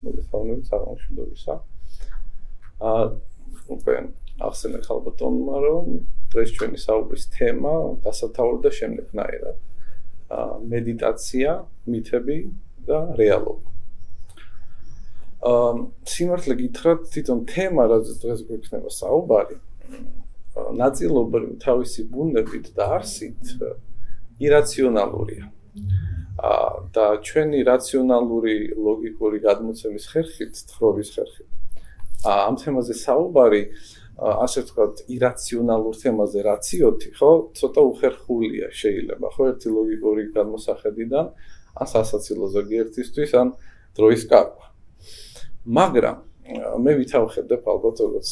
მოგესალმებით აღმოჩნდობისა. აა უკვე ახსენე ხალბატონმა რომ დღეს ჩვენი საუბრის თემა დასათაურდა შემდეგნაირად. აა მედიტაცია, მითები და რეალობა. აა სიმართლე გითხრათ, თვითონ თემა, რაც დღეს გვექნება საუბარი, ნაწილობრივ თავისი ბუნებით და არსით ირაციონალურია. და ჩვენი რაციონალური ლოგიკური გადმოცემის ხერხით, თხრობის ხერხით. ამ თემაზე საუბარი, ასე ვთქვათ, ირაციონალურ თემაზე რაციოთი, ხო, ცოტა უხერხულია შეიძლება, ხო, ერთი ლოგიკური გადმოსახედიდან, ან სასაცილო ზოგიერთისთვის, ან დროის კარგვა. მაგრამ მე ვითავხედებ ალბათ როგორც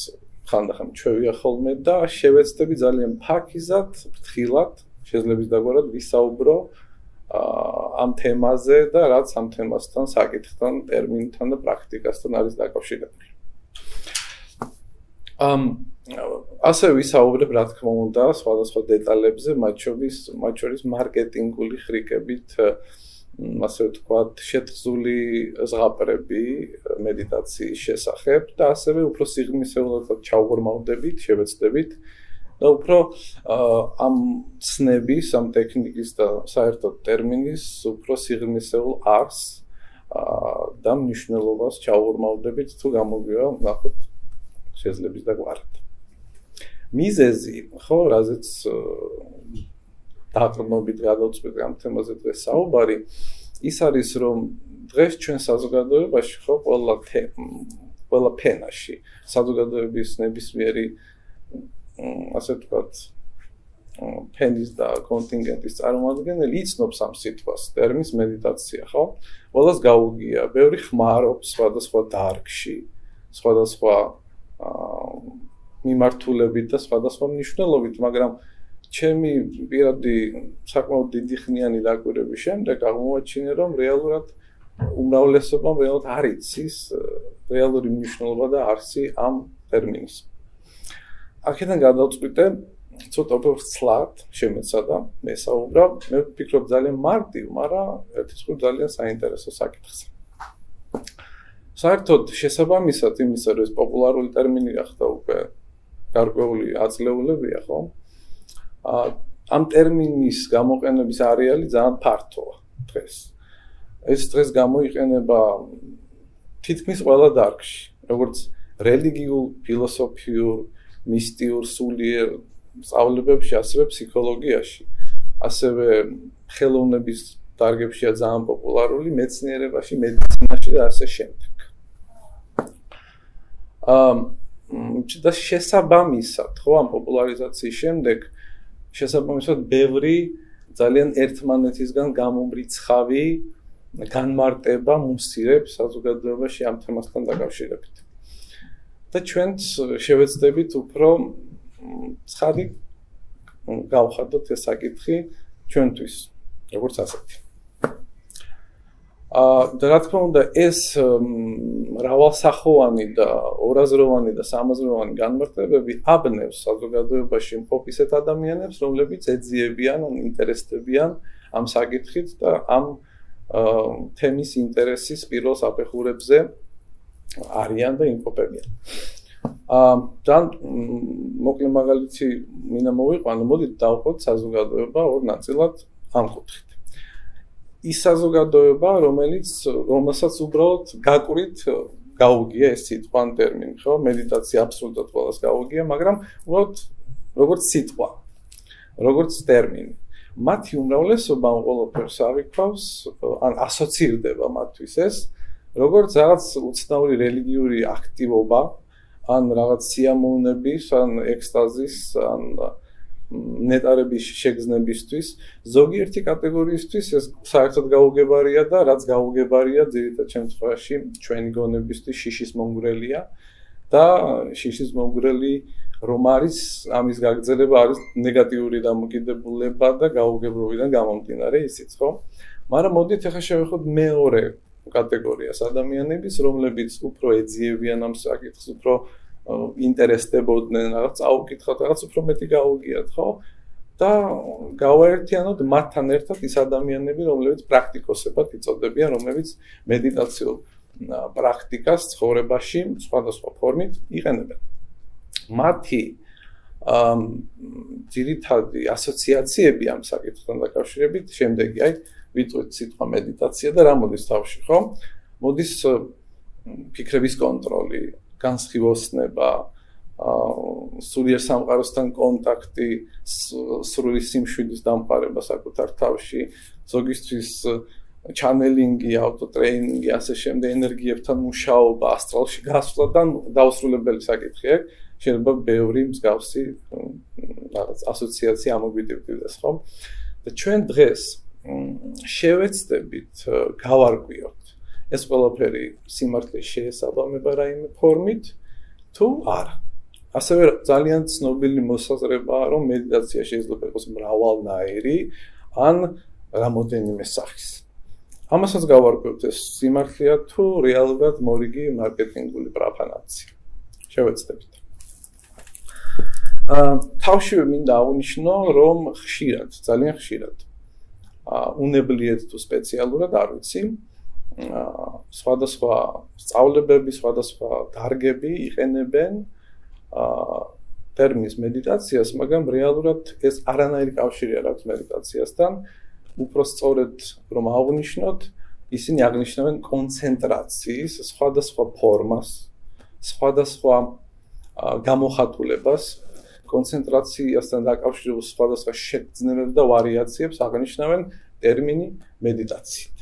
ხანდახან ჩვევია ხოლმე და შევეცდები ძალიან ფაქიზად, ფრთხილად, შეიძლება დაგვარად ვისაუბრო ამ თემაზე და რაც ამ თემასთან საკითხთან, ტერმინთან და პრაქტიკასთან არის დაკავშირებული. ამ ასე ვისაუბრებ რა თქმა უნდა სხვადასხვა დეტალებზე, მათ შორის მათ შორის მარკეტინგული ხრიკებით ასე ვთქვათ, შეთხზული ზღაპრები მედიტაციის შესახებ და ასევე უფრო სიღრმისეულად ჩაუღრმავდებით, შევეცდებით და უფრო ამ ცნების, ამ ტექნიკის და საერთოდ ტერმინის უფრო სიღრმისეულ არს და მნიშვნელობას ჩაურმავდებით თუ გამოგვია ნახოთ შეძლებს და გვარად. მიზეზი, ხო, რაზეც დააყრდნობით გადავწყვეტ ამ თემაზე დღეს საუბარი, ის არის რომ დღეს ჩვენ საზოგადოებაში ხო ყველა ყველა ფენაში საზოგადოების ნებისმიერი ასე ვთქვათ ფენის და კონტინგენტის წარმოადგენელი იცნობს ამ სიტყვას ტერმინს მედიტაცია ხო? ყველას გაუგია, ბევრი ხმარობს სხვადასხვა დარგში, სხვადასხვა მიმართულებით და სხვადასხვა მნიშვნელობით, მაგრამ ჩემი პირადი საკმაოდ დიდი ხნიანი დაკვირვების შემდეგ აღმოაჩინე, რომ რეალურად უმრავლესობამ რეალურად არ იცის რეალური მნიშვნელობა და არსი ამ ტერმინის. აქედან გადავწყვიტე ცოტა ვცლად შემეცადა მე საუბრა მე ვფიქრობ ძალიან მარტივ მაგრამ ერთის ხო ძალიან საინტერესო საკითხს. საერთოდ შესაბამისად იმისა რომ ეს პოპულარული ტერმინი გახდა უკვე გარკვეული აწლეულებია ხო? ამ ტერმინის გამოყენების არეალი ძალიან ფართოა დღეს. ეს დღეს გამოიყენება თითქმის ყველა დარგში როგორც რელიგიურ ფილოსოფიურ მისტიურ სულიერ სწავლებებში, ასევე ფსიქოლოგიაში, ასევე ხელოვნების დარგებშია ძალიან პოპულარული მეცნიერებაში, მედიცინაში და ასე შემდეგ. ამ და შესაბამისად, ხო, ამ პოპულარიზაციის შემდეგ შესაბამისად ბევრი ძალიან ერთმანეთისგან გამომრიცხავი განმარტება მუსირებს საზოგადოებაში ამ თემასთან დაკავშირებით. და ჩვენც შევეცდებით უფრო ცხადი გავხადოთ ეს საკითხი ჩვენთვის როგორც ასეთი. აა და რა თქმა უნდა ეს მრავალსახოვანი და ორაზროვანი და სამაზროვანი განმარტებები აბნევს საზოგადოებაში მყოფისეთ ადამიანებს, რომლებიც ეძიებიან ან ინტერესდებიან ამ საკითხით და ამ თემის ინტერესის პირველ საფეხურებზე არიან და იმყოფებიან. აა და მოკლე მაგალითი მინდა მოვიყვანო, მოდით დავყოთ საზოგადოება ორ ნაწილად ამ კუთხით. ის საზოგადოება, რომელიც რომელსაც უბრალოდ გაკვირით გაუგია ეს სიტყვა ტერმინი, ხო? მედიტაცია აბსოლუტურად ყველას გაუგია, მაგრამ უბრალოდ როგორც სიტყვა, როგორც ტერმინი. მათი უმრავლესობა ყოველფერს აღიქვავს, ან ასოცირდება მათთვის ეს როგორც რაღაც უცნაური რელიგიური აქტივობა ან რაღაც სიამოვნების ან ექსტაზის ან ნეტარების შეგზნებისთვის ზოგიერთი კატეგორიისთვის ეს საერთოდ გაუგებარია და რაც გაუგებარია ძირითად შემთხვევაში ჩვენი გონებისთვის შიშის მონგრელია და შიშის მონგრელი რომ არის ამის გაგრძელება არის ნეგატიური დამოკიდებულება და გაუგებრობიდან გამომდინარე ისიც ხო? მაგრამ მოდით ახლა შევეხოთ მეორე კატეგორიას ადამიანების, რომლებიც უფრო ეძიებიან ამ საკითხს, უფრო ინტერესდებოდნენ რაღაც წაუკითხოთ, რაღაც უფრო მეტი გაუგიათ, ხო? და გავაერთიანოთ მათთან ერთად ის ადამიანები, რომლებიც პრაქტიკოსებად იწოდებიან, რომლებიც მედიტაციულ პრაქტიკას ცხოვრებაში სხვადასხვა ფორმით იყენებენ. მათი ამ ძირითადი ასოციაციები ამ საკითხთან დაკავშირებით შემდეგი აი ვიწვით სიტყვა მედიტაცია და რა მოდის თავში ხო? მოდის ფიქრების კონტროლი, განსხვავება, აა სულიერ სამყაროსთან კონტაქტი, სრული სიმშვიდის დამყარება საკუთარ თავში, ზოგისთვის ჩანელინგი, ავტოტრეინინგი, ასე შემდეგ, ენერგიებთან მუშაობა, ასტრალში გასვლა და დაუსრულებელი საკითხია. შეიძლება ბევრი მსგავსი რაღაც ასოციაცია ამოგვიდევდეს, ხო? და ჩვენ დღეს შევეცდებით გავარკვიოთ ეს ყველაფერი სიმართლე შეესაბამება რაიმე ფორმით თუ არა. ასევე ძალიან ცნობილი მოსაზრებაა, რომ მედიტაცია შეიძლება იყოს მრავალნაირი ან რამოდენიმე სახის. ამასაც გავარკვევთ ეს სიმართლეა თუ რეალურად მორიგი მარკეტინგული პროფანაცია. შევეცდებით. აა თავშივე მინდა აღნიშნო, რომ ხშირად, ძალიან ხშირად უნებლიეთ თუ სპეციალურად არ ვიცი, სხვადასხვა სწავლებები, სხვადასხვა დარგები იყენებენ აა ტერმინს მედიტაციას, მაგრამ რეალურად ეს არანაირი კავშირი არ აქვს მედიტაციასთან. უფრო სწორედ რომ აღნიშნოთ, ისინი აღნიშნავენ კონცენტრაციის სხვადასხვა ფორმას, სხვადასხვა გამოხატულებას, კონცენტრაციასთან დაკავშირებულ სხვადასხვა შეგრძნებებს და ვარიაციებს აღნიშნავენ ტერმინი მედიტაცია.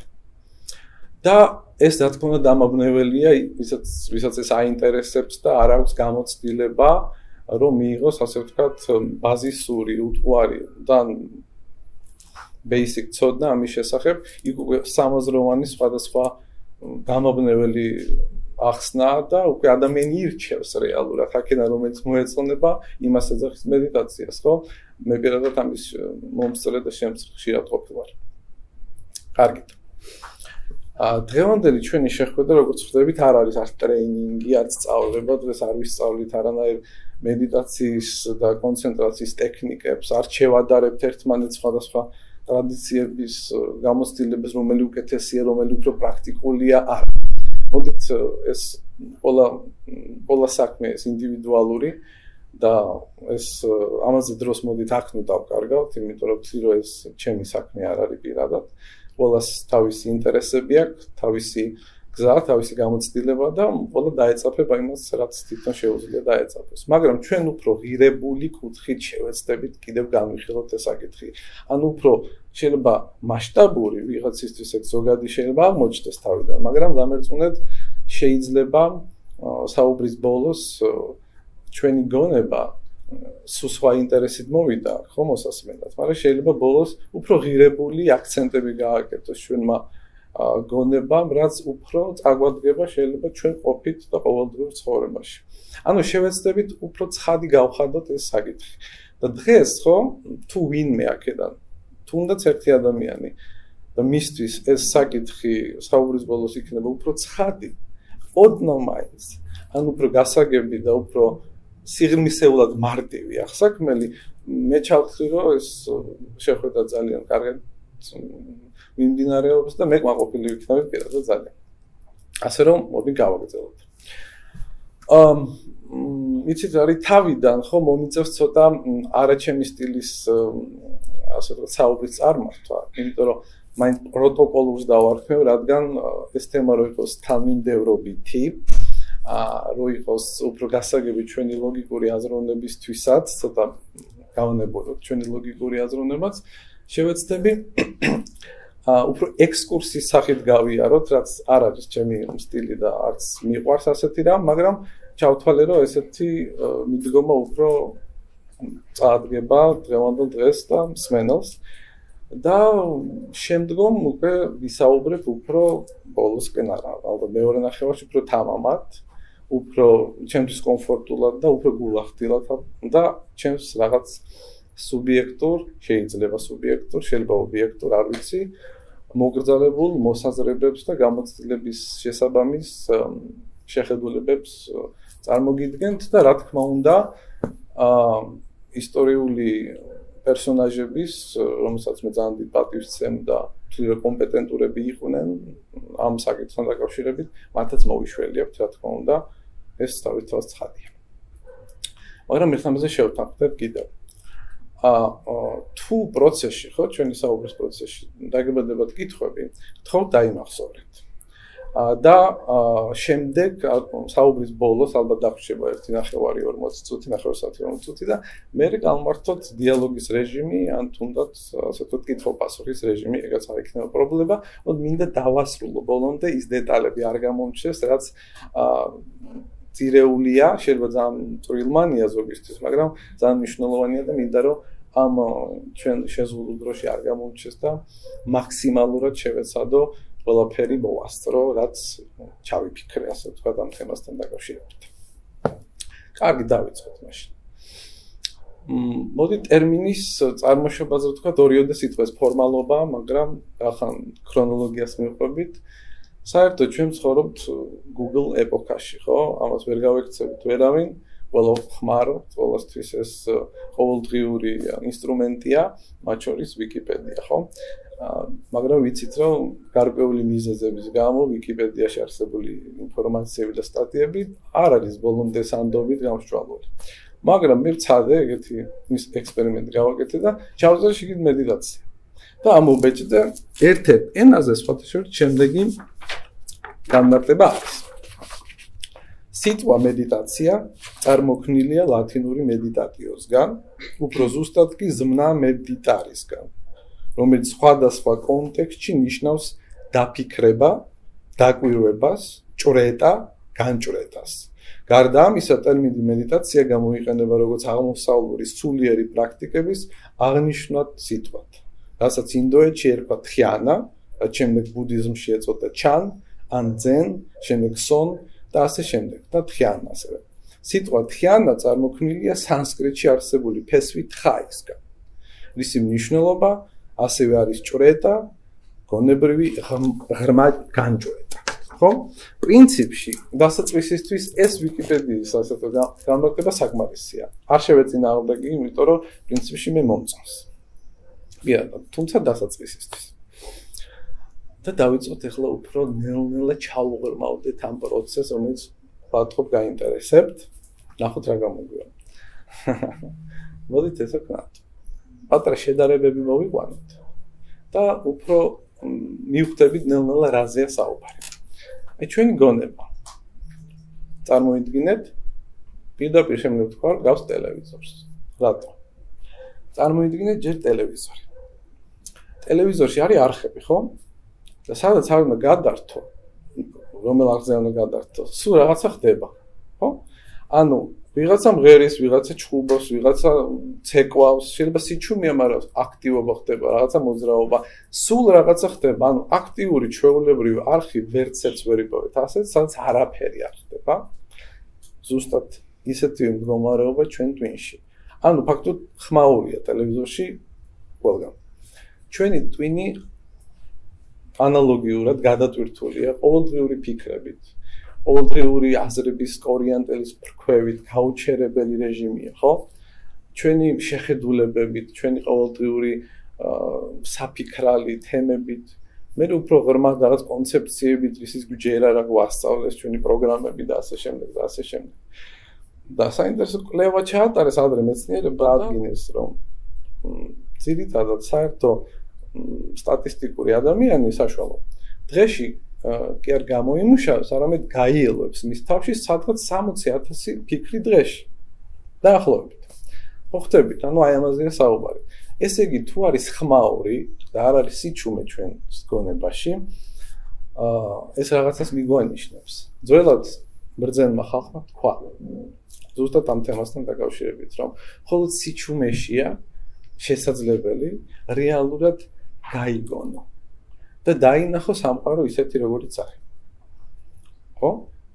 და ეს რა თქმა უნდა დამაბნეველია, ვისაც ვისაც ეს აინტერესებს და არ აქვს გამოცდილება, რომ მიიღოს ასე ვთქვათ ბაზისური, უტყუარი და basic ცოდნა ამის შესახებ, იქ უკვე სამაზროვანი სხვადასხვა გამაბნეველი ახსნა და უკვე ადამიანი ირჩევს რეალურად აქენა რომელიც მოეწონება იმას ეძახის მედიტაციას, ხო? მე პირადად ამის მომსწრე და შემსხშირად ყოფილვარ. კარგით. დღევანდელი ჩვენი შეხვედრა როგორც ხვდებით არ არის არც ტრეინინგი, არც სწავლება, დღეს არ ვისწავლით არანაირ მედიტაციის და კონცენტრაციის ტექნიკებს, არ შევადარებთ ერთმანეთს სხვადასხვა ტრადიციების გამოცდილებას, რომელი უკეთესია, რომელი უფრო პრაქტიკულია, არ. მოდით ეს ყველა ყველა საქმე ეს ინდივიდუალური და ეს ამაზე დროს მოდით აქ ნუ დავკარგავთ, იმიტომ რომ თვითონ ეს ჩემი საქმე არ არის პირადად. ყველას თავისი ინტერესები აქვს, თავისი გზა, თავისი გამოცდილება და ყველა დაეწაფება იმას, რაც თვითონ შეუძლია დაეწაფოს. მაგრამ ჩვენ უფრო ღირებული კუთხით შევეცდებით კიდევ განვიხილოთ ეს საკითხი. ანუ უფრო შეიძლება მასშტაბური ვიღაცისთვის ეს ზოგადი შეიძლება აღმოჩნდეს თავიდან, მაგრამ დამერწმუნეთ შეიძლება საუბრის ბოლოს ჩვენი გონება სულ სხვა ინტერესით მოვიდა ხო მოსასმენად, მაგრამ შეიძლება ბოლოს უფრო ღირებული აქცენტები გააკეთოს ჩვენმა გონებამ, რაც უფრო წაგვადგება შეიძლება ჩვენ ყოფით და ყოველდღიურ ცხოვრებაში. ანუ შევეცდებით უფრო ცხადი გავხადოთ ეს საკითხი. და დღეს ხო თუ ვინმე აქედან თუნდაც ერთი ადამიანი და მისთვის ეს საკითხი საუბრის ბოლოს იქნება უფრო ცხადი. ოდნავ მაინც. ანუ უფრო გასაგები და უფრო სიღრმისეულად მარტივი ახსაკმელი მე ჩავხსნი რომ ეს შეხვედრა ძალიან კარგად მიმდინარეობს და მე ყვაყოფილი ვიქნები პირადად ძალიან. ასე რომ მოდი გავაგრძელოთ. ამ იცით არის თავიდან ხო მომიწევს ცოტა არაჩემი სტილის ასე რომ საუბრის წარმართვა იმიტომ რომ მაინც პროტოკოლურს დავარქმევ რადგან ეს თემა რო იყოს თანმიმდევრობითი რო იყოს უფრო გასაგები ჩვენი ლოგიკური აზროვნებისთვისაც, ცოტა გავანებოდოთ ჩვენი ლოგიკური აზროვნებაც, შევეცდები. ა უფრო ექსკურსის სახით გავიაროთ, რაც არ არის ჩემი სტილი და არც მიყვარს ასეთი რამ, მაგრამ ჩავთვალე, რომ ესეთი მიდგომა უფრო წაადგება დღევანდელ დღეს და მსმენელს და შემდგომ უკვე ვისაუბრებ უფრო ბოლოსკენ არა, ალბათ მეორე ნახევარში უფრო თამამად. უფრო ჩემთვის კომფორტულად და უფრო გულახდილად და ჩემს რაღაც სუბიექტურ შეიძლება სუბიექტურ შეიძლება ობიექტურ არ ვიცი მოგრძალებულ მოსაზრებებს და გამოცდილების შესაბამის შეხედულებებს წარმოგიდგენთ და რა თქმა უნდა აა ისტორიული პერსონაჟების რომელსაც მე ძალიან დიდ პატივს ვცემ და თუ კომპეტენტურები იყვნენ ამ საკითხთან დაკავშირებით, მათაც მოვიშველიებთ, რა თქმა უნდა, ეს თავისთავად ცხადია. მაგრამ ერთამაზე შევთანხმდეთ კიდევ. ა თუ პროცესში ხო ჩვენი საუბრის პროცესში დაგებადებათ კითხვები, თქო დაიმახსოვრეთ. და შემდეგ საუბრის ბოლოს ალბათ დახვდება 1.5-40 წუთი, 9-10 წუთი და მე გავმართოთ დიალოგის რეჟიმი, ან თუნდაც ასე ვთქვათ, კითხვა-პასუხის რეჟიმი, ეგაც არ იქნება პრობლემა. მოდ მინდა დავასრულო ბოლომდე ის დეტალები არ გამომჩეს, რაც წირეულია, შეიძლება ძალიან წვრილმანია ზოგისთვის, მაგრამ ძალიან მნიშვნელოვანია და მინდა რომ ამ ჩვენ შეზღუდულ დროში არ გამომჩეს და მაქსიმალურად შევეცადო ყველაფერი მოვასწრო, რაც ჩავიფიქრე, ასე ვთქვათ, ამ თემასთან დაკავშირებით. კარგი, დავიწყოთ მაშინ. მოდი ტერმინის წარმოშობაზე ვთქვათ, ორიოდე სიტყვის ფორმალობა, მაგრამ ახან ქრონოლოგიას მივყვებით. საერთოდ ჩვენ ცხოვრობთ Google ეპოქაში, ხო? ამას ვერ გავექცევით ვერავინ. ყველა ხმარო, ყოველთვის ეს ყოველდღიური ინსტრუმენტია, მათ შორის Wikipedia, ხო? მაგრამ ვიცით რომ გარკვეული მიზეზების გამო ვიკიპედიაში არსებული ინფორმაციები და სტატიები არ არის ბოლომდე სანდობით გამსჭვალული. მაგრამ მე ვცადე ეგეთი ექსპერიმენტი გავაკეთე და ჩავწერე შეგით მედიტაცია. და ამობეჭდე ერთ-ერთ ენაზე სხვათაშორის შემდეგი განმარტება არის. სიტყვა მედიტაცია წარმოქმნილია ლათინური მედიტატიოსგან, უფრო ზუსტად კი ზმნა მედიტარისგან. რომელიც სხვადასხვა კონტექსტში ნიშნავს დაფიქრება, დაკვირვებას, ჭრეტა, განჭრეტას. გარდა ამისა, ტერმინი მედიტაცია გამოიყენება როგორც აღმოსავლური სულიერი პრაქტიკების აღნიშნულად სიტყვად. რასაც ინდოეთში ერქვა თიანა, რაც შემდეგ ბუდიზმში ეწოდა ჩან, ან ძენ, შემდეგ სონ და ასე შემდეგ და თიანა ასევე. სიტყვა თიანა წარმოქმნილია სანსკრიტში არსებული ფესვი თხაისგან. მისი მნიშვნელობა ასევე არის ჭრეტა, გონებრივი ღრმა განჭრეტა. ხო? პრინციპში დასაწყისისთვის ეს ვიკიპედიის ასეთო განმარტება საკმარისია. არ შევეწინააღმდეგე, იმიტომ რომ პრინციპში მე მომწონს. ბიადა, თუმცა დასაწყისისთვის. და დავიწყოთ ახლა უფრო ნელ-ნელა ჩავუღრმავდეთ ამ პროცესს, რომელიც ვთქვათ გაინტერესებთ. ნახოთ რა გამოგვია. მოდით ესე ვქნათ. პატრა შედარებები მოვიყვანოთ და უფრო მივხვდებით ნელ-ნელა რაზეა საუბარი. მე ჩვენი გონება წარმოიდგინეთ პირდაპირ შემოვთქვა გავს ტელევიზორს. რატო? წარმოიდგინეთ ჯერ ტელევიზორი. ტელევიზორში არის არხები, ხო? და სადაც არ უნდა გადართო, რომელ არხზე უნდა გადართო, სულ რაღაცა ხდება, ხო? ანუ ვიღაცა მღერის, ვიღაცა ჩხუბობს, ვიღაცა ცეკვავს, შეიძლება სიჩუმეა, მაგრამ აქტივობა ხდება, რაღაცა მოძრაობა, სულ რაღაცა ხდება, ანუ აქტიური ჩვეულებრივი არხი ვერცერც ვერ იპოვეთ, ასე სადაც არაფერი არ ხდება. ზუსტად ისეთი მდგომარეობა ჩვენ ტვინში. ანუ ფაქტობრივად ხმაურია ტელევიზორში ყველგან. ჩვენი ტვინი ანალოგიურად გადატვირთულია ყოველდღიური ფიქრებით. ყოველდღიური აზრების კორიანტელის ფრქვევით გაუჩერებელი რეჟიმია, ხო? ჩვენი შეხედულებებით, ჩვენი ყოველდღიური საფიქრალი თემებით, მე უფრო ღრმა რაღაც კონცეფციებით, ისიც გჯერა რა გვასწავლეს ჩვენი პროგრამები და ასე შემდეგ და ასე შემდეგ. და საინტერესო კვლევა ჩაატარეს ადრე მეცნიერებმა ადგინეს, რომ ძირითადად საერთო სტატისტიკური ადამიანი საშუალო დღეში კი არ გამოიმუშავებს, არამედ გაიელვებს მის თავში სადღაც 60000 ფიქრი დღეში. დაახლოებით. ხო ხტებით, ანუ აი ამაზეა საუბარი. ესე იგი, თუ არის ხმაური და არ არის სიჩუმე ჩვენ გონებაში, აა ეს რაღაცას მიგვანიშნებს. ძველად ბრძენმა ხალხმა თქვა. ზუსტად ამ თემასთან დაკავშირებით, რომ მხოლოდ სიჩუმეშია შესაძლებელი რეალურად გაიგონო. და დაინახო სამყარო ისეთი როგორიც არის. ხო?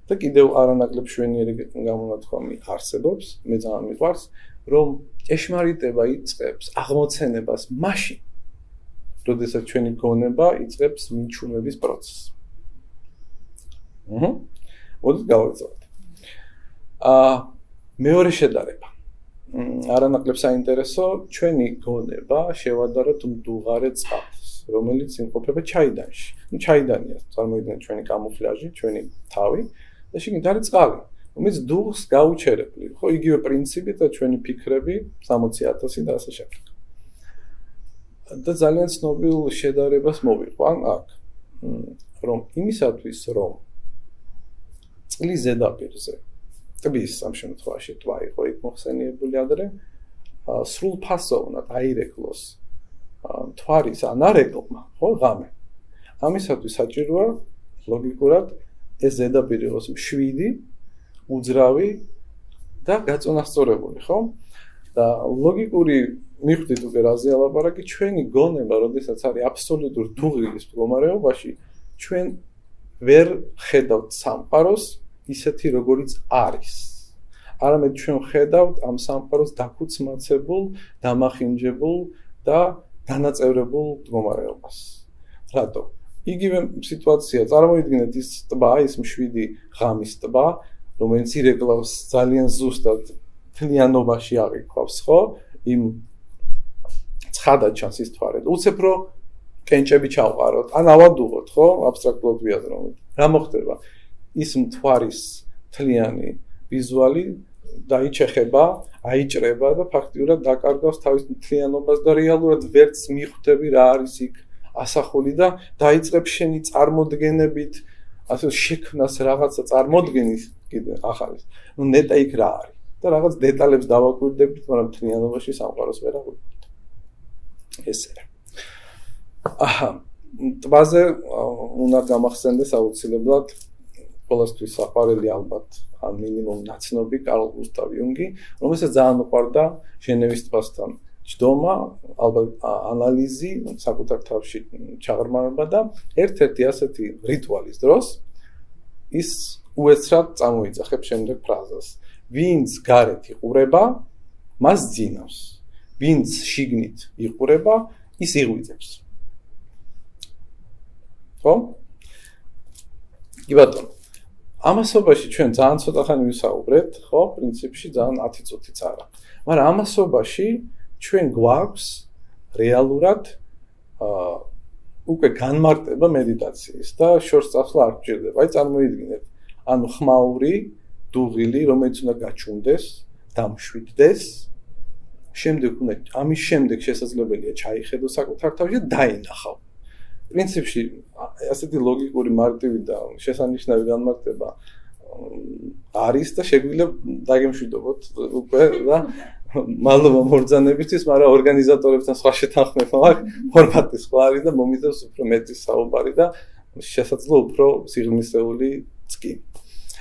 და კიდევ არანაკლებ შვენიერი გამონათქვამი არსებობს, მე ძალიან მიყვარს, რომ ჭეშმარიტება იწყებს აღმოცენებას მაშინ, როდესაც ჩვენი გონება იწყებს მიჩუმების პროცესს. აჰა. მოდი გავაგზავნოთ. აა მეორე შედარება. არანაკლებ საინტერესო, ჩვენი გონება შევადაროთ მდუღარე წყალს. რომელიც იმყოფება ჩაიდანში. ნუ ჩაიდანია, წარმოიდგინეთ ჩვენი კამუფლაჟი, ჩვენი თავი და შიგნით არის წყალი. რომელიც დუღს გაუჩერებლი, ხო, იგივე პრინციპი და ჩვენი ფიქრები 60000 და ასე შემდეგ. და ძალიან ცნობილ შედარებას მოვიყვან აქ. რომ იმისათვის რომ წყლის ზედაპირზე ტბის ამ შემთხვევაში ტბა იყო იქ მოხსენიებული ადრე. სრულ ფასოვნად აირეკლოს თვარის ანარეკლმა ხო ღამე. ამისათვის საჭიროა ლოგიკურად ეს ზედაპირი იყოს მშვიდი უძრავი და გაწონასწორებული ხო? და ლოგიკური მიხვდით უკვე რაზე ალაპარაკი ჩვენი გონება როდესაც არის აბსოლუტურ დუღილის მდგომარეობაში ჩვენ ვერ ხედავთ სამყაროს ისეთი როგორიც არის არამედ ჩვენ ხედავთ ამ სამყაროს დაქუცმაცებულ, დამახინჯებულ და განაწევრებულ მდგომარეობას. რატო? იგივე სიტუაცია, წარმოიდგინეთ ის ტბა, ის მშვიდი ღამის ტბა, რომელიც ირეკლავს ძალიან ზუსტად თლიანობაში აღიქვავს, ხო? იმ ცხადა ჩანს ის თვარე. უცებ რო კენჭები ჩავყაროთ, ან ავადუღოთ, ხო? აბსტრაქტულად ვიაზროთ. რა მოხდება? ის მთვარის თლიანი ვიზუალი დაიჩეხება, აიჭრება და ფაქტიურად დაკარგავს თავის მთლიანობას და რეალურად ვერც მიხვდები რა არის იქ ასახული და დაიწყებს შენი წარმოდგენებით ასე შექმნას რაღაცა წარმოდგენის კიდე ახალის. ნუ ნეტა იქ რა არის და რაღაც დეტალებს დავაკვირდებით, მაგრამ მთლიანობაში სამყაროს ვერ აღვიქვით. ესეა. აჰა, ტბაზე უნდა გამახსენდეს აუცილებლად ყოველთვის საყვარელი ალბათ ან მინიმუმ ნაცნობი კარლ გუსტავ იუნგი, რომელსაც ძალიან უყვარდა ჟენევის ტბასთან ჯდომა, ალბათ ანალიზი, საკუთარ თავში ჩაღრმავება და ერთ-ერთი ასეთი რიტუალის დროს ის უეცრად წამოიძახებს შემდეგ ფრაზას: ვინც გარეთ იყურება, მას ძინავს. ვინც შიგნით იყურება, ის იღვიძებს. ხო? კი ბატონო. ამასობაში ჩვენ ძალიან ცოტა ხანი ვისაუბრეთ, ხო, პრინციპში ძალიან 10 წუთიც არა. მაგრამ ამასობაში ჩვენ გვაქვს რეალურად აა უკვე განმარტება მედიტაციის და შორს წასვლა არ გჭირდება. აი წარმოიდგინეთ, ანუ ხმაური, დუღილი, რომელიც უნდა გაჩუნდეს, დამშვიდდეს. შემდეგ უნდა ამის შემდეგ შესაძლებელია ჩაიხედო საკუთარ თავში და დაინახავ. პრინციპში ასეთი ლოგიკური მარტივი და შესანიშნავი განმარტება არის და შეგვიძლია დაგემშვიდობოთ უკვე და მადლობა მორძანებისთვის, მაგრამ ორგანიზატორებთან სხვა შეთანხმება აქვს, ფორმატი სხვა არის და მომიწევს უფრო მეტი საუბარი და შესაძლო უფრო სიღრმისეული წკი.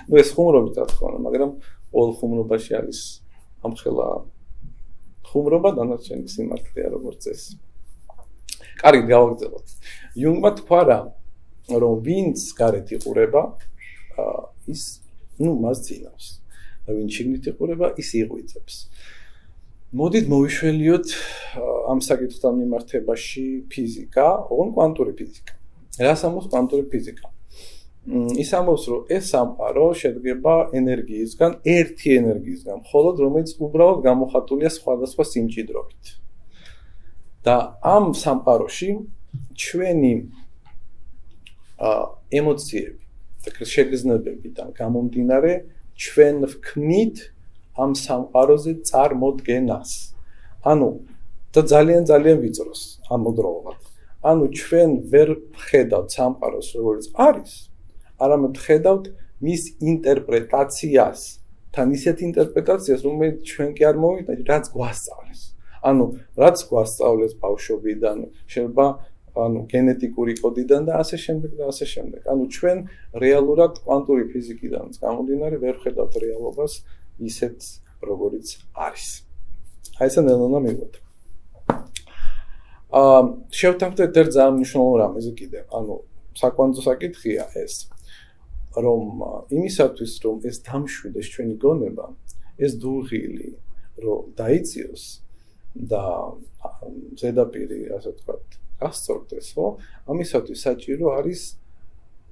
ნუ ეს ხუმრობი რა თქმა უნდა, მაგრამ ყოველ ხუმრობაში არის ამხელა ხუმრობა დანარჩენი სიმართლეა როგორც წესი. კარგი გავაგზავნოთ. იუნგმა თქვა რა, რომ ვინც გარეთ იყურება, ის ნუ მას ძინავს. და ვინც შიგნით იყურება, ის იღვიძებს. მოდით მოვიშველიოთ ამ საკითხთან მიმართებაში ფიზიკა, ოღონ კვანტური ფიზიკა. რას ამბობს კვანტური ფიზიკა? ის ამბობს, რომ ეს სამყარო შედგება ენერგიისგან, ერთი ენერგიისგან, ხოლო რომელიც უბრალოდ გამოხატულია სხვადასხვა სიმჭიდროვით. და ამ სამყაროში ჩვენი ა ემოციები და შეგრძნებებიდან გამომდინარე ჩვენ ვქმნით ამ სამყაროზე წარმოდგენას. ანუ და ძალიან ძალიან ვიწროს ამოდროულად. ანუ ჩვენ ვერ ხედავთ სამყაროს როგორც არის, არამედ ხედავთ მის ინტერპრეტაციას. თან ისეთ ინტერპრეტაციას, რომელიც ჩვენ კი არ მოვიდა, რაც გვასწავლეს. ანუ რაც გვასწავლეს ბავშვობიდან, შეიძლება ანუ გენეტიკური კოდიდან და ასე შემდეგ და ასე შემდეგ. ანუ ჩვენ რეალურად კვანტური ფიზიკიდან გამომდინარე ვერ ხედავთ რეალობას ისეთ როგორიც არის. აი ესა ნელონა მივიღეთ. აა შევთავაზოთ ერთ ძალიან მნიშვნელოვან რამეზე კიდევ. ანუ საკვანძო საკითხია ეს. რომ იმისათვის რომ ეს დამშვიდეს ჩვენი გონება, ეს დუღილი რომ დაიწიოს და ზედაპირი, ასე ვთქვათ, გასწორდეს, ხო? ამისათვის საჭირო არის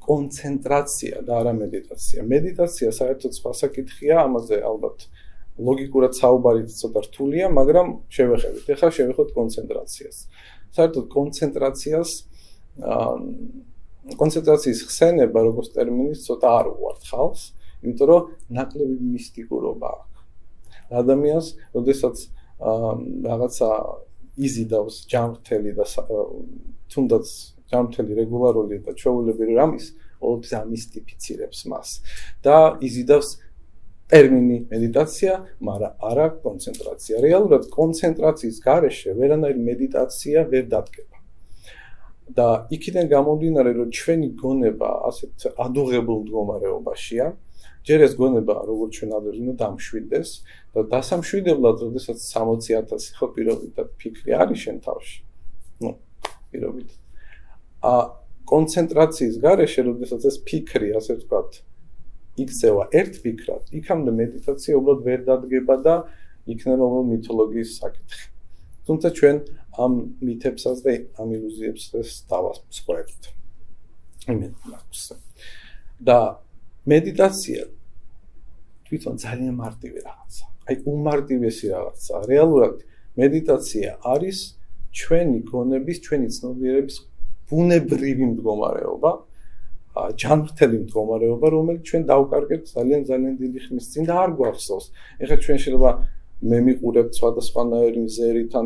კონცენტრაცია და არა მედიტაცია. მედიტაცია საერთოდ სხვა საკითხია, ამაზე ალბათ ლოგიკურად საუბარი ცოტა რთულია, მაგრამ შევეხებით. ეხლა შევეხოთ კონცენტრაციას. საერთოდ კონცენტრაციას კონცენტრაციის ხსენება როგორც ტერმინი ცოტა არ უართ ხალხს, იმიტომ რომ ნაკლები მისტიკურობა აქვს. ადამიანს, ოდესაც რაღაცა იზიდავს ჯამრთელი და თუნდაც ჯამრთელი რეგულარული და ჩვეულებრივი რამის, ოდესაც ამისტიფიცირებს მას და იზიდავს ტერმინი მედიტაცია, მაგრამ არა კონცენტრაცია. რეალურად კონცენტრაციის გარეშე ვერანაირი მედიტაცია ვერ დადგება. და იქიდან გამომდინარე, რომ ჩვენი გონება ასეთ ადუღებულ მდგომარეობაშია, ჯერ ეს გონება როგორც ჩვენ ადრე უნდა დამშვიდეს და დასამშვიდებლად, როდესაც 60000 ხო პირობითად ფიქრი არის შენ თავში. ნუ, პირობით. ა კონცენტრაციის გარეშე, როდესაც ეს ფიქრი, ასე ვთქვათ, იქცევა ერთ ფიქრად, იქამდე მედიტაცია უბრალოდ ვერ დადგება და იქნება უბრალოდ მითოლოგიის საკითხი. თუმცა ჩვენ ამ მითებსაც და ამ ილუზიებს ეს დავასწრებთ. იმენ მაქვს. და მედიტაცია თვითონ ძალიან მარტივი რაღაცა. აი უმარტივესი რაღაცა. რეალურად მედიტაცია არის ჩვენი გონების, ჩვენი ცნობიერების ბუნებრივი მდგომარეობა. ჯანმრთელი მდგომარეობა, რომელიც ჩვენ დავკარგებთ ძალიან ძალიან დიდი ხნის წინ და არ გვახსოვს. ეხლა ჩვენ შეიძლება მე მიყურებთ სხვადასხვანაირი ზერითან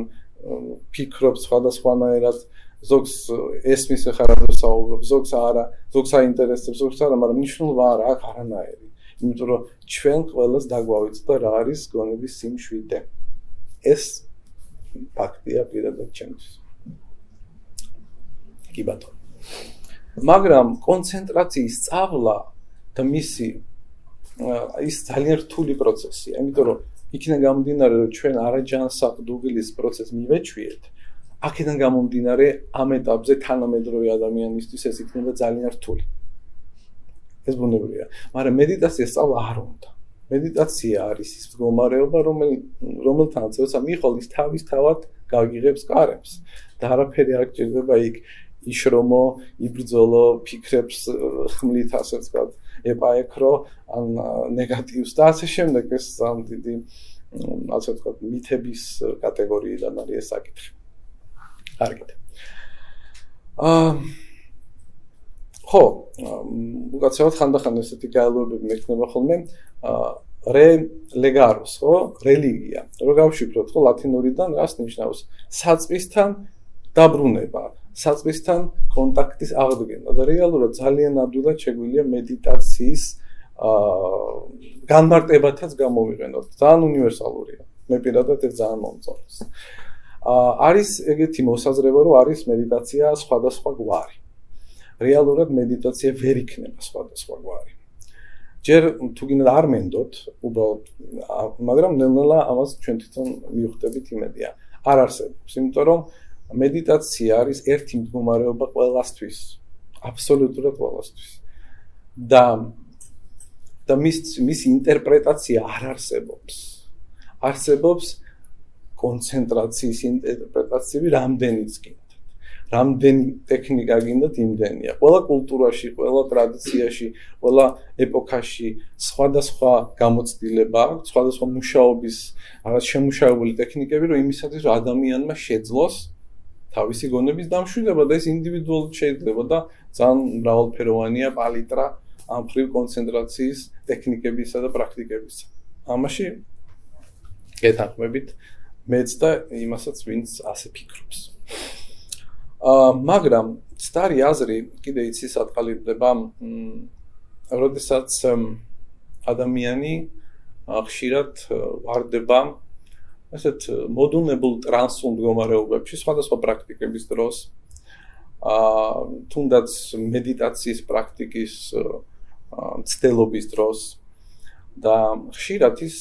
ფიქრობ სხვადასხვანაირად ზოგს ესმის ახლა რა საუბრობ, ზოგს არა, ზოგს აინტერესებს, ზოგს არა, მაგრამ მნიშვნელობა არა აქ არანაირი. იმიტომ რომ ჩვენ ყველას დაგვავიწყდა რა არის გონების სიმშვიდე. ეს ფაქტია პირადად ჩემთვის. კი ბატონო. მაგრამ კონცენტრაციის სწავლა და მისი ის ძალიან რთული პროცესია, იმიტომ რომ იქიდან გამომდინარე რომ ჩვენ არაჯანსაღ დუგლის პროცესს მივეჩვიეთ, აქედან გამომდინარე ამ ეტაპზე თანამედროვე ადამიანისთვის ეს იქნება ძალიან რთული. ეს ბუნებრივია, მაგრამ მედიტაცია სწავლა არ უნდა. მედიტაცია არის ის მდგომარეობა, რომელ რომელთანაც როცა მიხოლის თავის თავად გაგიღებს კარებს და არაფერი არ გჭირდება იქ იშრომო, იბრძოლო, ფიქრებს ხმლით ასე ვთქვათ, ეპაექრო ან ნეგატივს და ასე შემდეგ ეს სამ დიდი ასე ვთქვათ, მითების კატეგორიიდან არის ეს საკითხი. კარგით. აა ხო, უკაცრავად ხანდახან ესეთი გაელოებები მექნება ხოლმე აა რე ლეგაროს, ხო? რელიგია. რო გავშიფროთ, ხო, ლათინურიდან რას ნიშნავს? საწვისთან დაბრუნება. საწვისთან კონტაქტის აღდგენა და რეალურად ძალიან ადვილად შეგვიძლია მედიტაციის აა განმარტებათაც გამოვიყენოთ. ძალიან უნივერსალურია. მე პირადად ეს ძალიან მომწონს. აა არის ეგეთი მოსაზრება, რომ არის მედიტაცია სხვადასხვა გვარი. რეალურად მედიტაცია ვერ იქნება სხვადასხვა გვარი. ჯერ თუ გინდა არ მენდოთ, უბრალოდ მაგრამ ნელ-ნელა ამას ჩვენ თვითონ მივხვდებით იმედია. არ არსებობს, იმიტომ რომ მედიტაცია არის ერთი მდგომარეობა ყველასთვის. აბსოლუტურად ყველასთვის. და და მის მის ინტერპრეტაცია არ არსებობს. არსებობს კონცენტრაციის ინტერპრეტაციები რამდენიც კი. რამდენი ტექნიკა გინდათ იმდენია. ყველა კულტურაში, ყველა ტრადიციაში, ყველა ეპოქაში სხვადასხვა გამოცდილება სხვადასხვა მუშაობის, რაღაც შემუშავებული ტექნიკები, რომ იმისათვის რომ ადამიანმა შეძლოს თავისი გონების დამშვიდება და ეს ინდივიდუალურად შეიძლება და ძალიან მრავალფეროვანია პალიტრა ამ ხრივ კონცენტრაციის ტექნიკებისა და პრაქტიკებისა. ამაში გეთანხმებით მეც და იმასაც ვინც ასე ფიქრობს. აა მაგრამ სტარი აზრი კიდე იცი სათყალიბდება როდესაც ადამიანი ხშირად ვარდება ასეთ მოდუნებულ ტრანსულ მდგომარეობებში სხვადასხვა პრაქტიკების დროს აა თუნდაც მედიტაციის პრაქტიკის ცდელობის დროს და ხშირად ის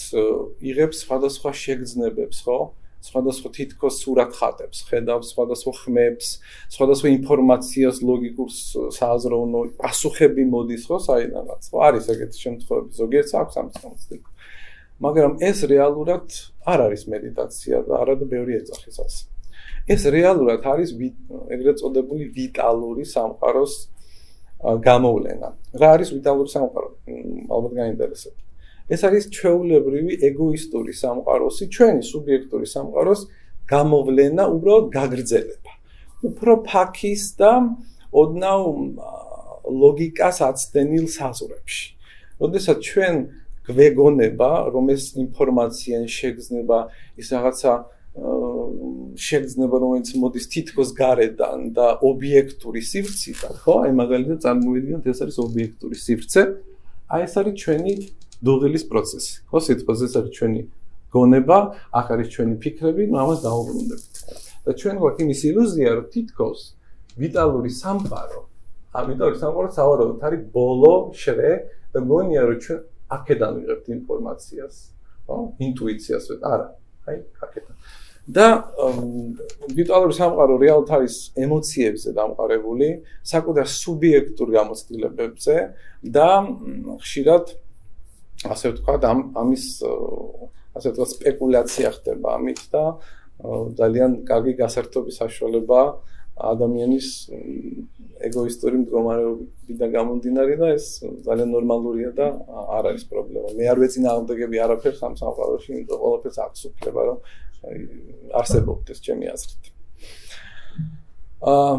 იღებს სხვადასხვა შეგრძნებებს, ხო? სხვადასხვა თითქოს სურათხატებს, ხედავს სხვადასხვა ხმებს, სხვადასხვა ინფორმაციას ლოგიკურ სააზროვნო პასუხები მოდის, ხო, საიდანაც. ხო, არის ეგეთი შემთხვევები, ზოგიერთს აქვს ამ სამწდილი. მაგრამ ეს რეალურად არ არის მედიტაცია და არადა ბევრი ეძახის ასე. ეს რეალურად არის ეგრეთ წოდებული ვიტალური სამყაროს გამოვლენა. რა არის ვიტალური სამყარო? ალბათ გაინტერესებთ. ეს არის ჩვეულებრივი ეგოისტური სამყაროსი, ჩვენი სუბიექტური სამყაროს გამოვლენა, უბრალოდ გაგრძელება. უფრო ფაქის და ოდნავ ლოგიკას აცდენილ საზღვრებში. როდესაც ჩვენ გვეგონება, რომ ეს ინფორმაცია შეგზნება ის რაღაცა შეგზნება, რომელიც მოდის თითქოს გარედან და ობიექტური სივრციდან, ხო? აი მაგალითად წარმოვიდგინოთ, ეს არის ობიექტური სივრცე. აი ეს არის ჩვენი დუღილის პროცესი. ხო, სიტყვაზე ეს არის ჩვენი გონება, ახ არის ჩვენი ფიქრები, ამას დაუბრუნდებით. და ჩვენ გვაქვს იმის ილუზია, რომ თითქოს ვიტალური სამყარო, ა ვიტალური სამყარო სავარაუდოდ არის ბოლო შრე და გონია რომ ჩვენ აქედან ვიღებთ ინფორმაციას, ხო? ინტუიციას არა, აი, აქედან. და ვიტალური სამყარო რეალთ არის ემოციებზე დამყარებული, საკუთარ სუბიექტურ გამოცდილებებზე და ხშირად ასე ვთქვათ, ამ ამის ასე ვთქვათ სპეკულაცია ხდება ამით და ძალიან კარგი გასართობის საშუალება ადამიანის ეგოისტური მდგომარეობიდან გამომდინარე და ეს ძალიან ნორმალურია და არ არის პრობლემა. მე არ ვეცინააღმდეგები არაფერს ამ სამყაროში, იმიტომ ყველაფერს აქვს უფლება, რომ არსებობდეს ჩემი აზრით. აა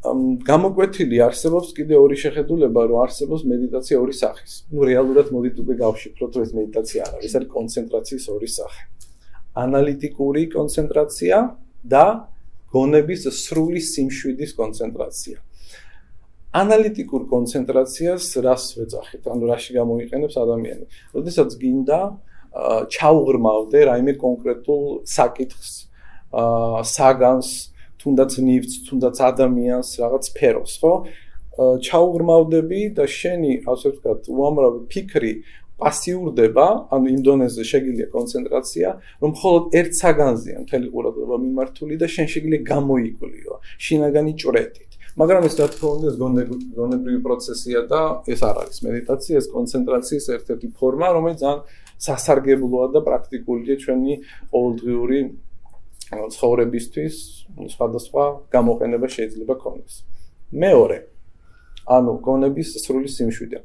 გამოკვეთილი არსებობს კიდე ორი შეხედულება, რომ არსებობს მედიტაცია ორი სახის. ნუ რეალურად მოდით უკვე გავშიფროთ, რომ ეს მედიტაცია არ არის, ეს არის კონცენტრაციის ორი სახე. ანალიტიკური კონცენტრაცია და გონების სრული სიმშვიდის კონცენტრაცია. ანალიტიკურ კონცენტრაციას რას ვეძახით? ანუ რაში გამოიყენებს ადამიანი? როდესაც გინდა ჩაუღრმავდე რაიმე კონკრეტულ საკითხს, აა საგანს, თუნდაც ნივთს, თუნდაც ადამიანს, რაღაც სფეროს, ხო? ჩაუღრმავდები და შენი, ასე ვთქვათ, უამრავი ფიქრი პასიურდება, ანუ ინდონეზია შეგიძლია კონცენტრაცია, რომ მხოლოდ ერთ საგანზეა მთელი ყურადღება მიმართული და შენ შეგიძლია გამოიკვლიო შინაგანი ჭრეთით. მაგრამ ეს რა თქმა უნდა გონებრივი პროცესია და ეს არ არის მედიტაცია, ეს კონცენტრაციის ერთ-ერთი ფორმა, რომელიც ძალიან სასარგებლოა და პრაქტიკულია ჩვენი ყოველდღიური ცხოვრებისთვის, სხვადასხვა გამოყენება შეიძლება ქონდეს. მეორე ანუ გონების სრული სიმშვიდე.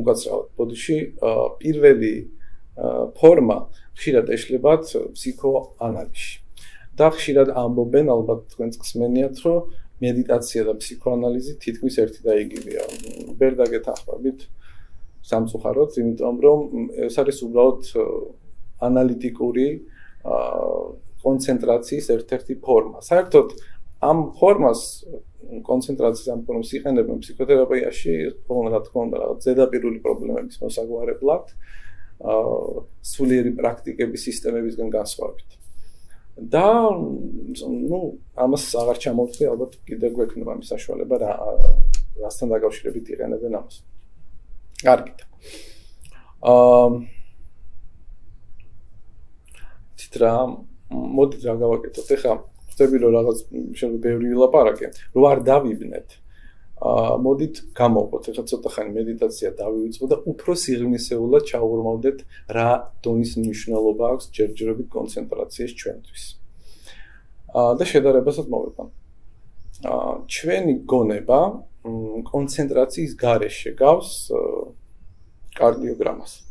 უკაცრავად ბოდიში პირველი ფორმა ხშირად ეშლებათ ფსიქოანალიზში. და ხშირად ამბობენ ალბათ თქვენს გსმენიათ, რომ მედიტაცია და ფსიქოანალიზი თითქმის ერთი და იგივეა. ბერდაგეთ ახმებით სამწუხაროდ, იმიტომ რომ ეს არის უბრალოდ ანალიტიკური კონცენტრაციის ერთ-ერთი ფორმა. საერთოდ ამ ფორმას კონცენტრაციის ამ ფორმას იყენებენ ფსიქოთერაპიაში, რა თქმა უნდა, რაღაც ზედაპირული პრობლემების მოსაგვარებლად, აა სულიერი პრაქტიკების სისტემებისგან განსხვავებით. და ნუ ამას აღარ ჩამოვთქვი, ალბათ კიდევ გვექნება ამის საშუალება რა რასთან დაკავშირებით იყენებენ ამას. კარგით. აა თითრა მოდით რა გავაკეთოთ ახლა ხდები რომ რაღაც შეიძლება ბევრი ვილაპარაკე, რომ არ დავიბნეთ. აა მოდით გამოვყოთ, ეხლა ცოტა ხანი მედიტაცია დავივიწყო და უფრო სიღრმისეულად ჩაუღრმავდეთ რა დონის მნიშვნელობა აქვს ჯერჯერობით კონცენტრაციის ჩვენთვის. აა და შედარებასაც მოვიყვან. აა ჩვენი გონება კონცენტრაციის გარეშე გავს კარდიოგრამას.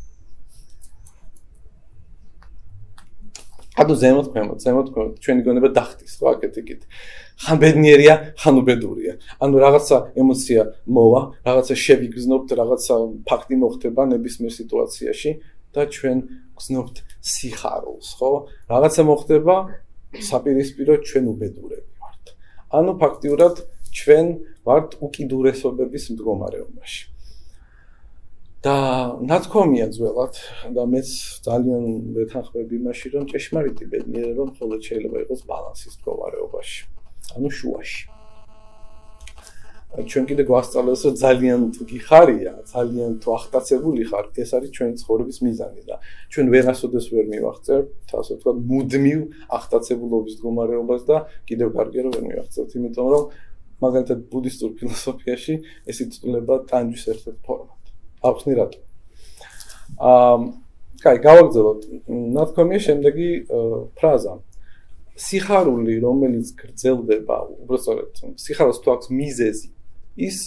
ანუ ზემოთ ქვემოთ, ზემოთ ქვემოთ, ჩვენი გონება დახტის, ხო, აქეთ იქით. ხან ბედნიერია, ხან უბედურია. ანუ რაღაცა ემოცია მოვა, რაღაცა შევიგზნობთ, რაღაცა ფაქტი მოხდება ნებისმიერ სიტუაციაში და ჩვენ გზნობთ სიხარულს, ხო? რაღაცა მოხდება საპირისპირო ჩვენ უბედურები ვართ. ანუ ფაქტიურად ჩვენ ვართ უკიდურესობების მდგომარეობაში. და ნათქვამია ძველად და მეც ძალიან ვეთანხმები იმაში რომ ჭეშმარიტი ბედნიერება მხოლოდ შეიძლება იყოს ბალანსის მდგომარეობაში ანუ შუაში. ჩვენ კიდე გვასწავლეს რომ ძალიან თუ გიხარია ძალიან თუ ახტაცებული ხარ ეს არის ჩვენი ცხოვრების მიზანი და ჩვენ ვერასოდეს ვერ მივახცევთ ასე ვთქვათ მუდმივ ახტაცებულობის მდგომარეობას და კიდევ კარგია რომ ვერ მივახცევთ იმიტომ რომ მაგალითად ბუდისტურ ფილოსოფიაში ეს იწვება ტანჯვის ერთ-ერთ ფორმად ახსნი რატო. აა, კაი, გავაგზავნოთ. ნათქვამია შემდეგი ფრაზა. სიხარული, რომელიც გრძელდება, უბრალოდ სიხარულს თუ აქვს მიზეზი, ის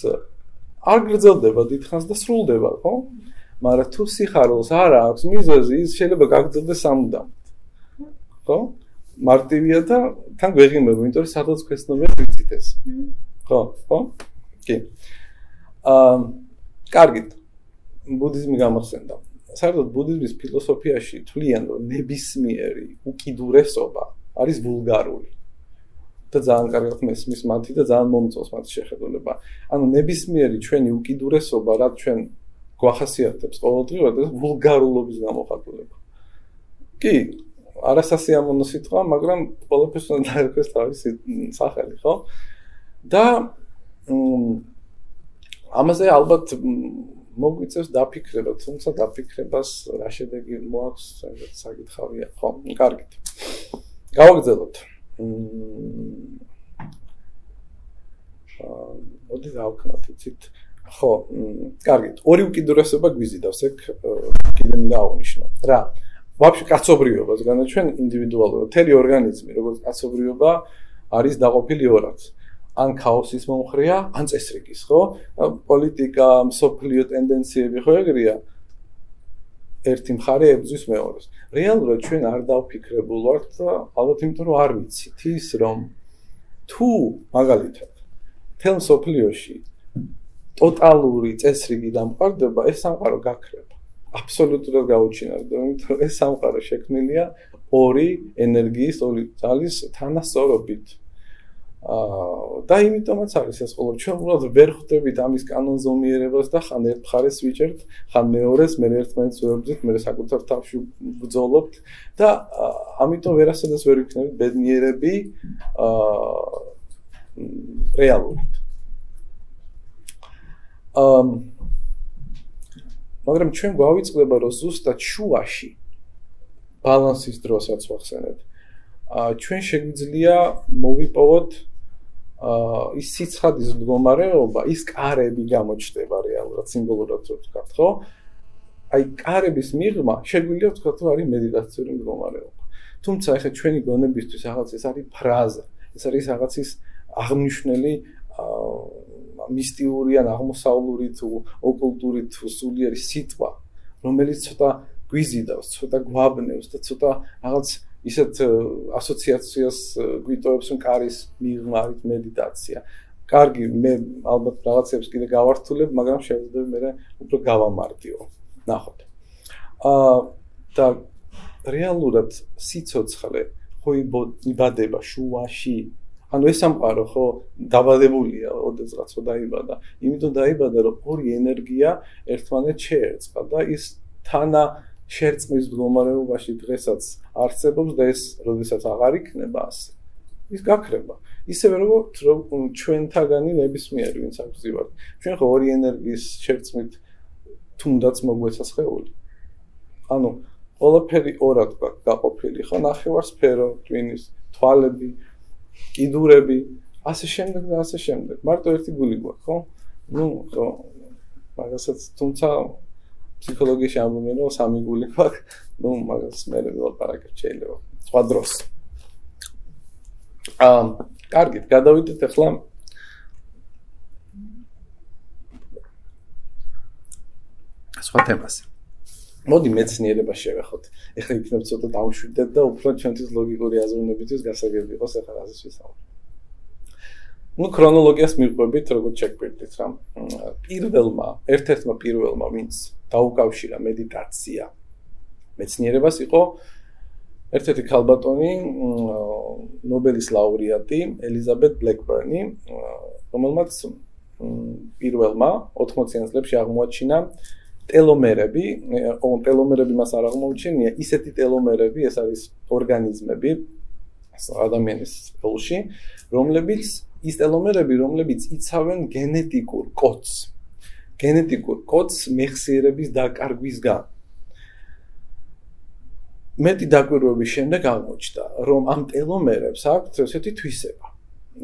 არ გრძელდება დიდხანს და სრულდება, ხო? მაგრამ თუ სიხარულს არ აქვს მიზეზი, ის შეიძლება გაგრძელდეს სამუდამოდ. ხო? მარტივია და თან გვეღიმება, იმიტომ რომ სადაც ქვეცნობია ვიცით ეს. ხო, ხო? კი. აა კარგით. ბუდიზმი გამახსენდა. საერთოდ ბუდიზმის ფილოსოფიაში თვლიან, რომ ნებისმიერი უკიდურესობა არის ვულგარული. და ძალიან კარგად მესმის მათი და ძალიან მომწონს მათი შეხედულება. ანუ ნებისმიერი ჩვენი უკიდურესობა, რაც ჩვენ გვახასიათებს ყოველდღიურად, ეს ვულგარულობის გამოხატულება. კი, არასასიამოვნო სიტყვა, მაგრამ ყველაფერს უნდა დაერქვეს თავისი სახელი, ხო? და ამაზე ალბათ მოგვიწევს დაფიქრება, თუმცა დაფიქრებას რა შედეგი მოაქვს, საკითხავია, ხო? კარგით. გავაგზავნოთ. აა მოდი დავქნათ, იცით? ხო, კარგით. ორი უკიდურესობა გვიზიდავს, ეგ კიდე მინდა აღნიშნო. რა? ვაფშე კაცობრიობას განაჩვენ ინდივიდუალურად. მთელი ორგანიზმი, როგორც კაცობრიობა, არის დაყოფილი ორად. ან ქაოსის მომხრეა, ან წესრიგის, ხო? პოლიტიკა, სოფლიო ტენდენციები ხო ეგრეა? ერთი მხარე ებძვის მეორეს. რეალურად ჩვენ არ დავფიქრებულ ვართ ალბათ იმიტომ რომ არ ვიცით ის რომ თუ მაგალითად თელ სოფლიოში ტოტალური წესრიგი დამყარდება, ეს სამყარო გაქრება. აბსოლუტურად გაუჩინარდა, იმიტომ რომ ეს სამყარო შექმნილია ორი ენერგიის, ორი ძალის თანასწორობით. და იმიტომაც არის ეს ყოველ ჩვენ უბრალოდ ვერ ხვდებით ამის კანონზომიერებას და ხან ერთ მხარეს ვიჭერთ, ხან მეორეს, მე ერთმანეთს ვეუბნით, მე საკუთარ თავში ვბძოლობთ და ამიტომ ვერასოდეს ვერ ვიქნებით ბედნიერები აა რეალურად. აა მაგრამ ჩვენ გვავიწყდება რომ ზუსტად შუაში ბალანსის დროსაც ვახსენეთ. აა ჩვენ შეგვიძლია მოვიპოვოთ ის სიცხადის მდგომარეობა, ის კარები გამოჩნდება რეალურად სიმბოლურად რო ვთქვათ, ხო? აი კარების მიღმა შეგვიძლია ვთქვათ, რომ არის მედიტაციური მდგომარეობა. თუმცა ახლა ჩვენი გონებისთვის რაღაც ეს არის ფრაზა, ეს არის რაღაცის აღნიშნული აა მისტიური ან აღმოსავლური თუ ოკულტური თუ სულიერი სიტყვა, რომელიც ცოტა გვიზიდავს, ცოტა გვაბნევს და ცოტა რაღაც ისეთ ასოციაციას გვიტოვებს რომ კარის მიღმა არის მედიტაცია. კარგი, მე ალბათ რაღაცებს კიდე გავართულებ, მაგრამ შეიძლება მე უფრო გავამარტიო. ნახოთ. აა და რეალურად სიцоცხლე ხო იბადება შუაში. ანუ ეს სამყარო ხო დაბადებულია, ოდესღაც ხო დაიბადა. იმიტომ დაიბადა, რომ ორი ენერგია ერთმანეთს შეერწყა და ის თანა შერწყმის მდგომარეობაში დღესაც არსებობს და ეს როდესაც აღარ იქნება ასე ის გაქრება. ისევე როგორც რომ ჩვენთაგანი ნებისმიერი ვინც აქვს ზივარ ჩვენ ხო ორი ენერგიის შერწყმით თუნდაც მოგვეცა სხეული ანუ ყველაფერი ორად გაყოფილი ხო? ნახევარსფერო ტვინის თვალები კიდურები. ასე შემდეგ და ასე შემდეგ. მარტო ერთი გული გვაქვს ხო? ну ხო. მაგასაც თუმცა ფსიქოლოგიაში ამბობენ რომ სამი გული გვაქვს ну მაგას მე ვილაპარაკებ შეიძლება სხვა დროს აა კარგით გადავიდეთ ახლა სხვა თემაზე მოდი მეცნიერება შევეხოთ ეხლა იქნებ ცოტა დავშვიდეთ და უფრო ჩვენთვის ლოგიკური აზროვნებისთვის გასაგები იყოს ახლა რაზეც ვისაუბრებ ну ქრონოლოგიას მიყვებით როგორც შეგვიძლია რა პირველმა ერთ-ერთმა პირველმა ვინც დაუკავშირა მედიტაცია მეცნიერებას იყო ერთ-ერთი ქალბატონი ნობელის ლაურეატი ელიზაბეთ ბლეკბერნი რომელმაც პირველმა 80-იან წლებში აღმოაჩინა ტელომერები, ოღონდ ტელომერები მას არ აღმოჩენია, ისეთი ტელომერები, ეს არის ორგანიზმები ადამიანის სხეულში, რომლებიც ის ტელომერები, რომლებიც იცავენ გენეტიკურ კოდს. გენეტიკურ კოდს მეხსიერების დაკარგვისგან. მეტი დაკვირვების შემდეგ აღმოჩნდა, რომ ამ ტელომერებს აქვთ ესეთი თვისება,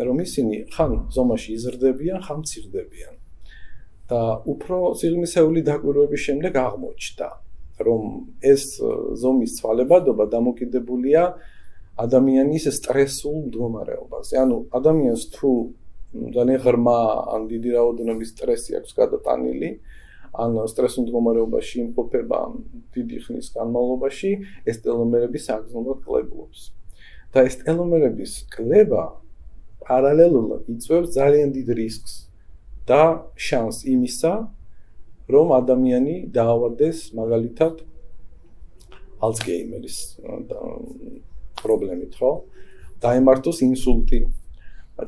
რომ ისინი ხან ზომაში იზრდებიან, ხან მცირდებიან. და უფრო სიღრმისეული დაკვირვების შემდეგ აღმოჩნდა, რომ ეს ზომის ცვალებადობა დამოკიდებულია ადამიანის სტრესულ მდგომარეობაზე. ანუ ადამიანს თუ ძალიან ღრმა ან დიდი რაოდენობის სტრესი აქვს გადატანილი, ან სტრესულ მდგომარეობაში იმყოფება დიდი ხნის განმავლობაში, ეს ტელომერები საგრძნობლად კლებულობს. და ეს ტელომერების კლება პარალელურად იწვევს ძალიან დიდ რისკს და შანს იმისა, რომ ადამიანი დაავადდეს მაგალითად ალცგეიმერის პრობლემით, ხო? დაემართოს ინსულტი,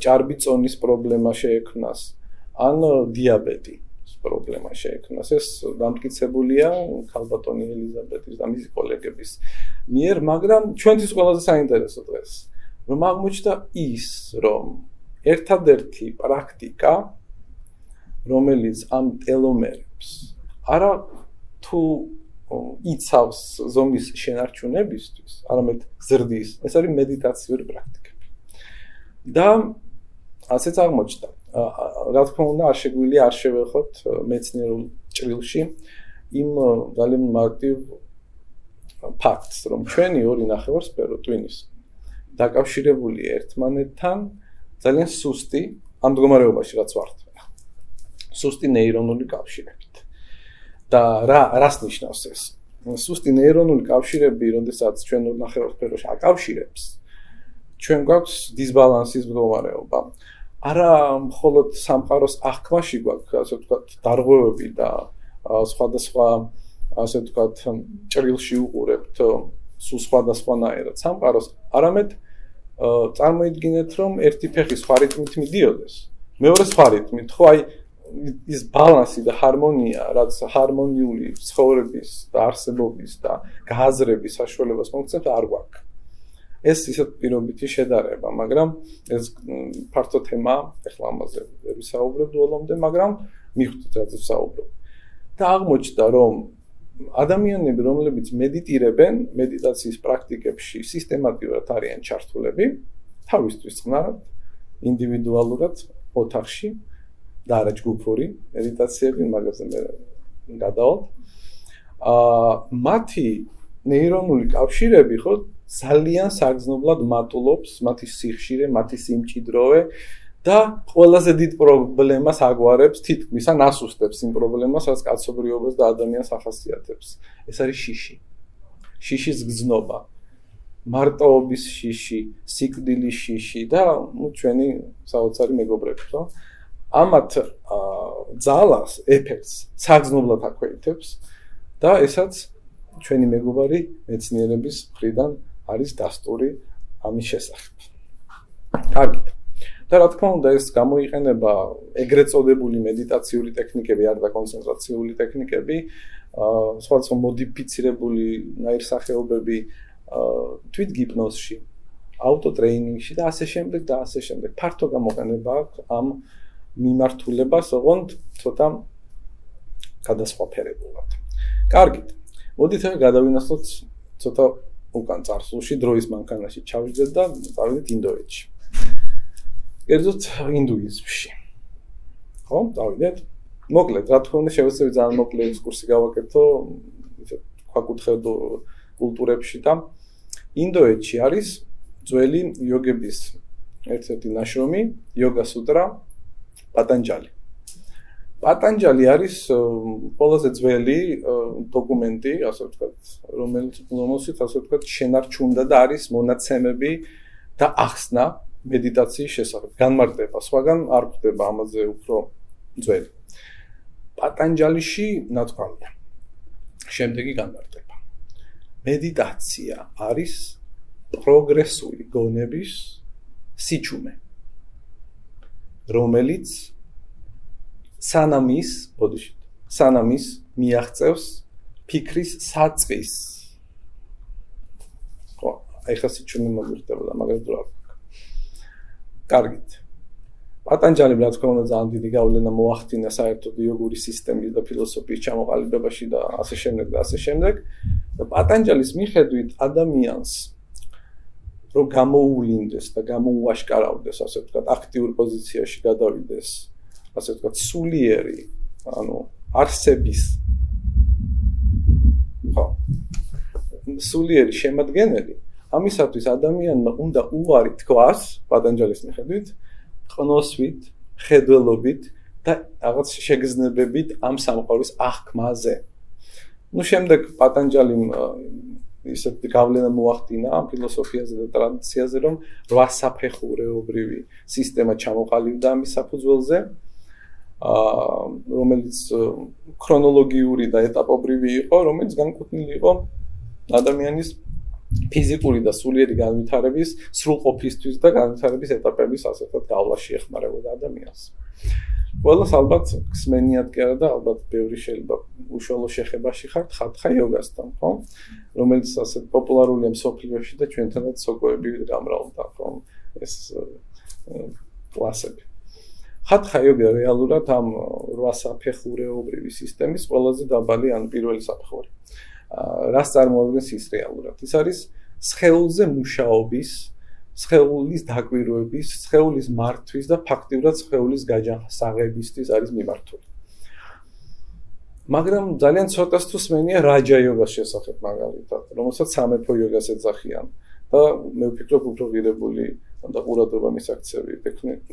ჭარბი წონის პრობლემა შეექმნას, ან დიაბეტი პრობლემა შეექმნას. ეს დამტკიცებულია ქალბატონი ელიზაბეთის და მისი კოლეგების მიერ, მაგრამ ჩვენთვის ყველაზე საინტერესო დღეს რომ აღმოჩნდა ის, რომ ერთადერთი პრაქტიკა რომელიც ამ ტელომერებს არა თუ იცავს ზომის შენარჩუნებისთვის, არამედ ზრდის, ეს არის მედიტაციური პრაქტიკები. და ასეც აღმოჩნდა. რა თქმა უნდა, არ შეგვიძლია არ შევეხოთ მეცნიერულ ჭრილში იმ ძალიან მარტივ ფაქტს, რომ ჩვენი ორი ნახევარსფერო ტვინის დაკავშირებული ერთმანეთთან ძალიან სუსტი ამ მდგომარეობაში რაც ვართ. სუსტი ნეირონული კავშირებით. და რა რას ნიშნავს ეს? სუსტი ნეირონული კავშირები, როდესაც ჩვენ ნახევარსფეროში აკავშირებს, ჩვენ გვაქვს დისბალანსის მდგომარეობა. არა მხოლოდ სამყაროს აღქმაში გვაქვს, ასე ვთქვათ, დარღვევები და სხვადასხვა ასე ვთქვათ, ჭრილში უყურებთ სულ სხვადასხვანაირად სამყაროს, არამედ წარმოიდგინეთ, რომ ერთი ფეხი სხვა რიტმით მიდიოდეს, მეორე სხვა რიტმით, ხო აი ის ბალანსი და ჰარმონია, რაც ჰარმონიული ცხოვრების და არსებობის და გააზრების საშუალებას მოგცემს, არ გვაქვს. ეს ისეთ პირობითი შედარება, მაგრამ ეს ფართო თემა, ეხლა ამაზე ვერ ვისაუბრებ ბოლომდე, მაგრამ მიხვდით რაც ვისაუბრებ. და აღმოჩნდა, რომ ადამიანები, რომლებიც მედიტირებენ, მედიტაციის პრაქტიკებში სისტემატურად არიან ჩართულები, თავისთვის წნარად, ინდივიდუალურად ოთახში, და არა ჯგუფური მედიტაციები, მაგაზე მე გადავალ. აა მათი ნეირონული კავშირები ხო ძალიან საგზნობლად მატულობს მათი სიხშირე, მათი სიმჭიდროვე და ყველაზე დიდ პრობლემას აგვარებს თითქმის ან ასუსტებს იმ პრობლემას, რაც კაცობრიობას და ადამიანს ახასიათებს. ეს არის შიში. შიშის გზნობა. მარტოობის შიში, სიკვდილის შიში და ნუ ჩვენი საოცარი მეგობრები, ხო? ამათ ძალას ეფექტს საგზნობლად აქვეითებს და ესაც ჩვენი მეგობარი მეცნიერების მხრიდან არის დასტური ამის შესახებ. კარგით. და რა თქმა უნდა ეს გამოიყენება ეგრეთ წოდებული მედიტაციური ტექნიკები, არ და კონცენტრაციული ტექნიკები, აა სხვადასხვა მოდიფიცირებული ნაირსახეობები აა თვით გიპნოზში, აუტოტრეინინგში და ასე შემდეგ და ასე შემდეგ. ფართო გამოყენება აქვს ამ მიმართულებას, ოღონდ ცოტა გადასხვაფერებულად. კარგით. მოდით ახლა გადავინახოთ ცოტა უკან წარსულში დროის მანქანაში ჩავიძეთ და წავიდეთ ინდოეთში. კერძოდ ინდუიზმში. ხო, წავიდეთ. მოკლედ, რა თქმა უნდა, შევეცდები ძალიან მოკლე ექსკურსი გავაკეთო ისე ქვაკუთხედო კულტურებში და ინდოეთში არის ძველი იოგების ერთ-ერთი ნაშრომი, იოგა სუტრა, პატანჯალი. პატანჯალი არის ყველაზე ძველი დოკუმენტი, ასე ვთქვათ, რომელიც რომელშიც ასე ვთქვათ, შენარჩუნდა და არის მონაცემები და ახსნა მედიტაციის შესახებ. განმარტება, სხვაგან არ ხდება ამაზე უფრო ძველი. პატანჯალიში ნათქვამია. შემდეგი განმარტება. მედიტაცია არის პროგრესული გონების სიჩუმე. რომელიც სანამის, ბოდიში, სანამის მიაღწევს ფიქრის საწყის. ხო, ეხლა სიჩუმე მოგვირდება, მაგრამ რა. კარგით. პატანჯალი რა თქმა უნდა ძალიან დიდი გავლენა მოახდინა საერთოდ იოგური სისტემის და ფილოსოფიის ჩამოყალიბებაში და ასე შემდეგ და ასე შემდეგ. და პატანჯალის მიხედვით ადამიანს რომ გამოუვლინდეს და გამოუაშკარავდეს, ასე ვთქვათ, აქტიურ პოზიციაში გადავიდეს, ასე ვთქვათ, სულიერი, ანუ არსების ხო. სულიერი შემადგენელი, ამისათვის ადამიანმა უნდა უარი თქვას პატანჯალის მიხედვით, ყნოსვით, ხედველობით და რაღაც შეგრძნებებით ამ სამყაროს აღქმაზე. ну შემდეგ პატანჯალიმ ისეთ გავლენა მოახდინა ამ ფილოსოფიაზე და ტრადიციაზე, რომ რვა საფეხურეობრივი სისტემა ჩამოყალიბდა ამის საფუძველზე. რომელიც ქრონოლოგიური და ეტაპობრივი იყო, რომელიც განკუთვნილი იყო ადამიანის ფიზიკური და სულიერი განვითარების სრულყოფისთვის და განვითარების ეტაპების ასეთად გავლაში ეხმარებოდა ადამიანს. ყველას ალბათ ხსმენიათ კი არა და ალბათ ბევრი შეიძლება უშუალო შეხებაში ხართ ხათხა იოგასთან, ხო? რომელიც ასე პოპულარულია მსოფლიოში და ჩვენთანაც სოკოები გამრავლდა, ხო? ეს კლასები. ხათხა იოგა რეალურად ამ რვა საფეხურეობრივი სისტემის ყველაზე დაბალი ან პირველი საფეხური. რას წარმოადგენს ის რეალურად? ის არის სხეულზე მუშაობის სხეულის დაკვირვების, სხეულის მართვის და ფაქტიურად სხეულის გაჯანსაღებისთვის არის მიმართული. მაგრამ ძალიან ცოტას თუ სმენია რაჯა იოგას შესახებ მაგალითად, რომელსაც სამეფო იოგას ეძახიან და მე ვფიქრობ უფრო ღირებული და ყურადღება მისაქცევი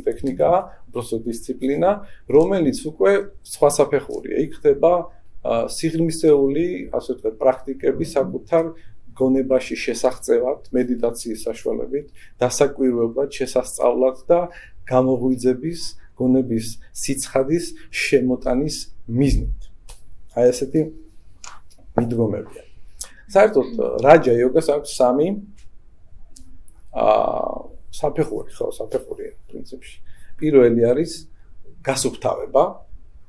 ტექნიკა, უბრალოდ დისციპლინა, რომელიც უკვე სხვა საფეხურია. იქ ხდება სიღრმისეული, ასე ვთქვათ, პრაქტიკები საკუთარ გონებაში შესახწევად მედიტაციის საშუალებით, დასაკვირვებლად, შესასწავლად და გამოღვიძების გონების სიცხადის შემოტანის მიზნით. აი ესეთი მიდგომებია. საერთოდ რაჯა იოგას აქვს სამი აა საფეხური, ხო, საფეხურია პრინციპში. პირველი არის გასუფთავება,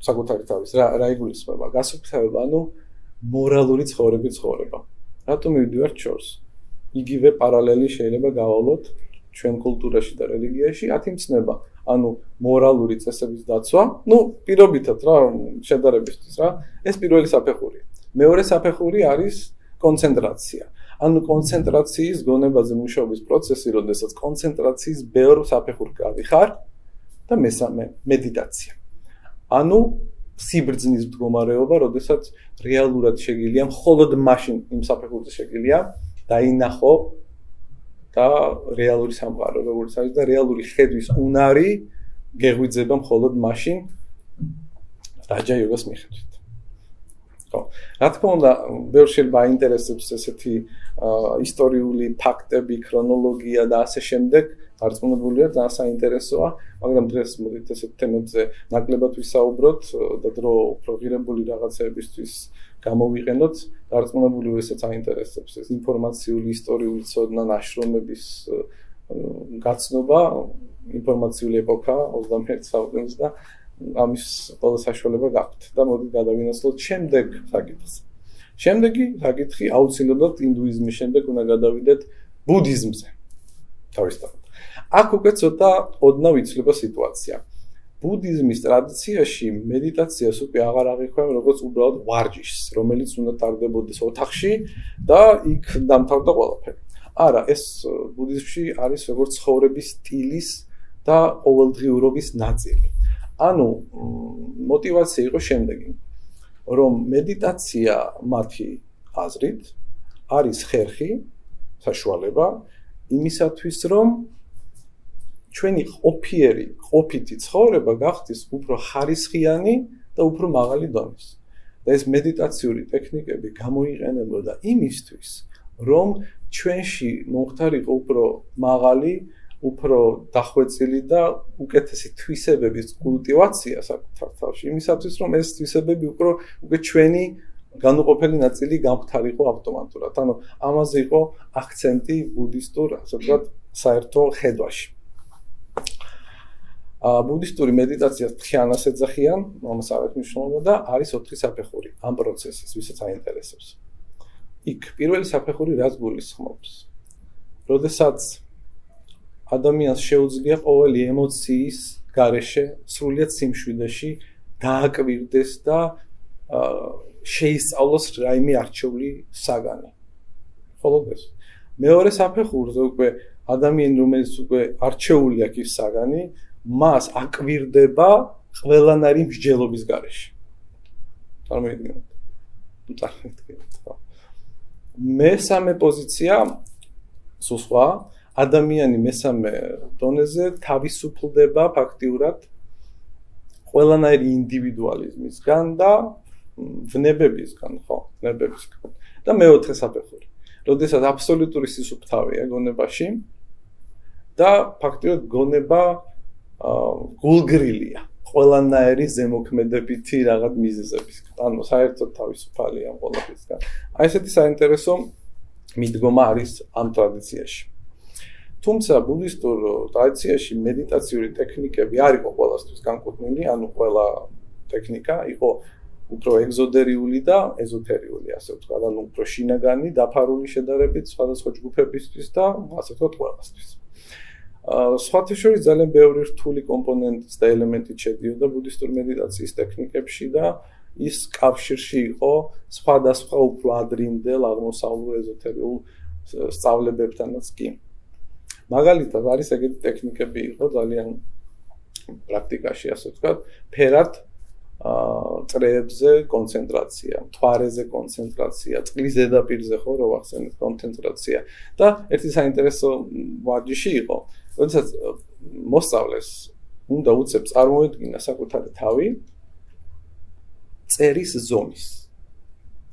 საკუთარი თავის რა რა იგულისხმება? გასუფთავება, ანუ მორალური ცხოვრების ცხოვრება. რატომ მივდივართ შორს? იგივე პარალელი შეიძლება გავალოთ ჩვენ კულტურაში და რელიგიაში, ათიმცნება, ანუ მორალური წესების დაცვა, ну, პირობითად რა, შედარებისთვის რა, ეს პირველი საფეხურია. მეორე საფეხური არის კონცენტრაცია. ანუ კონცენტრაციის გონებაზე მუშაობის პროცესი, როდესაც კონცენტრაციის ბევრ საფეხურს გავიხარ და მესამე მედიტაცია. ანუ სიბრძნის მდგომარეობა, როდესაც რეალურად შეგიძლია მხოლოდ მაშინ იმ საფეხურზე შეგიძლია დაინახო და რეალური სამყარო როგორც არის და რეალური ხედვის უნარი გეღვიძება მხოლოდ მაშინ რაჯა იოგას მიხედვით. ხო. რა თქმა უნდა, ბევრ შეიძლება აინტერესებს ესეთი ისტორიული ფაქტები, ქრონოლოგია და ასე შემდეგ, არწმუნებულია და საინტერესოა, მაგრამ დღეს მოდით ესეთ თემებზე ნაკლებად ვისაუბროთ და დრო უფრო ღირებული რაღაცებისთვის გამოვიყენოთ. არწმუნებული ვესაც აინტერესებს ეს ინფორმაციული ისტორიული ცოდნა ნაშრომების გაცნობა, ინფორმაციული ეპოქა 21 საუკუნეში და ამის ყველა საშუალება გაქვთ და მოდით გადავინაცვლოთ შემდეგ საკითხს. შემდეგი საკითხი აუცილებლად ინდუიზმის შემდეგ უნდა გადავიდეთ ბუდიზმზე. თავისთავად აქ უკვე ცოტა ოდნავ იცლება სიტუაცია. ბუდიზმის ტრადიციაში მედიტაციას უკვე აღარ აღიქვენ როგორც უბრალოდ ვარჯიშს, რომელიც უნდა ტარდებოდეს ოთახში და იქ დამთავრდა ყველაფერი. არა, ეს ბუდიზმში არის როგორც ცხოვრების სტილის და ყოველდღიურობის ნაწილი. ანუ мотивация იყო შემდეგი, რომ მედიტაცია მათი აზრით არის ხერხი, საშუალება იმისათვის, რომ ჩვენი ყოფიერი, ყოფითი ცხოვრება გახდეს უფრო ხარისხიანი და უფრო მაღალი დონის. და ეს მედიტაციური ტექნიკები გამოიყენებოდა იმისთვის, რომ ჩვენში მომختارიყო უფრო მაღალი უფრო დახვეწილი და უკეთესი თვისებების კულტივაცია საკუთარ თავში. იმისათვის, რომ ეს თვისებები უფრო უკვე ჩვენი განუყოფელი ნაწილი გამხდარიყო ავტომატურად. ანუ ამაზე იყო აქცენტი ბუდისტურ, ასე ვთქვათ, საერთო ხედვაში. ბუდისტური მედიტაციას თხიანას ეძახიან, მომს არის მნიშვნელობა და არის ოთხი საფეხური ამ პროცესის, ვისაც აინტერესებს. იქ პირველი საფეხური რას გულისხმობს? როდესაც ადამიანს შეუძლია ყოველი ემოციის გარეშე სრულიად სიმშვიდეში დააკვირდეს და შეისწავლოს რაიმე არჩეული საგანი. ხოლო ეს მეორე საფეხურზე უკვე ადამიანი რომელიც უკვე არჩეული აქვს ის საგანი, მას აკვირდება ყველანაირი მსჯელობის გარეშე. წარმოიდგინეთ. წარმოიდგინეთ. მესამე პოზიცია სუსვა ადამიანი მესამე დონეზე თავისუფლდება ფაქტიურად ყველანაირი ინდივიდუალიზმისგან და ვნებებისგან, ხო, ვნებებისგან. და მეოთხე საფეხური. როდესაც აბსოლუტური სისუფთავეა გონებაში და ფაქტიურად გონება გულგრილია ყველანაირი ზემოქმედებითი რაღაც მიზეზების. ანუ საერთოდ თავისუფალი ამ ყველაფრისგან. აი ესეთი საინტერესო მიდგომა არის ამ ტრადიციაში. თუმცა ბუდისტურ ტრადიციაში მედიტაციური ტექნიკები არ იყო ყველასთვის განკუთვნილი, ანუ ყველა ტექნიკა იყო უფრო ეგზოდერიული და ეზოთერიული, ასე ვთქვა, ანუ უფრო შინაგანი, დაფარული შედარებით სხვადასხვა ჯგუფებისთვის და ასე ვთქვათ, ყველასთვის. აა სხვათა შორის ძალიან ბევრი რთული კომპონენტის და ელემენტი შედიოდა ბუდისტურ მედიტაციის ტექნიკებში და ის კავშირში იყო სხვადასხვა უფრო ადრინდელ აღმოსავლურ ეზოთერიულ სწავლებებთანაც კი. მაგალითად არის ეგეთი ტექნიკები იყო ძალიან პრაქტიკაში ასე ვთქვათ, ფერად აა წრეებზე კონცენტრაცია, თვარეზე კონცენტრაცია, წყლის ზედაპირზე ხო რო ახსენეთ კონცენტრაცია და ერთი საინტერესო ვარჯიში იყო, როდესაც მოსწავლეს უნდა უცებ წარმოედგინა საკუთარი თავი წერის ზონის.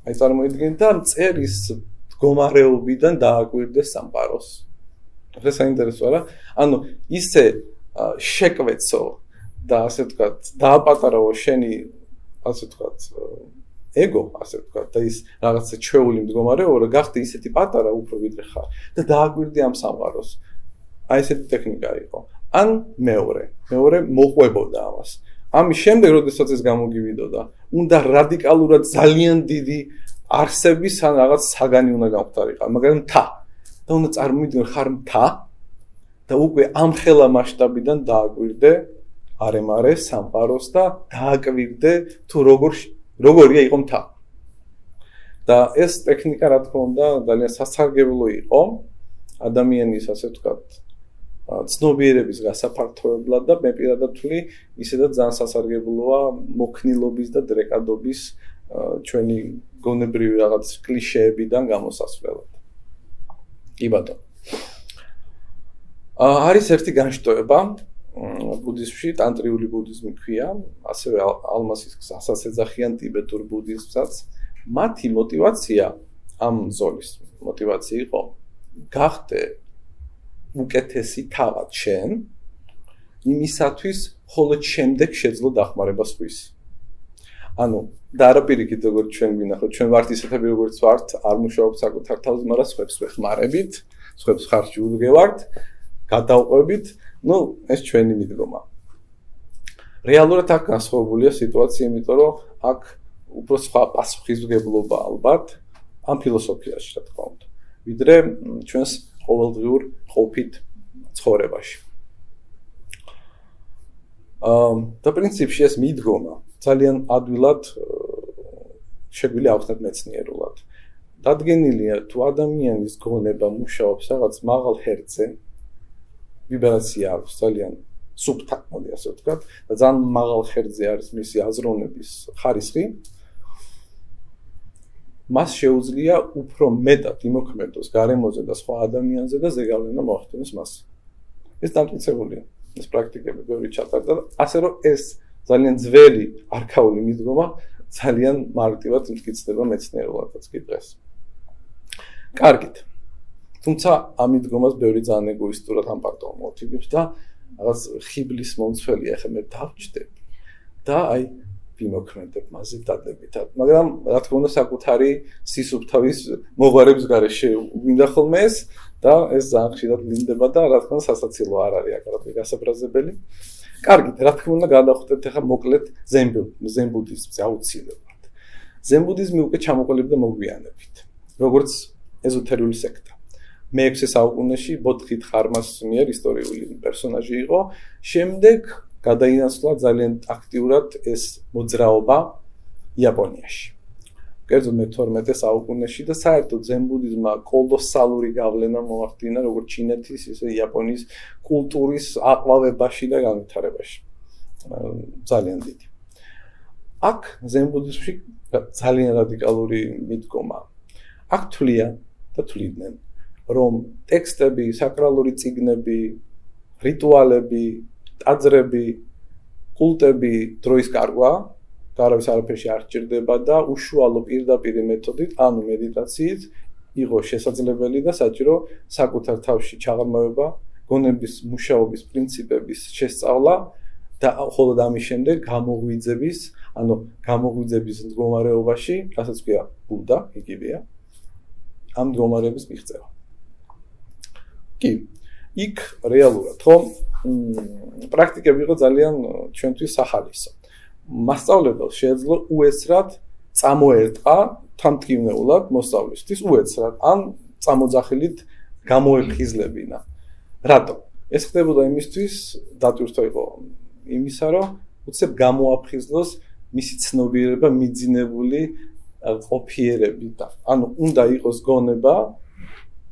აი წარმოედგინეთ და წერის მდგომარეობიდან დააკვირდეს სამყაროს. და საინტერესო არა? ანუ ისე შეკვეცო და ასე ვთქვათ, დააპატარავო შენი ასე ვთქვათ ეგო, ასე ვთქვათ, და ის რაღაცა ჩვეული მდგომარეობა გახდა ისეთი პატარა უფრო ვიდრე ხარ და დააკვირდი ამ სამყაროს. აი ესეთი ტექნიკა იყო. ან მეორე, მეორე მოყვებოდა ამას. ამის შემდეგ, როდესაც ეს გამოგივიდოდა, უნდა რადიკალურად ძალიან დიდი არსების ან რაღაც საგანი უნდა გამختارიყო, მაგრამ თა და უნდა წარმოვიდგინო ხარ მთა და უკვე ამ ხელა მასშტაბიდან დააკვირდე არემარე სამყაროს და დააკვირდე თუ როგორ როგორია იყო მთა. და ეს ტექნიკა რა თქმა უნდა ძალიან სასარგებლო იყო ადამიანის ასე ვთქვათ ცნობიერების გასაფართოებლად და მე პირადად ვთვლი ისედაც ძალიან სასარგებლოა მოქნილობის და დრეკადობის ჩვენი გონებრივი რაღაც კლიშეებიდან გამოსასვლელად. კი ბატონო. არის ერთი განშტოება ბუდიზმში, ტანტრიული ბუდიზმი ქვია, ასევე ალმასის გზასაც ეძახიან ტიბეტურ ბუდიზმსაც. მათი мотиваცია ამ ზოლის мотиваცია იყო გახდე უკეთესი თავად შენ იმისათვის, ხოლო შემდეგ შეძლო დახმარება სხვის. ანუ და არაპირიქით როგორ ჩვენ ვინახოთ, ჩვენ ვართ ისეთები როგორც ვართ, არ მუშაობთ საკუთარ თავზე, მაგრამ სხვებს ვეხმარებით, სხვებს ხარჯი უდგევართ, გადავყვებით, ну, ეს ჩვენი მიდგომა. რეალურად აქ განსხვავებულია სიტუაცია, იმიტომ რომ აქ უფრო სხვა პასუხისმგებლობა ალბათ ამ ფილოსოფიაში, რა თქმა უნდა. ვიდრე ჩვენს ყოველდღიურ ყოფით ცხოვრებაში. აა და პრინციპში ეს მიდგომა ძალიან ადვილად შეგვიძლია ახსნათ მეცნიერულად. დადგენილია თუ ადამიანის გონება მუშაობს რაღაც მაღალ ჰერცზე ვიბრაცია აქვს ძალიან სუბტაკმოდი ასე ვთქვათ და ძალიან მაღალ ჰერცზე არის მისი აზროვნების ხარისხი მას შეუძლია უფრო მეტად იმოქმედოს გარემოზე და სხვა ადამიანზე და ზეგავლენა მოახდინოს მას. ეს დამტკიცებულია. ეს პრაქტიკები ბევრი ჩატარდა და ასე რომ ეს ძალიან ძველი არქაული მიდგომა ძალიან მარტივად მტკიცდება მეცნიერულადაც კი დღეს. კარგით. თუმცა ამ მიდგომას ბევრი ძალიან ეგოისტურად ამპარტო მოტივებს და რაღაც ხიბლის მომცველია ხე მე დავჭდები. და აი ვიმოქმედებ მასზე დადებითად. მაგრამ რა თქმა უნდა საკუთარი სისუფთავის მოგვარების გარეშე ვინდა ხოლმე ეს და ეს ხშირად მინდება და რა თქმა უნდა სასაცილო არ არის აკრატი გასაფრაზებელი. კარგი, რა თქმა უნდა გადავხვდეთ ახლა მოკლედ ზენბუდიზმზე აუცილებლად. ზენბუდიზმი უკვე ჩამოყალიბდა მოგვიანებით, როგორც ეზოთერიული სექტა. მე-6 საუკუნეში ბოთხით ხარმას მიერ ისტორიული პერსონაჟი იყო. შემდეგ გადაინაცვლა ძალიან აქტიურად ეს მოძრაობა იაპონიაში. კერძოდ მე-12 საუკუნეში და საერთოდ ზენბუდიზმმა კოლოსალური გავლენა მოახდინა როგორც ჩინეთის, ისე იაპონიის კულტურის აყვავებაში და განვითარებაში. ძალიან დიდი. აქ ზენბუდიზმში ძალიან რადიკალური მიდგომა. აქ თვლიან და თვლიდნენ, რომ ტექსტები, საკრალური წიგნები, რიტუალები ტაძრები, კულტები დროის კარგვა, გარავის არაფერში არ ჭირდება და უშუალო პირდაპირ მეთოდით, ანუ მედიტაციით იყო შესაძლებელი და საჭირო საკუთარ თავში ჩაღრმავება, გონების მუშაობის პრინციპების შესწავლა და ხოლო ამის შემდეგ გამოღვიძების, ანუ გამოღვიძების მდგომარეობაში, რასაც ქვია ბუდა, იგივეა. ამ მდგომარეობის მიღწევა. კი, იქ რეალურად, ხო? პრაქტიკები იყო ძალიან ჩვენთვის ახალისა. მასწავლებელს შეეძლო უესრად წამოერტყა თამტკივნეულად მოსწავლისთვის უეცრად ან წამოძახილით გამოეხიზლებინა. რატო? ეს ხდებოდა იმისთვის, დატვირთვა იყო იმისა, რომ უცებ გამოაფხიზლოს მისი ცნობიერება მიძინებული ყოფიერებით და ანუ უნდა იყოს გონება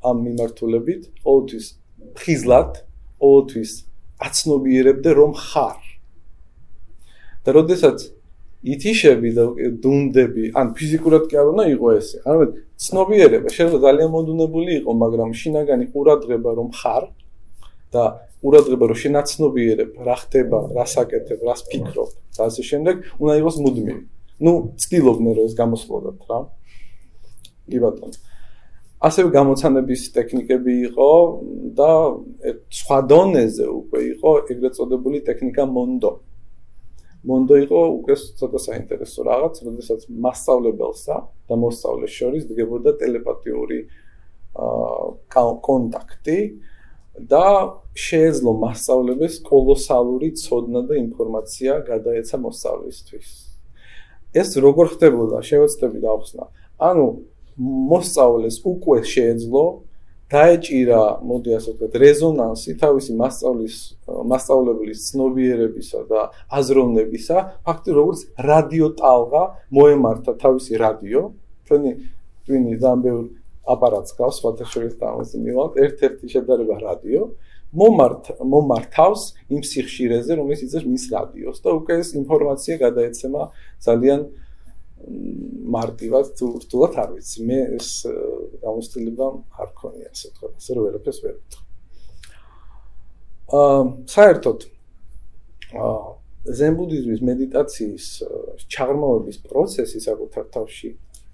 ამ მიმართულებით ყოველთვის ხიზლად, ყოველთვის აცნობიერებდე რომ ხარ. და როდესაც ითიშები და დუნდები, ან ფიზიკურად კი არ უნდა იყო ესე. ანუ ცნობიერება შეიძლება ძალიან მოდუნებული იყო, მაგრამ შინაგანი ყურადღება რომ ხარ და ყურადღება რომ შენაცნობიერებ, რა ხდება, რას აკეთებ, რას ფიქრობ და ასე შემდეგ, უნდა იყოს მუდმივი. ну, ცდილობდნენ რომ ეს გამოსვლოდათ რა. კი ბატონო. ასევე გამოცანების ტექნიკები იყო და სხვა დონეზე უკვე იყო ეგრეთ წოდებული ტექნიკა მონდო. მონდო იყო უკვე ცოტა საინტერესო რაღაც, როდესაც მასწავლებელსა და მოსწავლეს შორის დგებოდა ტელეპათიური აა კონტაქტი და შეეძლო მასწავლებელს კოლოსალური ცოდნა და ინფორმაცია გადაეცა მოსწავლისთვის. ეს როგორ ხდებოდა? შევეცდები დავხსნა. ანუ მოსწავლეს უკვე შეეძლო დაეჭირა, მოდი ასე ვთქვათ, რეზონანსი თავისი მასწავლის მასწავლებლის ცნობიერებისა და აზროვნებისა, ფაქტი როგორც რადიო ტალღა მოემართა თავისი რადიო, ჩვენი ტვინი დამბეულ აპარატს გავს, სხვათა შორის დამოსი მივალთ, ერთ-ერთი შედარება რადიო, მომართ მომართავს იმ სიხშირეზე, რომელიც იწევს მის რადიოს და უკვე ეს ინფორმაცია გადაეცემა ძალიან მარტივად თუ რთულად არ ვიცი. მე ეს გამოსtildeება არ ქონია ასე თქვა. ასე რომ ვერაფერს ვერ ვიტყვი აა საერთოდ აა ზენ-ბუდიზმის მედიტაციის ჩაღრმავების პროცესი საკუთარ თავში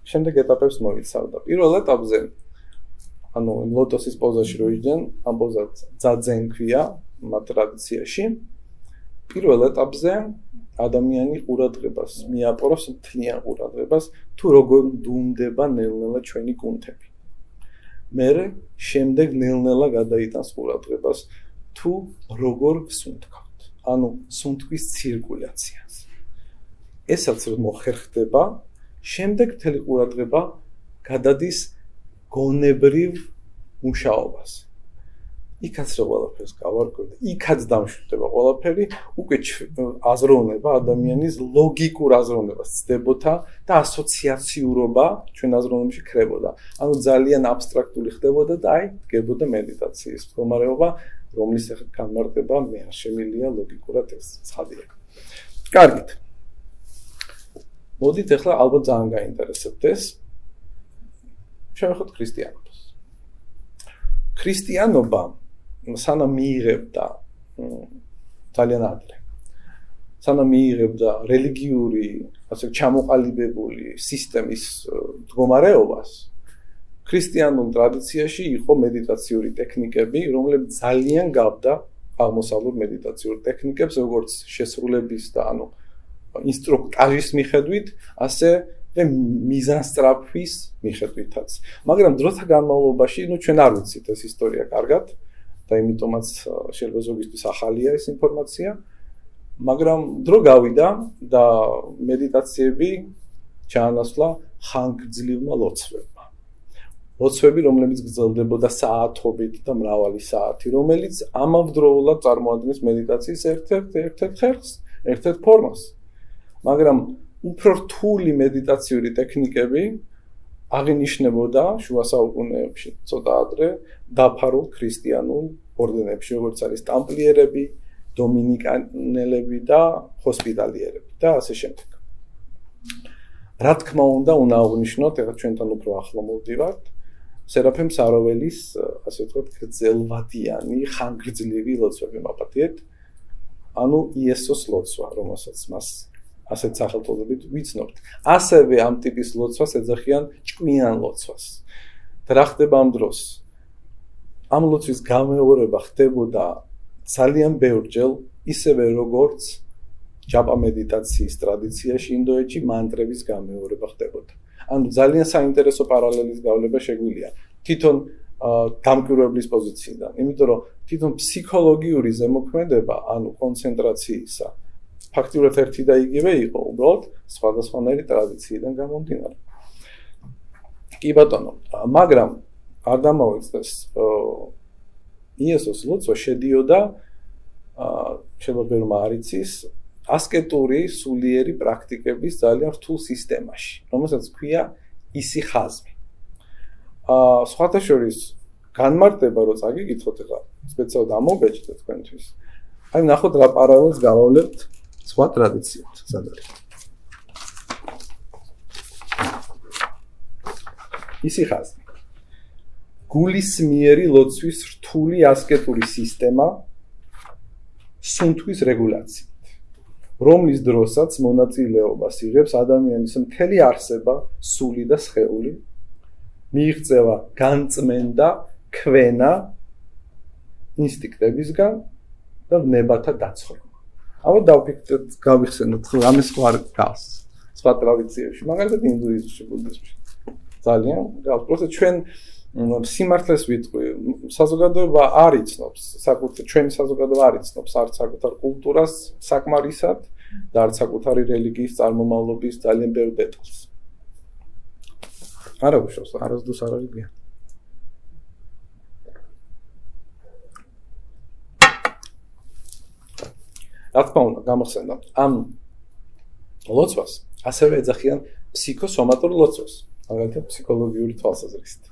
შემდეგ ეტაპებს მოიცავდა. პირველ ეტაპზე ანუ ლოტოსის პოზაში რო იჯენ ამ პოზას ძაძენ ქვია მათ ტრადიციაში პირველ ეტაპზე ადამიანი ყურადღებას მიაპყროს მთლიან ყურადღებას თუ როგორ დუნდება ნელ-ნელა ჩვენი კუნთები. მე შემდეგ ნელ-ნელა გადაიტანს ყურადღებას თუ როგორ ვსუნთქავთ. ანუ სუნთქვის ცირკულაციას. ესაც რომ მოხერხდება, შემდეგ მთელი ყურადღება გადადის გონებრივ მუშაობას. იქაც რა ყველაფერს გავარკვევ, იქაც დამშვიდდება ყველაფერი, უკვე აზროვნება ადამიანის ლოგიკურ აზროვნებას ცდებოდა და ასოციაციურობა ჩვენ აზროვნებაში ქრებოდა. ანუ ძალიან აბსტრაქტული ხდებოდა და აი, დგებოდა მედიტაციის მდგომარეობა, რომლის განმარტება მე არ შემილია ლოგიკურად ეს ცხადია. კარგით. მოდით ახლა ალბათ ძალიან გაინტერესებთ ეს. შევეხოთ ქრისტიანობას. ქრისტიანობა სანამ მიიღებდა ძალიან ადრე. სანამ მიიღებდა რელიგიური ასე ჩამოყალიბებული სისტემის მდგომარეობას ქრისტიანულ ტრადიციაში იყო მედიტაციური ტექნიკები რომლებიც ძალიან გავდა აღმოსავლურ მედიტაციურ ტექნიკებს როგორც შესრულების და ანუ ინსტრუქტაჟის მიხედვით ასე და მიზანსტრაფის მიხედვითაც. მაგრამ დროთა განმავლობაში ნუ ჩვენ არ ვიცით ეს ისტორია კარგად და იმიტომაც შეიძლება ზოგისთვის ახალია ეს ინფორმაცია. მაგრამ დრო გავიდა და მედიტაციები ჩაანაცვლა ხანგრძლივმა ლოცვებმა. ლოცვები, რომლებიც გრძელდებოდა საათობით და მრავალი საათი, რომელიც ამავდროულად წარმოადგენს მედიტაციის ერთ-ერთ ერთ-ერთ ხერხს, ერთ-ერთ ფორმას. მაგრამ უფრო რთული მედიტაციური ტექნიკები აღინიშნებოდა შუა საუკუნეებში ცოტა ადრე დაფარულ ქრისტიანულ ორდენებში როგორც არის ტამპლიერები, დომინიკანელები და ჰოსპიტალიერები და ასე შემდეგ. რა თქმა უნდა, უნდა აღნიშნოთ, ეხლა ჩვენთან უფრო ახლო მოვდივართ, სერაფემ საროველის, ასე ვთქვათ, გრძელვადიანი, ხანგრძლივი ლოცვები მაპატიეთ. ანუ იესოს ლოცვა, რომელსაც მას ასეთ სახელწოდებით ვიცნობთ. ასევე ამ ტიპის ლოცვას ეძახიან ჭკვიან ლოცვას. და რა ხდება ამ დროს? ამ ლოცვის გამეორება ხდებოდა ძალიან ბევრჯერ ისევე როგორც ჯაპა მედიტაციის ტრადიციაში ინდოეთში მანტრების გამეორება ხდებოდა. ანუ ძალიან საინტერესო პარალელის გავლება შეგვიძლია. თვითონ დამკვირვებლის პოზიციიდან, იმიტომ რომ თვითონ ფსიქოლოგიური ზემოქმედება, ანუ კონცენტრაციისა, ფაქტიურად ერთი და იგივე იყო, უბრალოდ სხვადასხვანაირი ტრადიციიდან გამომდინარე. კი ბატონო, მაგრამ არ დამოვიწყდეს იესოს ლოცვა შედიოდა შეიძლება არ იცის ასკეტური სულიერი პრაქტიკების ძალიან რთულ სისტემაში, რომელსაც ქვია ისიხაზმი. აა სხვათა შორის განმარტება რო წაგიკითხოთ ახლა სპეციალურად ამობეჭდეთ თქვენთვის. აი ნახოთ რა პარალელს გავავლებთ სხვა ტრადიციებთან სადაც. ისიხაზმი. გულისმიერი ლოცვის რთული ასკეტური სისტემა სუნთქვის რეგულაციით, რომლის დროსაც მონაწილეობას იღებს ადამიანის მთელი არსება, სული და სხეული, მიიღწევა განწმენდა ქვენა ინსტინქტებისგან და ნებათა დაცხრა. აბა დავფიქრეთ, გავიხსენოთ, ამის სხვა გავს სხვა ტრადიციებში, მაგალითად ინდუიზმში, ბუდიზმში. ძალიან გავს, პროცესს ჩვენ სიმართლეს ვიტყვი, საზოგადოება არ იცნობს, საკუთარ ჩვენი საზოგადოება არ იცნობს არც საკუთარ კულტურას საკმარისად და არც საკუთარი რელიგიის წარმომავლობის ძალიან ბევრ დეტალს. არა უშავს, არასდროს არ არის გია. რა თქმა უნდა, გამახსენდა ამ ლოცვას ასევე ეძახიან ფსიქოსომატურ ლოცვას, მაგალითად ფსიქოლოგიური თვალსაზრისით.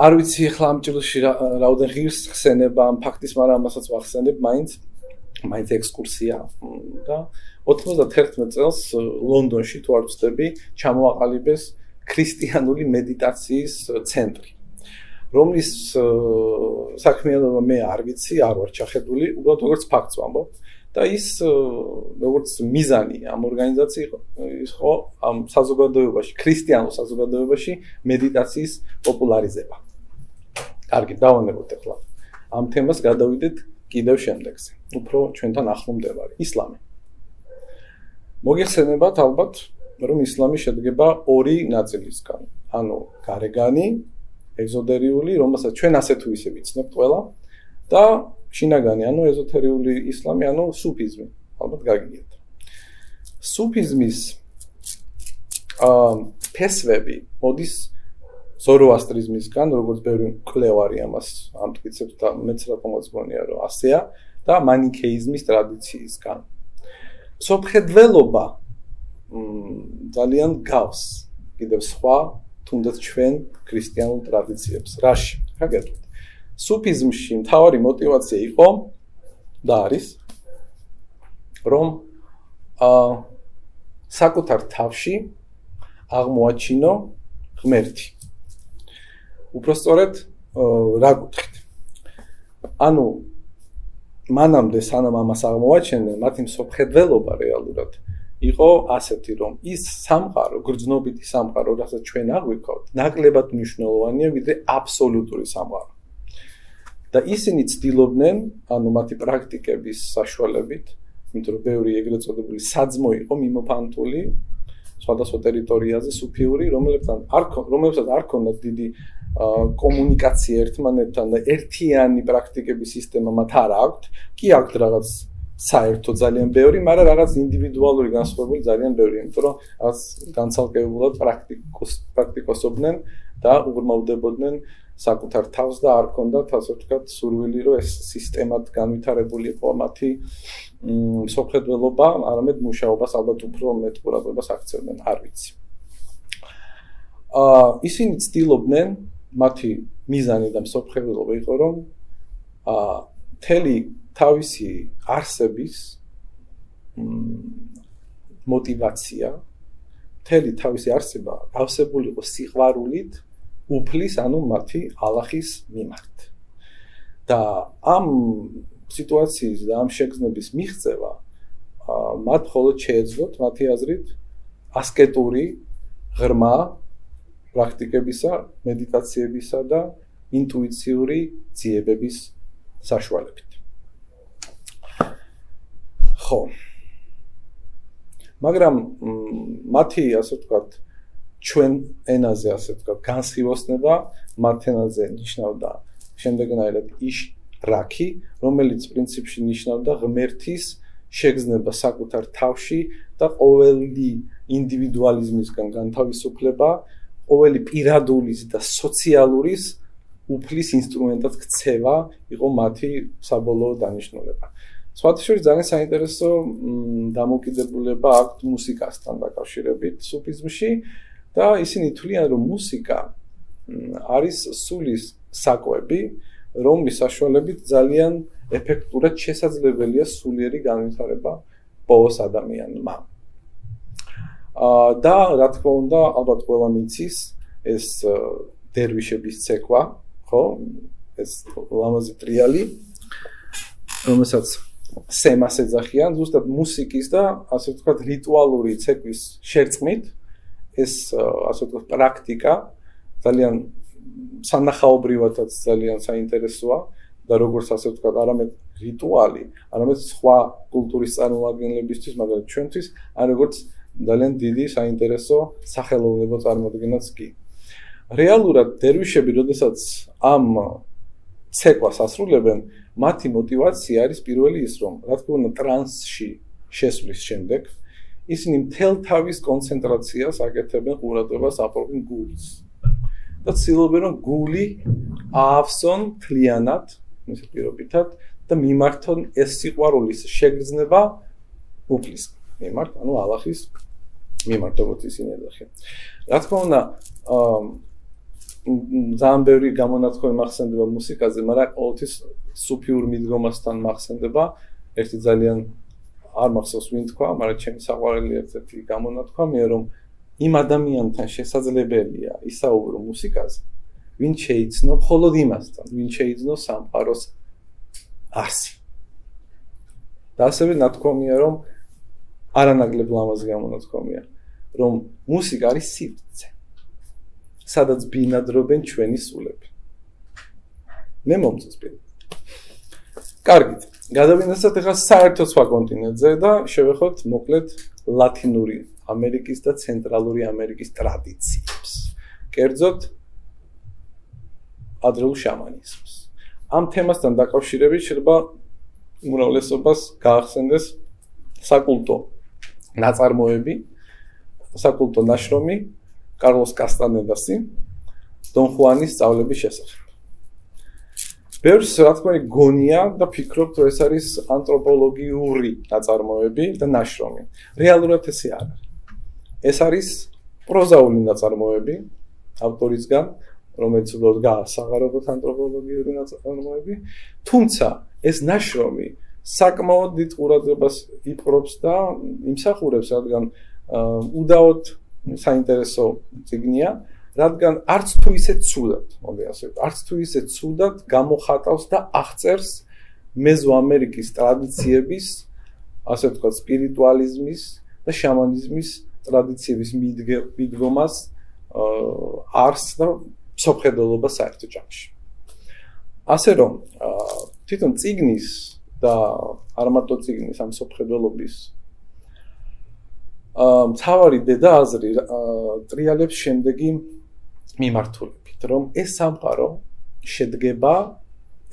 არ ვიცი ახლა ამ ჭილში რაოდენ ღირს ხსენება ამ ფაქტის, მაგრამ ამასაც ვახსენებ მაინც მაინც ექსკურსია და 91 წელს ლონდონში თუ არ ვწდები, ჩამოაყალიბეს ქრისტიანული მედიტაციის ცენტრი. რომლის საქმიანობა მე არ ვიცი, არ ვარ ჩახედული, უბრალოდ როგორც ფაქტს ვამბობ. და ის როგორც მიზანი ამ ორგანიზაციის იყო ამ საზოგადოებაში, ქრისტიანულ საზოგადოებაში მედიტაციის პოპულარიზება. კარგი, დავანებოთ ახლა. ამ თემას გადავიდეთ კიდევ შემდეგზე. უფრო ჩვენთან ახლო მდებარე ისლამი. მოგიხსენებათ ალბათ, რომ ისლამი შედგება ორი ნაწილისგან. ანუ გარეგანი, ეგზოდერიული, რომელსაც ჩვენ ასე თუ ისე ვიცნობთ ყველა და შინაგანი, ანუ ეზოთერიული ისლამი, ანუ სუფიზმი. ალბათ გაგიგეთ. სუფიზმის აა ფესვები მოდის ზოროასტრიზმისგან, როგორც ბევრი კლევარი ამას ამტკიცებს და მეც რა თქმა უნდა რომ ასეა და მანიქეიზმის ტრადიციისგან. სოფხედველობა ძალიან გავს კიდევ სხვა თუნდაც ჩვენ ქრისტიანულ ტრადიციებს. რაში? რა გეტყვით? სუფიზმში მთავარი мотиваცია იყო და არის რომ აა საკუთარ თავში აღმოაჩინო ღმერთი. უпростоრად რა გითხით? ანუ მანამდე სანამ ამას აღმოაჩენენ, მათი მსოფლმხედველობა რეალურად იყო ასეთი რომ ის სამყარო გრძნობიტი სამყარო რასაც ჩვენ აღვიქოთ ნაკლებად მნიშვნელოვანია ვიდრე აბსოლუტური სამყარო და ისინი ცდილობდნენ ანუ მათი პრაქტიკების საშუალებით იმიტომ რომ ბევრი ეგრეთ წოდებული საძმო იყო მიმოფანტული სხვადასხვა ტერიტორიაზე სუფიური რომლებთან არ რომლებსაც არ ქონდათ დიდი კომუნიკაცია ერთმანეთთან და ერთიანი პრაქტიკების სისტემა მათ არ აქვთ. კი აქვთ რაღაც საერთო ძალიან ბევრი, მაგრამ რაღაც ინდივიდუალური განსხვავებული ძალიან ბევრი, იმიტომ რომ ას განცალკევებულად პრაქტიკოს პრაქტიკოსობდნენ და უღრმავდებოდნენ საკუთარ თავს და არ ქონდათ ასე ვთქვათ სურვილი რომ ეს სისტემად განვითარებულიყო მათი მსოფლმხედველობა, არამედ მუშაობას ალბათ უფრო მეტ ყურადღებას აქცევდნენ, არ ვიცი. აა ისინი ცდილობდნენ მათი მიზანი და მსოფლმხედველობა იყო რომ ა თელი თავისი არსების мотивация მთელი თავისი არსება გავსებულიყო სიყვარულით უფლის ანუ მათი ალახის მიმართ და ამ სიტუაციის და ამ შეგრძნების მიღწევა მათ მხოლოდ შეეძლოთ მათი აზრით ასკეტური ღრმა პრაქტიკებისა, მედიტაციებისა და ინტუიციური ძიებების საშუალებით. ხო. მაგრამ მათი ასე ვთქვათ ჩვენ ენაზე ასე ვთქვათ განსხვავება მართენაზე ნიშნავდა შემდეგნაირად ის რაკი, რომელიც პრინციპში ნიშნავდა ღმერთის შეგზნება საკუთარ თავში და ყოველი ინდივიდუალიზმისგან განთავისუფლება, ყოველი პირადულის და სოციალურის უფლის ინსტრუმენტად ქცევა იყო მათი საბოლოო დანიშნულება. სხვათა შორის ძალიან საინტერესო დამოკიდებულება აქვს მუსიკასთან დაკავშირებით სუფიზმში და ისინი თვლიან რომ მუსიკა არის სულის საკვები, რომლის საშუალებით ძალიან ეფექტურად შესაძლებელია სულიერი განვითარება ყოველ ადამიანმა. აა და რა თქმა უნდა, ალბათ ყველა მიცის ეს დერვიშების ცეკვა, ხო? ეს ლამაზი ტრიალი, რომელსაც სემას ეძახიან, ზუსტად მუსიკის და ასე ვთქვათ რიტუალური ცეკვის შერწყმით ეს ასე ვთქვათ პრაქტიკა ძალიან სანახაობრივადაც ძალიან საინტერესოა და როგორც ასე ვთქვათ, არამედ რიტუალი, არამედ სხვა კულტურის წარმომადგენლებისთვის, მაგრამ ჩვენთვის არ როგორც ძალიან დიდი საინტერესო სახელოვნებო წარმოადგენაც კი. რეალურად დერვიშები, როდესაც ამ ცეკვას ასრულებენ, მათი мотиваცია არის პირველი ის, რომ რა თქმა უნდა ტრანსში შესვლის შემდეგ ისინი მთელ თავის კონცენტრაციას აკეთებენ ყურადღებას აპრობენ გულს. და ცდილობენ რომ გული აავსონ მთლიანად, ესე პირობითად და მიმართონ ეს სიყვარულის შეგრძნება უფლის მიმართ, ანუ ალახის მიმართ, როგორც ისინი ეძახიან. რა თქმა უნდა, ძალიან ბევრი გამონათქვამი მახსენდება მუსიკაზე მაგრამ ყოველთვის სუფიურ მიდგომასთან მახსენდება ერთი ძალიან არ მახსოვს ვინ თქვა მაგრამ ჩემი საყვარელი ერთ-ერთი გამონათქვამია რომ იმ ადამიანთან შესაძლებელია ისაუბრო მუსიკაზე, ვინ შეიცნო მხოლოდ იმასთან, ვინ შეიცნო სამყაროს ასი. და ასევე ნათქვამია, რომ არანაკლებ ლამაზ გამონათქვამია, რომ მუსიკა არის სივრცე. სადაც ბინადრობენ ჩვენი სულები. მე მომწესპი. კარგით. გადავინახოთ ახლა საერთო სხვა კონტინენტზე და შევეხოთ მოკლედ ლათინური ამერიკის და ცენტრალური ამერიკის ტრადიციებს. კერძოდ ადრეულ შამანიზმს. ამ თემასთან დაკავშირებით შეიძლება უმრავლესობას გაახსენდეს საკულტო ნაწარმოები, საკულტო ნაშრომი კარლოს კასტანედასი დონ ხუანის სწავლების შესახებ. ბევრს რა თქმა უნდა გონია და ფიქრობთ რომ ეს არის ანთროპოლოგიური ნაწარმოები და ნაშრომი. რეალურად ესე არ არის. ეს არის პროზაული ნაწარმოები ავტორისგან, რომელიც უბრალოდ გაასაღაროთ ანთროპოლოგიური ნაწარმოები, თუმცა ეს ნაშრომი საკმაოდ დიდ ყურადღებას იპყრობს და იმსახურებს, რადგან უდაოდ საინტერესო ციგნია, რადგან არც თუ ისე ცუდად, მოდი ასე ვთქვათ, არც თუ ისე ცუდად გამოხატავს და აღწერს მეზოამერიკის ტრადიციების, ასე ვთქვათ, სპირიტუალიზმის და შამანიზმის ტრადიციების მიდგომას არს და სოფხედელობა საერთო ჯამში. ასე რომ თვითონ ციგნის და არამარტო ციგნის ამ სოფხედელობის აა თავარი დედა აზრი ტრიალებს შემდეგი მიმართულებით, რომ ეს სამყარო შედგება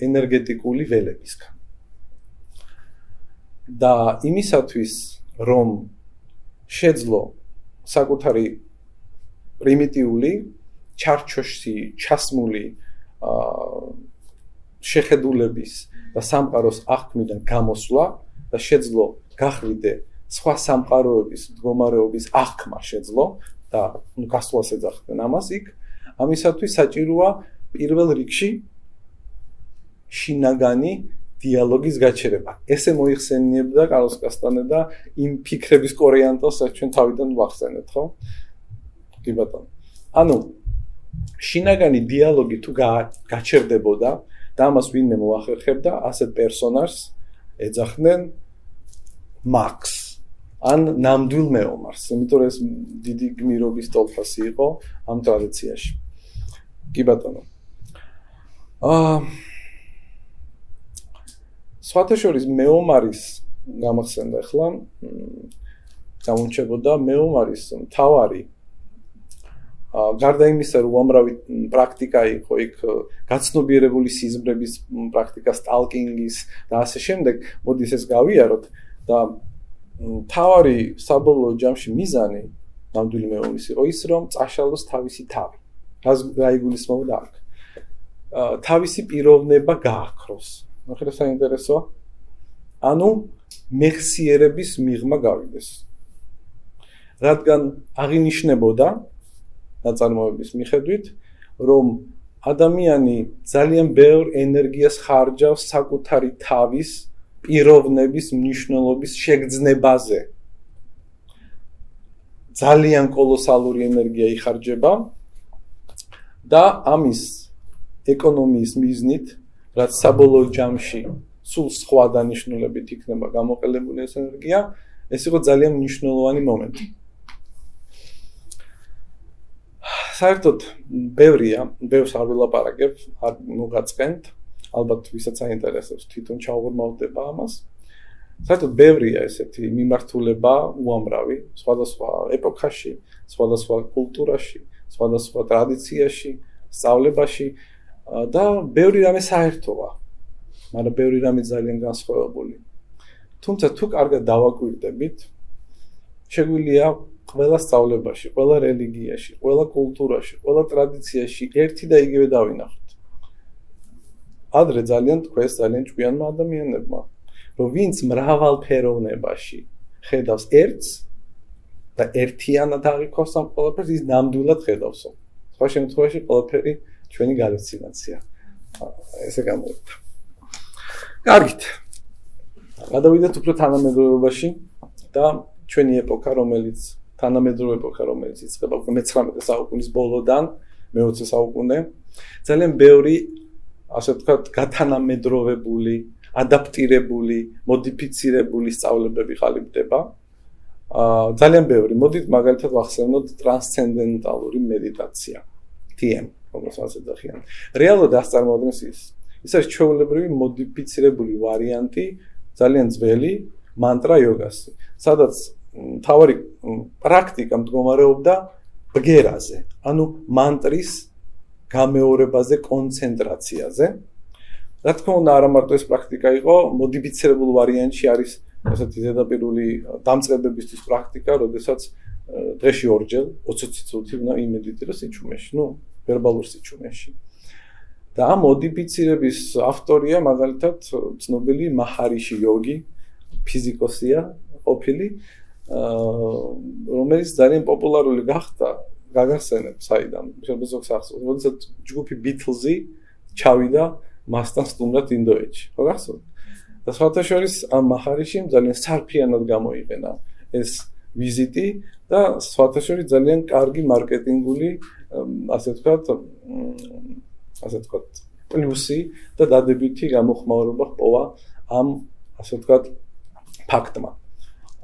ენერგეტიკული ველებისგან. და იმისათვის რომ შეძლო საკუთარი პრიმიტიული ჩარჩოში ჩასმული აა შეხედულების და სამყაროს აღქმიდან გამოსვლა და შეძლო გახვიდე სხვა სამყაროების მდგომარეობის აღქმა შეძლო და ნუ გასვლას ეძახდნენ ამას იქ ამისათვის საჭიროა პირველ რიგში შინაგანი დიალოგის გაჩერება. ესე მოიხსენიებდა კარლოს კასტანე და იმ ფიქრების კორეანტოს ჩვენ თავიდან ვახსენეთ, ხო? კი ბატონო. ანუ შინაგანი დიალოგი თუ გაჩერდებოდა და ამას ვინმე მოახერხებდა, ასე პერსონაჟს ეძახდნენ მაქს. ან ნამდვილ მეომარს, იმიტომ რომ ეს დიდი გმირობის ტოლფასი იყო ამ ტრადიციაში. კი ბატონო. აა სვათაშორის მეომარის გამახსენდა ახლა გამუნჩებოდა მეომარის თავარი გარდა იმისა, რომ უამრავი პრაქტიკა იყო იქ გაცნობიერებული სიზმრების პრაქტიკა, სტალკინგის და ასე შემდეგ, მოდის ეს გავიაროთ და თავარი საბოლოო ჯამში მიზანი ნამდვილი მეომრის იყო ის, რომ წაშალოს თავისი თავი. რას გაიგულისხმობდა აქ? თავისი პიროვნება გააქროს. ნახე რა საინტერესოა? ანუ მეხსიერების მიღმა გავიდეს. რადგან აღინიშნებოდა ნაწარმოების მიხედვით, რომ ადამიანი ძალიან ბევრ ენერგიას ხარჯავს საკუთარი თავის პიროვნების მნიშვნელობის შეგრძნებაზე. ძალიან კოლოსალური ენერგია იხარჯება და ამის ეკონომიის მიზნით, რაც საბოლოო ჯამში სულ სხვა დანიშნულებით იქნება გამოყენებული ეს ენერგია, ეს იყო ძალიან მნიშვნელოვანი მომენტი. საერთოდ ბევრია, ბევრს არ ვილაპარაკებ, არ მოგაწყენთ, ალბათ ვისაც აინტერესებს თვითონ ჩაუღრმავდება ამას. საერთოდ ბევრია ესეთი მიმართულება უამრავი, სხვადასხვა ეპოქაში, სხვადასხვა კულტურაში, სხვადასხვა ტრადიციაში, სწავლებაში და ბევრი რამე საერთოა. მაგრამ ბევრი რამე ძალიან განსხვავებული. თუმცა თუ კარგად დავაკვირდებით, შეგვიძლია ყველა სწავლებაში, ყველა რელიგიაში, ყველა კულტურაში, ყველა ტრადიციაში ერთი და იგივე დავინახოთ. ადრე ძალიან თქვენს ძალიან ჭკვიანმა ადამიანებმა, რომ ვინც მრავალფეროვნებაში ხედავს ერთს და ერთიანად აღიქოს ამ ყველაფერს, ის ნამდვილად ხედავსო. სხვა შემთხვევაში ყველაფერი ჩვენი გალუცინაცია. ესე გამოიქცა. კარგით. გადავიდეთ უფრო თანამედროვეობაში და ჩვენი ეპოქა, რომელიც თანამედროვე ეპოქა, რომელიც იწყება უკვე მე-19 საუკუნის ბოლოდან მე-20 საუკუნე, ძალიან ბევრი ასე ვთქვათ, გათანამედროვებული, ადაპტირებული, მოდიფიცირებული სწავლებები ხალიფდება. აა ძალიან ბევრი. მოდით მაგალითად ვახსენოთ ტრანსცენდენტალური მედიტაცია. TM, როგორც ეძახიან. რეალურად აღწარმოადგენს ის. ის არის ჩვეულებრივი მოდიფიცირებული ვარიანტი ძალიან ძველი მანტრა იოგასი, სადაც თავარი პრაქტიკა მდგომარეობდა ბგერაზე, ანუ მანტრის გამეორებაზე, კონცენტრაციაზე. რა თქმა უნდა, არა მარტო ეს პრაქტიკა იყო, მოდიფიცირებულ ვარიანტში არის ასეთი ზედაპირული დამწყებებისთვის პრაქტიკა, როდესაც დღეში ორჯერ 20 წუთი უნდა იმედიტირო სიჩუმეში, ну, ვერბალურ სიჩუმეში. და ამ მოდიფიცირების ავტორია მაგალითად ცნობილი მაჰარიში იოგი, ფიზიკოსია, ყოფილი რომელიც ძალიან პოპულარული გახდა გაგახსენებ საიდან. შეგეძლოს ახსოვს როდესაც ჯგუფი ბიტლზი ჩავიდა მასთან სტუმრად ინდოეთში. ხო გახსოვთ და სხვათა შორის ამ მაჰარიში ძალიან სარფიანად გამოიყენა ეს ვიზიტი და სხვათა შორის ძალიან კარგი მარკეტინგული ასე ვთქვათ ასე ვთქვათ პლუსი და დადებითი გამოხმაურება ჰპოვა ამ ასე ვთქვათ ფაქტმა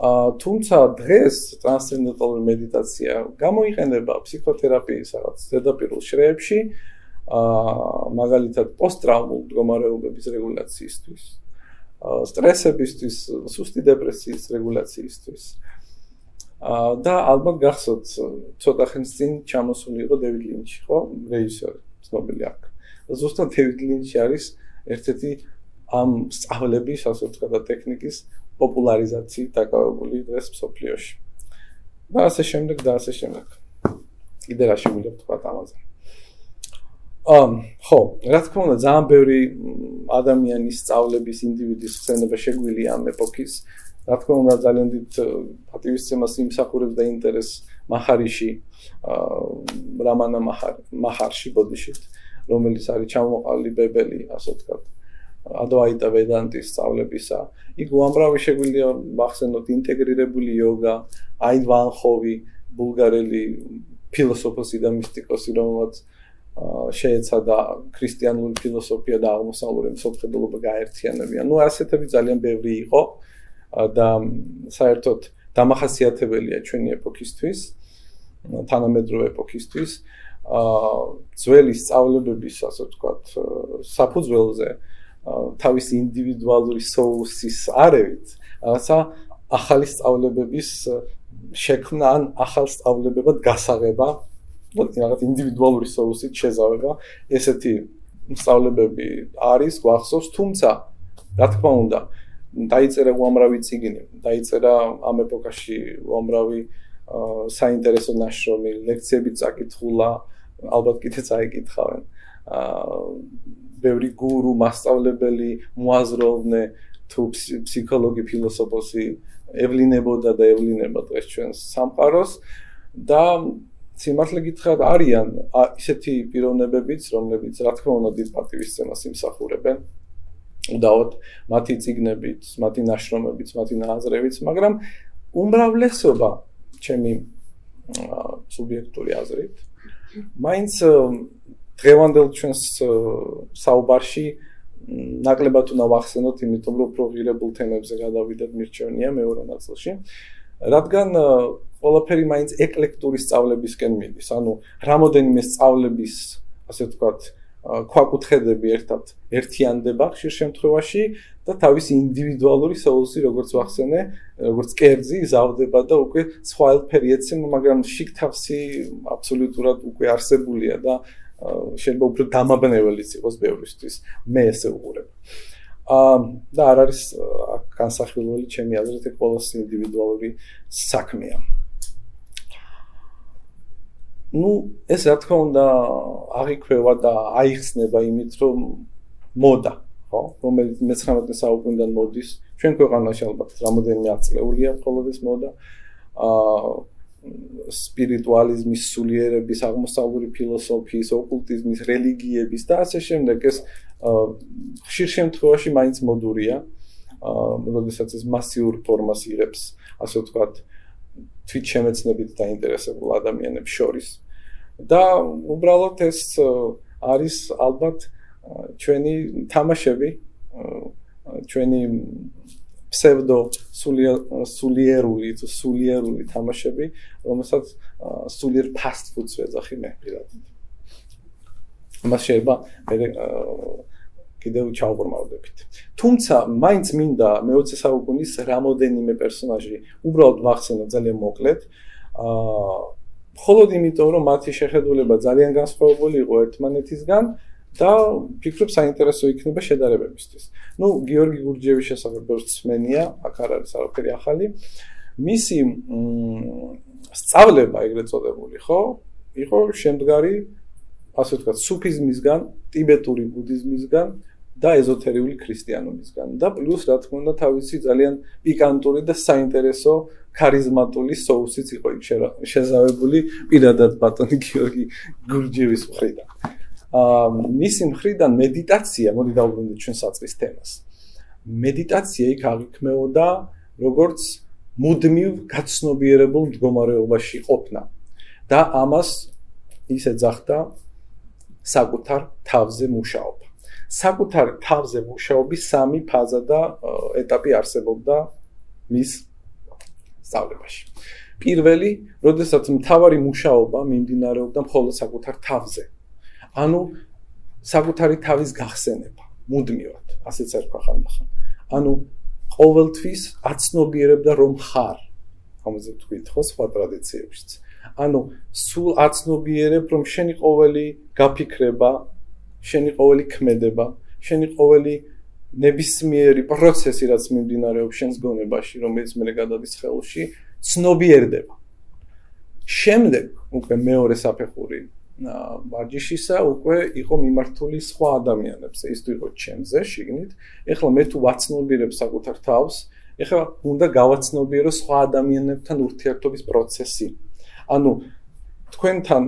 თუმცა დღეს ტრანსცენდენტალური მედიტაცია გამოიყენება ფსიქოთერაპიის რაღაც ზედაპირულ შრეებში, აა მაგალითად პოსტტრავმულ მდგომარეობების რეგულაციისთვის, სტრესებისთვის, სუსტი დეპრესიის რეგულაციისთვის. აა და ალბათ გახსოვთ, ცოტა ხნის წინ ჩამოსული იყო დევიდ ლინჩი, ხო, რეჟისორი, ცნობილი აქ. ზუსტად დევიდ ლინჩი არის ერთ-ერთი ამ სწავლების, ასე ვთქვა, ტექნიკის პოპულარიზაციით დაკავებული დღეს სოფლიოში. და ასე შემდეგ და ასე შემდეგ. კიდე რა შეგვიძლია თქვა ამაზე? ამ ხო, რა თქმა უნდა, ძალიან ბევრი ადამიანის სწავლების ინდივიდის ხსენება შეგვიძლია ამ ეპოქის. რა თქმა უნდა, ძალიან დიდ პატივისცემას იმსახურებს და ინტერესს მაჰარიში, აა რამანა მაჰარ, მაჰარში ბოდიშით, რომელიც არის ჩამოყალიბებელი, ასე ვთქვათ, ადვაიტა ვედანტის სწავლებისა. იქ უამრავი შეგვიძლია მახსენოთ ინტეგრირებული იოგა, აინ ვანხოვი, ბულგარელი ფილოსოფოსი და მისტიკოსი, რომელსაც შეეცადა ქრისტიანული ფილოსოფია და აღმოსავლური მსოფლმხედველობა გაერთიანებიან. ნუ ასეთები ძალიან ბევრი იყო და საერთოდ დამახასიათებელია ჩვენი ეპოქისთვის, თანამედროვე ეპოქისთვის. აა ძველი სწავლებების, ასე ვთქვათ, საფუძველზე თავისი ინდივიდუალური სოუსის არევით, რაღაცა ახალი სწავლებების შექმნა ან ახალ სწავლებებად გასაღება, რაღაც ინდივიდუალური სოუსით შეზავება, ესეთი სწავლებები არის, გვახსოვს, თუმცა რა თქმა უნდა, დაიწერა უამრავი წიგნი, დაიწერა ამ ეპოქაში უამრავი საინტერესო ნაშრომი, ლექციები წაკითხულა, ალბათ კიდე წაიკითხავენ. ბევრი გურუ, მასწავლებელი, მოაზროვნე თუ ფსიქოლოგი, ფილოსოფოსი ევლინებოდა და ევლინება დღეს ჩვენს სამყაროს და სიმართლე გითხრათ არიან ისეთი პიროვნებებიც, რომლებიც რა თქმა უნდა დიდ პატივისცემას იმსახურებენ. უდაოდ მათი ციგნებით, მათი ნაშრომებით, მათი ნაზრებით, მაგრამ უმრავლესობა ჩემი სუბიექტური აზრით მაინც დღევანდელ ჩვენს საუბარში ნაკლებად უნდა ვახსენოთ, იმიტომ რომ უფრო ღირებულ თემებზე გადავიდეთ მირჩევნია მეორე ნაწილში. რადგან ყველაფერი მაინც ეკლექტური სწავლებისკენ მიდის, ანუ რამოდენიმე სწავლების, ასე ვთქვათ, ქვაკუთხედები ერთად ერთიანდება ხშირ შემთხვევაში და თავის ინდივიდუალური სოუსი როგორც ვახსენე, როგორც კერძი ზავდება და უკვე სხვა ელფერიეცი, მაგრამ შიგთავსი აბსოლუტურად უკვე არსებულია და შეიძლება უფრო დამაბნეველიც იყოს ბევრისთვის. მე ესე ვუყურებ. აა და არ არის განსახილველი ჩემი აზრით ყოველს ინდივიდუალური საქმეა. ну ეს რა თქმა უნდა აღიქვევა და აიხსნება იმით რომ მოდა ხო რომელიც მე-19 საუკუნიდან მოდის ჩვენ ქვეყანაში ალბათ რამოდენიმე აწლეულია მხოლოდ ეს მოდა აა სპირიტუალიზმის სულიერების, აღმოსავლური ფილოსოფიის, ოკულტიზმის, რელიგიების და ასე შემდეგ ეს ხშირ შემთხვევაში მაინც მოდურია. როდესაც ეს მასიურ ფორმას იღებს, ასე ვთქვათ, თვით შემეცნებით დაინტერესებულ ადამიანებს შორის. და უბრალოდ ეს არის ალბათ ჩვენი თამაშები, ჩვენი ფსევდო სულიერული თუ სულიერული თამაშები, რომელსაც სულიერ ფასტ ფუდს ვეძახი მე პირადად. მას შეიძლება მე კიდევ ჩავღრმავდებით. თუმცა მაინც მინდა მე-20 საუკუნის რამოდენიმე პერსონაჟი უბრალოდ ვახსენო ძალიან მოკლედ. აა მხოლოდ იმიტომ, რომ მათი შეხედულება ძალიან განსხვავებული იყო ერთმანეთისგან, აა და ვფიქრობ საინტერესო იქნება შედარებებისთვის. ну გიორგი გურჯევის შესახებ ბევრს მენია, აქ არ არის არაფერი ახალი. მისი სწავლება ეგრეთ წოდებული, ხო? იყო შემდგარი ასე ვთქვათ, სუფიზმისგან, ტიბეტური ბუდიზმისგან და ეზოთერიული ქრისტიანობისგან და პლუს რა თქმა უნდა თავისი ძალიან პიკანტური და საინტერესო ქარიზმატული соусიც იყო იქ შეზავებული პირადად ბატონი გიორგი გურჯევის მხრიდან. მისი მხრიდან მედიტაცია, მოდი დავუბრუნდეთ ჩვენ საწყის თემას. მედიტაცია იქ აღიქმეოდა როგორც მუდმივ გაცნობიერებულ მდგომარეობაში ყოფნა და ამას ის ეძახდა საკუთარ თავზე მუშაობა. საკუთარ თავზე მუშაობის სამი ფაზა და ეტაპი არსებობდა მის სწავლებაში. პირველი, როდესაც მთავარი მუშაობა მიმდინარეობდა მხოლოდ საკუთარ თავზე. ანუ საკუთარი თავის გახსენება მუდმივად ასეც ერქვა ხანდახან. ანუ ყოველთვის აცნობიერებდა რომ ხარ ამაზე თქვით ხო სხვა ტრადიციებშიც. ანუ სულ აცნობიერებ რომ შენი ყოველი გაფიქრება შენი ყოველი ქმედება შენი ყოველი ნებისმიერი პროცესი რაც მიმდინარეობს შენს გონებაში რომელიც მე გადადის ხელში ცნობიერდება. შემდეგ უკვე მეორე საფეხური ვარჯიშისა უკვე იყო მიმართული სხვა ადამიანებზე. ის თუ იყო ჩემზე, შიგნით. ეხლა მე თუ ვაცნობიერებ საკუთარ თავს, ეხლა უნდა გავაცნობიერო სხვა ადამიანებთან ურთიერთობის პროცესი. ანუ თქვენთან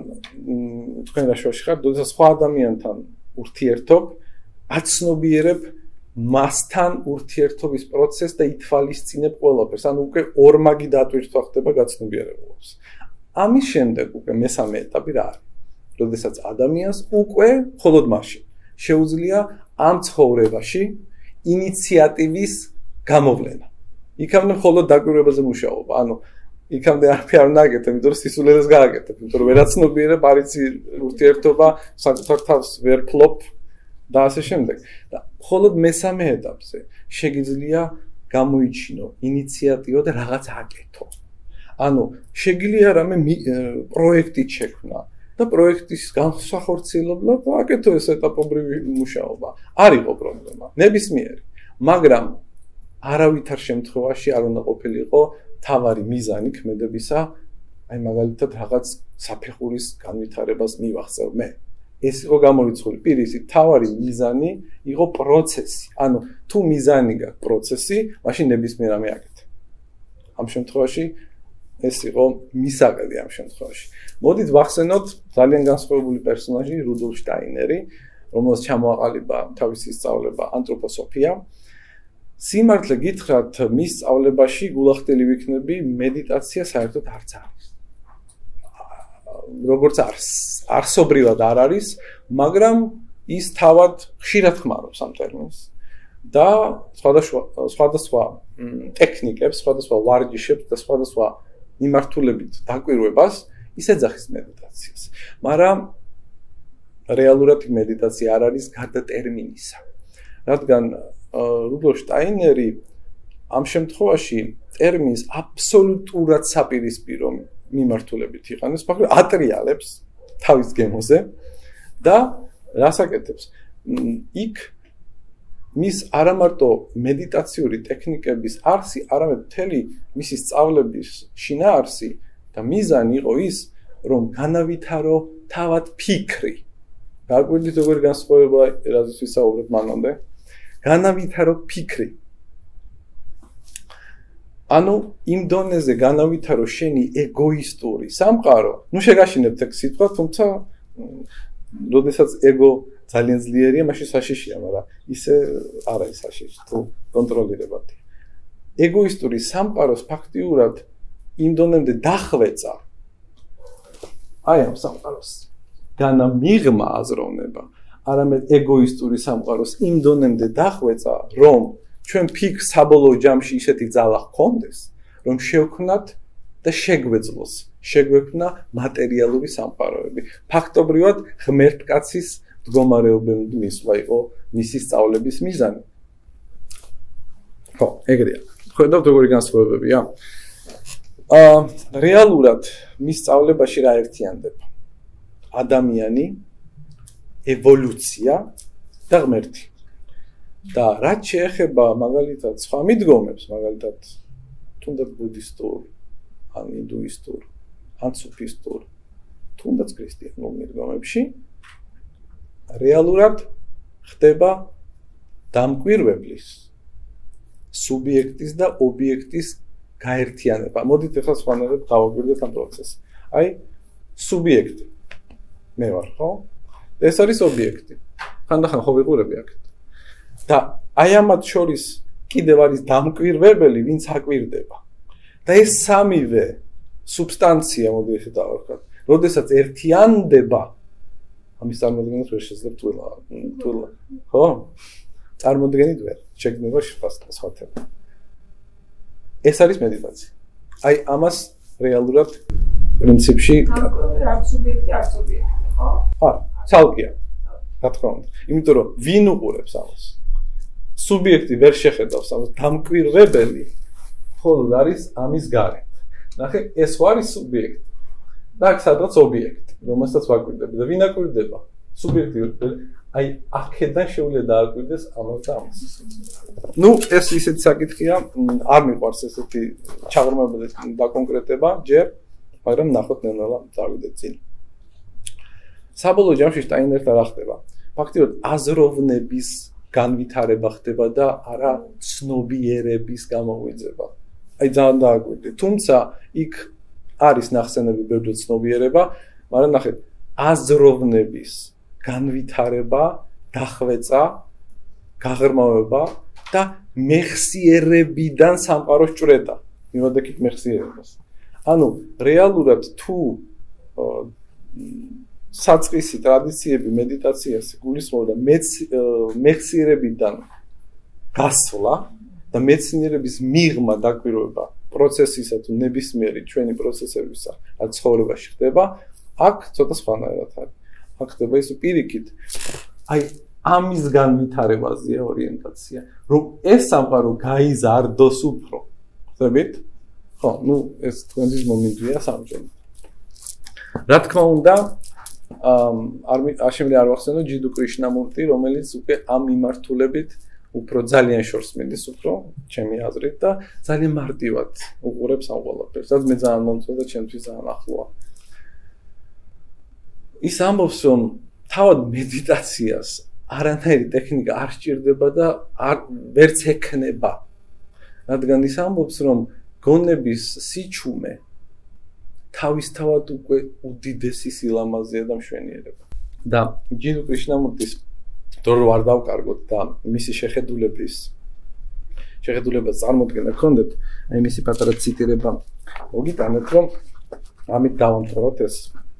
თქვენ რა შოში ხართ, როდესაც სხვა ადამიანთან ურთიერთობ, აცნობიერებ მასთან ურთიერთობის პროცესს და ითვალისწინებ ყველაფერს. ანუ უკვე ორმაგი დატვირთვა ხდება გაცნობიერებულობს. ამის შემდეგ უკვე მესამე ეტაპი რა არის? როდესაც ადამიანს უკვე მხოლოდ მაშინ შეუძლია ამ ცხოვრებაში ინიციატივის გამოვლენა. იქამდე მხოლოდ დაკვირვებაზე მუშაობა. ანუ იქამდე არაფერი არ ნაგეთ, იმიტომ რომ სისულელეს გააკეთებ, იმიტომ რომ ვერაცნობიერებ არიცი ურთიერთობა საკუთარ თავს ვერ ფლოპ და ასე შემდეგ. და მხოლოდ მესამე ეტაპზე შეგიძლია გამოიჩინო ინიციატივა და რაღაც აკეთო. ანუ შეგიძლია რამე პროექტი შექმნა და პროექტის განსახორციელებლად აკეთო ეს ეტაპობრივი მუშაობა. არ იყო პრობლემა, ნებისმიერი. მაგრამ არავითარ შემთხვევაში არ უნდა ყოფილიყო თავარი მიზანი ქმედებისა, აი მაგალითად რაღაც საფეხურის განვითარებას მივახცევ მე. ეს იყო გამორიცხული პირისი თავარი მიზანი იყო პროცესი. ანუ თუ მიზანი გაქვს პროცესი, მაშინ ნებისმიერ ამე აკეთე. ამ შემთხვევაში ეს იყო მისაყედი ამ შემთხვევაში. მოდით ვახსენოთ ძალიან განსხვავებული პერსონაჟი რუდოლფ შტაინერი, რომელსაც ჩამოაყალიბა თავისი სწავლება ანთროპოსოფია. სიმართლე გითხრათ, მის სწავლებაში გულახდელი ვიქნები, მედიტაცია საერთოდ არც არის. როგორც არს, არსობრივად არ არის, მაგრამ ის თავად ხშირად ხმარობს ამ ტერმინს. და სხვადასხვა სხვადასხვა ტექნიკებს, სხვადასხვა ვარჯიშებს და სხვადასხვა მიმართულებით დაკვირვებას ის ეძახის მედიტაციას. მაგრამ რეალურად მედიტაცია არ არის გარდა ტერმინისა. რადგან რუდოლფ შტაინერი ამ შემთხვევაში ტერმინს აბსოლუტურად საპირისპირო მიმართულებით იყენებს, მაგრამ ატრიალებს თავის გემოზე და რასაკეთებს? იქ მის არამარტო მედიტაციური ტექნიკების არსი, არამედ მთელი მისი სწავლების შინაარსი და მიზანი იყო ის, რომ განავითარო თავად ფიქრი. გაგვიდგეთ როგორ განსხვავება რაზეც ვისაუბრეთ მანამდე. განავითარო ფიქრი. ანუ იმ დონეზე განავითარო შენი ეგოისტური სამყარო. ნუ შეგაშინებთ ეგ სიტყვა, თუმცა როდესაც ეგო ძალიან ძლიერია, მაშინ საშიშია, მაგრამ ისე არ არის საშიში, თუ კონტროლირებადი. ეგოისტური სამყაროს ფაქტიურად იმ დონემდე დახვეწა. აი ამ სამყაროს განა მიღმა აზროვნება. არამედ ეგოისტური სამყაროს იმ დონემდე დახვეწა, რომ ჩვენ ფიქ საბოლოო ჯამში ისეთი ძალა ჰქონდეს, რომ შევქნათ და შეგვეძლოს, შეგვექნა მატერიალური სამყაროები. ფაქტობრივად ღმერთკაცის მდგომარეობამდე მისვლა იყო მისი სწავლების მიზანი. ხო, ეგრეა. ხედავთ როგორი განსხვავებებია? აა რეალურად მის სწავლებაში რა ერთიანდება? ადამიანი ევოლუცია და ღმერთი. და რაც შეეხება მაგალითად სხვა მიდგომებს, მაგალითად თუნდაც ბუდისტურ, ან ინდუისტურ, ან სუფისტურ, თუნდაც ქრისტიანულ მიდგომებში რეალურად ხდება დამკვირვებლის სუბიექტის და ობიექტის გაერთიანება. მოდით ახლა სხვანაირად დავაკვირდეთ ამ პროცესს. აი სუბიექტი მე ვარ, ხო? ეს არის ობიექტი. ხანდახან ხო ვიყურები აქ. და აი ამათ შორის კიდევ არის დამკვირვებელი, ვინც აკვირდება. და ეს სამივე სუბსტანცია, მოდი ესე დავარქვა. როდესაც ერთიანდება, ამის წარმოადგენას ვერ შეიძლება თულა, თულა. ხო? წარმოადგენით ვერ. შეგნება სხვა თემა. ეს არის მედიტაცია. აი ამას რეალურად პრინციპში არ სუბიექტი არ სუბიექტი, ხო? არა. ცალკეა. რა თქმა უნდა. იმიტომ რომ ვინ უყურებს ამას? სუბიექტი ვერ შეხედავს ამას, დამკვირვებელი მხოლოდ არის ამის გარეთ. ნახე, ეს ხო არის სუბიექტი. და აქ სადღაც ობიექტი, რომელსაც ვაკვირდები და ვინ აკვირდება? სუბიექტი აი აქედან შეუძლია დააკვირდეს ამას და ამას. ნუ ეს ისეთი საკითხია, არ მიყვარს ესეთი ჩაღრმავებული და კონკრეტება ჯერ, მაგრამ ნახოთ ნელა წავიდეთ წინ. საბოლოო ჯამში შტაინერთან რა ხდება? ფაქტიურად აზროვნების განვითარება ხდება და არა ცნობიერების გამოღვიძება. აი ძალიან დააკვირდი. თუმცა იქ არის ნახსენები ბევრი ცნობიერება, მაგრამ ნახეთ, აზროვნების განვითარება, დახვეწა, გაღრმავება და მეხსიერებიდან სამყაროს ჭრედა. მივადექით მეხსიერებას. ანუ რეალურად თუ საწყისი ტრადიციები მედიტაციას გულისხმობდა მეხსიერებიდან გასვლა და მეცნიერების მიღმა დაკვირვება პროცესისა თუ ნებისმიერი ჩვენი პროცესებისა რა ცხოვრებაში ხდება, აქ ცოტა სხვანაირად არის. აქ ხდება ის პირიქით. აი ამისგან ვითარებაზეა ორიენტაცია, რომ ეს სამყარო გაიზარდოს უფრო. ხდებით? ხო, ну, ეს თქვენთვის მომენტია სამჯეროდ. რა თქმა უნდა, ამ არ შემიძლია არ ვახსენო ჯიდუ კრიშნამურტი, რომელიც უკვე ამ მიმართულებით უფრო ძალიან შორს მიდის უფრო ჩემი აზრით და ძალიან მარტივად უყურებს ამ ყველაფერს. სადაც მე ძალიან მომწონდა ჩემთვის ძალიან ახლოა. ის ამბობს რომ თავად მედიტაციას არანაირი ტექნიკა არ სჭირდება და არ ვერც ექნება. რადგან ის ამბობს რომ გონების სიჩუმე თავისთავად უკვე უდიდესი სილამაზეა და მშვენიერება. და ჯინუ კრიშნამურტის დრო არ დავკარგოთ და მისი შეხედულების შეხედულება წარმოქმნა კონდეთ აი მისი პატარა ციტირება. მოგიტანეთ რომ ამით დავამთავროთ ეს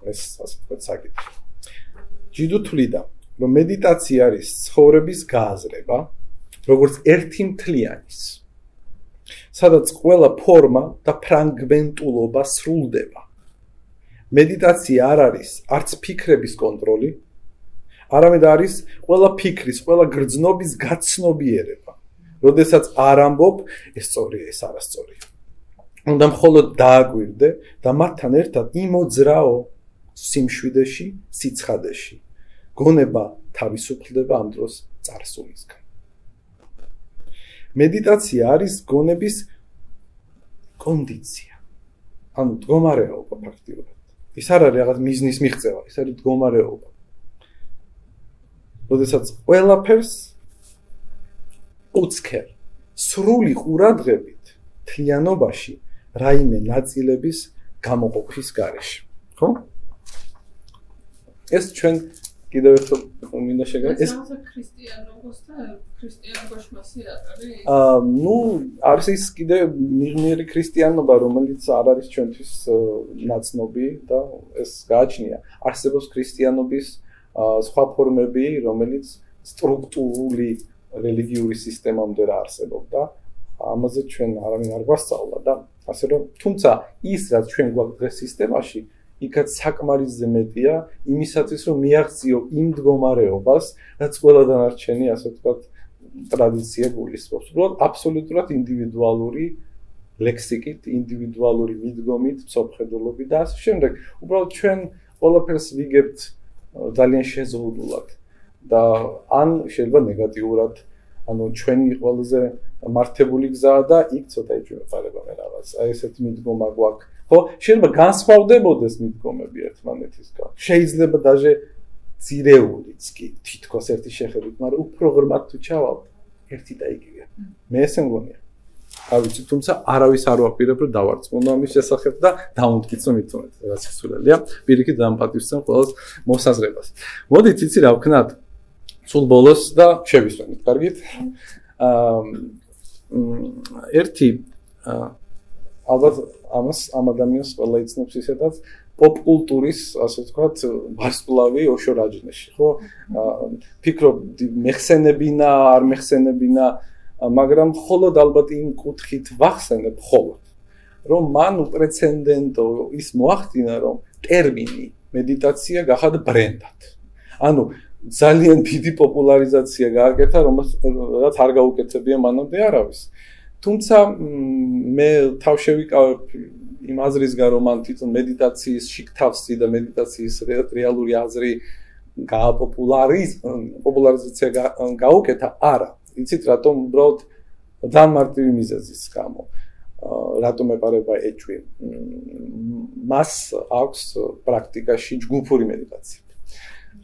ეს ასე ვთქვათ საკითხი. ჯიდუ თვლიდა რომ მედიტაცია არის ცხოვრების გააზრება როგორც ერთი მთლიანის სადაც ყველა ფორმა და ფრაგმენტულობა სრულდება. მედიტაცია არ არის არც ფიქრების კონტროლი არამედ არის ყველა ფიქრის, ყველა გრძნობის გაცნობიერება. როდესაც არ ამბობ, ეს სწორია, ეს არასწორია. უნდა მხოლოდ დააკვირდე და მათთან ერთად იმოძრაო სიმშვიდეში, სიცხადეში. გონება თავისუფლდება ამ დროს წარსულისგან. მედიტაცია არის გონების კონდიცია. ანუ მდგომარეობა ფაქტიურად. ის არ არის რაღაც მიზნის მიღწევა, ის არის მდგომარეობა. როდესაც ყველაფერს უცქერ სრული ყურადღებით თლიანობაში რაიმე ნაწილების გამოყოფის გარეშე. ხო? ეს ჩვენ კიდევ ერთხელ მინდა შეგა ეს ქრისტიანობას და ქრისტიანობაში არის აა ნუ არის ის კიდე მიღმიერი ქრისტიანობა რომელიც არ არის ჩვენთვის ნაცნობი და ეს გააჩნია. არსებობს ქრისტიანობის სხვა ფორმები, რომელიც სტრუქტურული რელიგიური სისტემამდე რა არსებობდა. ამაზე ჩვენ არავინ არ გვასწავლა და ასე რომ თუმცა ის რაც ჩვენ გვაქვს დღეს სისტემაში, იქაც საკმარისზე მეტია იმისათვის რომ მიაღწიო იმ მდგომარეობას, რაც ყველა დანარჩენი ასე ვთქვათ ტრადიცია გულისხმობს. უბრალოდ აბსოლუტურად ინდივიდუალური ლექსიკით, ინდივიდუალური მიდგომით, სოფხედულობით და ასე შემდეგ. უბრალოდ ჩვენ ყველაფერს ვიგებთ ძალიან შეზღუდულად. და ან შეიძლება ნეგატიურად ანუ ჩვენი ყველაზე მართებული გზაა და იქ ცოტა იჭირება მე რაღაც. აი ესეთი მიდგომა გვაქვს. ხო შეიძლება განსხვავდებოდეს მიდგომები ერთმანეთისგან შეიძლება დაჟე ძირეულიც კი თითქოს ერთი შეხედვით მაგრამ უფრო ღრმად თუ ჩავალ ერთი და იგივეა მე ესე მგონია არ ვიცი, თუმცა არავის არ ვაპირებ რომ დავარწმუნო ამის შესახებ და დაუნტკიცო მithumet, რაც ისულელია. პირიქით დამპატივცემ ყოველს მოსაზრებას. მოდით იცი რა ვქნათ? სულ ბოლოს და შევისვენით, კარგით? აა ერთი ალბათ ამას ამ ადამიანს ყველა იცნობს ისედაც პოპ კულტურის, ასე ვთქვათ, ვარსკვლავი ოშო რაჯნეში, ხო? აა ფიქრობ მეხსენებინა, არ მეხსენებინა მაგრამ მხოლოდ ალბათ იმ კუთხით ვახსენებ მხოლოდ რომ მან უპრეცედენტო ის მოახდინა რომ ტერმინი მედიტაცია გახადა ბრენდად. ანუ ძალიან დიდი პოპულარიზაცია გააკეთა რომელსაც არ გაუკეთებია მანამდე არავის. თუმცა მე თავ შევიკავებ იმ აზრისგან რომ მან თვითონ მედიტაციის შიქთავსი და მედიტაციის რეალური აზრი გააპოპულარიზ პოპულარიზაცია გაუკეთა არა იცით რატომ უბრალოდ ძალიან მარტივი მიზეზის გამო რატომ ეპარება ეჭვი? მას აქვს პრაქტიკაში ჯგუფური მედიტაცია.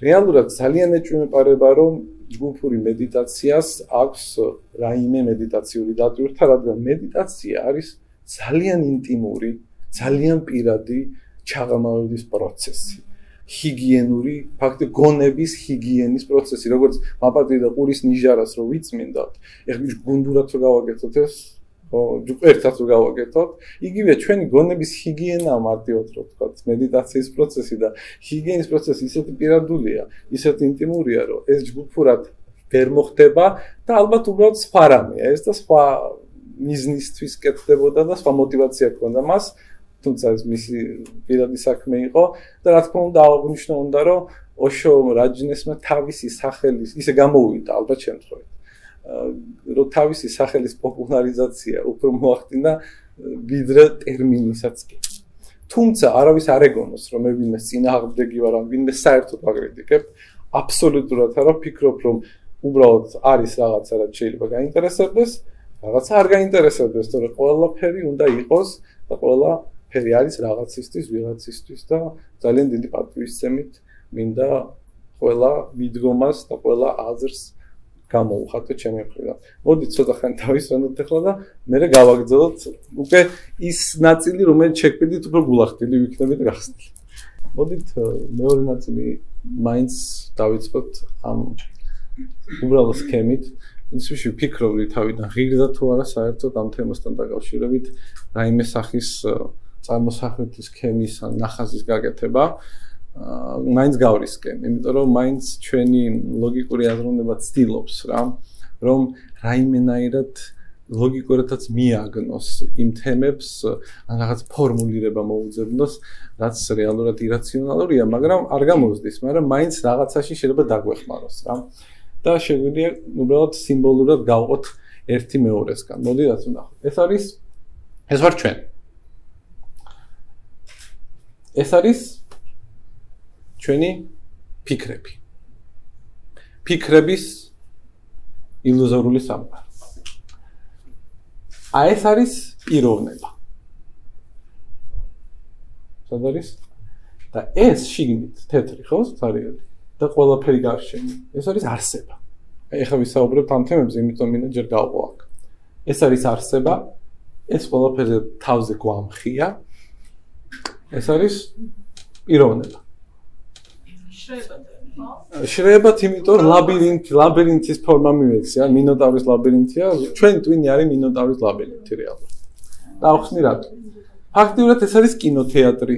რეალურად ძალიან ეჭვი მეპარება რომ ჯგუფური მედიტაციას აქვს რაიმე მედიტაციური დატვირთვა რადგან მედიტაცია არის ძალიან ინტიმური ძალიან პირადი ჩაღამავების პროცესი ჰიგიენური, ფაქტი გონების ჰიგიენის პროცესი, როგორც მაპატი და ყურის ნიჟარას რო ვიწმინდათ, ეხლა გუნდურად რო გავაკეთოთ ეს ერთად რო გავაკეთოთ, იგივე ჩვენი გონების ჰიგიენა მარტივად რო ვთქვა, მედიტაციის პროცესი და ჰიგიენის პროცესი ისეთი პირადულია, ისეთი ინტიმურია, რომ ეს ჯგუფურად ვერ მოხდება და ალბათ უბრალოდ სხვა რამეა, ეს და სხვა მიზნისთვის კეთდებოდა და სხვა мотивация ჰქონდა მას, თუმცა ეს მისი პირადი საქმე იყო და რა თქმა უნდა აღნიშნო უნდა რომ ოშო რაჯნესმა თავისი სახელის ისე გამოუვიდა ალბათ შემთხვევით რომ თავისი სახელის პოპულარიზაცია უფრო მოახდინა ვიდრე ტერმინისაც კი. თუმცა არავის არ ეგონოს რომ მე ვინმე წინააღმდეგი ვარ ან ვინმე საერთოდ ვაკრიტიკებ აბსოლუტურად არა ვფიქრობ რომ უბრალოდ არის რაღაცა რაც შეიძლება გაინტერესებდეს რაღაცა არ გაინტერესებდეს თორე ყველაფერი უნდა იყოს და ყველა ფერი არის რაღაცისთვის ვიღაცისთვის და ძალიან დიდი პატივისცემით მინდა ყველა მიდგომას და ყველა აზრს გამოუხატო ჩემი მხრიდან. მოდი ცოტა ხანი დავისვენოთ ახლა და მე გავაგრძელოთ უკვე ის ნაწილი რომელიც შეგვიდით უფრო გულახდილი ვიქნებით გახსნილი. მოდით მეორე ნაწილი მაინც დავიწყოთ ამ უბრალოდ სქემით. ისე ვფიქრობდი თავიდან ღირდა თუ არა საერთოდ ამ თემასთან დაკავშირებით რაიმე სახის წარმოსახვითი სქემის ნახაზის გაკეთება. მაინც გავრისკენ, იმიტომ რომ მაინც ჩვენი ლოგიკური აზროვნება ცდილობს რა, რომ რაიმენაირად ლოგიკურადაც მიაგნოს იმ თემებს, ან რაღაც ფორმულირება მოუძებნოს, რაც რეალურად ირაციონალურია, მაგრამ არ გამოსდის, მაგრამ მაინც რაღაცაში შეიძლება დაგვეხმაროს რა. და შეგვიძლია უბრალოდ სიმბოლურად გავყოთ ერთი მეორესგან. მოდი რაც ვნახოთ. ეს არის ეს ვარ ჩვენ. ეს არის ჩვენი ფიქრები. ფიქრების ილუზორული სამყარო. აი ეს არის პიროვნება. სად არის? და ეს შიგნით თეთრი ხო, ცარიელი და ყველაფერი გარშემო. ეს არის არსება. აი ახლა ვისაუბრებ ამ თემებზე, იმიტომ მინდა ჯერ გავყო აქ. ეს არის არსება. ეს ყველაფერი თავზე გვამხია. ეს არის პიროვნება. შრებათ, იმიტომ რომ ლაბირინთი, ლაბირინთის ფორმა მივეცი, ან მინოტავრის ლაბირინთია, ჩვენ ტვინი არის მინოტავრის ლაბირინთი რეალურად. დავხსნი რატო? ფაქტიურად ეს არის კინოთეატრი.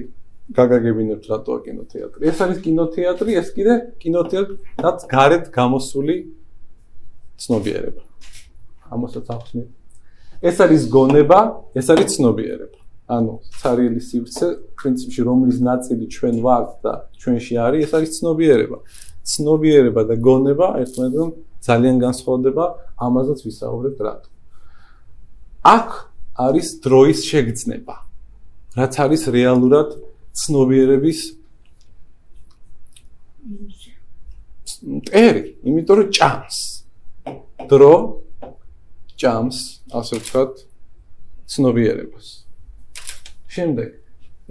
გაგაგებინებთ რატოა კინოთეატრი? ეს არის კინოთეატრი, ეს კიდე კინოთეატრი, რაც გარეთ გამოსული ცნობიერება. ამასაც ახსნით. ეს არის გონება, ეს არის ცნობიერება. ანუ ცარიელი სივრცე პრინციპში რომლის ნაწილი ჩვენ ვართ და ჩვენში არის ეს არის ცნობიერება. ცნობიერება და გონება ერთმანეთთან ძალიან განსხვავდება ამაზეც ვისაუბრებთ რატო. აქ არის დროის შეგრძნება რაც არის რეალურად ცნობიერების ერი იმიტომ რომ ჭამს. დრო ჭამს ასე ვთქვათ ცნობიერებას. შემდეგ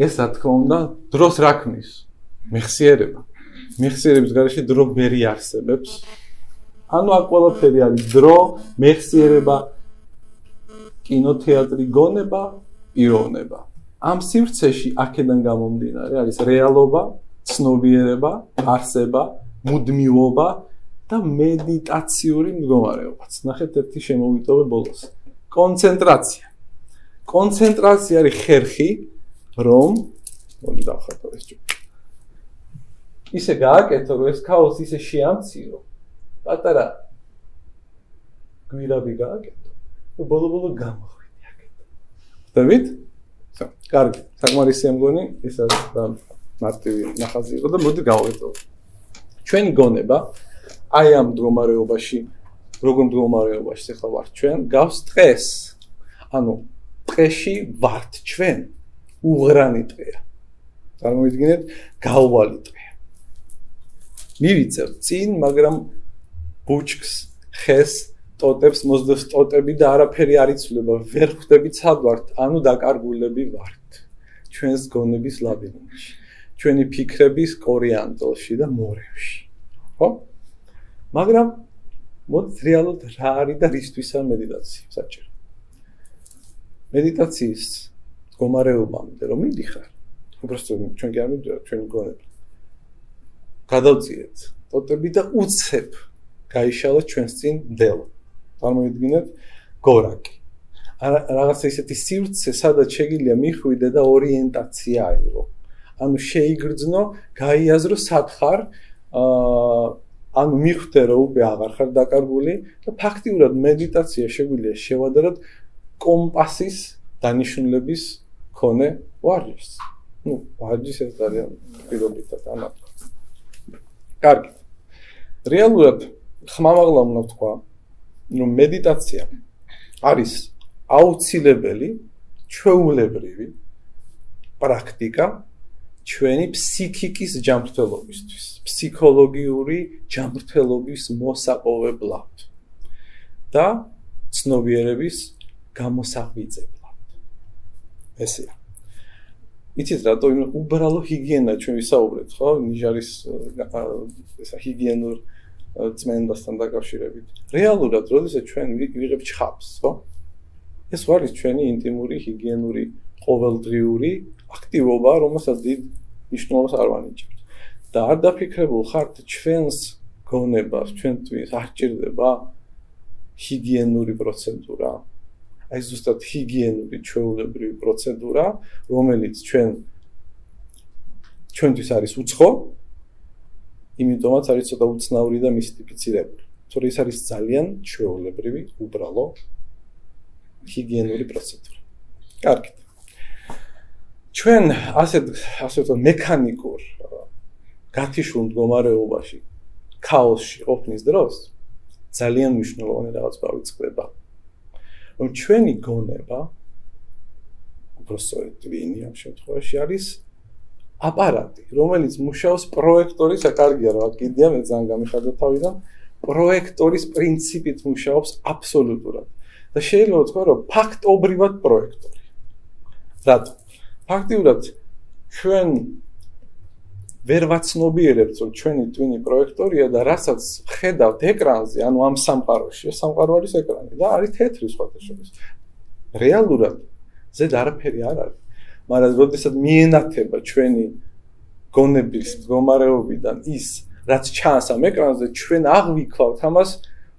ეს რა თქმა უნდა დროს რა ქმნის? მეხსიერება. მეხსიერების garaში დრო მერი არსებებს ანუ აქ ყველაფერი არის დრო მეხსიერება კინოთეატრი გონება პიროვნება. ამ სივრცეში აქედან გამომდინარე არის რეალობა ცნობიერება არსება მუდმივობა და მედიტაციური მდგომარეობაც. ნახეთ ერთი შემოვიტოვე ბოლოს. კონცენტრაცია. კონცენტრაცია არის ხერხი, რომ მოდი დავხატო ეს ჯერ. ისე გააკეთო, რომ ეს ქაოსი ისე შეამციო. პატარა გვირაბი გააკეთო. და ბოლო-ბოლო გამოხვიდე აკეთო. დავით? სა, კარგი. საკმარისია მგონი, ეს არის და მარტივი ნახაზი იყო და მოდი გავაკეთო. ჩვენი გონება აი ამ მდგომარეობაში, როგორ მდგომარეობაში ახლა ვარ ჩვენ, გავს დღეს. ანუ ტყეში ვართ ჩვენ უღრანი ტყეა წარმოიდგინეთ გავვალი ტყეა მივიწევ წინ მაგრამ ბუჩქს ხეს ტოტებს მოსდევს ტოტები და არაფერი არ იცვლება. ვერ ხვდები ცად ვართ ანუ დაკარგულები ვართ. ჩვენს გონების ლაბირინთში ჩვენი ფიქრების კორიანტელში და მორევში. ხო? მაგრამ მოდით რეალურად რა არის და რისთვისა მედიტაცია საჭირო? მედიტაციის მდგომარეობამდე რომ მიდიხარ. უბრალოდ ჩვენ კი არ მიდიხარ ჩვენ გონები. გადავწიეთ ტოტები და უცებ გაიშალა ჩვენს წინ დელ წარმოიდგინეთ გორაკი. რაღაცა ისეთი სივრცე სადაც შეგიძლია მიხვიდე და ორიენტაცია აიღო. ანუ შეიგრძნო გაიაზრო სათხარ აა ანუ მიხვდე რომ უკვე აღარ ხარ დაკარგული და ფაქტიურად მედიტაცია შეგვიძლია შევადაროთ კომპასის დანიშნულების ქონე ვარჯიშს. ну, ვარჯიშს ეს ძალიან პირობითად ამათ. კარგი. რეალურად ხმამაღლა უნდა თქვა, რომ მედიტაცია არის აუცილებელი ჩვეულებრივი პრაქტიკა ჩვენი ფსიქიკის ჯანმრთელობისთვის, ფსიქოლოგიური ჯანმრთელობის მოსაყოვებლად და ცნობიერების გამოსაღვიძებლად. ესეა. იცით რატო იმ უბრალო ჰიგიენა ჩვენ ვისაუბრეთ, ხო? ნიჟარის ესა ჰიგიენურ წმენდასთან დაკავშირებით. რეალურად, როდესაც ჩვენ ვიღებ ჩხაპს, ხო? ეს არის ჩვენი ინტიმური ჰიგიენური ყოველდღიური აქტივობა, რომელსაც დიდ მნიშვნელობას არ ვანიჭებთ. და არ დაფიქრებულ ხართ ჩვენს გონებას, ჩვენთვის არ ჭირდება ჰიგიენური პროცედურა. აი ზუსტად ჰიგიენური ჩვეულებრივი პროცედურა, რომელიც ჩვენ ჩვენთვის არის უცხო, იმიტომაც არის ცოტა უცნაური და მისტიფიცირებული. თორე ეს არის ძალიან ჩვეულებრივი, უბრალო ჰიგიენური პროცედურა. კარგით. ჩვენ ასე ასე ვთქვათ მექანიკურ გათიშულ მდგომარეობაში ქაოსში ყოფნის დროს ძალიან მნიშვნელოვანი რაღაც გავიწყდება. რომ ჩვენი გონება უბრალოდ ტვინი ამ შემთხვევაში არის აპარატი, რომელიც მუშაობს პროექტორის, აკარგია რა, კიდია მე ძალიან გამიხარდა თავიდან, პროექტორის პრინციპით მუშაობს აბსოლუტურად. და შეიძლება ვთქვა, რომ ფაქტობრივად პროექტორი. რატო? ფაქტიურად ჩვენ ვერ ვაცნობიერებთ, რომ ჩვენი ტვინი პროექტორია და რასაც ხედავთ ეკრანზე, ანუ ამ სამყაროში, სამყარო არის ეკრანი და არის თეთრი სხვადასხვა. რეალურად ზედ არაფერი არ არის. მაგრამ როდესაც მიენათება ჩვენი გონების მდგომარეობიდან ის, რაც ჩანს ამ ეკრანზე, ჩვენ აღვიქვავთ ამას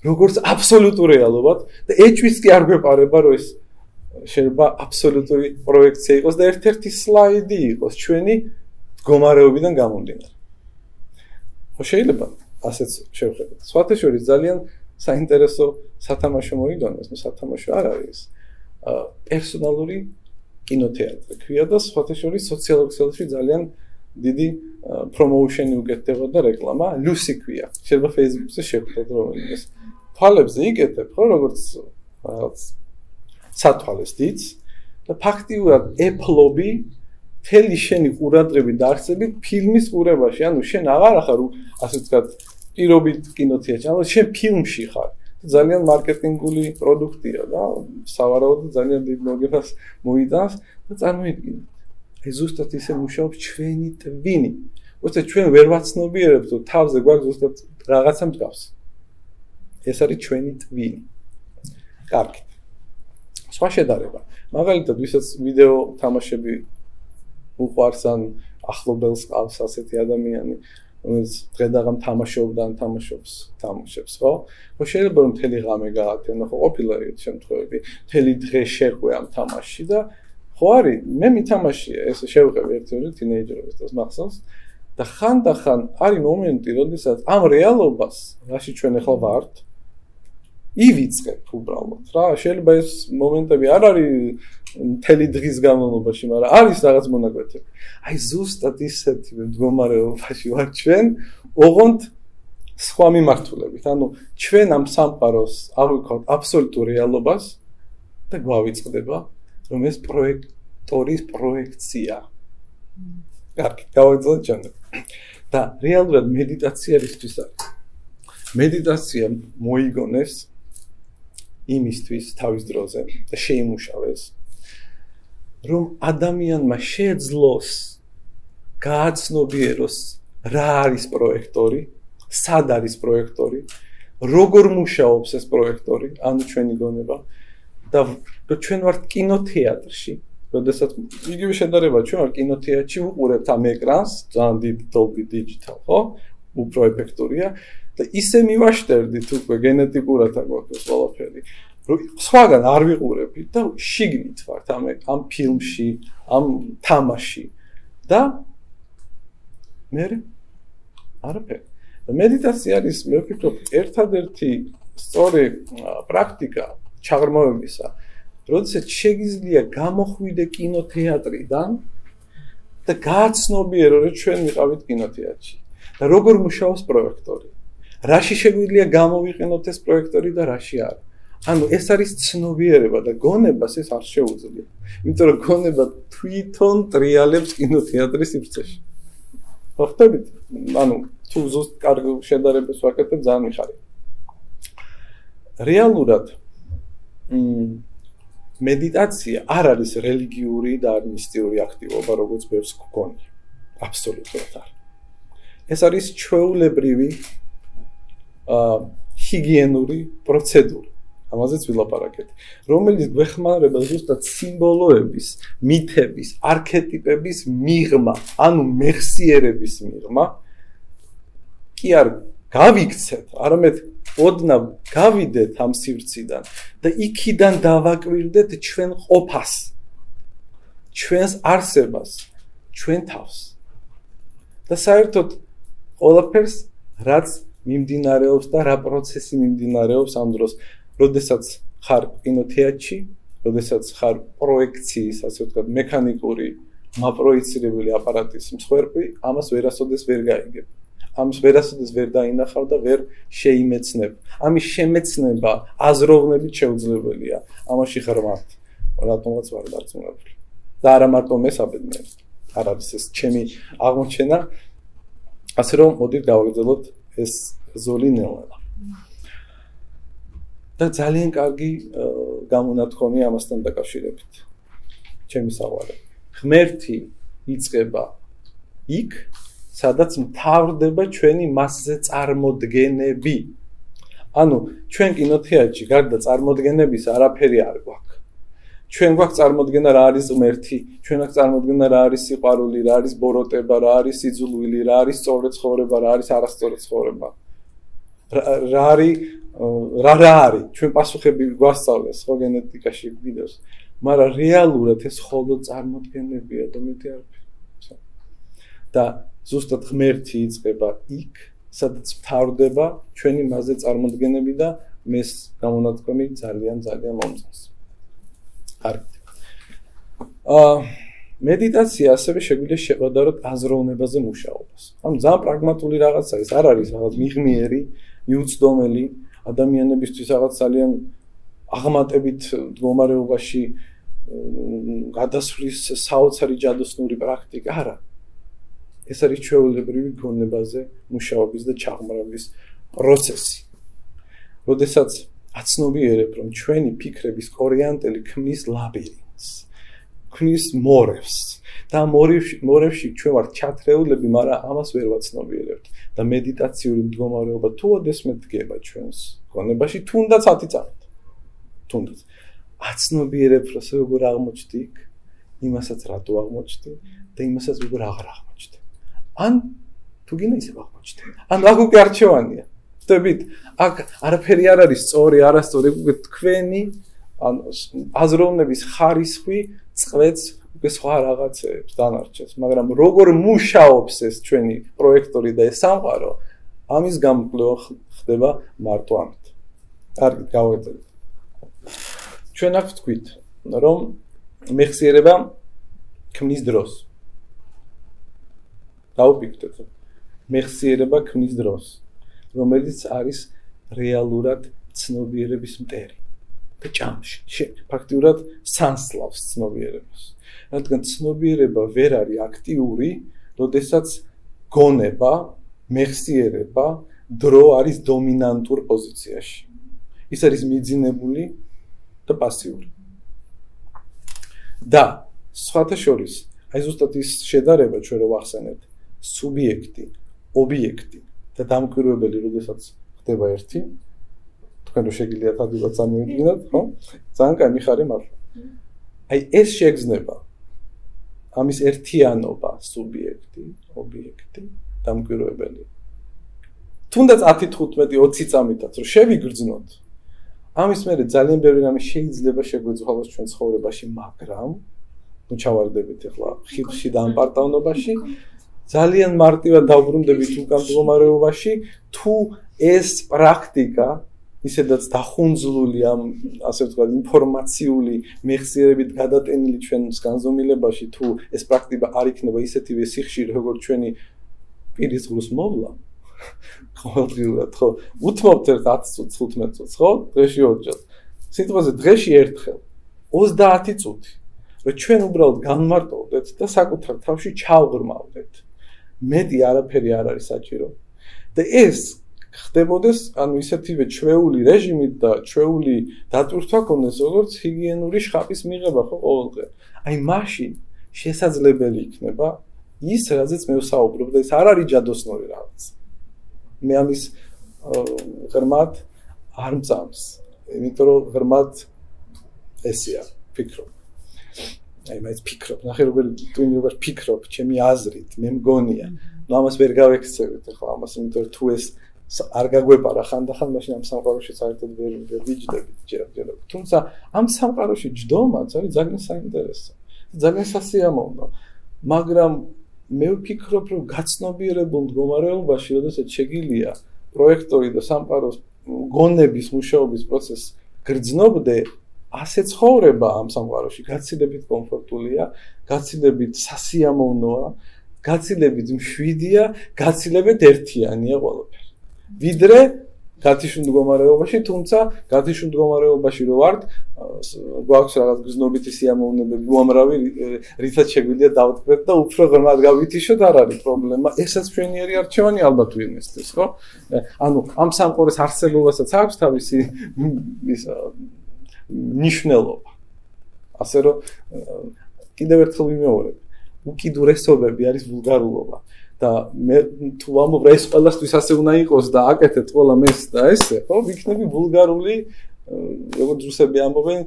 როგორც აბსოლუტურ რეალობად და ეჭვის კი არ გვეპარება, რომ ეს შეიძლება აბსოლუტური პროექცია იყოს და ერთ-ერთი სლაიდი იყოს ჩვენი მდგომარეობიდან გამომდინარე. ხო შეიძლება ასეც შევხედოთ. სხვათა შორის ძალიან საინტერესო სათამაშო მოიგონეს, ნუ სათამაშო არ არის. აა პერსონალური კინოთეატრი ქვია და სხვათა შორის სოციალურ ქსელში ძალიან დიდი პრომოუშენი უკეთდებოდა რეკლამა, ლუსი ქვია. შეიძლება Facebook-ზე შევხედოთ რომ ის თვალებზე იკეთებ, ხო, როგორც რაღაც სათვალეს დიც და ფაქტიურად ეფლობი თელი შენი ყურადღები დაარსებით ფილმის ყურებაში, ანუ შენ აღარ ახარ ასე ვთქვათ პირობით კინოთეატრში, ანუ შენ ფილმში ხარ. ძალიან მარკეტინგული პროდუქტია და სავარაუდოდ ძალიან დიდ მოგებას მოიდანს და წარმოიდგინეთ. ეს ზუსტად ისე მუშაობს ჩვენი ტვინი. უცე ჩვენ ვერ ვაცნობიერებთ, რომ თავზე გვაქვს ზუსტად რაღაცა მდგავს. ეს არის ჩვენი ტვინი. კარგი. სხვა შედარება. მაგალითად, ვისაც ვიდეო თამაშები უყვარს ან ახლობელს ყავს ასეთი ადამიანი, რომელიც დღედაღამ თამაშობდა ან თამაშობს, თამაშობს, ხო? ხო შეიძლება რომ მთელი ღამე გაათენო, ხო ყოფილა ეს შემთხვევები, მთელი დღე შეყვე ამ თამაშში და ხო არის, მე მითამაშია, ეს შევყევი ერთ-ერთი თინეიჯერებს და მახსოვს და ხანდახან არის მომენტი, როდესაც ამ რეალობას, რაში ჩვენ ახლა ვართ, ივიწყებ უბრალოდ რა. შეიძლება ეს მომენტები არ არის მთელი დღის განმავლობაში მაგრამ არის რაღაც მონაკვეთები. აი ზუსტად ისეთი მდგომარეობაში ვარ ჩვენ ოღონდ სხვა მიმართულებით. ანუ ჩვენ ამ სამყაროს აღვიქოთ აბსოლუტურ რეალობას და გვავიწყდება რომ ეს პროექტორის პროექცია. კარგი გავაგზავნე ჩვენ და რეალურად მედიტაცია რისთვის არის მედიტაცია მოიგონეს იმისთვის თავის დროზე და შეიმუშავეს რომ ადამიანმა შეძლოს გააცნობიეროს რა არის პროექტორი, სად არის პროექტორი, როგორ მუშაობს ეს პროექტორი, ანუ ჩვენი გონება და რომ ჩვენ ვართ კინოთეატრში, როდესაც იგივე შედარება ჩვენ ვართ კინოთეატრში, უყურებთ ამ ეკრანს, ძალიან დიდ Dolby Digital, ხო? უფრო ეფექტურია და ისე მივაშტერდით უკვე გენეტიკურად აგვაქვს ყველაფერი. რომ სხვაგან არ ვიყურებით და შიგნით ვართ ამ ამ ფილმში, ამ თამაში და მე არაფერ. მედიტაცია არის მე ვფიქრობ ერთადერთი სწორი პრაქტიკა ჩაღრმავებისა როდესაც შეგიძლია გამოხვიდე კინოთეატრიდან და გააცნობიერო რომ ჩვენ ვიყავით კინოთეატრში და როგორ მუშაობს პროექტორი რაში შეგვიძლია გამოვიყენოთ ეს პროექტორი და რაში არა ანუ ეს არის ცნობიერება და გონებას ეს არ შეუძლია. იმიტომ რომ გონება თვითონ ტრიალებს კინოთეატრის სივრცეში ხოხტებით ანუ თუ ზუსტ კარგ შედარებას ვაკეთებ ძალიან მიხარია. რეალურად მ მედიტაცია არ არის რელიგიური და არ მისტიური აქტივობა, როგორც ბევრს გქონია. აბსოლუტურად არ. ეს არის ჩვეულებრივი ჰიგიენური პროცედურა. ამაზეც ვილაპარაკეთ, რომელიც გვეხმარება ზუსტად სიმბოლოების, მითების, არქეტიპების მიღმა, ანუ მეხსიერების მიღმა. კი არ გავიქცეთ, არამედ ოდნავ გავიდეთ ამ სივრციდან და იქიდან დავაკვირდეთ ჩვენ ყოფას ჩვენს არსებას ჩვენ თავს და საერთოდ ყველაფერს რაც მიმდინარეობს და რა პროცესი მიმდინარეობს ამ დროს როდესაც ხარ კინოთეატრში როდესაც ხარ პროექციის ასე ვთქვათ მექანიკური მაპროექცირებელი აპარატის მსხვერპლი ამას ვერასოდეს ვერ გაიგებ ამის ვერასოდეს ვერ დაინახავ და ვერ შეიმეცნებ. ამის შემეცნება აზროვნებით შეუძლებელია. ამაში ღრმად რატომაც ვარ დარწმუნებული. და არა მარტო მესაბედნე. არ არის ეს ჩემი აღმოჩენა. ასე რომ მოდი გავაგრძელოთ ეს ზოლინელა. და ძალიან კარგი გამონათქომია ამასთან დაკავშირებით. ჩემი საყვარელი. ღმერთი იწება იქ, სადაც მთავრდება ჩვენი მასზე წარმოდგენები. ანუ ჩვენ კინოთეატრში გარდა წარმოდგენების არაფერი არ გვაქვს. ჩვენ გვაქვს წარმოდგენა რა არის ღმერთი, ჩვენ გვაქვს წარმოდგენა რა არის სიყვარული, რა არის ბოროტება, რა არის სიძულვილი, რა არის სწორი ცხოვრება, რა არის არასწორი ცხოვრება. რა არის რა რა არის? ჩვენ პასუხები გვასწავლეს ხო გენეტიკაში ვიდეოს. მაგრამ რეალურად ეს ხოლმე წარმოდგენებია და მეტი არ და ზუსტად ღმერთი იწება იქ, სადაც ფთავდება ჩვენი მასზე წარმოდგენები და მეს გამონათქვამი ძალიან ძალიან მომწონს. კარგი. აა მედიტაცია ასევე შეგვიძლია შევადაროთ აზროვნებაზე მუშაობას. ანუ ძალიან პრაგმატული რაღაცა ის არ არის რაღაც მიღმიერი, მიუწდომელი ადამიანებისთვის რაღაც ძალიან აღმატებით მდგომარეობაში გადასვლის საოცარი ჯადოსნური პრაქტიკა არა. ეს არის ჩვეულებრივი გონებაზე მუშაობის და ჩაღმრმავის პროცესი. როდესაც აცნობიერებ, რომ ჩვენი ფიქრების კორიანტელი ქმნის ლაბირინთს, ქმნის მორევს და მორევში მორევში ჩვენ ვართ ჩათრეულები, მაგრამ ამას ვერ ვაცნობიერებთ და მედიტაციური მდგომარეობა თუ ოდესმე დგება ჩვენს გონებაში, თუნდაც 10 წამით. თუნდაც აცნობიერებ, რომ როგორ აღმოჩნდი იქ, იმასაც რატო აღმოჩნდი და იმასაც როგორ აღარ აღმოჩნდი. ან თუ გინდა ისე ვაღმოჩნდე. ან აქ უკვე არჩევანია. ხდებით? აქ არაფერი არ არის სწორი, არასწორი, უკვე თქვენი ან აზროვნების ხარისხი წყვეც უკვე სხვა რაღაცებს დანარჩეს, მაგრამ როგორ მუშაობს ეს ჩვენი პროექტორი და ეს სამყარო, ამის გამკვლევა ხდება მარტო ამით. კარგი, გავაგრძელოთ. ჩვენ აქ ვთქვით, რომ მეხსიერება ქმნის დროს. დაუპიქტეთ. მეხსიერება ქმნის დროს, რომელიც არის რეალურად ცნობიერების მტერი და ჭამში. ფაქტიურად სანსლავს ცნობიერებას. რადგან ცნობიერება ვერ არის აქტიური, როდესაც გონება, მეხსიერება დრო არის დომინანტურ პოზიციაში. ის არის მიძინებული და პასიური. და სხვათა შორის, აი ზუსტად ის შედარება ჩვენ რო ვახსენეთ, სუბიექტი, ობიექტი და დამკვირვებელი, როდესაც ხდება ერთი, თქვენ რო შეგიძლიათ ადვილად წარმოვიდგინოთ, ხო? ძალიან კაი მიხარი მართლა. აი ეს შეგზნება ამის ერთიანობა, სუბიექტი, ობიექტი, დამკვირვებელი. თუნდაც 10-15-20 წამითაც რო შევიგრძნოთ, ამის მერე ძალიან ბევრი რამე შეიძლება შეგვეძლოს ჩვენ ცხოვრებაში, მაგრამ ნუ ჩავარდებით ახლა ხილში და ამ პარტავნობაში ძალიან მარტივად დავბრუნდებით უკან მდგომარეობაში თუ ეს პრაქტიკა ისედაც დახუნძლული ამ ასე ვთქვათ ინფორმაციული მეხსიერებით გადატენილი ჩვენს განზომილებაში თუ ეს პრაქტიკა არ იქნება ისეთივე სიხშირე როგორც ჩვენი პირის ღრუს მოვლა? ყოველდღიურად ხო? უთმობთ ერთ 10 წუთს 15 წუთს ხო? დღეში ორჯერ. სიტყვაზე დღეში ერთხელ 30 წუთი. რომ ჩვენ უბრალოდ განმარტოვდეთ და საკუთარ თავში ჩავღრმავდეთ მეტი არაფერი არ არის საჭირო. და ეს ხდებოდეს ანუ ისეთივე ჩვეული რეჟიმით და ჩვეული დატვირთვა კონდეს როგორც ჰიგიენური შხაპის მიღება ხო ყოველდღე. აი მაშინ შესაძლებელი იქნება ის რაზეც მე ვსაუბრობ და ეს არ არის ჯადოსნური რაღაც. მე ამის ღრმად არ მწამს იმიტომ რომ ღრმად ესია ფიქრობ აი მე ფიქრობ. ნახე როგორ თუ როგორ ფიქრობ ჩემი აზრით მე მგონია. ნუ ამას ვერ გავექცევით ახლა ამას იმიტომ თუ ეს არ გაგვეპარა ხანდახან მაშინ ამ სამყაროში საერთოდ ვერ ვიჯდებით ჯერ თუმცა ამ სამყაროში ჯდომაც არის ძალიან საინტერესო. ძალიან სასიამოვნო. მაგრამ მე ვფიქრობ რომ გაცნობიერებულ მდგომარეობაში როდესაც შეგილია პროექტორი და სამყაროს გონების მუშაობის პროცესი გრძნობდე ასე ცხოვრება ამ სამყაროში გაცილებით კომფორტულია, გაცილებით სასიამოვნოა, გაცილებით მშვიდია, გაცილებით ერთიანია ყველაფერი. ვიდრე გათიშულ მდგომარეობაში, თუმცა გათიშულ მდგომარეობაში რო ვართ, გვაქვს რაღაც გზნობითი სიამოვნებები, უამრავი რითაც შეგვიძლია დავთქვეთ და უფრო ღრმად გავითიშოთ, არ არის პრობლემა. ესაც ჩვენიერი არჩევანი ალბათ ვინმესთვის, ხო? ანუ ამ სამყაროს არსებობასაც აქვს თავისი ის ნიშნულობა. ასე რომ კიდევ ერთხელ ვიმეორებ, უკიდურესობები არის ვულგარულობა და მე თუ ამობ ეს ყველასთვის ასე უნდა იყოს და აკეთეთ ყველა მეს და ესე, ხო, ვიქნები ვულგარული, როგორც რუსები ამბობენ,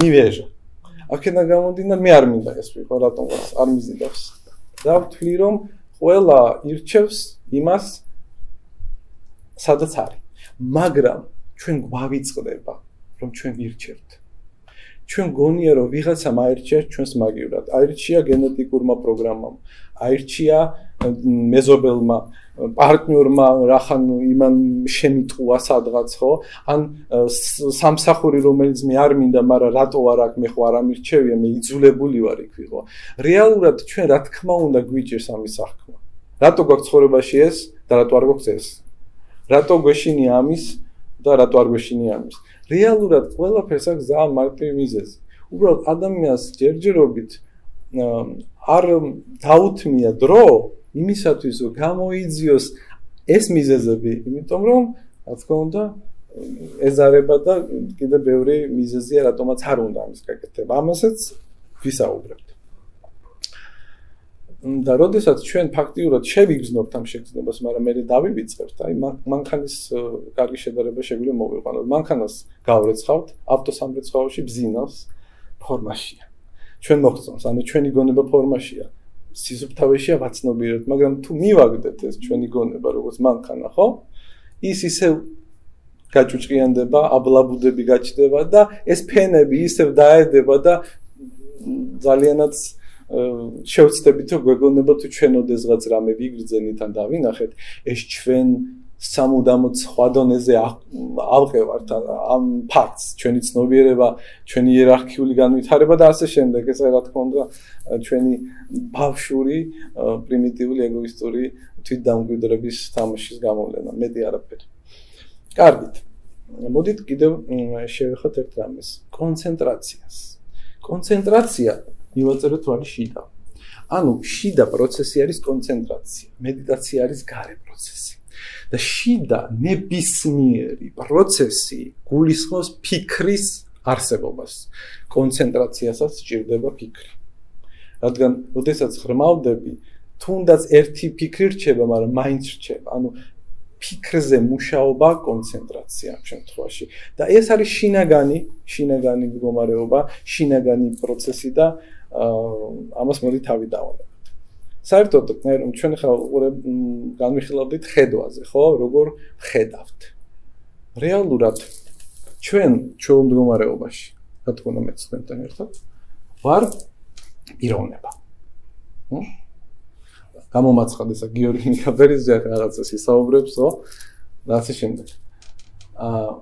ნივეჟა. აქედან გამომდინარე მე არ მინდა ეს ვიყო, რატომ არ მიზიდავს. და ვთვლი რომ ყველა ირჩევს იმას სადაც არის. მაგრამ ჩვენ გვავიწყდება რომ ჩვენ ვირჩევთ. ჩვენ გონია რომ ვიღაცა მაერჩია ჩვენს მაგივრად. აირჩია გენეტიკურმა პროგრამამ, აირჩია მეზობელმა პარტნიორმა, რახან იმან შემიტყვა სადღაც, ხო? ან სამსახური რომელიც მე არ მინდა, მაგრამ რატო არ აქ მე ხო არ ამირჩევია, მე იძულებული ვარ იქ ვიყო. რეალურად ჩვენ რა თქმა უნდა გვიჭირს ამის აღქმა. რატო გვაქვს ცხოვრებაში ეს და რატო არ გვაქვს ეს? რატო გვეშინია ამის და რატო არ გვეშინია ამის? რეალურად ყველაფერს აქვს ძალიან მარტივი მიზეზი. უბრალოდ ადამიანს ჯერჯერობით არ დაუთმია დრო იმისათვის, რომ გამოიძიოს ეს მიზეზები, იმიტომ რომ რა თქმა უნდა ეზარება და კიდე ბევრი მიზეზია, რატომაც არ უნდა ამის გაკეთება. ამასაც ვისაუბრებთ. და როდესაც ჩვენ ფაქტიურად შევიგზნობთ ამ შეგრძნებას, მაგრამ მე დავივიწყებთ, აი მანქანის კარგი შედარება შეგვიძლია მოვიყვანოთ. მანქანას გავრეცხავთ ავტოსამრეცხაოში ბზინავს ფორმაშია. ჩვენ მოხსნოს, ანუ ჩვენი გონება ფორმაშია. სიზუფთავეშია ვაცნობიერებთ, მაგრამ თუ მივაგდეთ ეს ჩვენი გონება როგორც მანქანა, ხო? ის ისე გაჭუჭყიანდება, აბლაბუდები გაჩნდება და ეს ფენები ისევ დაედება და ძალიანაც შევცდებით რომ გვეგონება თუ ჩვენ ოდესღაც რამე ვიგრძენით ან დავინახეთ ეს ჩვენ სამუდამოდ სხვა დონეზე ავყევართ ამ ფაქტს. ჩვენი ცნობიერება ჩვენი იერარქიული განვითარება და ასე შემდეგ. ეს რა თქმა უნდა ჩვენი ბავშვური პრიმიტიული ეგოისტური თვითდამკვიდრების თამაშის გამოვლენა. მეტი არაფერი. კარგით. მოდით კიდევ შევეხოთ ერთ რამეს. კონცენტრაციას. კონცენტრაცია მივაწეროთ რა არის შიდა. ანუ შიდა პროცესი არის კონცენტრაცია, მედიტაცია არის გარე პროცესი. და შიდა ნებისმიერი პროცესი გულისხმობს ფიქრის არსებობას. კონცენტრაციასაც სჭირდება ფიქრი. რადგან, ოდესაც ღრმავდები, თუნდაც ერთი ფიქრი რჩება, მაგრამ მაინც რჩება. ანუ ფიქრზე მუშაობა კონცენტრაცია ამ შემთხვევაში. და ეს არის შინაგანი, შინაგანი მდგომარეობა, შინაგანი პროცესი და ამას მოდი თავი დავანებოთ. საერთოდ ჩვენ ხა განვიხილავდით ხედვაზე, ხო? როგორ ხედავთ? რეალურად ჩვენ ჩვენ მდგომარეობაში, რა თქმა უნდა მეც თქვენთან ერთად ვარ პიროვნება. გამომაცხადეს გიორგი ნიკაბერის რაღაცას ისაუბრებსო და ასე შემდეგ. აა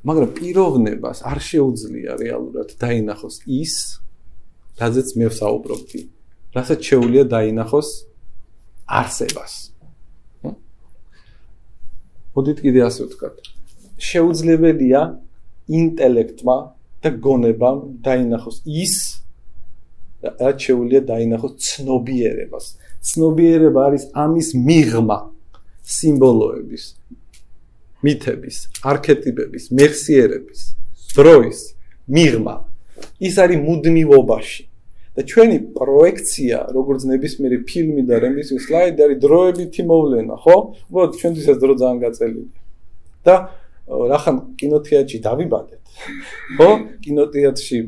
მაგრამ პიროვნებას არ შეუძლია რეალურად დაინახოს ის, რაზეც მე ვსაუბრობდი. რასაც შეუძლია დაინახოს არსებას. მოდით კიდე ასე ვთქვათ. შეუძლებელია ინტელექტმა და გონებამ დაინახოს ის, რაც შეუძლია დაინახოს ცნობიერებას. ცნობიერება არის ამის მიღმა სიმბოლოების, მითების, არქეტიპების, მეხსიერების, დროის მიღმა. ის არის მუდმივობაში. და ჩვენი პროექცია, როგორც ნებისმიერი ფილმი და რემისის სლაიდი არის დროებითი მოვლენა, ხო? უბრალოდ ჩვენთვის ეს დრო ძალიან გაწელილია. და რახან კინოთეატრში დავიბადეთ. ხო? კინოთეატრში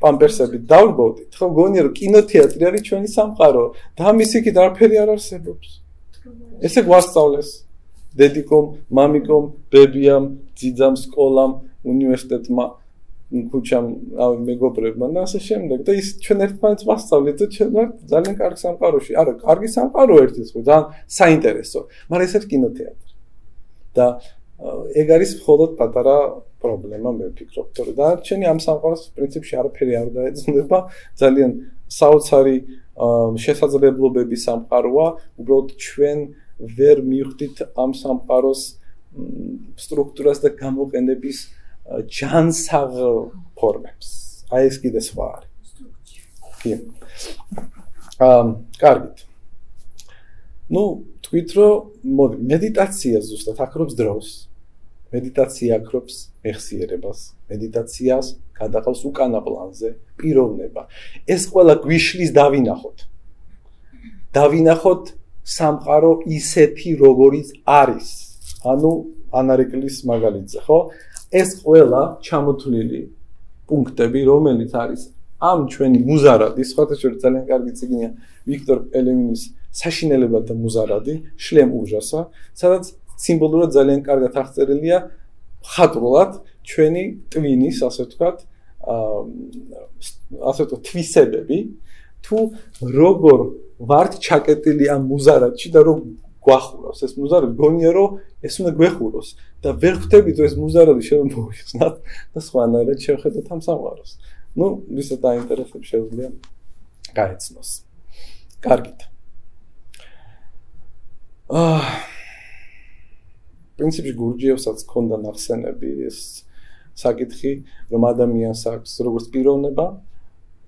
პამპერსები დავბოდით, ხო? გონია რომ კინოთეატრი არის ჩვენი სამყარო და ამის იქით არაფერი არ არსებობს. ესე გვასწავლეს დედიკომ, მამიკომ, ბებიამ, ძიძამ, სკოლამ, უნივერსიტეტმა ქუჩამ, რავი, მეგობრებმა და ასე შემდეგ და ის ჩვენ ერთმანეთს ვასწავლეთ და ჩვენ ვართ ძალიან კარგ სამყაროში. არა, კარგი სამყარო ერთის ხო, ძალიან საინტერესო, მაგრამ ეს არის კინოთეატრი. და ეგ არის მხოლოდ პატარა პრობლემა მე ვფიქრობ, თორე და ჩვენი ამ სამყაროს პრინციპში არაფერი არ დაეძნება, ძალიან საოცარი შესაძლებლობების სამყაროა, უბრალოდ ჩვენ ვერ მივხვდით ამ სამყაროს სტრუქტურას და გამოყენების ჯანსაღ ფორმებს. აი ეს კიდე სხვა არის. კი. ამ კარგით. ну, თქვით რომ მედიტაცია ზუსტად აკრობს დროს. მედიტაცია აკრობს მეხსიერებას. მედიტაციას გადაყავს უკანა პლანზე პიროვნება. ეს ყველა გვიშლის დავინახოთ. დავინახოთ სამყარო ისეთი როგორიც არის. ანუ ანარეკლის მაგალითზე, ხო? ეს ყველა ჩამოთვლილი პუნქტები, რომელიც არის ამ ჩვენი მუზარადი, სხვათა შორის ძალიან კარგი ციგნია ვიქტორ პელემინის საშინელებად და მუზარადი, შლემ უჟასა, სადაც სიმბოლურად ძალიან კარგად აღწერილია ხატრულად ჩვენი ტვინის, ასე ვთქვათ, ასე ვთქვათ, თვისებები, თუ როგორ ვართ ჩაკეტილი ამ მუზარადში და როგორ გვახურავს ეს მუზარადი გონია რომ ეს უნდა გვეხუროს და ვერ ხვდებით რომ ეს მუზარადი შემოიხსნათ და სხვანაირად შევხედოთ ამ სამყაროს. ну, ვისაც დაინტერესებს შეუძლია გაეცნოს. კარგით. აა პრინციპში გურჯიევსაც ქონდა ნახსენები ეს საკითხი, რომ ადამიანს აქვს როგორც პიროვნება,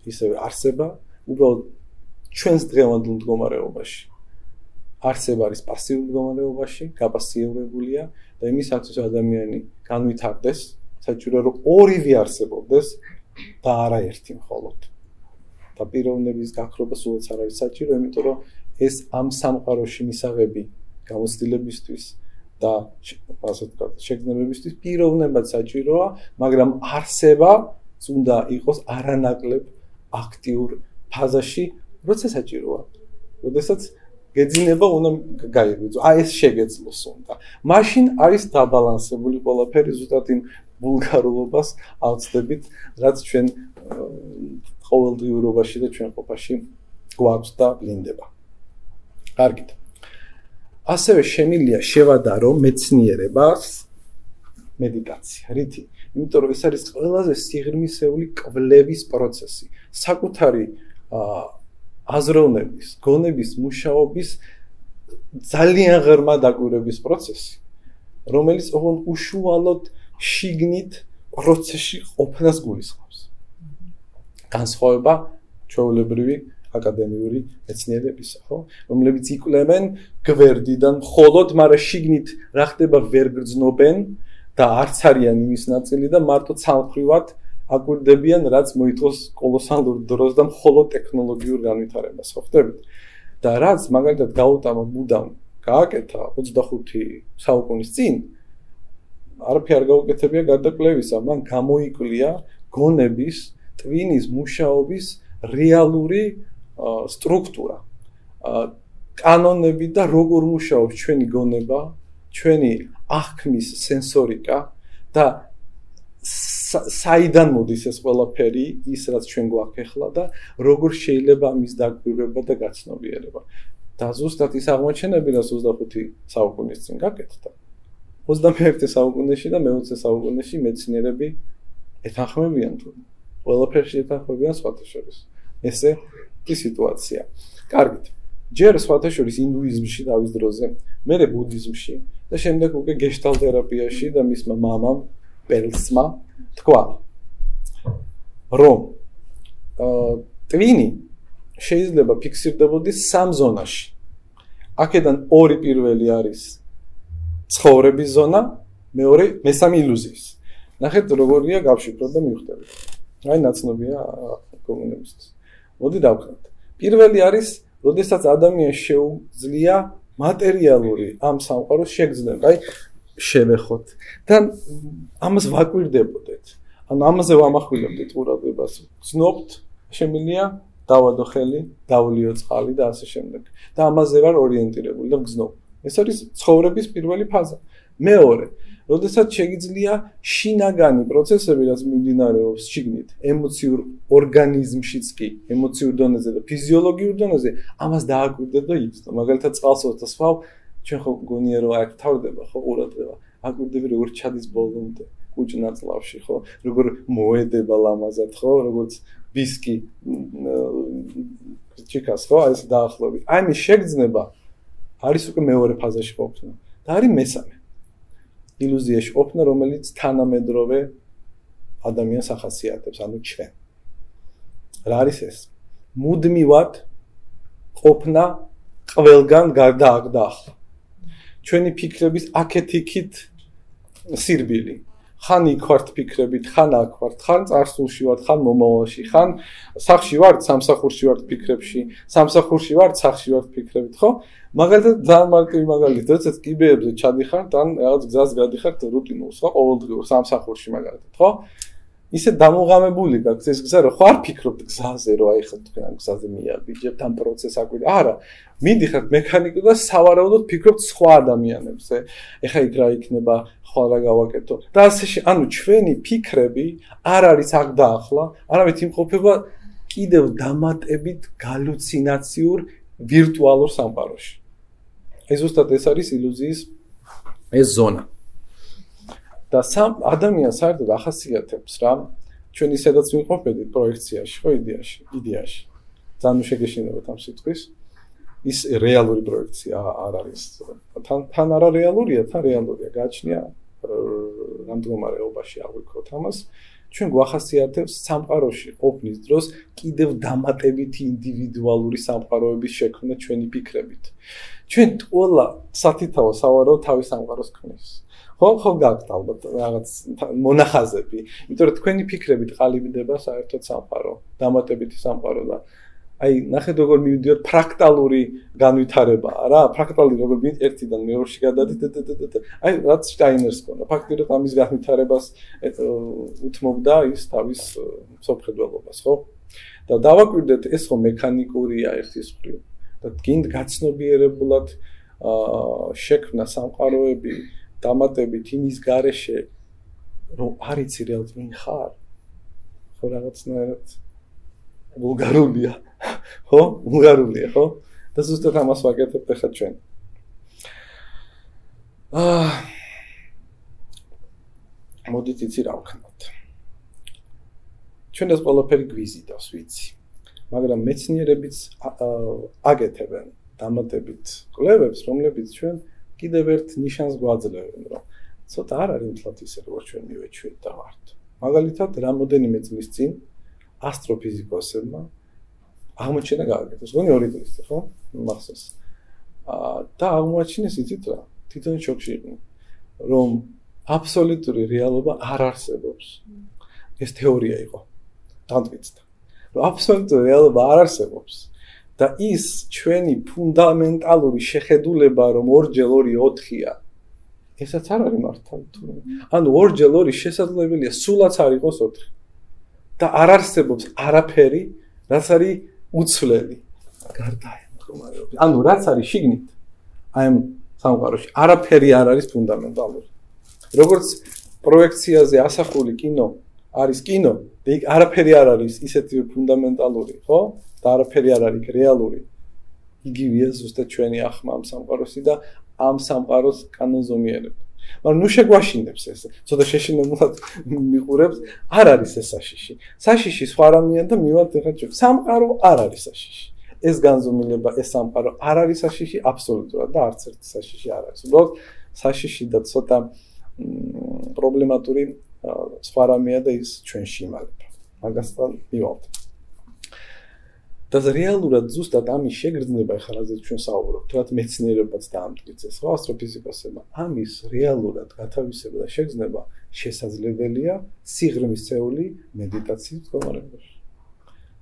ისე არსება, უბრალოდ ჩვენს დღევანდელ მდგომარეობაში. არსება არის პასიურ მდგომარეობაში, გაპასიურებულია და იმისათვის ადამიანი განვითარდეს, საჭიროა რომ ორივე არსებობდეს და არა ერთი მხოლოდ. და პიროვნების გაქრობა სულაც არ არის საჭირო, იმიტომ რომ ეს ამ სამყაროში მისაღები გამოცდილებისთვის და ასე ვთქვათ, შეგნებებისთვის პიროვნებად საჭიროა, მაგრამ არსება უნდა იყოს არანაკლებ აქტიურ ფაზაში, როცა საჭიროა. როდესაც გეძინება უნდა გაიღვიძო. აი ეს შეგეძლოს უნდა. მაშინ არის დაბალანსებული ყველაფერი ზუსტად იმ ბულგარულობას ავწდებით, რაც ჩვენ ყოველდღიურობაში და ჩვენ ყოფაში გვაქვს და ვლინდება. კარგით. ასევე შემილია შევადარო მეცნიერებას მედიტაცია. რითი? იმიტომ რომ ეს არის ყველაზე სიღრმისეული კვლევის პროცესი. საკუთარი აა აზროვნების, გონების მუშაობის ძალიან ღრმა დაკვირვების პროცესი, რომელიც ოღონ უშუალოდ შიგნით პროცესში ყოფნას გულისხმობს. განსხვავება ჩვეულებრივი აკადემიური მეცნიერებისა, ხო? რომლებიც იკვლევენ გვერდიდან მხოლოდ, მაგრამ შიგნით რა ხდება ვერ გრძნობენ და არც არიან იმის ნაწილი და მარტო ცალფრივად აკვირდებიან, რაც მოითხოვს კოლოსალურ დროს და მხოლოდ ტექნოლოგიურ განვითარებას, ხო ხდებით? და რაც მაგალითად გაუტამა ბუდამ გააკეთა 25 საუკუნის წინ, არაფერი არ გაუკეთებია გადაკლებისა, მან გამოიკლია გონების, ტვინის მუშაობის რეალური სტრუქტურა. კანონები და როგორ მუშაობს ჩვენი გონება, ჩვენი აღქმის სენსორიკა და საიდან მოდის ეს ყველაფერი, ის რაც ჩვენ გვაქვს ახლა და როგორ შეიძლება ამის დაკვირვება და გაცნობიერება. და ზუსტად ის აღმოჩენები, რაც 25 საუკუნის წინ გაკეთდა. 21 საუკუნეში და მე-20 საუკუნეში მეცნიერები ეთანხმებიან თუ ყველაფერში ეთანხმებიან სხვათა შორის. ესე ის სიტუაცია. კარგით. ჯერ სხვათა შორის ინდუიზმში დავის დროზე, მერე ბუდიზმში და შემდეგ უკვე გეშტალთერაპიაში და მისმა მამამ პელსმა თქვა რომ ტვინი შეიძლება ფიქსირდებოდეს სამ ზონაში. აქედან ორი პირველი არის ცხოვრების ზონა, მეორე მესამე ილუზიის. ნახეთ როგორია გავშიფრო და მივხვდებით. აი ნაცნობია კომუნისტის. მოდი დავხსნათ. პირველი არის, როდესაც ადამიანს შეუძლია მატერიალური ამ სამყაროს შეგრძნება. აი შევეხოთ და ამას ვაკვირდებოდეთ. ანუ ამაზე ვამახვილებდით ყურადღებას. გზნობთ, შემილია დავადო ხელი, დავლიო წყალი და ასე შემდეგ. და ამაზე ვარ ორიენტირებული და გზნობ. ეს არის ცხოვრების პირველი ფაზა. მეორე, როდესაც შეიძლება შინაგანი პროცესები, რაც მიმდინარეობს შიგნით, ემოციურ ორგანიზმშიც კი, ემოციურ დონეზე და ფიზიოლოგიურ დონეზე, ამას დააკვირდეთ და იცნო. მაგალითად, წყალსოს და სხვა, ჩვენ ხო გონია რომ აქ თავდება ხო ყურადღება. აკვირდები როგორ ჩადის ბოლომდე. კუჭნაწლავში ხო? როგორ მოედება ლამაზად ხო? როგორც ვისკი ჩიკას ხო? ეს დაახლოებით. აი მის შეგრძნება არის უკვე მეორე ფაზაში ყოფნა და არის მესამე. ილუზიაში ყოფნა რომელიც თანამედროვე ადამიანს ახასიათებს ანუ ჩვენ. რა არის ეს? მუდმივად ყოფნა ყველგან გარდა აქ და ახლა ჩვენი ფიქრების აქეთ-იქით სირბილი ხან იქ ვართ ფიქრებით, ხან აქ ვართ, ხან წარსულში ვართ, ხან მომავალში, ხან სახში ვართ, სამსახურში ვართ ფიქრებში, სამსახურში ვართ, სახში ვართ ფიქრებით, ხო? მაგალითად, ძალიან მარტივი მაგალითი, როდესაც კიბეებზე ჩადიხარ, თან რაღაც გზას გადიხართ რუტინულს, ხო? ყოველდღიურ სამსახურში მაგალითად, ხო? ისე დამოღამებული გაქვს ეს გზა, რომ ხარ ფიქრობთ გზაზე, რომ აი ხა თქვენ ამ გზაზე მიაბიჯებთ ამ პროცესს აკვირ. არა, მიდიხართ მექანიკურად და სავარაუდოდ ფიქრობთ სხვა ადამიანებზე. ეხა იქ რა იქნება, ხო რა გავაკეთო. და ასე ანუ ჩვენი ფიქრები არ არის აქ და ახლა, არამედ იმყოფება კიდევ დამატებით გალუცინაციურ ვირტუალურ სამყაროში. ეს უბრალოდ ეს არის ილუზიის ეს ზონა. და სამ ადამიანს საერთოდ ახასიათებს რა ჩვენ ისედაც ვიმყოფებით პროექციაში ხო იდეაში იდეაში. ძალიან შეგეშინებათ ამ სიტყვის. ის რეალური პროექცია არ არის. თან თან არა რეალურია თან რეალურია. გააჩნია რამ მდგომარეობაში აღვიქოთ ამას. ჩვენ გვახასიათებს სამყაროში ყოფნის დროს კიდევ დამატებითი ინდივიდუალური სამყაროების შექმნა ჩვენი ფიქრებით ჩვენ ყველა სათითაო სავარაუდო თავის სამყაროს ქმნის. ხო ხო გაქვთ ალბათ რაღაც მონახაზები. იმიტომ რომ თქვენი ფიქრები ტყალიბდება საერთოდ სამყარო დამატებითი სამყარო და აი ნახეთ როგორ მივიდიოთ ფრაქტალური განვითარებაა რა ფრაქტალი როგორ მივიდ ერთიდან მეორეში გადადით აი რაც შტაინერს ქონდა. ფაქტიურად ამის განვითარებას უთმობდა ის თავის სოფხედველობას ხო? და დავაკვირდეთ ეს ხო მექანიკურია ერთის მხრივ და გინდ გაცნობიერებულად აა შექმნა სამყაროები დამატებით იმის garaშე რომ არიცი რეალს ვინ ხარ. ხო რაღაცნაირად ბულგარულია ხო ბულგარულია ხო? და ზუსტად ამას ვაკეთებ ახლა ჩვენ. აა მოდით იცი რა ვქნათ. ჩვენ ეს ყველაფერი გვიზიდავს ვიცი მაგრამ მეცნიერებიც აგეთებენ დამატებით კვლევებს რომლებიც ჩვენ კიდევ ერთ ნიშანს გვაძლევენ, რომ ცოტა არ არის თლათ ისე როგორც ჩვენ მივეჩვით და ვართ. მაგალითად, რამოდენიმე წლის წინ ასტროფიზიკოსებმა აღმოჩენა გააკეთეს, გონი ორი წლის წინ, ხო? მახსოვს. აა და აღმოაჩინეს იცით რა? თვითონ შოქში იყვნენ, რომ აბსოლუტური რეალობა არ არსებობს. ეს თეორია იყო. დამტკიცდა. რომ აბსოლუტური რეალობა არ არსებობს. და ის ჩვენი ფუნდამენტალური შეხედულება რომ 2 2 4-ია ესაც არ არის მართალი თუ ანუ 2 2 შესაძლებელია სულაც არ იყოს 4 და არ არსებობს არაფერი რაც არის უცვლელი. გარდა მდგომარეობის ანუ რაც არის შიგნით აი ამ სამყაროში არაფერი არ არის ფუნდამენტალური. როგორც პროექციაზე ასახული კინო არის კინო იქ არაფერი არ არის ისეთი ფუნდამენტალური ხო და არაფერი არ არის რეალური. იგივეა ზუსტად ჩვენი ახმა ამ სამყაროსი და ამ სამყაროს კანონზომიერება. მაგრამ ნუ შეგვაშინებს ეს. ცოტა შეშინებულად მიყურებს, არ არის ეს საშიში. საშიში სხვა რამეა და მივალთ ახლა ჩვენ. სამყარო არ არის საშიში. ეს განზომილება, ეს სამყარო არ არის საშიში აბსოლუტურად და არც ერთი საშიში არ არის. უბრალოდ საშიში და ცოტა პრობლემატური სხვა რამეა და ის ჩვენში იმალება. მაგასთან მივალთ. და რეალურად ზუსტად ამის შეგრძნება ახლა რაზეც ჩვენ საუბრობთ, რაც მეცნიერებაც დაამტკიცეს, ხო, ასტროფიზიკოსებმა. ამის რეალურად გათავისება და შეგრძნება შესაძლებელია სიღრმისეული მედიტაციის მდგომარეობაში.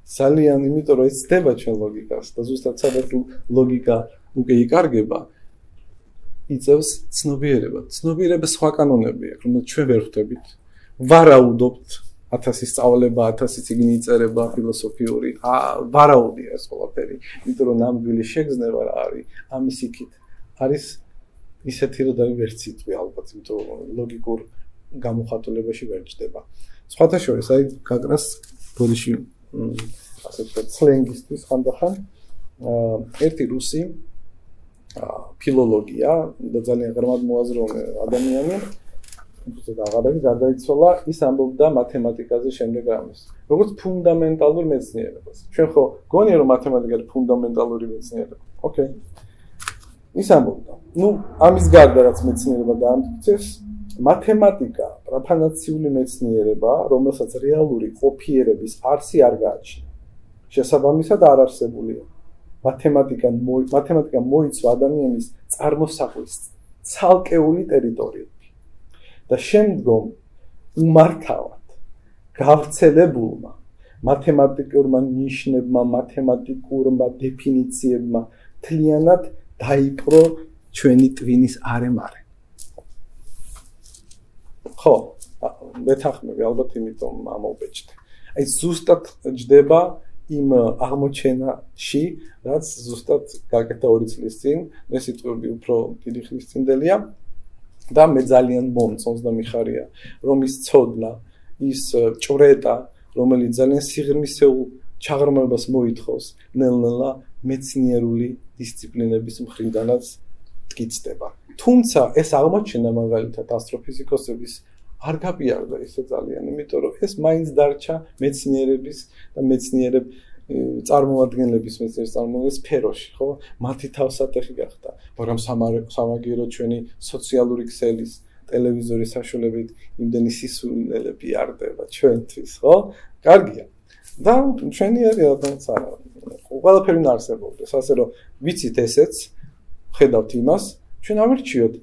ძალიან, იმიტომ რომ ეს ცდება ჩვენ ლოგიკას და ზუსტად სადაც ლოგიკა უკვე იკარგება, იწევს ცნობიერება. ცნობიერება სხვა კანონები აქვს, რომელიც ჩვენ ვერ ხვდებით. ვარაუდობთ 1000 სწავლება, 1000 წიგნი იწერება ფილოსოფიური. აა, ვარაუდია ეს ყველაფერი, იმიტომ რომ ნამდვილი შეგრძნება რა არის ამის იქით. არის ისეთი რომ დაივერსიტვი ალბათ, იმიტომ რომ ლოგიკურ გამოხატულებაში ვერ ჩდება. სხვათა შორის, აი გაკრას ბოდიში ასე ვთქვათ, სლენგისტის ხანდახან აა ერთი რუსი ფილოლოგია და ძალიან ღრმად მოაზროვნე ადამიანი უბრალოდ აღარები გარდაიცვალა ის ამბობდა მათემატიკაზე შემდეგ ამის როგორც ფუნდამენტალურ მეცნიერებას. ჩვენ ხო გონია რომ მათემატიკა ფუნდამენტალური მეცნიერება? ოკეი. ის ამბობდა. ну ამის გარდა რაც მეცნიერება დაამტკიცეს მათემატიკა პროფანაციული მეცნიერება რომელსაც რეალური ყოფიერების არსი არ გააჩნია შესაბამისად არ არსებულია. მათემატიკა მათემატიკა მოიცვა ადამიანის წარმოსახვის ცალკეული ტერიტორიები და შემდგომ უმართავად გავრცელებულმა მათემატიკურმა ნიშნებმა მათემატიკურმა დეფინიციებმა თლიანად დაიპრო ჩვენი ტვინის არემარე. ხო მეთახმები ალბათ იმიტომ ამობეჭდე აი ზუსტად ჯდება იმ აღმოჩენაში, რაც ზუსტად გაკეთა 2 წლის წინ, მე სიტყვები უფრო დიდი ხნის წინდელია და მე ძალიან მომწონს და მიხარია, რომ ის ცოდნა, ის ჭრეტა, რომელიც ძალიან სიღრმისეულ ჩაღრმავებას მოითხოვს, ნელ-ნელა მეცნიერული დისციპლინების მხრიდანაც ტკიცდება. თუმცა ეს აღმოჩენა მაგალითად ასტროფიზიკოსების არ გაპიარდა ისე ძალიან, იმიტომ რომ ეს მაინც დარჩა მეცნიერების და მეცნიერებ წარმოადგენლების მეცნიერის წარმოადგენლის სფეროში, ხო? მათი თავსატეხი გახდა, მაგრამ სამაგირო ჩვენი სოციალური ქსელის ტელევიზორის საშუალებით იმდენი სისულელები არდება ჩვენთვის, ხო? კარგია. და ჩვენი არის არა. ყველაფერი ნარსებობდეს, ასე რომ ვიცით ესეც, ხედავთ იმას, ჩვენ ამერჩიოთ,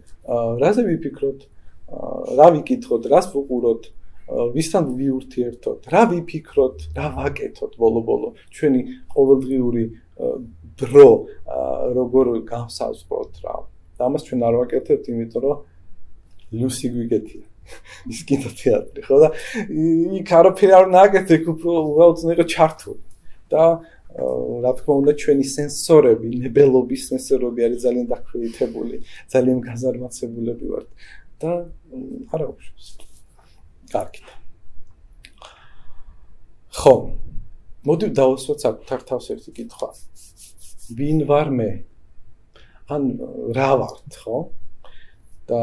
რაზე ვიფიქროთ, რა ვიკითხოთ, რას ვუყუროთ, ვისთან ვიურთიერთოთ, რა ვიფიქროთ, რა ვაკეთოთ ბოლო-ბოლო, ჩვენი ყოველდღიური დრო როგორ გავსაზღვროთ რა. და ამას ჩვენ არ ვაკეთებთ, იმიტომ რომ ლუსი გვიგეთია. ის კინოთეატრი, ხო და იქ არაფერი არ ნაკეთე, უფრო ნერო ჩართული. და რა თქმა უნდა ჩვენი სენსორები, ნებელობის სენსორები არის ძალიან დაქვეითებული, ძალიან გაზარმაცებულები ვართ. და არა უშავს. კარგით. ხო. მოდი დავუსვათ საკუთარ თავს ერთი კითხვა. ვინ ვარ მე? ან რა ვართ, ხო? და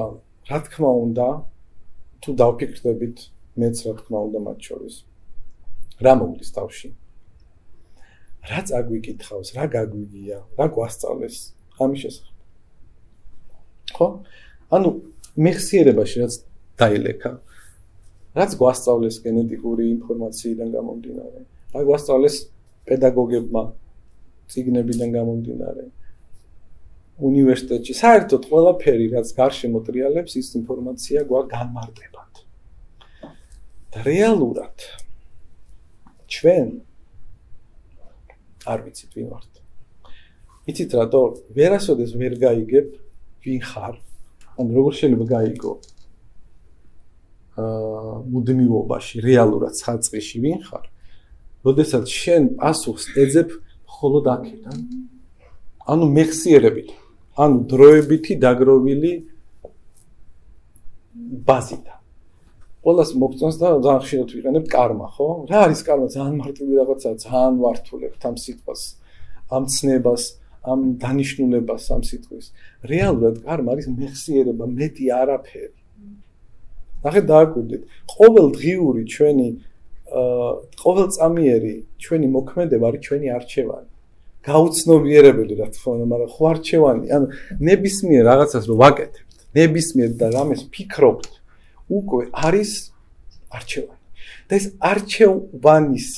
რა თქმა უნდა, თუ დავფიქრდებით, მეც რა თქმა უნდა მათ შორის. რა მოგდის თავში? რა წაგვიკითხავს, რა გაგვიგია, რა გვასწავლეს ამის შესახებ? ხო? ანუ მეხსიერებაში რაც დაილექა. რაც გვასწავლეს გენეტიკური ინფორმაციიდან გამომდინარე. რა გვასწავლეს პედაგოგებმა ციგნებიდან გამომდინარე. უნივერსიტეტში საერთოდ ყველაფერი რაც გარშემო ტრიალებს ის ინფორმაცია გვა განმარტებად. და რეალურად ჩვენ არ ვიცით ვინ ვართ. იცით რატო? ვერასოდეს ვერ გაიგებ ვინ ხარ? ან როგორ შეიძლება გაიგო მუდმივობაში რეალურად საწყიში ვინ ხარ? როდესაც შენ პასუხს ეძებ მხოლოდ აქედან. ანუ მეხსიერებით, ანუ დროებითი დაგროვილი ბაზიდან. ყველას მოგწონს და ძალიან ხშირად ვიყენებ კარმა, ხო? რა არის კარმა? ძალიან მარტივი რაღაცა, ძალიან ვართულებ ამ სიტყვას, ამ ცნებას, ამ დანიშნულებას ამ სიტყვის. რეალურად კარმა არის მეხსიერება, მეტი არაფერი. ნახეთ დააკვირდით, ყოველდღიური ჩვენი აა ყოველწამიერი ჩვენი მოქმედება არის ჩვენი არჩევანი. გაუცნობიერებელი რა თქმა უნდა, მაგრამ ხო არჩევანი, ანუ ნებისმიერ რაღაცას რო ვაკეთებთ, ნებისმიერ და რამეს ფიქრობთ, უკვე არის არჩევანი. და ეს არჩევანის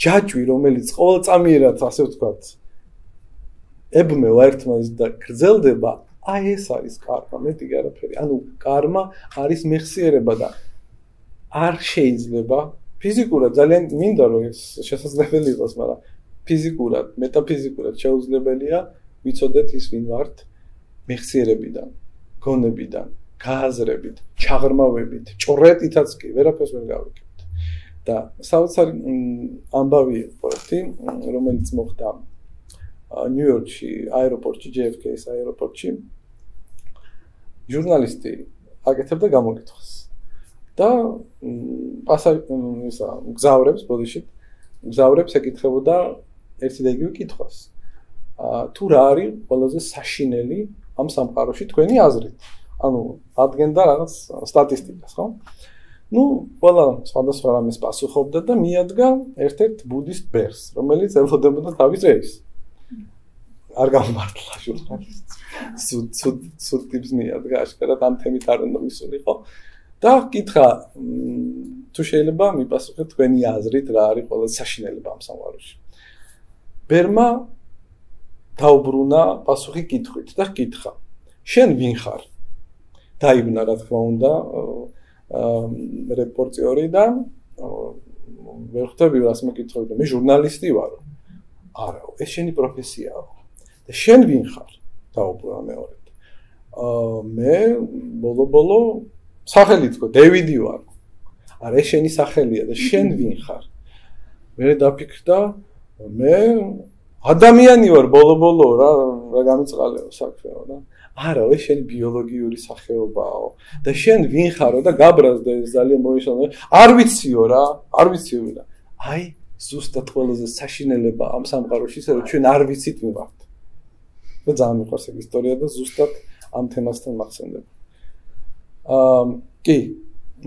ჯაჭვი, რომელიც ყოველწამიერად ასე ვთქვათ, ებმევა ერთმანეთს და გრძელდება, აი ეს არის კარმა, მეტი არაფერი. ანუ კარმა არის მეხსიერება და არ შეიძლება ფიზიკურად ძალიან მინდა რომ ეს შესაძლებელი იყოს, მაგრამ ფიზიკურად, მეტაფიზიკურად შეუძლებელია ვიცოდეთ ის ვინ ვართ მეხსიერებიდან, გონებიდან, გააზრებით, ჩაღრმავებით, ჭრეტითაც კი, ვერაფერს ვერ გავიგებ. და საოცარი ამბავი პროექტი, რომელიც მოხდა ნიუ-იორკში, აეროპორტში, JFK-ის აეროპორტში. ჟურნალისტი აკეთებდა გამოკითხვას. და პასაჟ ისა გზავრებს ბოდიში გზავრებს ეკითხებოდა ერთი და იგივე კითხვას. ა თუ რა არის ყველაზე საშინელი ამ სამყაროში თქვენი აზრით? ანუ ადგენდა რაღაც სტატისტიკას, ხო? ну, ყველა სხვადასხვა რამის პასუხობდა და მიადგა ერთ-ერთ ბუდისტ ბერს, რომელიც ელოდებოდა თავის ძეს. არ გამართლა ჟურნალისტს. სულ სულ სულ ტიპს მიადგა აშკარად ამ თემით არ უნდა მისულიყო. და კითხა თუ შეიძლება მიპასუხეთ თქვენი აზრით რა არის ყველაზე საშინელება ამ სამყაროში. ბერმა დაუბრუნა პასუხი კითხვით და კითხა: შენ ვინ ხარ? დაიბნა რა თქმა უნდა რეპორტიორი და ვერ ხვდები რას მეკითხები მე ჟურნალისტი ვარო. არა, ეს შენი პროფესიაა. შენ ვინ ხარ? დაუბრუნა მეორე. აა მე ბოლო-ბოლო სახელი თქო, დევიდი ვარ. არა, ეს შენი სახელია და შენ ვინ ხარ? მე დაფიქრდა, მე ადამიანი ვარ ბოლო-ბოლო რა, რა გამიწყალეო საქმეო და არა, ეს შენი ბიოლოგიური სახეობაო და შენ ვინ ხარო და გაბრაზდა ეს ძალიან მოიშალა. არ ვიციო რა, არ ვიციო რა. აი, ზუსტად ყველაზე საშინელება ამ სამყაროში ისე რომ ჩვენ არ ვიცით ვინ ვართ. და ძალიან მიყვარს ეს ისტორია და ზუსტად ამ თემასთან მახსენდება. აა კი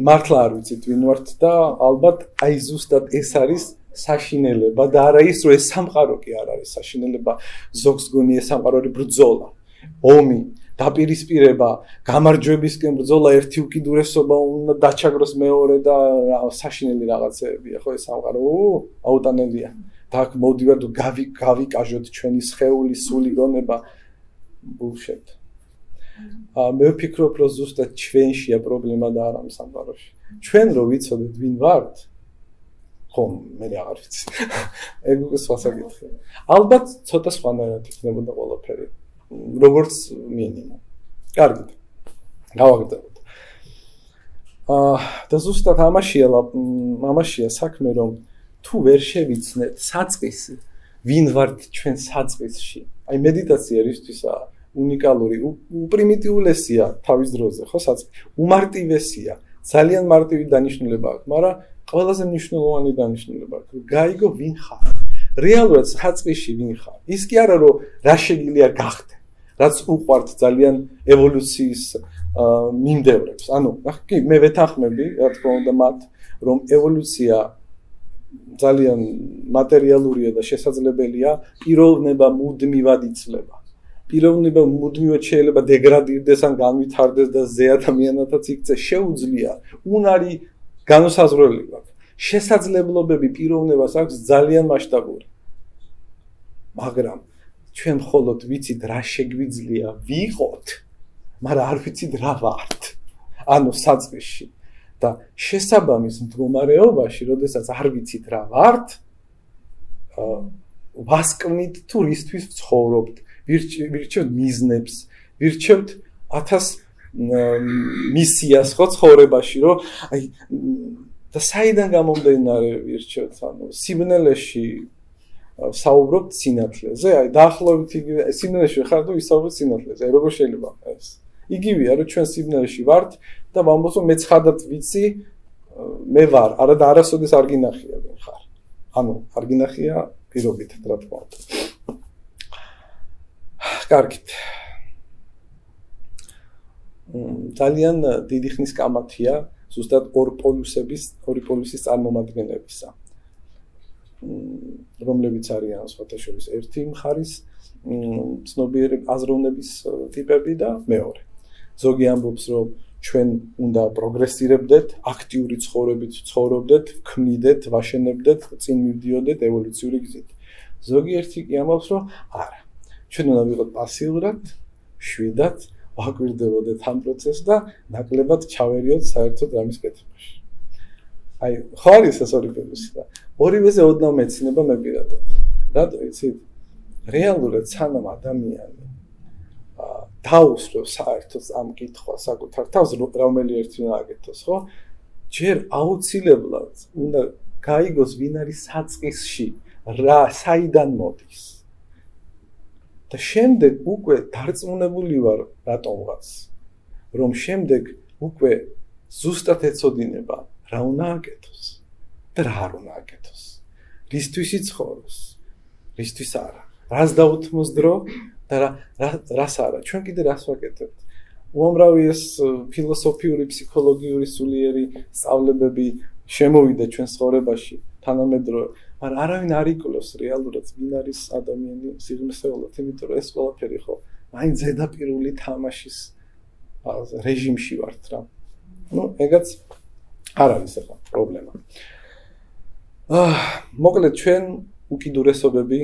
მართლა არ ვიცით ვინ ვართ და ალბათ აი ზუსტად ეს არის საშინელება და არა ის რომ ეს სამყარო კი არ არის საშინელება. ზოგს გონი ეს სამყარო არის ბრძოლა. ომი დაპირისპირება გამარჯვებისკენ ბრძოლა ერთი უკიდურესობა უნდა დაჩაგროს მეორე და საშინელი რაღაცებია ხო ეს სამყარო აუტანელია და მოდივარ გავი გავიკაჟოთ ჩვენი სხეული სული გონება ბულშეთ ა მე ვფიქრობ რომ ზუსტად ჩვენშია პრობლემა და არა სამყაროში. ჩვენ რო ვიცოდეთ ვინ ვართ ხომ მე აღარ ვიცი. ეგ უკვე სხვა საკითხია. ალბათ ცოტა სხვანაირად იქნებოდა ყველაფერი. როგორც მინიმუმ. კარგით. გავაგრძელოთ. აა და ზუსტად ამაშია ამაშია საქმე რომ თუ ვერ შევიცნეთ საწყისი ვინ ვართ ჩვენ საწყისში. აი მედიტაცია რისთვისაა უნიკალური, უპრიმიტიულესია თავის დროზე, ხო, საწ უმარტივესია. ძალიან მარტივი დანიშნულება აქვს, მაგრამ ყველაზე მნიშვნელოვანი დანიშნულება აქვს. გაიგო ვინ ხარ? რეალურად საწყისში ვინ ხარ? ის კი არა რომ რა შეგიძლია გახდე, რაც უყვართ ძალიან ევოლუციის მიმდევრებს. ანუ, კი, მე ვეთანხმები, რა თქმა უნდა, მათ, რომ ევოლუცია ძალიან მატერიალურია და შესაძლებელია, პიროვნება მუდმივად იცლება. პიროვნება მუდმივად შეიძლება დეგრადირდეს ან განვითარდეს და ზე ადამიანათაც იქცე შეუძლია უნარი განსაზღვრელი აქვს შესაძლებლობები პიროვნებას აქვს ძალიან მასშტაბური. მაგრამ ჩვენ მხოლოდ ვიცით რა შეგვიძლია ვიყოთ მაგრამ არ ვიცით რა ვართ. ანუ საწყისში და შესაბამის მდგომარეობაში როდესაც არ ვიცით რა ვართ ვასკვნით თუ რისთვის ცხოვრობთ ვირჩევთ მიზნებს, ვირჩევთ 1000 მისიას ხო ცხოვრებაში, რომ აი და საიდან გამომდინარე ვირჩევთ, ანუ სიმნელეში საუბრობთ სინათლეზე, აი დაახლოებით იგივე სიმნელეში ხარ თუ ისაუბრობთ სინათლეზე, როგორ შეიძლება ეს? იგივეა, რომ ჩვენ სიმნელეში ვართ და ვამბობთ, რომ მე ცხადად ვიცი მე ვარ, არა და არასოდეს არ გინახია ვინ ხარ. ანუ არ გინახია პირობით, რა თქმა უნდა. კარგით. ძალიან დიდი ხნის კამათია ზუსტად ორ პოლუსების, ორი პოლუსის წარმომადგენლებისა. რომლებიც არიან სხვათა შორის ერთი მხარის ცნობიერი აზროვნების ტიპები და მეორე. ზოგი ამბობს, რომ ჩვენ უნდა პროგრესირებდეთ, აქტიური ცხოვრებით ცხოვრობდეთ, ქმნიდეთ, ვაშენებდეთ, წინ მივდიოდეთ ევოლუციური გზით. ზოგიერთი კი ამბობს, რომ არა. ჩვენ უნდა ვიყოთ პასიურად, შვიდად, ვაკვირდებოდეთ ამ პროცესს და ნაკლებად ჩავერიოთ საერთოდ რამის კეთებაში. აი, ხო არის ეს ორი პერიოდი და ორივეზე ოდნავ მეცინება მე პირადად. რატო იცით? რეალურად სანამ ადამიანი დაუსრულებს საერთოდ ამ კითხვას საკუთარ თავს რომელი ერთი უნდა აკეთოს ხო? ჯერ აუცილებლად უნდა გაიგოს ვინ არის საწყისში რა საიდან მოდის. და შემდეგ უკვე დარწმუნებული ვარ რატომღაც რომ შემდეგ უკვე ზუსტად ეცოდინება რა უნდა აკეთოს და რა არ უნდა აკეთოს. რისთვის იცხოვროს რისთვის არა. რას დაუთმოს დრო და რა რას არა? ჩვენ კიდე რას ვაკეთებთ? უამრავი ეს ფილოსოფიური ფსიქოლოგიური სულიერი სწავლებები შემოვიდა ჩვენ ცხოვრებაში თანამედროვე. მაგრამ არავინ არ იკვლევს რეალურად ვინ არის ადამიანი სიღრმისეულად იმიტომ რომ ეს ყველაფერი ხო მაინც ზედაპირული თამაშის რეჟიმში ვართ რა. ну ეგაც არ არის ახლა პრობლემა. აა მოკლედ ჩვენ უკიდურესობები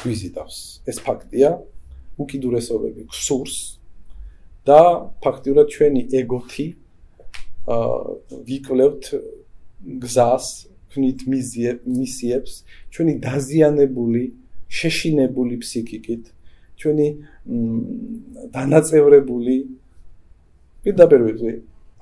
გვიზიდავს ეს ფაქტია უკიდურესობები გსურს და ფაქტიურად ჩვენი ეგოთი აა ვიკლევთ გზას, ქნით მისიებს, ჩვენი დაზიანებული, შეშინებული ფსიქიკით, ჩვენი დანაწევრებული პირდაპირ ვიცი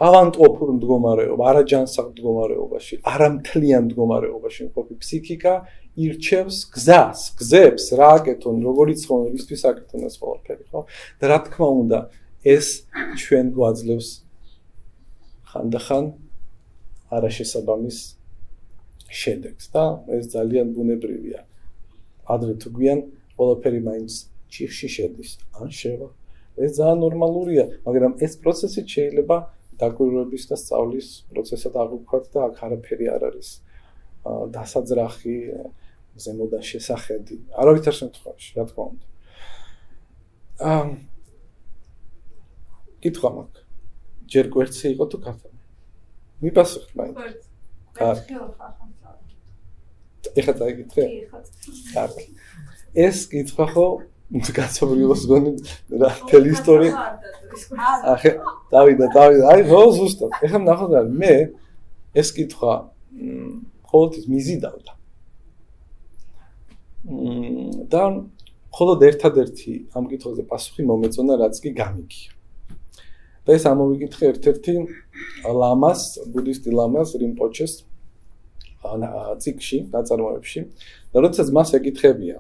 ავანტყოფურ მდგომარეობა, არაჯანსაღ მდგომარეობაში, არამთლიან მდგომარეობაში მყოფი ფსიქიკა ირჩევს გზას, გზებს, რა აკეთონ, როგორი ცხოვრონ, რისთვის აკეთონ ეს ყველაფერი, ხო? და რა თქმა უნდა, ეს ჩვენ გვაძლევს ხანდახან არაშესაბამის შედეგს და ეს ძალიან ბუნებრივია. ადრე თუ გვიან ყველაფერი მაინც ჭიხში შედის, ან შევა. ეს ძალიან ნორმალურია, მაგრამ ეს პროცესი შეიძლება დაკვირვების და სწავლის პროცესად აღვქვათ და აქ არაფერი არ არის დასაძრახი ზემოდან შესახედი. არავითარ შემთხვევაში რა თქმა უნდა. აა კითხვა მაქვს. ჯერ კვერცი იყო თუ კაფე მიპასუხეთ მაინც? კარგი. ეხლა წაიკითხე? კარგი. ეს კითხვა ხო გაცობრიოს გონი რა თელი ისტორია. ახე დავიდა დავიდა. აი რო ზუსტად. ეხლა ნახოთ რა მე ეს კითხვა ყოველთვის მიზიდავდა და მხოლოდ ერთადერთი ამ კითხვაზე პასუხი მომეწონა რაც კი გამიგია. და ეს ამოვიკითხე ერთ-ერთი ლამას ბუდისტი ლამას რიმპოჩეს ციკში ნაწარმოებში. და როდესაც მას ეკითხებია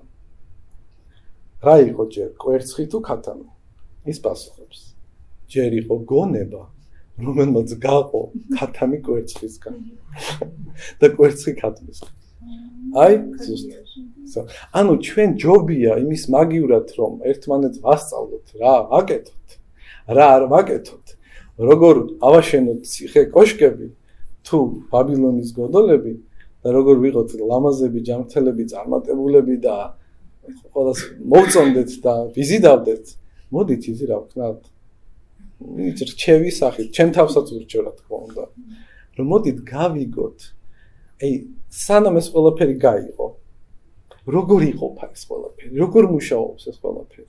რა იყო ჯერ? კვერცხი თუ ქათამი ის პასუხობს. ჯერ იყო გონება რომელმაც გაყო ქათამი კვერცხისგან. და კვერცხი ქათმისგან აი ზუსტად ანუ ჩვენ ჯობია იმის მაგივრად რომ ერთმანეთს ვასწავლოთ რა ვაკეთოთ რა არ ვაკეთოთ როგორ ავაშენოთ ციხე კოშკები თუ ბაბილონის გოდოლები და როგორ ვიყოთ ლამაზები ჯანმრთელები წარმატებულები და ყველას მოვწონდეთ და ვიზიდავდეთ. მოდით ისი რა ვქნათ. ის რჩევი სახით, ჩემ თავსაც ურჩევ რა თქმა უნდა. რომ მოდით გავიგოთ. აი, სანამ ეს ყველაფერი გაიყო. როგორ იყოფა ეს ყველაფერი? როგორ მუშაობს ეს ყველაფერი?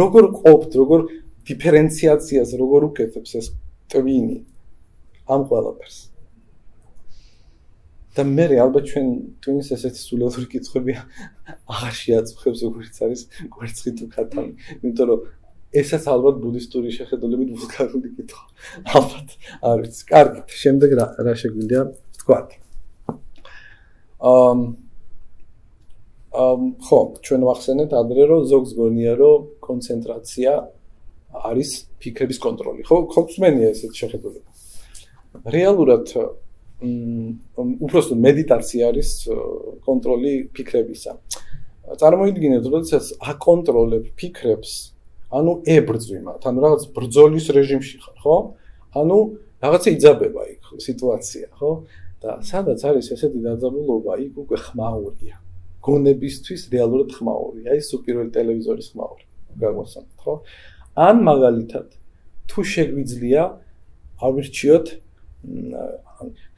როგორ ყოფთ, როგორ დიფერენციაციას როგორ უკეთებს ეს ტვინი ამ ყველაფერს? და მე ალბათ ჩვენ twins ესეთი სულელური კითხვები აღარ შეაწუხებს როგორც არის კვერცხი თუ ქათამი იმიტომ რომ ესაც ალბათ ბუდისტური შეხედულებით ვულგარული კითხვა ალბათ არ ვიცი კარგი შემდეგ რა რა შეგვიძლია ამ ხო, ჩვენ ვახსენეთ ადრე რომ ზოგს გონია რომ კონცენტრაცია არის ფიქრების კონტროლი. ხო, ხოცმენია ესეთ შეხედულება. რეალურად მ უბრალოდ მედიტაცია არის კონტროლი ფიქრებისა. წარმოიდგინეთ, როდესაც აკონტროლებ ფიქრებს, ანუ ებრძვი მათ, ანუ რაღაც ბრძოლის რეჟიმში ხარ, ხო? ანუ რაღაცა იძაბება იქ სიტუაცია, ხო? და სადაც არის ესეთი დაძაბულობა, იქ უკვე ხმაურია. გონებისთვის რეალურად ხმაურია, აი სუპირველი ტელევიზორის ხმაური. გამოსანთ, ხო? ან მაგალითად თუ შეგვიძლია ავირჩიოთ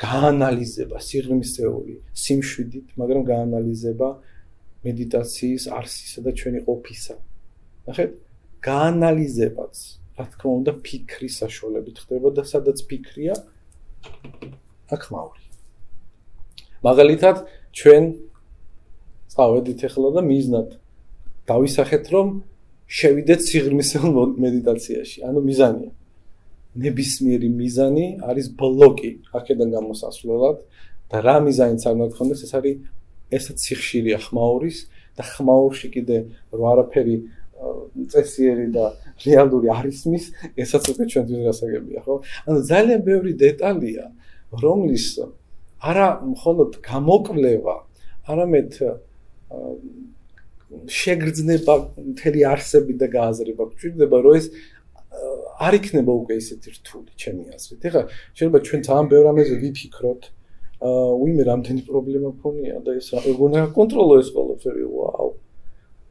გაანალიზება სიღრმისეული სიმშვიდით, მაგრამ გაანალიზება მედიტაციის არსისა და ჩვენი ოფისა. ნახეთ, გაანალიზებაც, რა თქმა უნდა, ფიქრის საშუალებით ხდება და სადაც ფიქრია, აქ მაური. მაგალითად, ჩვენ წავედით ახლა და მიზნად დავისახეთ, რომ შევიდეთ სიღრმისეულ მედიტაციაში, ანუ მიზანია. ნებისმიერი მიზანი არის ბლოკი აქედან გამოსასვლელად და რა მიზანიც არ მოგხონდეს, ეს არის ესეც სიხშირია ხმაურის და ხმაურში კიდე რო არაფერი წესიერი და რეალური არისმის, ესაც უკვე ჩვენთვის გასაგებია, ხო? ანუ ძალიან ბევრი დეტალია, რომლის არა მხოლოდ გამოკვლევა, არამედ შეგრძნება მთელი არსები და გააზრება გვჭირდება, რომ ეს არ იქნება უკვე ისეთი რთული, ჩემი აზრით. ეხლა შეიძლება ჩვენ ძალიან ბევრ ამაზე ვიფიქროთ, აა უიმე რამდენი პრობლემა გქონია და ეს როგორ უნდა კონტროლო ეს ყველაფერი, ვაუ.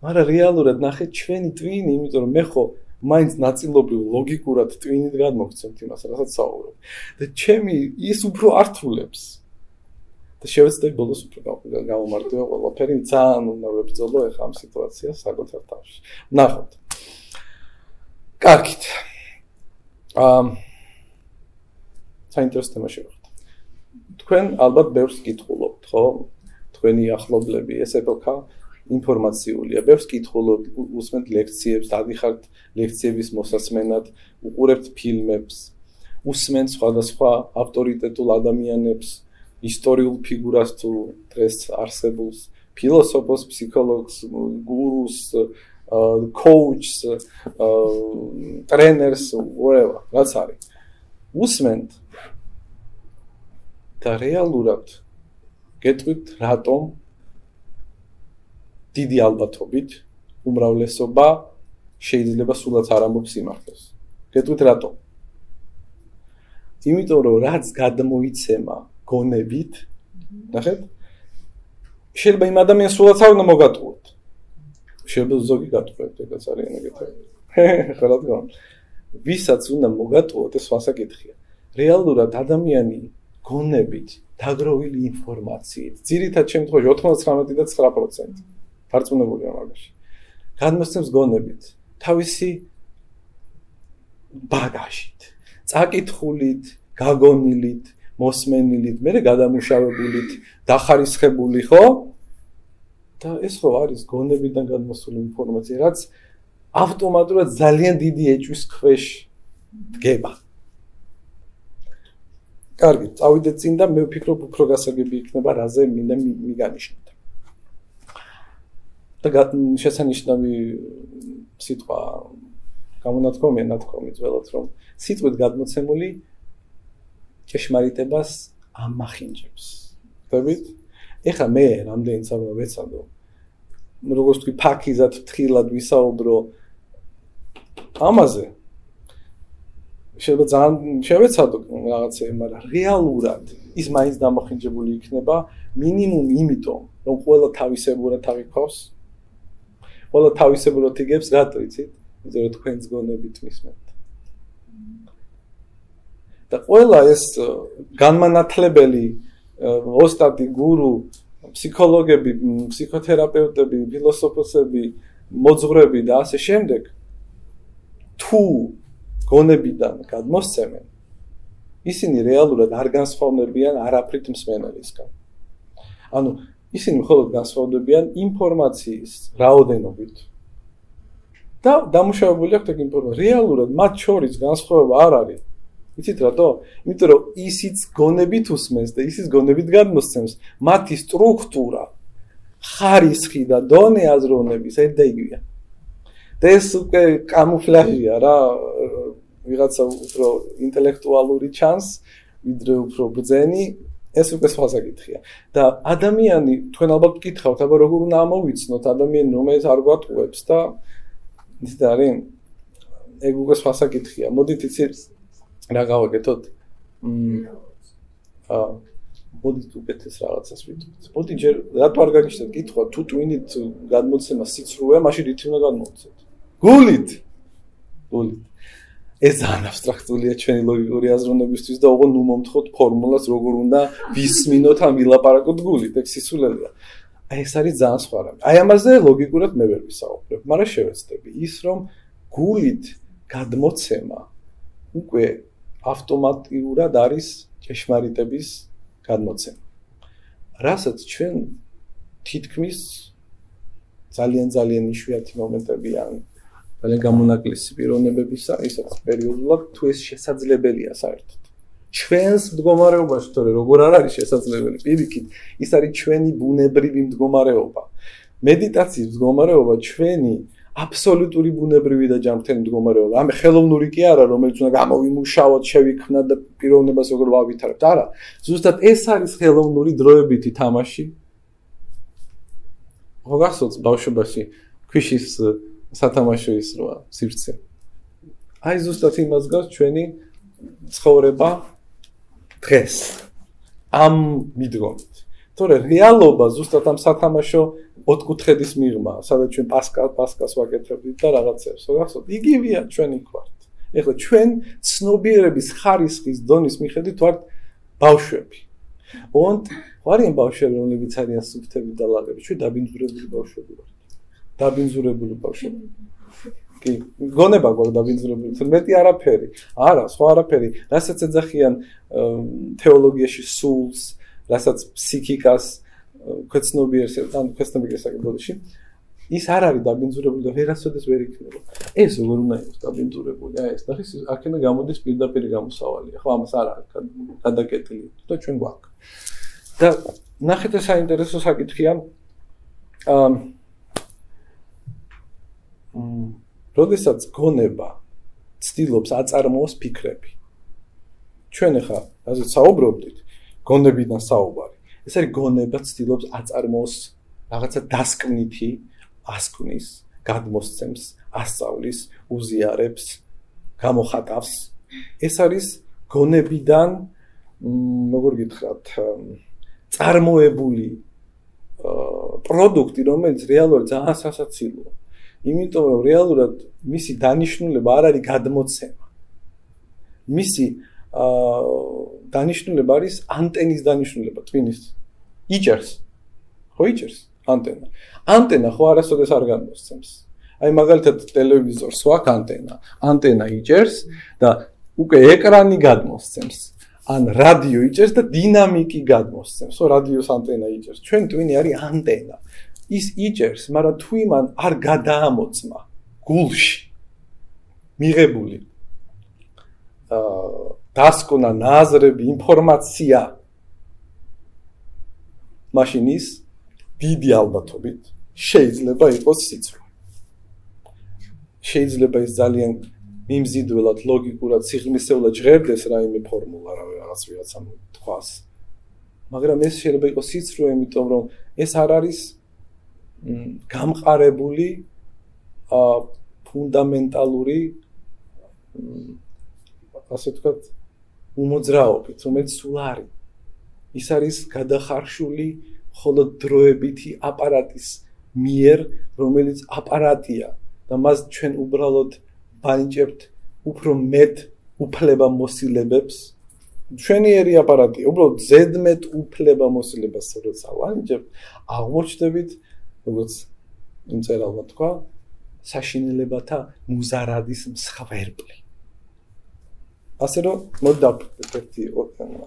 მაგრამ რეალურად ნახე ჩვენი ტვინი, იმიტომ რომ მე ხო მაინც ნაწილობრივ ლოგიკურად ტვინით გადმოგცემთ იმას, რასაც საუბრობ. და ჩემი ის უფრო ართულებს. და შევეცდები ბოლოს უფრო გამომარტივო ყველაფერი, ძალიან უნდა ვებრძოლო ეხლა ამ სიტუაციას საკუთარ თავში. ნახოთ. კარგით. აა საინტერესო თემა შევხვდით. თქვენ ალბათ ბევრს კითხულობთ, ხო? თქვენი ახლობლები ეს ეპოქა ინფორმაციულია. ბევრს კითხულობთ, უსმენთ ლექციებს, დადიხართ ლექციების მოსასმენად, უყურებთ ფილმებს, უსმენთ სხვადასხვა ავტორიტეტულ ადამიანებს, ისტორიულ ფიგურას თუ დღეს არსებულს, ფილოსოფოს, ფსიქოლოგს, გურუს, coach, trainers, whatever, რაც არის. უსმენთ და რეალურად გეტყვით რატომ დიდი ალბათობით უმრავლესობა შეიძლება სულაც არ ამბობს სიმართლეს. გეტყვით რატომ? იმიტომ რომ რაც გადმოიცემა გონებით, ნახეთ? შეიძლება იმ ადამიანს სულაც არ უნდა მოგატყუოთ. შეიძლება ზოგი გატყუოთ, ეგაც არის ეგეთი. ხო რა თქმა უნდა. ვისაც უნდა მოგატყუოთ, ეს ვასაკითხია. რეალურად ადამიანი გონებით დაგროვილი ინფორმაციით, ძირითადად შემთხვევაში 99 და 9% ფარწმუნებულია მაგაში. გადმოსცემს გონებით თავისი ბაგაჟით, წაკითხულით, გაგონილით, მოსმენილით, მე გადამუშავებულით, დახარისხებული, ხო? და ეს ხო არის გონებიდან გადმოსული ინფორმაცია, რაც ავტომატურად ძალიან დიდი ეჭვის ქვეშ დგება. კარგი, წავიდეთ წინ და მე ვფიქრობ უფრო გასაგები იქნება რაზე მინდა მიგანიშნოთ. და შესანიშნავი სიტყვა გამონათქვამია ნათქვამი ძველად რომ სიტყვით გადმოცემული ჭეშმარიტებას ამახინჯებს. ხდებით? ეხლა მე რამდენი ცალმა ვეცადო. როგორც თქვი ფაქიზად თხილად ვისაუბრო ამაზე. შეიძლება ძალიან შევეცადო რაღაცე, მაგრამ რეალურად ის მაინც დამახინჯებული იქნება მინიმუმ იმიტომ, რომ ყველა თავისებურად თავიქავს. ყველა თავისებურად იგებს, რატო იცით? იმიტომ რომ თქვენს გონებით მისმენთ. და ყველა ეს განმანათლებელი ოსტატი, გურუ, ფსიქოლოგები, ფსიქოთერაპევტები, ფილოსოფოსები, მოძღვრები და ასე შემდეგ თუ გონებიდან გადმოსცემენ ისინი რეალურად არ განსხვავდებიან არაფრით მსმენელისგან. ანუ ისინი მხოლოდ განსხვავდებიან ინფორმაციის რაოდენობით. და დამუშავებული აქვს ეგ ინფორმაცია. რეალურად მათ შორის განსხვავება არ არის. იცით რატო? იმიტომ რომ ისიც გონებით უსმენს და ისიც გონებით გადმოსცემს. მათი სტრუქტურა, ხარისხი და დონე აზროვნების ერთ და იგივეა. და ეს უკვე კამუფლაჟია რა, ვიღაცა უფრო ინტელექტუალური ჩანს, ვიდრე უფრო ბძენი, ეს უკვე სხვა საკითხია. და ადამიანი თქვენ ალბათ გითხავთ, აბა როგორ უნდა ამოვიცნოთ ადამიანი რომელიც არ გვატყუებს და ის არის ეგ უკვე სხვა საკითხია. მოდით იცი რა გავაკეთოთ? მ აა მოდით უკეთეს რაღაცას ვიტყვით. მოდი ჯერ რატო არ გაგიშთეთ კითხვა თუ ტვინით გადმოცემა სიცრუეა, მაშინ რითი უნდა გადმოცეთ? გულით. გულით. ეს ძალიან აბსტრაქტულია ჩვენი ლოგიკური აზროვნებისთვის და ოღონდ ნუ მომთხოვთ ფორმულას როგორ უნდა ვისმინოთ ამ ილაპარაკოთ გულით, ეგ სიცრუელია. აი ეს არის ძალიან სხვა რამე. აი ამაზე ლოგიკურად მე ვერ ვისაუბრებ, მაგრამ შევეცდები ის რომ გულით გადმოცემა უკვე ავტომატურად არის ჭეშმარიტების გადმოცემა. რასაც ჩვენ თითქმის ძალიან ძალიან იშვიათი მომენტები ან ძალიან გამონაკლისი პიროვნებებისა, ისაც პერიოდულად თუ ეს შესაძლებელია საერთოდ. ჩვენს მდგომარეობაში თორე როგორ არ არის შესაძლებელი პირიქით, ის არის ჩვენი ბუნებრივი მდგომარეობა. მედიტაციის მდგომარეობა ჩვენი აბსოლუტური ბუნებრივი და ჯანმრთელი მდგომარეობა. ამ ხელოვნური კი არა, რომელიც უნდა გამოვიმუშაოთ, შევიქმნათ და პიროვნებას როგორ ვავითარებთ. არა, ზუსტად ეს არის ხელოვნური დროებითი თამაში. მოგახსოვს ბავშვობაში ქვიშის სათამაშო ის როა სივრცე. აი ზუსტად იმას გავს ჩვენი ცხოვრება დღეს. ამ მიდგომით. თორე რეალობა ზუსტად ამ სათამაშო ოთხკუთხედის მიღმა, სადაც ჩვენ პასკა პასკას ვაკეთებდით და რაღაცებს. გახსოვთ? იგივეა ჩვენი კვარტ. ეხლა ჩვენ ცნობიერების ხარისხის დონის მიხედვით ვართ ბავშვები. ონტ ვარიან ბავშვები, რომლებიც არიან სუფთები და ლაგები. ჩვენ დაბინძურებული ბავშვები ვართ. დაბინძურებული ბავშვები. კი, გონება გვაქვს დაბინძურებული, თუმცა არაფერი. არა, სხვა არაფერი. რასაც ეძახიან თეოლოგიაში სულს, რასაც ფსიქიკას ქვეცნობიერს ან ქვეცნობიერს საკუთრებაში ის არ არის დაბინძურებული და ვერასოდეს ვერ იქნება. ეს როგორ უნდა იყოს დაბინძურებული? აი ეს ნახე აქენა გამოდის პირდაპირ გამოსავალია. ხო ამას არ არის გადაკეტილი და ჩვენ გვაქვს. და ნახეთ ეს საინტერესო საკითხია. აა მ როდესაც გონება ცდილობს აწარმოოს ფიქრები. ჩვენ ახლა ასე საუბრობდით, გონებიდან საუბარი. ეს არის გონება ცდილობს აწარმოოს რაღაცა დასკვნითი ასკვნის, გადმოსცემს, ასწავლის, უზიარებს, გამოხატავს. ეს არის გონებიდან როგორ გითხრათ, წარმოებული პროდუქტი, რომელიც რეალურად ძალიან სასაცილოა. იმიტომ რომ რეალურად მისი დანიშნულება არ არის გადმოცემა. მისი აა დანიშნულება არის ანტენის დანიშნულება ტვინის. იჭერს. ხო იჭერს ანტენა. ანტენა ხო არასოდეს არ გამოსცემს. აი მაგალითად ტელევიზორს ვაკ ანტენა. ანტენა იჭერს და უკვე ეკრანი გადმოსცემს. ან რადიო იჭერს და დინამიკი გადმოსცემს. ხო რადიოს ანტენა იჭერს. ჩვენ ტვინი არის ანტენა. ის იჭერს, მაგრამ თუ იმან არ გადაამოწმა გულში მიღებული აა დასკვნა, ნაზრები, ინფორმაცია მაშინ ის დიდი ალბათობით შეიძლება იყოს სიცრუე. შეიძლება ის ძალიან მიმზიდველად, ლოგიკურად, სიღრმისეულად ჟღერდეს რაიმე ფორმულა, რა რაღაც ვიღაცამ თქვას. მაგრამ ეს შეიძლება იყოს სიცრუე, იმიტომ რომ ეს არ არის გამყარებული ა ფუნდამენტალური ასე ვთქვათ უმოძრაობით, რომელიც სულ არის. ის არის გადახარშული ხოლო დროებითი აპარატის მიერ, რომელიც აპარატია და მას ჩვენ უბრალოდ ბანიჭებთ უფრო მეტ უფლება მოსილებებს. ჩვენიერი აპარატია, უბრალოდ ზედმეტ უფლება მოსილებას როცა ვანიჭებთ, აღმოჩნდებით როგორც იმ წერალმა თქვა, საშინელებათა მუზარადის მსხვერპლი. ასე რომ მოდაფრთხეთ ერთი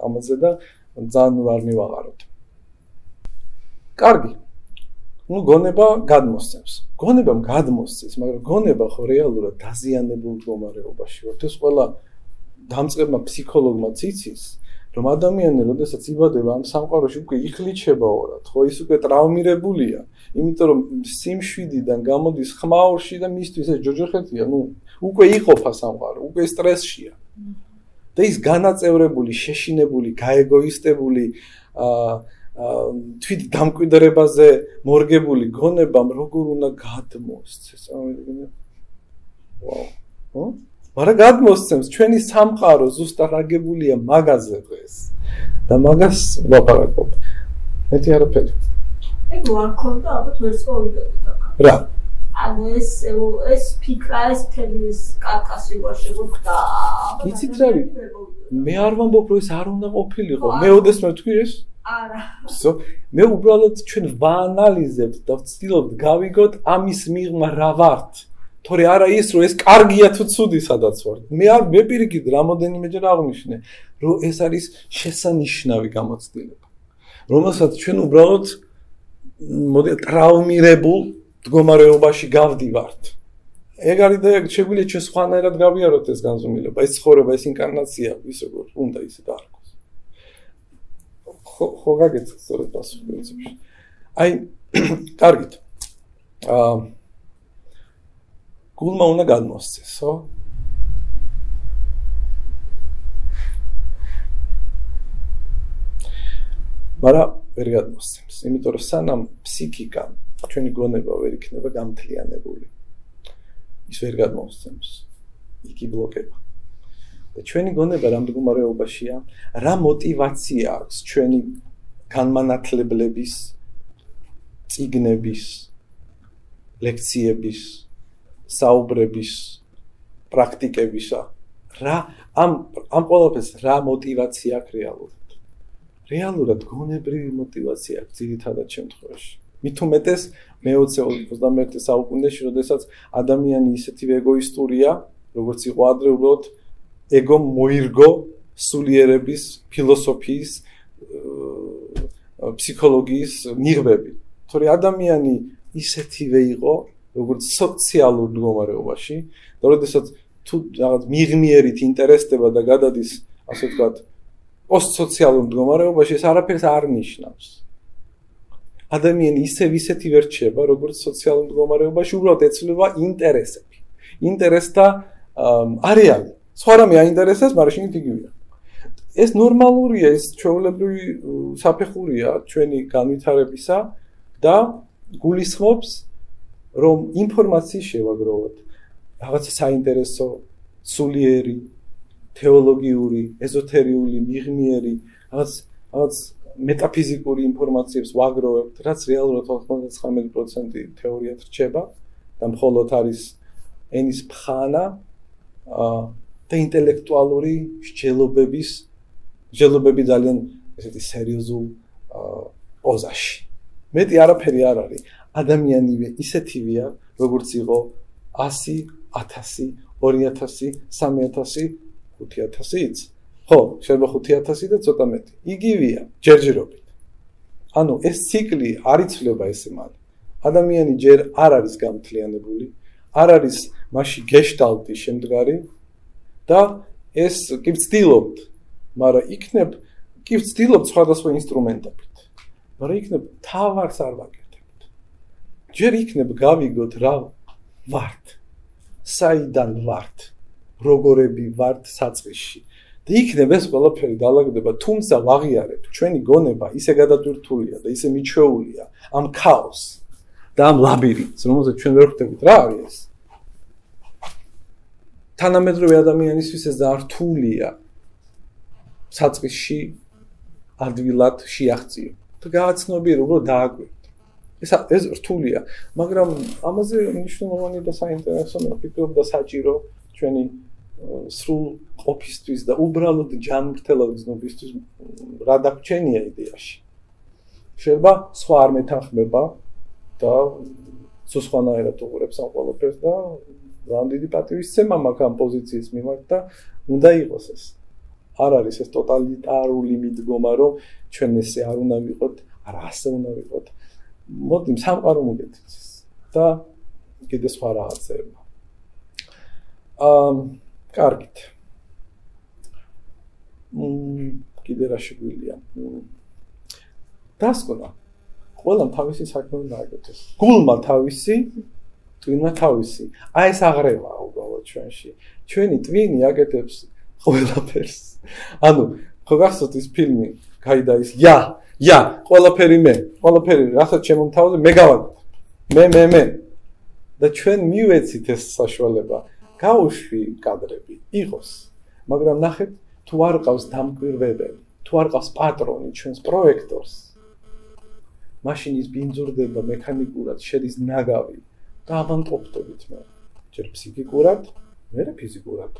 ამაზე და ძალიან არ მივაღაროთ. კარგი. ну გონება გადმოსცემს. გონებამ გადმოსცეს, მაგრამ გონება ხო რეალურად დაზიანებულ მდგომარეობაში ვარ. ეს ყველა დამწყებმა ფსიქოლოგმა ციცის, რომ ადამიანი როდესაც იბადება ამ სამყაროში უკვე იხლიჩება ორად, ხო ის უკვე ტრავმირებულია, იმიტომ რომ სიმშვიდიდან გამოდის ხმაურში და მისთვის ეს ჯოჯოხეთია, ну უკვე იყოფა სამყარო, უკვე სტრესშია. და ის განაწევრებული, შეშინებული, გაეგოისტებული აა თვით დამკვიდრებაზე მორგებული გონებამ როგორ უნდა გადმოსცეს? ამიტომ ვაუ. ხო? მაგრამ გადმოსცემს ჩვენი სამყარო ზუსტად აგებულია მაღაზე დღეს. და მაგას ვაპარაკობ. მეტი არაფერი. ეგ ვარქონდა ალბათ ვერც მოვიდოდით აქ. რა? ანუ ეს ეს ფიქრა ეს თელის კაკასი ვარ შეგვხდა. იცით რა? მე არ ვამბობ რომ ეს არ უნდა ყოფილიყო. მე ოდესმე თქვი ეს? არა. სო მე უბრალოდ ჩვენ ვაანალიზებთ და ვცდილობთ გავიგოთ ამის მიღმა რა ვართ. თორე არა ის რომ ეს კარგია თუ ცუდი სადაც ვარ. მე არ მე პირიქით რამოდენიმეჯერ აღნიშნე რომ ეს არის შესანიშნავი გამოცდილება. რომელსაც ჩვენ უბრალოდ მოდი ტრაუმირებულ მდგომარეობაში გავდივართ. ეგ არის და შეგვიძლია ჩვენ სხვანაირად გავიაროთ ეს განზომილება, ეს ცხოვრება, ეს ინკარნაცია, ის როგორ უნდა ისე დაარქოს. ხო ხო გაგეცეთ სწორედ პასუხი პრინციპში. აი, კარგით. აა გულმა უნდა გადმოსცეს, ხო? მაგრამ ვერ გადმოსცემს, იმიტომ რომ სანამ ფსიქიკა ჩვენი გონება ვერ იქნება გამთლიანებული. ის ვერ გადმოსცემს. იგი ბლოკება. და ჩვენი გონება რა მდგომარეობაშია? რა мотивация აქვს ჩვენი განმანათლებლების წიგნების ლექციების, საუბრების, პრაქტიკებისა. რა ამ ამ ყველაფერს რა мотивация აქვს რეალურად? რეალურად გონებრივი мотивация აქვს ძირითადად შემთხვევაში. მით უმეტეს მე-21 საუკუნეში, როდესაც ადამიანი ისეთი ეგოისტურია, როგორც იყო ადრე უბრალოდ ეგო მოირგო სულიერების, ფილოსოფიის, ფსიქოლოგიის ნიღბები. თორე ადამიანი ისეთივე იყო, როგორც სოციალურ მდგომარეობაში, და როდესაც თუ რაღაც მიღმიერით ინტერესდება და გადადის, ასე ვთქვათ, პოსტსოციალურ მდგომარეობაში, ეს არაფერს არ ნიშნავს. ადამიანი ისე ისეთი ვერ რჩება, როგორც სოციალურ მდგომარეობაში, უბრალოდ ეცვლება ინტერესები. ინტერესთა არეალი. სხვა რამე აინტერესებს, მაგრამ შენ იგივეა. ეს ნორმალურია, ეს ჩვეულებრივი საფეხურია ჩვენი განვითარებისა და გულისხმობს, რომ ინფორმაციის შევაგროვოთ. რაღაც საინტერესო, სულიერი, თეოლოგიური, ეზოთერიული, მიღმიერი, რაღაც რაღაც მეტაფიზიკური ინფორმაციებს ვაგროვებთ, რაც რეალურად 99% თეორიად რჩება და მხოლოდ არის ენის ფხანა და ინტელექტუალური შეჯელობების შეჯელობები ძალიან ესეთი სერიოზულ პოზაში. მეტი არაფერი არ არის. ადამიანივე ისეთივეა, როგორც იყო 100, 1000, 2000, 3000, 5000-იც. ხო, შეიძლება 5000 და ცოტა მეტი. იგივეა, ჯერჯერობით. ანუ ეს ციკლი არ იცვლება ესე მალე. ადამიანი ჯერ არ არის გამთლიანებული, არ არის მასში გეშტალტი შემდგარი და ეს კი ვცდილობთ, მაგრამ იქნებ კი ვცდილობთ სხვადასხვა ინსტრუმენტებით. მაგრამ იქნებ თავარს არ ვაკეთებთ. ჯერ იქნებ გავიგოთ რა ვართ. საიდან ვართ? როგორები ვართ საწყისში? და იქნებ ეს ყველაფერი დაალაგდება, თუმცა ვაღიარებ, ჩვენი გონება ისე გადატვირთულია და ისე მიჩვეულია ამ ქაოს და ამ ლაბირინთს, რომელზეც ჩვენ ვერ ხვდებით რა არის ეს. თანამედროვე ადამიანისთვის ეს ზართულია საწყისში ადვილად შეაღწიო. და გააცნობიერო, რომ დააკვირდ. ეს ეს რთულია, მაგრამ ამაზე მნიშვნელოვანი და საინტერესო მე ვფიქრობ და საჭირო ჩვენი სრულ ყოფისთვის და უბრალოდ ჯანმრთელად გზნობისთვის რა დაგჩენია იდეაში. შეიძლება სხვა არ მეთანხმება და სხვანაირად უყურებს ამ ყველაფერს და რამდენი პატივისცემა მაქვს ამ პოზიციის მიმართ და უნდა იყოს ეს. არ არის ეს ტოტალიტარული მიდგომა, რომ ჩვენ ესე არ უნდა ვიყოთ, არა ასე უნდა ვიყოთ. მოდი სამყარო მოგეთიც და კიდე სხვა რაღაცეება. აა კარგით. მ კიდე რა შეგვიძლია? დასკვნა. ყველამ თავისი საქმე უნდა აკეთოს. გულმა თავისი, ტვინმა თავისი. აი ეს აღრევა უბრალოდ ჩვენში. ჩვენი ტვინი აკეთებს ყველაფერს. ანუ ხო გახსოვთ ის ფილმი, გაიდა ის ია, ია, ყველაფერი მე, ყველაფერი რასაც შემომთავაზე მე გავაკეთე. მე მე მე. და ჩვენ მივეცით ეს საშუალება. გაუშვი კადრები იყოს. მაგრამ ნახეთ, თუ არ ყავს დამკვირვებელი, თუ არ ყავს პატრონი ჩვენს პროექტორს, მაშინ ის ბინძურდება მექანიკურად, შედის ნაგავი და ამანტოპტებით მე. ჯერ ფსიქიკურად, მერე ფიზიკურად.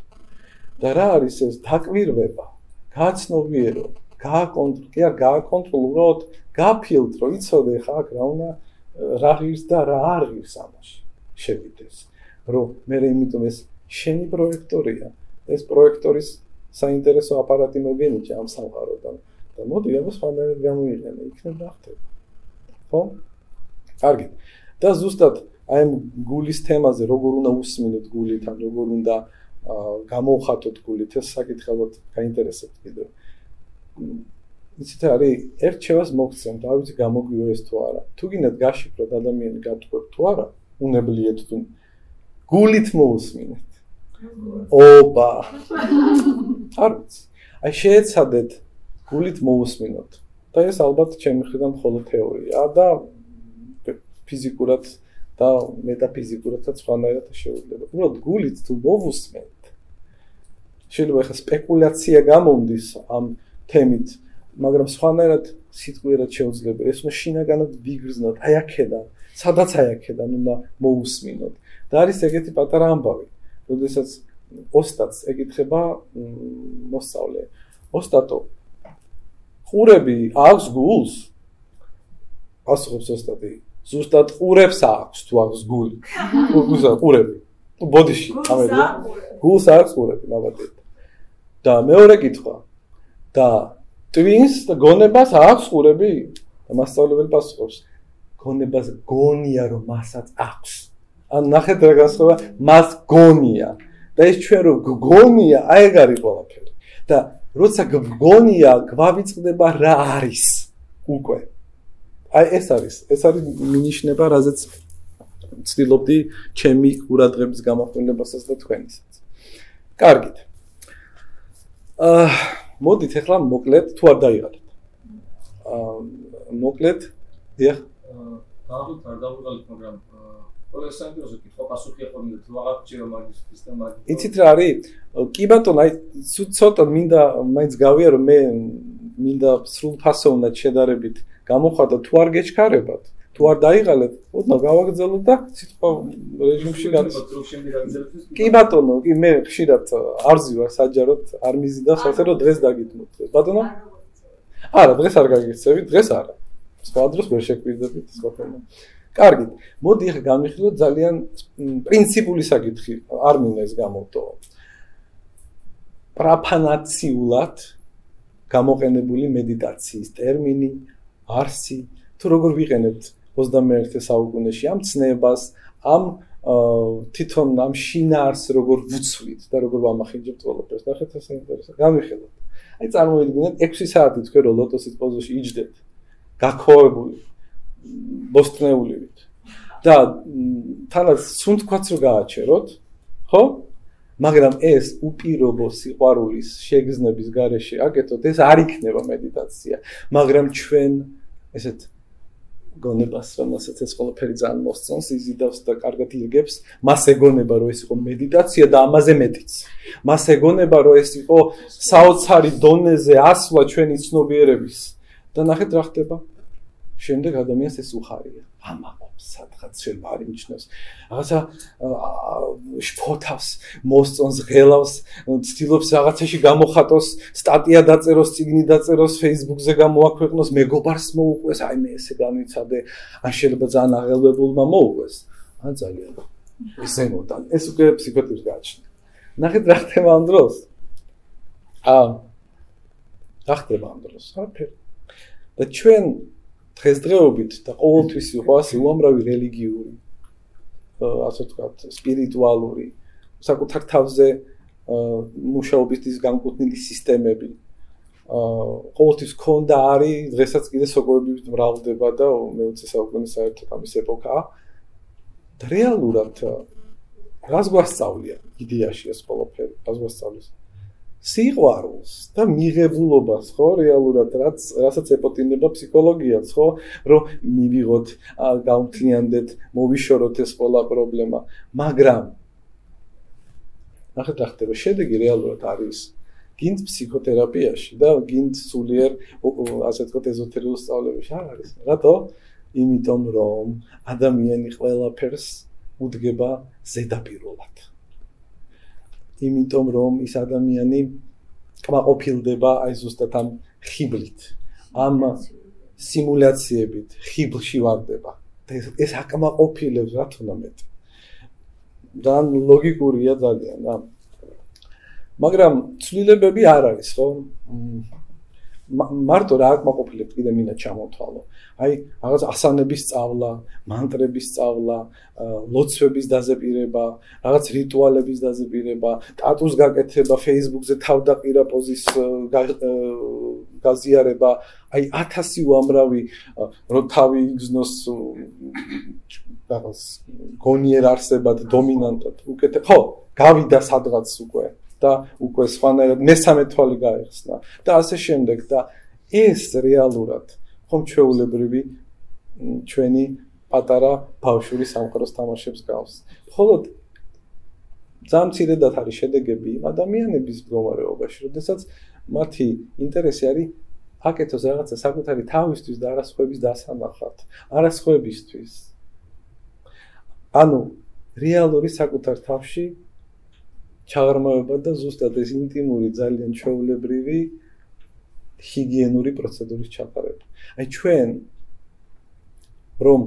და რა არის ეს დაკვირვება? გააცნობიერო, გააკონტროლო, კი არ გააკონტროლო, გაფილტრო, იცოდე ხა აქ რა უნდა რა ღირს და რა არ ღირს ამაში. შევიდეს. რომ მე იმიტომ ეს შენი პროექტორია. ეს პროექტორის საინტერესო აპარატი მოგენიჭა ამ სამყაროდან და მოდი ამას ხანდახან გამოიყენე, იქნებ ნახტები. ხო? კარგი. და ზუსტად აი ამ გულის თემაზე როგორ უნდა უსმინოთ გულით, ან როგორ უნდა გამოვხატოთ გულით, ეს საკითხებად გაინტერესებთ კიდევ. იცით არის ერთ შევას მოგცემთ, არ ვიცი გამოგვიო ეს თუ არა. თუ გინდათ გაშიფროთ ადამიანი გატყვეთ თუ არა, უნებლიეთ თუ გულით მოусმინეთ. ობა. არ ვიცი. აი შეეცადეთ გულით მოусმინოთ. და ეს ალბათ ჩემი მხრიდან მხოლოდ თეორია და ფიზიკურად და მეტაფიზიკურადაც სხვანაირად შეიძლება. უბრალოდ გულით თუ მოვუსმენთ შეიძლება ხა სპეკულაცია გამომდის ამ თემით, მაგრამ სხვანაირად სიტყვიერად შეუძლია. ეს უნდა შინაგანად ვიგრძნოთ, აი აქედან, სადაც აი აქედან უნდა მოусმინოთ. და არის ეგეთი პატარა ამბავი. როდესაც ოსტატს ეკითხება მოსწავლე, ოსტატო, ყურები აქვს გულს? ასხობს ოსტატი. ზუსტად ყურებს აქვს თუ აქვს გული. გულს ყურები. ბოდიში, ამერია. გულს აქვს ყურები, მაგათით. და მეორე კითხვა. და twins და გონებას აქვს ყურები? და მასწავლებელი პასუხობს. გონებას გონია რომ მასაც აქვს. ან ნახეთ რა გასხება, მას გონია. და ეს ჩვენ რომ გონია, აი ეგ არის ყველაფერი. და როცა გონია, გვავიწყდება რა არის უკვე. აი ეს არის, ეს არის მინიშნება, რაზეც ცდილობდი ჩემი ყურადღების გამახვილებასაც და თქვენისაც. კარგით. აა მოდით ახლა მოკლედ თუ არ დაიღალეთ. აა მოკლედ, დიახ. დავით არ დავიღალეთ, მაგრამ საინტერესო კითხვა პასუხი ახლა თუ აღარ გჭირა მაგის სისტემა. იცით რა არის? კი ბატონო, აი ცოტა მინდა მაინც გავიარო მე მინდა სრულფასოვნად შედარებით გამოხატა თუ არ გეჩქარებათ თუ არ დაიღალეთ ოდნა გავაგზავნოთ და სიტყვა რეჟიმში გაц კი ბატონო კი მე ხშირად არზი ვარ საჯაროდ არ მიზიდა ხალხი რომ დღეს დაგიტმოთ ბატონო? არა დღეს არ გაგიქცევი დღეს არა. სხვა დროს ვერ შეკვირდებით სხვა თემა კარგი. მოდი ახლა გამიხილოთ ძალიან პრინციპული საკითხი არ მინდა ეს გამოვტო პრაფანაციულად გამოყენებული მედიტაციის ტერმინი არსი თუ როგორ ვიყენებთ 21 საუკუნეში ამ ცნებას ამ თვითონ ამ შინაარს როგორ ვუცვლით და როგორ ვამახინჯებთ ყველაფერს. ნახეთ ეს ინტერესა. გამიხელოთ აი წარმოვიდგინეთ 6 საათი თქვენ ლოტოსის პოზაში იჯდეთ გაქოვებული ბოსტნეულივით და თანაც სუნთქვაც რო გააჩეროთ ხო? მაგრამ ეს უპირობო სიყვარულის შეგრძნების გარეშე აკეთოთ ეს არ იქნება მედიტაცია. მაგრამ ჩვენ ესეთ გონებას რომელსაც ეს ყველაფერი ძალიან მოსწონს იზიდავს და კარგად იგებს მას ეგონება რომ ეს იყო მედიტაცია და ამაზე მეტიც. მას ეგონება რომ ეს იყო საოცარი დონეზე ასვლა ჩვენი ცნობიერების. და ნახეთ რა ხდება შემდეგ ადამიანს ეს უხარია. ამაყობს სადღაც შეიძლება არ იმჩნევს რაღაცა შფოთავს მოსწონს ღელავს ცდილობს რაღაცაში გამოხატოს სტატია დაწეროს წიგნი დაწეროს Facebook-ზე გამოაქვეყნოს მეგობარს მოუყვეს აი მე ესე განიცადე ან შეიძლება ძალიან აღელვებულმა მოუყვეს. ან ძალიან ესე მოთან ეს უკვე ფსიქოთერაპევტს გააჩნია. ნახეთ რა ხდება ამ დროს. ა რა ხდება ამ დროს? არაფერი. და ჩვენ დღესდღეობით და ყოველთვის იყო ასე უამრავი რელიგიური ასე ვთქვათ სპირიტუალური საკუთარ თავზე მუშაობის ის განკუთვნილი სისტემები. აა ყოველთვის ქონდა არის დღესაც კიდე სოკოებით მრავლდება და მე-20 საუკუნის საერთოდ ამის ეპოქაა. და რეალურად რას გვასწავლია იდეაში ეს ყველაფერი? რას გვასწავლის სიყვარულს და მიღებულობას, ხო, რეალურად, რაც რასაც ეპოტინება ფსიქოლოგიაც, ხო, რომ მივიღოთ, გავთლიანდეთ, მოვიშოროთ ეს ყველა პრობლემა, მაგრამ ახლა ხდება შედეგი რეალურად არის გინდ ფსიქოთერაპიაში და გინდ სულიერ ასე ვთქვათ ეზოთერიულ სწავლებაში არ არის. რატო? იმიტომ რომ ადამიანი ყველაფერს უდგება ზედაპირულად. იმიტომ რომ ის ადამიანი კმაყოფილდება აი ზუსტად ამ ხიბლით, ამ სიმულაციებით, ხიბლში ვარდება. და ეს ეს აკმაყოფილებს რა თქმა უნდა. და ლოგიკურია ძალიან, რა. მაგრამ ცვლილებები არ არის, ხო? მარტო რა აკმაყოფილებთ კიდე მინდა ჩამოთვალო. აი, რაღაც ასანების სწავლა, მანტრების სწავლა, ლოცვების დაზეპირება, რაღაც რიტუალების დაზეპირება, ტატუს გაკეთება Facebook-ზე თავდაყირა პოზის გაზიარება, აი 1000 უამრავი რო თავი იგზნოს რაღაც გონიერ არსებად დომინანტად უკეთე ხო გავიდა სადღაც უკვე და უკვე სხვანაირად მესამე თვალი გაიხსნა და ასე შემდეგ და ეს რეალურად ხომ ჩვეულებრივი ჩვენი პატარა ბავშვური სამყაროს თამაშებს გავს. მხოლოდ ძამცირედად არის შედეგები იმ ადამიანების მდგომარეობაში როდესაც მათი ინტერესი არის აკეთოს რაღაცა საკუთარი თავისთვის და არასხოების დასანახად არასხოებისთვის ანუ რეალური საკუთარ თავში ჩაღრმავება და ზუსტად ეს ინტიმური ძალიან ჩვეულებრივი ჰიგიენური პროცედურის ჩატარება. აი ჩვენ რომ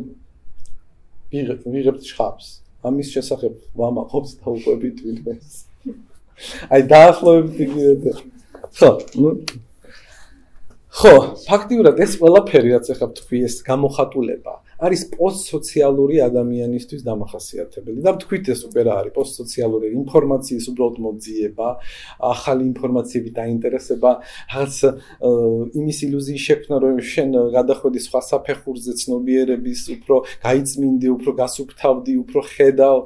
ვიღებთ შხაპს, ამის შესახებ ვამაყობთ და უკვე ვიტვინეს. აი დაახლოებით იგივე. ხო, ნუ ხო, ფაქტიურად ეს ყველაფერი რაც ახლა თქვი ეს გამოხატულება არის პოსტსოციალური ადამიანისთვის დამახასიათებელი. და თქვით ეს უკვე რა არის პოსტსოციალური ინფორმაციის უბრალოდ მოძიება, ახალი ინფორმაციები დაინტერესება, რაღაც იმის ილუზიის შექმნა, რომ შენ გადახვედი სხვა საფეხურზე ცნობიერების, უფრო გაიწმინდი, უფრო გასუფთავდი, უფრო ხედავ.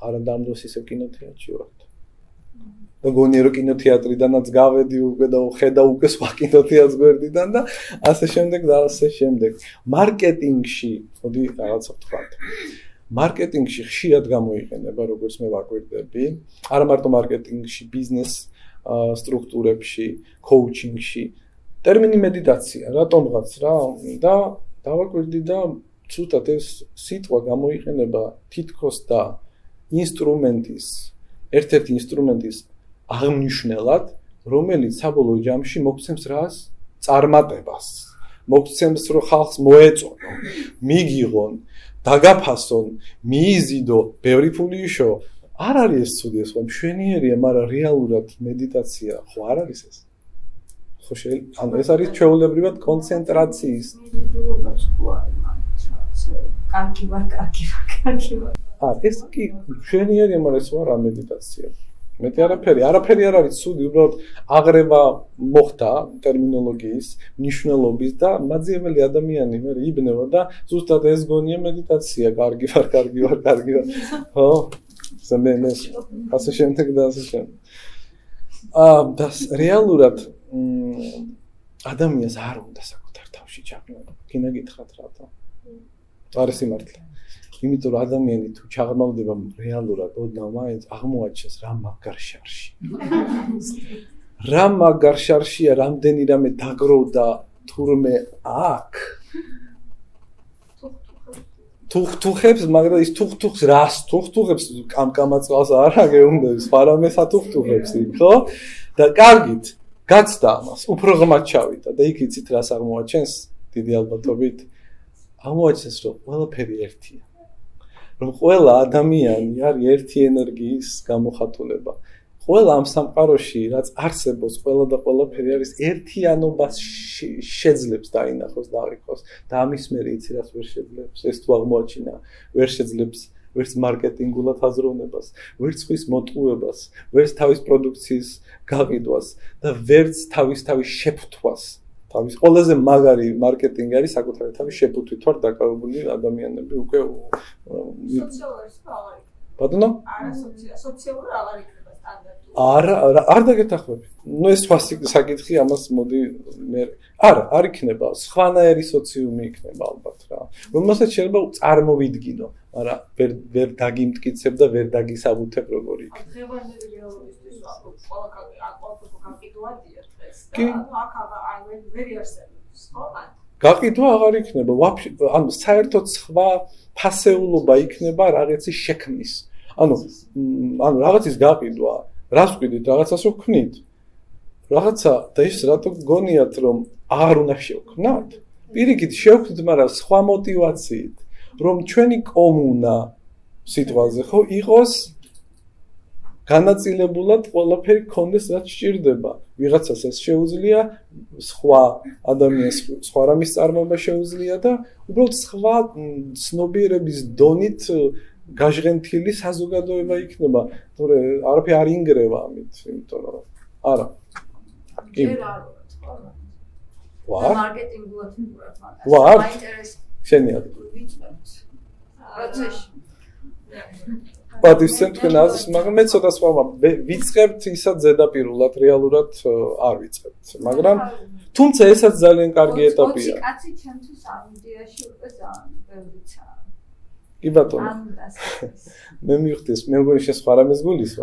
არა დამდოს ისე კინოთეატრში ვარ. და გონიერო კინოთეატრიდანაც გავედი უკვე და ხედა უკვე სხვა კინოთეატრს გვერდიდან და ასე შემდეგ და ასე შემდეგ. მარკეტინგში, მოდი რაღაცა ვთქვათ. მარკეტინგში ხშირად გამოიყენება, როგორც მე ვაკვირდები, არა მარტო მარკეტინგში, ბიზნეს სტრუქტურებში, კოუჩინგში, ტერმინი მედიტაცია, რატომღაც რა და დავაკვირდი და ცუდად ეს სიტყვა გამოიყენება თითქოს და ინსტრუმენტის ერთ-ერთი ინსტრუმენტის აღნიშნელად, რომელიც საბოლოო ჯამში მოგცემს რას? წარმატებას. მოგცემს რომ ხალხს მოეწონო, მიგიღონ, დაგაფასონ, მიიზიდო, ბევრი ფული იშო. არ არის ეს ცუდი ეს, ხო მშვენიერია, მაგრამ რეალურად მედიტაცია ხო არ არის ეს? ხო შეიძლება, ანუ ეს არის ჩვეულებრივად კონცენტრაციის. კარგი ვარ, კარგი ვარ, კარგი ვარ. აა ეს კი მშვენიერია, მაგრამ ეს ვარ ამედიტაცია. მეტი არაფერი, არაფერი არ არის ცუდი, უბრალოდ აღრევა მოხდა ტერმინოლოგიის, ნიშნულობის და მაძიებელი ადამიანი მე იბნევა და ზუსტად ეს გონია მედიტაცია, კარგი ვარ, კარგი ვარ, კარგი ვარ. ხო? ზემენეს ასე შემდეგ და ასე შემდეგ. აა და რეალურად ადამიანს არ უნდა საკუთარ თავში ჩაგნო. კინა გითხრათ რატო? არის სიმართლე. იმიტომ რომ ადამიანი თუ ჩაღრმავდება რეალურად ოდნავ მაინც აღმოაჩენს რა მაგარშარში. რა მაგარშარშია რამდენი რამე დაგროვდა თურმე აქ. თუხთუხებს, მაგრამ ის თუხთუხს რას თუხთუხებს კამკამაწყალს არა გეუნდებს, ფარამე სათუხთუხებს იქ, ხო? და კარგით, გაცდა ამას, უფრო ღმად ჩავიდა და იქ იცით რას აღმოაჩენს დიდი ალბათობით. აღმოაჩენს რომ ყველაფერი ერთია. რომ ყველა ადამიანი არის ერთი ენერგიის გამოხატულება. ყველა ამ სამყაროში, რაც არსებობს, ყველა და ყველაფერი არის ერთიანობას შეძლებს დაინახოს და აღიქოს და ამის მერე იცი რაც ვერ შეძლებს, ეს თუ აღმოაჩინა, ვერ შეძლებს ვერც მარკეტინგულად აზროვნებას, ვერც ხის მოტყუებას, ვერც თავის პროდუქციის გაყიდვას და ვერც თავის თავის შეფთვას თავის ყველაზე მაგარი მარკეტინგი არის საკუთარი თავის შეფუთვით ვარ დაკავებული ადამიანები უკვე ბატონო? არა სოციალური აღარ იქნება სტანდარტი. არა არ დაგეთახმები. ნუ ეს სხვა საკითხი ამას მოდი მე არა არ იქნება სხვანაირი სოციუმი იქნება ალბათ რა. რომელსაც შეიძლება წარმოვიდგინო, მაგრამ ვერ ვერ დაგიმტკიცებ და ვერ დაგისაბუთებ როგორი იქნება. დღევანდელი რეალობისთვის ყველა აკვაფობო გაკიდვადია დღეს და აქ აი ვერ იარსებობს ხო? გაკიდვა აღარ იქნება. ანუ საერთოდ სხვა ფასეულობა იქნება რაღაცის შექმნის. ანუ ანუ რაღაცის გაყიდვა, რას ყიდით, რაღაცას რო ქნით. რაღაცა და ის რატო გონიათ რომ აღარ უნდა შევქმნათ? პირიქით შევქმნით, მაგრამ სხვა мотиваციით. რომ ჩვენი კომუნა სიტყვაზე ხო იყოს განაწილებულად ყველაფერი კონდეს რაც სჭირდება ვიღაცას ეს შეუძლია სხვა ადამიანს სხვა რამის წარმოება შეუძლია და უბრალოდ სხვა ცნობიერების დონით გაჟღენთილი საზოგადოება იქნება, თორე არაფერი არ ინგრევა ამით, იმიტომ რომ არა. კი. ვარ. მარკეტინგულად ვიყურებ მაგას. ვარ. შენია. პროცესი. პატივცემ თქვენ აზრს, მაგრამ მე ცოტა სხვა ვიწყებთ ისაც ზედაპირულად რეალურად არ ვიწყებთ, მაგრამ თუმცა ესაც ძალიან კარგი ეტაპია. კაცი ჩემთვის ამიდიაში უკვე ძალიან ბევრიცა. კი ბატონო. მე მივხვდეს, მე მგონი შე სხვა რამეს გულისო.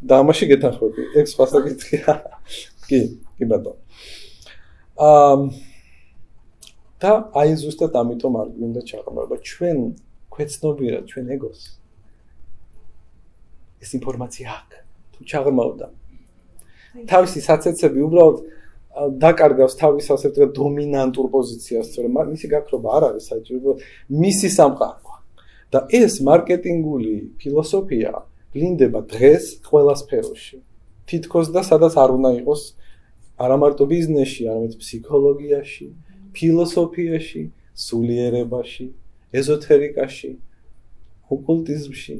და ამაში გეთანხმები, ეგ სხვა საკითხია. კი, კი ბატონო. აა და აი ზუსტად ამიტომ არ გვინდა ჩაღმარება ჩვენ ქვეცნობიერად ჩვენ ეგოს. ეს ინფორმაცია აქვს. თუ ჩაღმავდა. თავისი საცეცები უბრალოდ დაკარგავს თავის ასე ვთქვათ დომინანტურ პოზიციას, თორემ მისი გაქრობა არ არის საჭირო. მისი სამყარო და ეს მარკეტინგული ფილოსოფია გლინდება დღეს ყველა სფეროში. თითქოს და სადაც არ უნდა იყოს არა მარტო ბიზნესში, არამედ ფსიქოლოგიაში, ფილოსოფიაში, სულიერებაში, ეზოთერიკაში, ოკულტიზმში,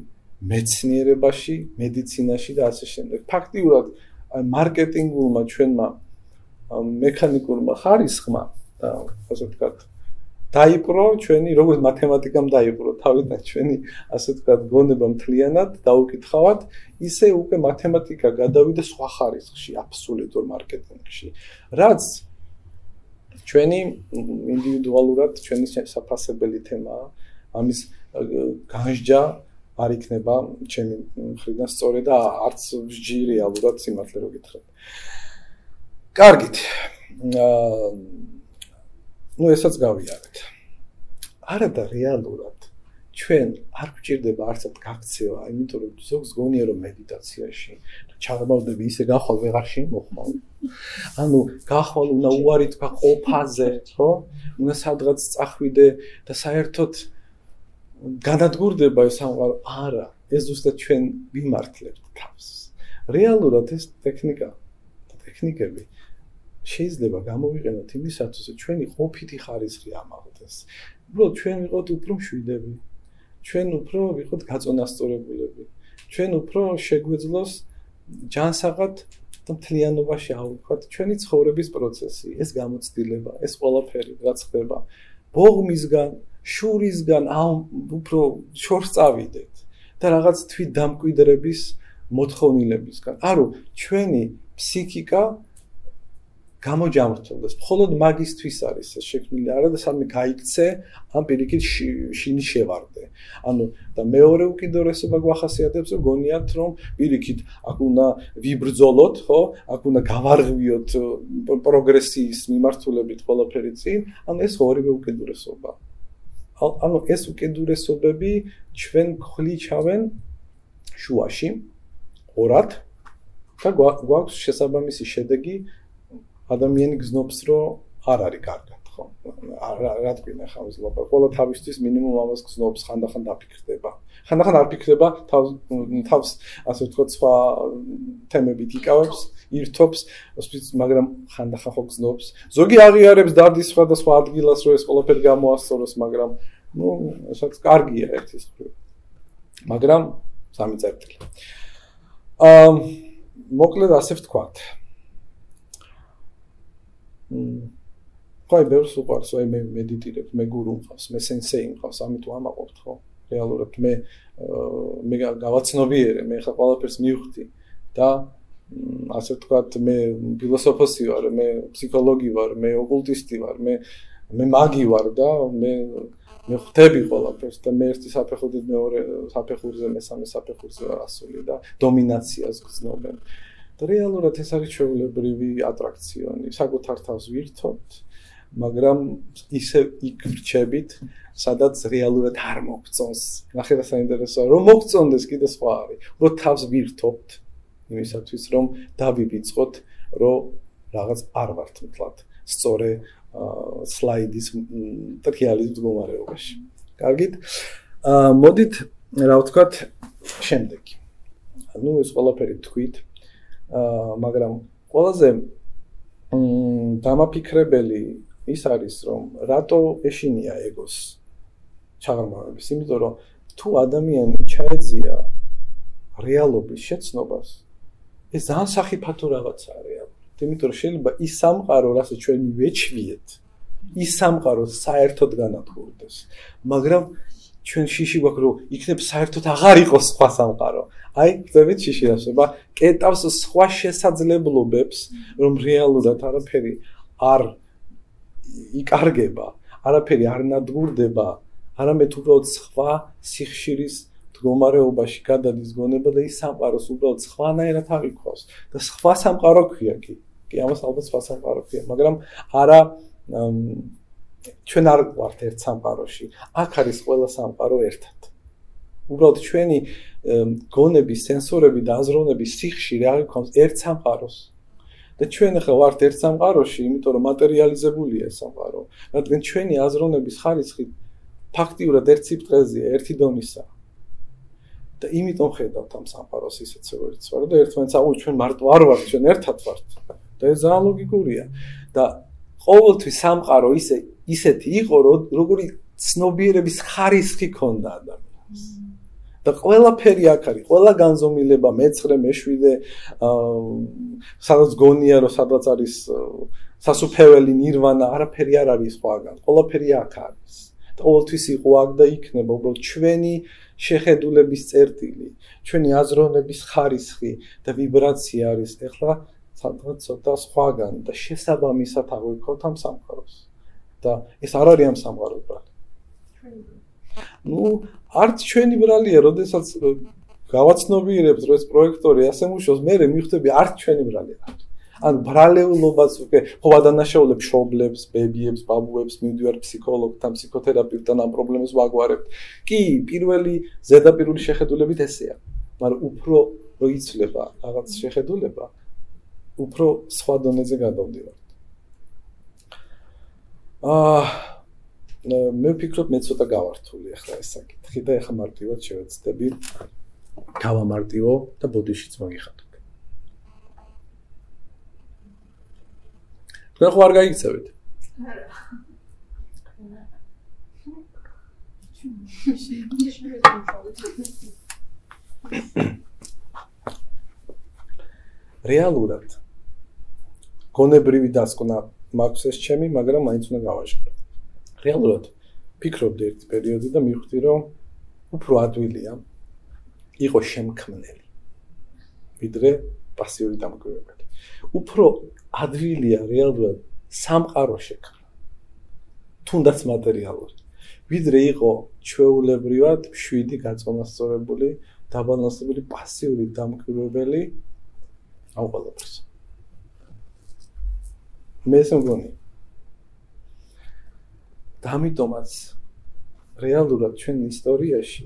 მეცნიერებაში, მედიცინაში და ასე შემდეგ. ფაქტიურად მარკეტინგულმა ჩვენმა მექანიკურმა ხარისხმა და ასე ვთქვათ, დაიპრო ჩვენი როგორც მათემატიკამ დაიპრო თავიდან ჩვენი ასე ვთქვათ გონება მთლიანად დაუკითხავად ისე უკვე მათემატიკა გადავიდა სხვა ხარისხში აბსოლუტურ მარკეტინგში რაც ჩვენი ინდივიდუალურად ჩვენი საფასებელი თემაა ამის განსჯა არ იქნება ჩემი მხრიდან სწორედ და არც ჯი რეალურად სიმართლე რო გითხრათ კარგით აა ну ესაც გავიარეთ. არა და რეალურად ჩვენ არ გვჭირდება არცად გაქცევა, იმიტომ რომ ზოგს გონია რომ მედიტაციაში ჩაღმავდები ისე გახვალ ვეღარ შემოხვალ. ანუ გახვალ უნდა უარი თქვა ყოფაზე, ხო? უნდა სადღაც წახვიდე და საერთოდ განადგურდება ეს სამყარო. არა, ეს ზუსტად ჩვენ ვიმართლებთ თავს. რეალურად ეს ტექნიკა, ტექნიკები შეიძლება გამოვიყენოთ იმისათვის, რომ ჩვენი ყოფითი ხარისხი ამაღლდეს. უბრალოდ ჩვენ ვიყოთ უფრო მშვიდები. ჩვენ უფრო ვიყოთ გაწონასწორებულები. ჩვენ უფრო შეგვეძლოს ჯანსაღად და მთლიანობაში ავუქვათ ჩვენი ცხოვრების პროცესი, ეს გამოცდილება, ეს ყველაფერი, რაც ხდება. ბოღმისგან, შურისგან ამ უფრო შორს წავიდეთ და რაღაც თვით დამკვიდრების მოთხოვნილებისგან. ანუ ჩვენი ფსიქიკა გამოჯამრთელდეს. მხოლოდ მაგისტვის არის ეს შექმნილი არა და სამი გაიქცე ამ პირიქით შინი შევარდე. ანუ და მეორე უკიდურესობა გვახასიათებს რომ გონიათ რომ პირიქით აქ უნდა ვიბრძოლოთ, ხო? აქ უნდა გავარღვიოთ პროგრესიის მიმართულებით ყველაფერი წინ, ანუ ეს ორივე უკიდურესობა. ანუ ეს უკიდურესობები ჩვენ ხლიჩავენ შუაში ორად და გვაქვს შესაბამისი შედეგი ადამიანი გზნობს, რომ არ არის კარგად, ხო? რა თქვი ხა ეს ლაპა, ყველა თავისთვის მინიმუმ ამას გზნობს, ხანდახან დაფიქრდება. ხანდახან არ ფიქრდება, თავს თავს ასე ვთქვათ, სხვა თემებით იკავებს, ირთობს, მაგრამ ხანდახან ხო გზნობს. ზოგი აღიარებს დარდის სხვადასხვა ადგილას, რომ ეს ყველაფერი გამოასწოროს, მაგრამ ну, ესაც კარგია ერთის მხრივ. მაგრამ სამი წერტილი. აა მოკლედ ასე ვთქვათ. ხაი ბევრს უყარს, აი მე მედიტირებ, მე გურუ მყავს, მე სენსეი მყავს, ამიტომ ამაყობთ ხო? რეალურად მე მე გავაცნობიერე, მე ხა ყველაფერს მივხვდი და ასე ვთქვათ, მე ფილოსოფოსი ვარ, მე ფსიქოლოგი ვარ, მე ოკულტისტი ვარ, მე მე მაგი ვარ და მე მე ხვდები ყველაფერს და მე ერთი საფეხურით მეორე საფეხურზე მესამე საფეხურზე ვარ ასული და დომინაციას გრძნობენ. და რეალურად ეს არის ჩვეულებრივი ატრაქციონი. საკუთარ თავს ვირთობთ, მაგრამ ისე იქ ვრჩებით, სადაც რეალურად არ მოგწონს. ნახე რა საინტერესოა, რომ მოგწონდეს კიდე სხვა არის. უბრალოდ თავს ვირთობთ იმისათვის, რომ დავიბიწყოთ, რომ რაღაც არ ვართ მთლად. სწორე სლაიდის ტრიალის მდგომარეობაში. კარგით? აა მოდით რა ვთქვათ შემდეგი. ну ეს ყველაფერი თქვით. აა მაგრამ ყველაზე მ დამაფიქრებელი ის არის რომ რატო ეშინია ეგოს ჩაღრმავების, იმიტომ რომ თუ ადამიანი ჩაეძია რეალობის შეცნობას, ეს ძალიან სახიფათო რაღაცაა რეალურად. იმიტომ რომ შეიძლება ის სამყარო, რასაც ჩვენ მივეჩვიეთ, ის სამყარო საერთოდ განადგურდეს. მაგრამ ჩვენ შიში გვაქვს რომ იქნებ საერთოდ აღარ იყოს სხვა სამყარო. აი, ხდებით შიში დასება, კეტავს სხვა შესაძლებლობებს, რომ რეალურად არაფერი არ იკარგება, არაფერი არ ნადგურდება, არამედ უბრალოდ სხვა სიხშირის მდგომარეობაში გადადის გონება და ის სამყაროს უბრალოდ სხვანაირად აღიქვავს და სხვა სამყარო ქვია კი. კი ამას ალბათ სხვა სამყარო ქვია, მაგრამ არა ჩვენ არ გვართ ერთ სამყაროში. აქ არის ყველა სამყარო ერთად. უბრალოდ ჩვენი გონების, სენსორები და აზროვნების სიხშირე არ გქონს ერთ სამყაროს. და ჩვენ ახლა ვართ ერთ სამყაროში, იმიტომ რომ მატერიალიზებულია ეს სამყარო. რადგან ჩვენი აზროვნების ხარისხი ფაქტიურად ერთ სიბრტყეზეა, ერთი დონისა. და იმიტომ ხედავთ ამ სამყაროს ისეც როგორც ვარ და ერთმანეთს აუ ჩვენ მარტო არ ვართ, ჩვენ ერთად ვართ. და ეს ძალიან ლოგიკურია. და ყოველთვის სამყარო ისე ისეთი იყო, როგორი ცნობიერების ხარისხი ქონდა ადამიანს. და ყველაფერი აქ არის, ყველა განზომილება, მეცხრე, მეშვიდე, აა სადაც გონია, რომ სადაც არის სასუფეველი ნირვანა, არაფერი არ არის სხვაგან. ყველაფერი აქ არის. და ყოველთვის იყო აქ და იქნება უბრალოდ ჩვენი შეხედულების წერტილი, ჩვენი აზროვნების ხარისხი და ვიბრაცია არის. ეხლა სადღაც ცოტა სხვაგან და შესაბამისად აღვიქოთ ამ სამყაროს. და ეს არ არის ამ სამყაროს ბრალი. ну არც ჩვენი ბრალია, როდესაც გავაცნობიერებთ რომ ეს პროექტორი ასე მუშაობს, მე მივხვდები არც ჩვენი ბრალია. ან ბრალეულობას უკვე ხო ადანაშაულებს შობლებს, ბებიებს, ბაბუებს მივდივარ ფსიქოლოგთან, ფსიქოთერაპევტთან ამ პრობლემებს ვაგვარებ. კი, პირველი ზედაპირული შეხედულებით ესეა. მაგრამ უფრო რო იცლება რაღაც შეხედულება, უფრო სხვა დონეზე გადავდივართ. აა მე ვფიქრობ მე ცოტა გავართული ახლა ეს საკითხი და ახლა მარტივად შევეცდები გავამარტივო და ბოდიშიც მოგიხადოთ. თქვენ ხო არ გაიქცევით? რეალურად გონებრივი დასკვნა მაქვს ეს ჩემი, მაგრამ მაინც უნდა გავაჟღერო. რეალურად ფიქრობდი ერთ პერიოდი და მივხვდი, რომ უფრო ადვილია იყო შემქმნელი. ვიდრე პასიური დამკვირვებელი. უფრო ადვილია რეალურად სამყარო შექმნა. თუნდაც მატერიალური. ვიდრე იყო ჩვეულებრივად შვიდი გაწონასწორებული, დაბალანსებული პასიური დამკვირვებელი ამ ყველაფერს. მე ეს მგონი. და ამიტომაც რეალურად ჩვენ ისტორიაში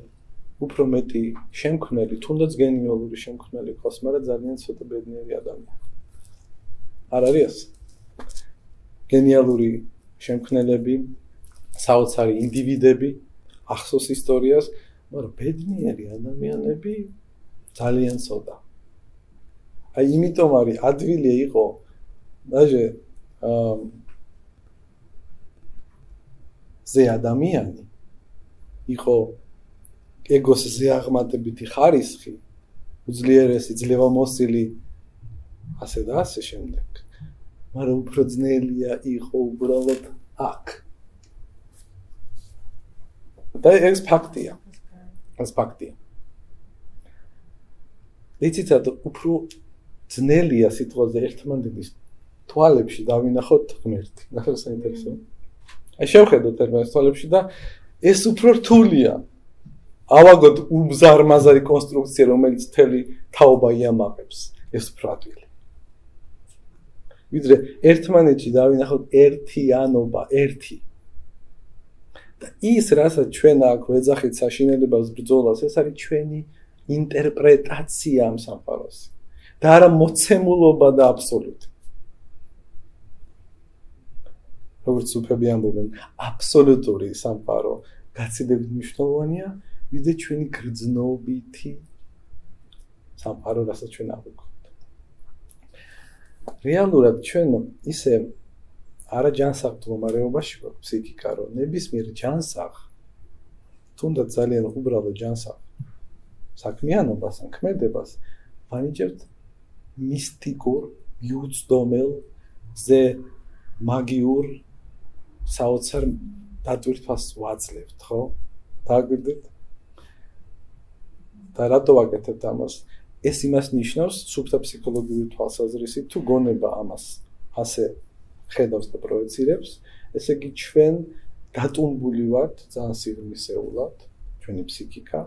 უფრო მეტი შემქმნელი, თუნდაც გენიალური შემქმნელი ყავს, მაგრამ ძალიან ცოტა ბედნიერი ადამიანი. არ არის ეს? გენიალური შემქმნელები, საოცარი ინდივიდები ახსოს ისტორიას, მაგრამ ბედნიერი ადამიანები ძალიან ცოტა. აი იმიტომ არის ადვილი იყო დაჟე ზე ადამიანი იყო ეგოს ზე აღმატებითი ხარისხი უძლიერესი ძლევამოსილი ასე და ასე შემდეგ. მაგრამ უფრო ძნელია იყო უბრალოდ აქ. და ეს ფაქტია. ეს ფაქტია. იცით უფრო ძნელია სიტყვაზე ერთმანეთის თვალებში დავინახოთ ღმერთი. ნახე საინტერესო. აი შევხედოთ ერთმანეთის თვალებში და ეს უფრო რთულია. ავაგოთ უბზარმაზარი კონსტრუქცია, რომელიც თელი თაობა იამაყებს. ეს უფრო ადვილი. ვიდრე ერთმანეთში დავინახოთ ერთიანობა, ერთი. და ის რასაც ჩვენ აქ ვეძახით საშინელებას ბრძოლას, ეს არის ჩვენი ინტერპრეტაცია ამ სამყაროს. და არა მოცემულობა და აბსოლუტი. როგორც უფები ამბობენ, აბსოლუტური სამყარო. გაცილებით მნიშვნელოვანია, ვიდრე ჩვენი გრძნობითი სამყარო, რასაც ჩვენ აღვიქვთ. რეალურად ჩვენ ისე არა ჯანსაღ მდგომარეობაში ვართ ფსიქიკა, რომ ნებისმიერ ჯანსაღ თუნდაც ძალიან უბრალო ჯანსაღ საქმიანობას ან ქმედებას ვანიჭებთ მისტიკურ, მიუწდომელ, ზე მაგიურ საოცარ დატვირთვას ვაძლევთ, ხო? დაგვიდგეთ. და რატო ვაკეთებთ ამას? ეს იმას ნიშნავს სუბთა ფსიქოლოგიური თვალსაზრისით თუ გონება ამას ასე ხედავს და პროეცირებს, ესე იგი ჩვენ დატუმბული ვართ ძალიან სიღრმისეულად, ჩვენი ფსიქიკა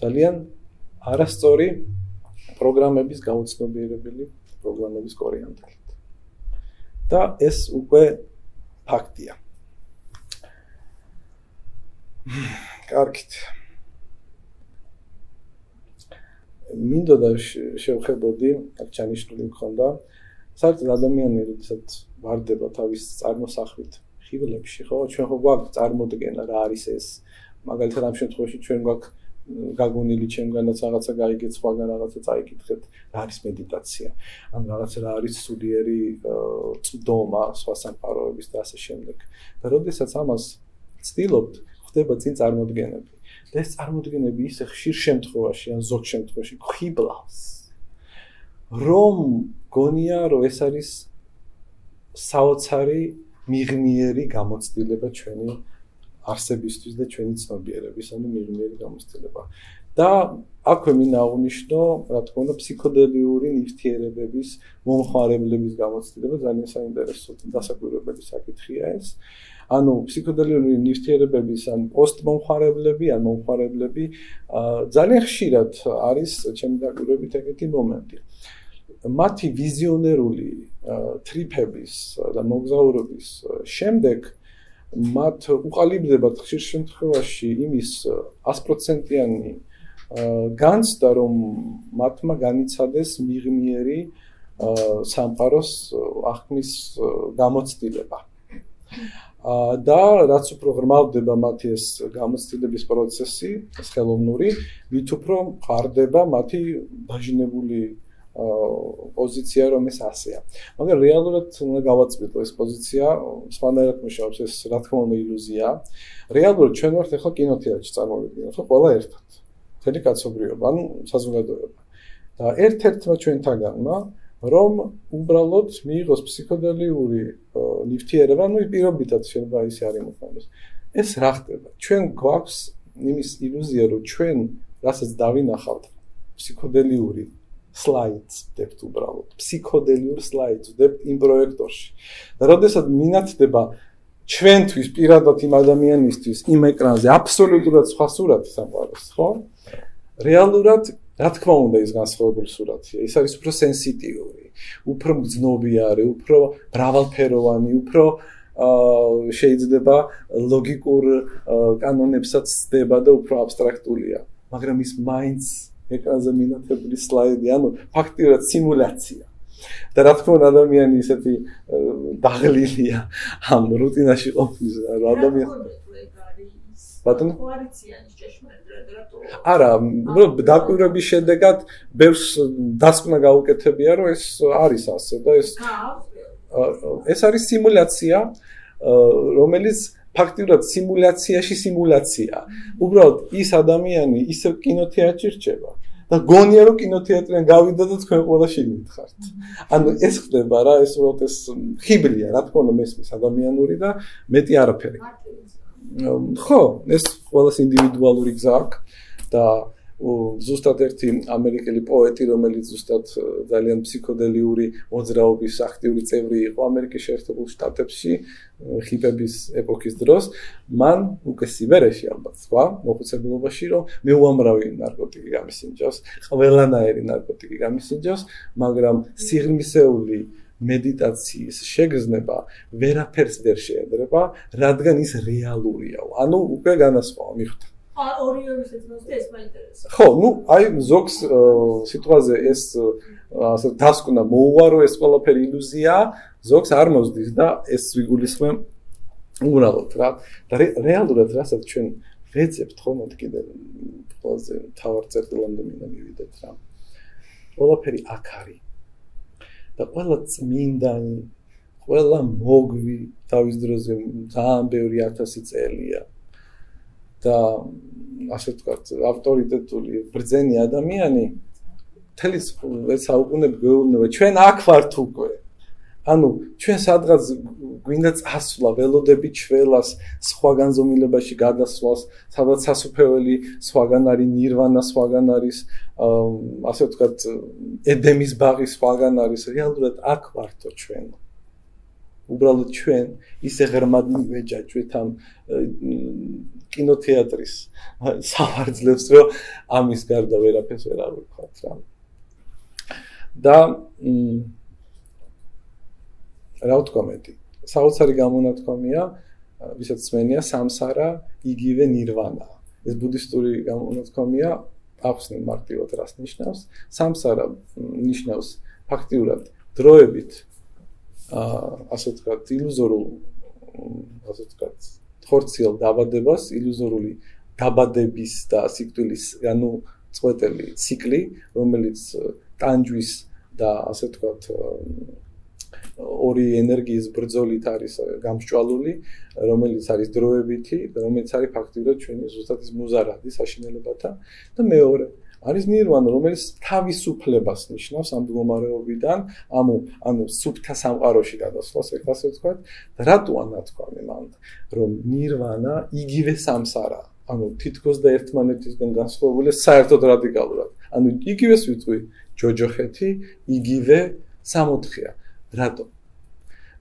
ძალიან არასწორი პროგრამების გაუცნობიერებელი პროგრამების კორიანტებით. და ეს უკვე ფაქტია. კარგით. მინდოდა შევხედოდი, აქ ჩანიშნული მქონდა, საერთოდ ადამიანი როდესაც ვარდება თავის წარმოსახვით ხიბლებში, ხო, ჩვენ ხო გვაქვს წარმოდგენა რა არის ეს. მაგალითად ამ შემთხვევაში ჩვენ გვაქვს გაგონილი ჩემგანაც რაღაცა გაიგეთ, სხვაგან რაღაცა წაიკითხეთ, რა არის მედიტაცია. ან რაღაცა რა არის სულიერი წდომა, სხვა სამყაროების და ასე შემდეგ. და როდესაც ამას ცდილობთ, ხდება წინ წარმოდგენები. და ეს წარმოდგენები ისე ხშირ შემთხვევაში ან ზოგ შემთხვევაში ხიბლავს რომ გონია რომ ეს არის საოცარი მიღმიერი გამოცდილება ჩვენი არსებისთვის და ჩვენი ცნობიერების ანუ მიღმიერი გამოცდილება და აქვე მინდა აღნიშნო რა თქმა უნდა ფსიქოდელიური ნივთიერებების მომხმარებლების გამოცდილება ძალიან საინტერესო დასაკვირვებელი საკითხია ეს ანუ ფსიქოდელიური ნივთიერებების ან პოსტმომხარებლები ან მომხარებლები ძალიან ხშირად არის ჩემი დაკვირვებით ეგეთი მომენტი. მათი ვიზიონერული ტრიპების და მოგზაურობის შემდეგ მათ უყალიბდებათ ხშირ შემთხვევაში იმის 100%-იანი განცდა რომ მათმა განიცადეს მიღმიერი სამყაროს აღქმის გამოცდილება. და რაც უფრო ღრმავდება მათი ეს გამოცდილების პროცესი, ეს ხელოვნური, მით უფრო ხარდება მათი დაჟინებული პოზიცია რომ ეს 100-ია. მაგრამ რეალურად უნდა გავაწყვიტო ეს პოზიცია, სპანერად მუშაობს ეს რა თქმა უნდა ილუზია. რეალურად ჩვენ ვართ ახლა კინოთეატრში წარმოვიდგინოთ, ხო, ყველა ერთად. მთელი კაცობრიობა, ანუ საზოგადოება. და ერთ-ერთმა ჩვენთაგანმა რომ უბრალოდ მიიღოს ფსიქოდელიური ნივთიერება, ну პირობითაც შეიძლება ისე არ იმოქმედეს. ეს რა ხდება? ჩვენ გვაქვს იმის ილუზია, რომ ჩვენ რასაც დავინახავთ ფსიქოდელიური სლაიდს დებთ უბრალოდ. ფსიქოდელიურ სლაიდს დებთ იმ პროექტორში. და როდესაც მინათდება ჩვენთვის პირადად იმ ადამიანისთვის იმ ეკრანზე აბსოლუტურად სხვა სურათი სამყაროს, ხო? რეალურად რა თქმა უნდა ის განსხვავებული სურათია. ის არის უფრო სენსიტიური, უფრო მძნობიარე, უფრო მრავალფეროვანი, უფრო აა შეიძლება ლოგიკურ კანონებსაც ცდება და უფრო აბსტრაქტულია. მაგრამ ის მაინც ეკრანზე მინათებული სლაიდი, ანუ ფაქტიურად სიმულაცია. და რა თქმა უნდა ადამიანი ისეთი დაღლილია ამ რუტინაში ყოფნის ადამიანი ბატონო? კოალიციაში ჭეშმარიტად რატო არა უბრალოდ დაკვირვების შედეგად ბევრს დასკვნა გაუკეთებია რომ ეს არის ასე და ეს ეს არის სიმულაცია რომელიც ფაქტიურად სიმულაციაში სიმულაცია. უბრალოდ ის ადამიანი ისე კინოთეატრში რჩება და გონია რომ კინოთეატრიდან გავიდა და თქვენ ყველა შეგით ხართ. ანუ ეს ხდება რა, ეს უბრალოდ ეს ხიბლია, რა თქმა უნდა მესმის ადამიანური და მეტი არაფერი. ხო, ეს ყველას ინდივიდუალური გზა აქვს და ზუსტად ერთი ამერიკელი პოეტი, რომელიც ზუსტად ძალიან ფსიქოდელიური მოძრაობის აქტიური წევრი იყო ამერიკის შეერთებულ შტატებში ხიპების ეპოქის დროს, მან უკვე სიბერეში ალბათ სხვა მოხუცებულობაში რომ მე უამრავი ნარკოტიკი გამისინჯოს, ყველანაირი ნარკოტიკი გამისინჯოს, მაგრამ სიღრმისეული მედიტაციის შეგრძნება ვერაფერს ვერ შეედრება, რადგან ის რეალურია. ანუ უკვე განასხვავა მიხვდა. ხო, ну, აი ზოგს სიტუაციაზე ეს ასე დასკვნა მოუარო ეს ყველაფერი ილუზია, ზოგს არ მოსდის და ეს ვიგულისხმე უბრალოდ რა და რეალურად რასაც ჩვენ ვეცებთ ხომ კიდე ყველაზე თავარ წერტილამდე მინდა მივიდეთ რა. ყველაფერი აქ არის. და ყველა წმინდანი, ყველა მოგვი თავის დროზე ძალიან ბევრი ათასი წელია. და ასე ვთქვათ, ავტორიტეტული ბრძენი ადამიანი თელის საუკუნე გეუბნება, ჩვენ აქ ვართ უკვე. ანუ ჩვენ სადღაც გვინდა წასვლა ველოდები ჩვენას სხვა განზომილებაში გადასვლას, სადაც სასופველი სხვაგან არის ნირვანა სხვაგან არის ასე ვთქვათ ედემის ბაღი სხვაგან არის რეალურად აქ ვართო ჩვენ უბრალოდ ჩვენ ისე ღრმად მივეჯაჭვით ამ კინოთეატრის სავარძლებს რომ ამის გარდა ვერაფერს ვერ არ ვქოთ რა. და რა ვთქვა მეტი? საოცარი გამონათქვამია ვისაც სმენია სამსარა იგივე ნირვანა. ეს ბუდისტური გამონათქვამია ახსნი მარტივად რას ნიშნავს? სამსარა ნიშნავს ფაქტიურად დროებით აა ასე ვთქვათ ილუზორულ ასე ვთქვათ ხორციელ დაბადებას ილუზორული დაბადების და სიკვდილის ანუ წვეტელი ციკლი რომელიც ტანჯვის და ასე ვთქვათ ორი ენერგიის ბრძოლით არის გამსჭვალული, რომელიც არის დროებითი, რომელიც არის ფაქტიურად ჩვენი ზუსტად ის მუზარადი საშინელებათა და მეორე არის ნირვანა, რომელიც თავისუფლებას ნიშნავს ამ მდგომარეობიდან, ანუ ანუ სუფთა სამყაროში გადასვლას, ასე ვთქვათ, რატო ანათქვამი მან, რომ ნირვანა იგივე სამსარა, ანუ თითქოს და ერთმანეთისგან განსხვავებული საერთოდ რადიკალურად. ანუ იგივეს ვიტყვი ჯოჯოხეთი, იგივე სამოთხეა. რატო?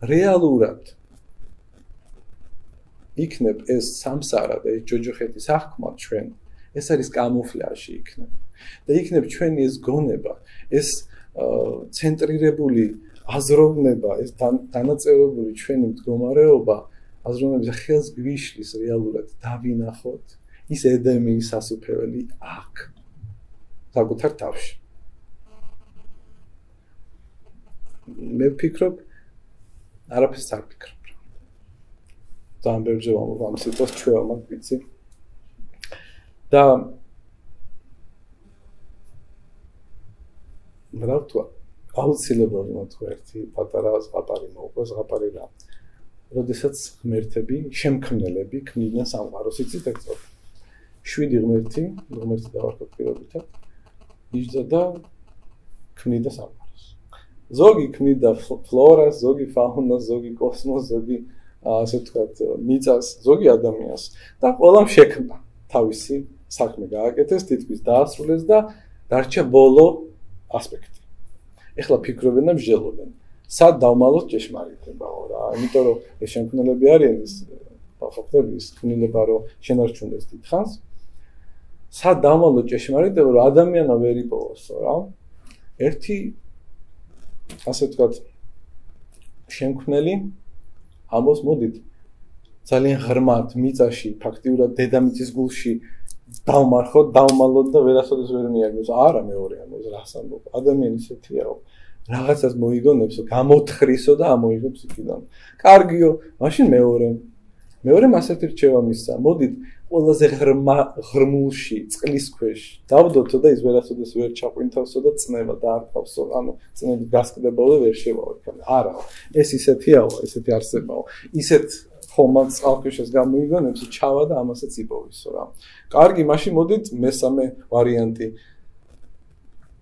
რეალურად იქნებ ეს სამსარა და ეს ჯოჯოხეთის აღქმა ჩვენ ეს არის კამუფლაჟი იქნებ და იქნებ ჩვენი ეს გონება ეს ცენტრირებული აზროვნება ეს დანაწევრებული ჩვენი მდგომარეობა აზროვნების ხელს გვიშლის რეალურად დავინახოთ. ის ედემის სასופველი აქ. საკუთარ თავში. მე ვფიქრობ არაფერს არ ვფიქრობ. ძალიან ბევრი ამ ამ სიტყვას ჩვევა მაგ ვიცი. და ბრალტო აუცილებლად მოთქვა ერთი პატარა ზღაპარი მოუყვეს ზღაპარი რა. როდესაც ღმერთები, შემქმნელები ქმნიან სამყაროს, იცით ეგ წოთ. 7 ღმერთი, ღმერთი დავარქვა პირობითად. იჯდა ქმნიდა სამყაროს. ზოგი ქმნიდა ფლორას, ზოგი ფაუნას, ზოგი კოსმოსს, ზოგი ასე ვთქვათ, მიწას, ზოგი ადამიანს და ყველამ შექმნა თავისი საქმე გააკეთეს, თითქმის დაასრულეს და დარჩა ბოლო ასპექტი. ეხლა ფიქრობენ და მსჯელობენ. სად დავმალოთ ჭეშმარიტებაო რა, იმიტომ რომ ეს შემქმნელები არიან ის ფაქტები, ის ქმნილება რომ შენარჩუნდეს დიდხანს. სად დავმალოთ ჭეშმარიტება რომ ადამიანა ვერ იპოვოსო რა. ერთი ასე ვთქვათ შემქმნელი ამბობს მოდით ძალიან ღრმად მიწაში ფაქტიურად დედამიწის გულში დავმარხოთ დავმალოთ და ვერასოდეს ვერ მიაგებს არა მეორე ამბობს რას ამბობ ადამიანი ისეთიაო რაღაცას მოიგონებსო გამოთხრისო და ამოიღებს იქიდან. კარგიო მაშინ მეორე. მეორე მასეთი რჩევა მისცა. მოდით ყველაზე ღრმა ღრმულში წყლის ქვეშ დავდოთო და ის ვერასოდეს ვერ ჩაყვინთავსო და წნება დაარქვავსო ანუ წნები გასკდებოდა ვერ შევაო იქ არა ეს ისეთიაო ესეთი არსებაო. ისეთ ხომალ წყალქვეშას გამოიგონებს ჩავა და ამასაც იპოვისო რა კარგი მაშინ მოდით მესამე ვარიანტი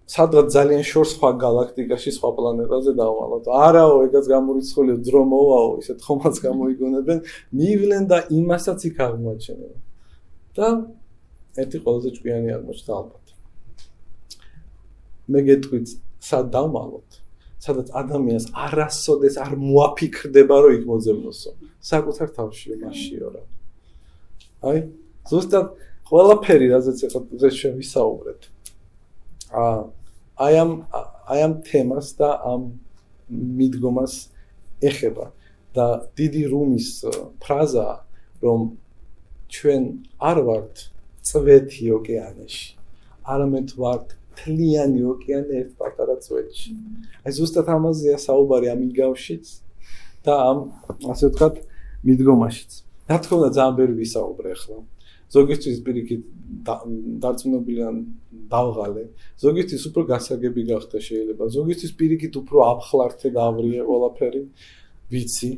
სადღაც ძალიან შორს სხვა galaktikაში სხვა პლანეტაზე დავალოთ. არაო, ეგაც გამორიცხულია ძრომოვაო, ისეთ ხომალს გამოიგონებენ, მივლენ და იმასაც იქ აღმოჩენენ. და ერთი ყველაზე ჭკვიანი აღმოჩნდა ალბათ. მე გეტყვით სად დავმალოთ სადაც ადამიანს არასოდეს არ მოაფიქრდება რომ იქ მოძებნოსო. საკუთარ თავშიო მასშიო რა. აი ზუსტად ყველაფერი რაზეც ახლა დღეს ჩვენ ვისაუბრეთ. ა აი ამ აი ამ თემას და ამ მიდგომას ეხება და დიდი რუმის ფრაზა რომ ჩვენ არ ვართ წვეთი ოკეანეში. არამედ ვართ თლიანი ოკეანე ერთ პატარა წვეთში. აი ზუსტად ამაზეა საუბარი ამ იგავშიც და ამ ასე ვთქვათ მიდგომაშიც. რა თქმა უნდა ძალიან ბევრი ვისაუბრე ახლა. ზოგისთვის პირიქით დარწმუნებული ან დავღალე. ზოგისთვის უფრო გასაგები გახდა შეიძლება. ზოგისთვის პირიქით უფრო აფხლართე დავრიე ყველაფერი. ვიცი.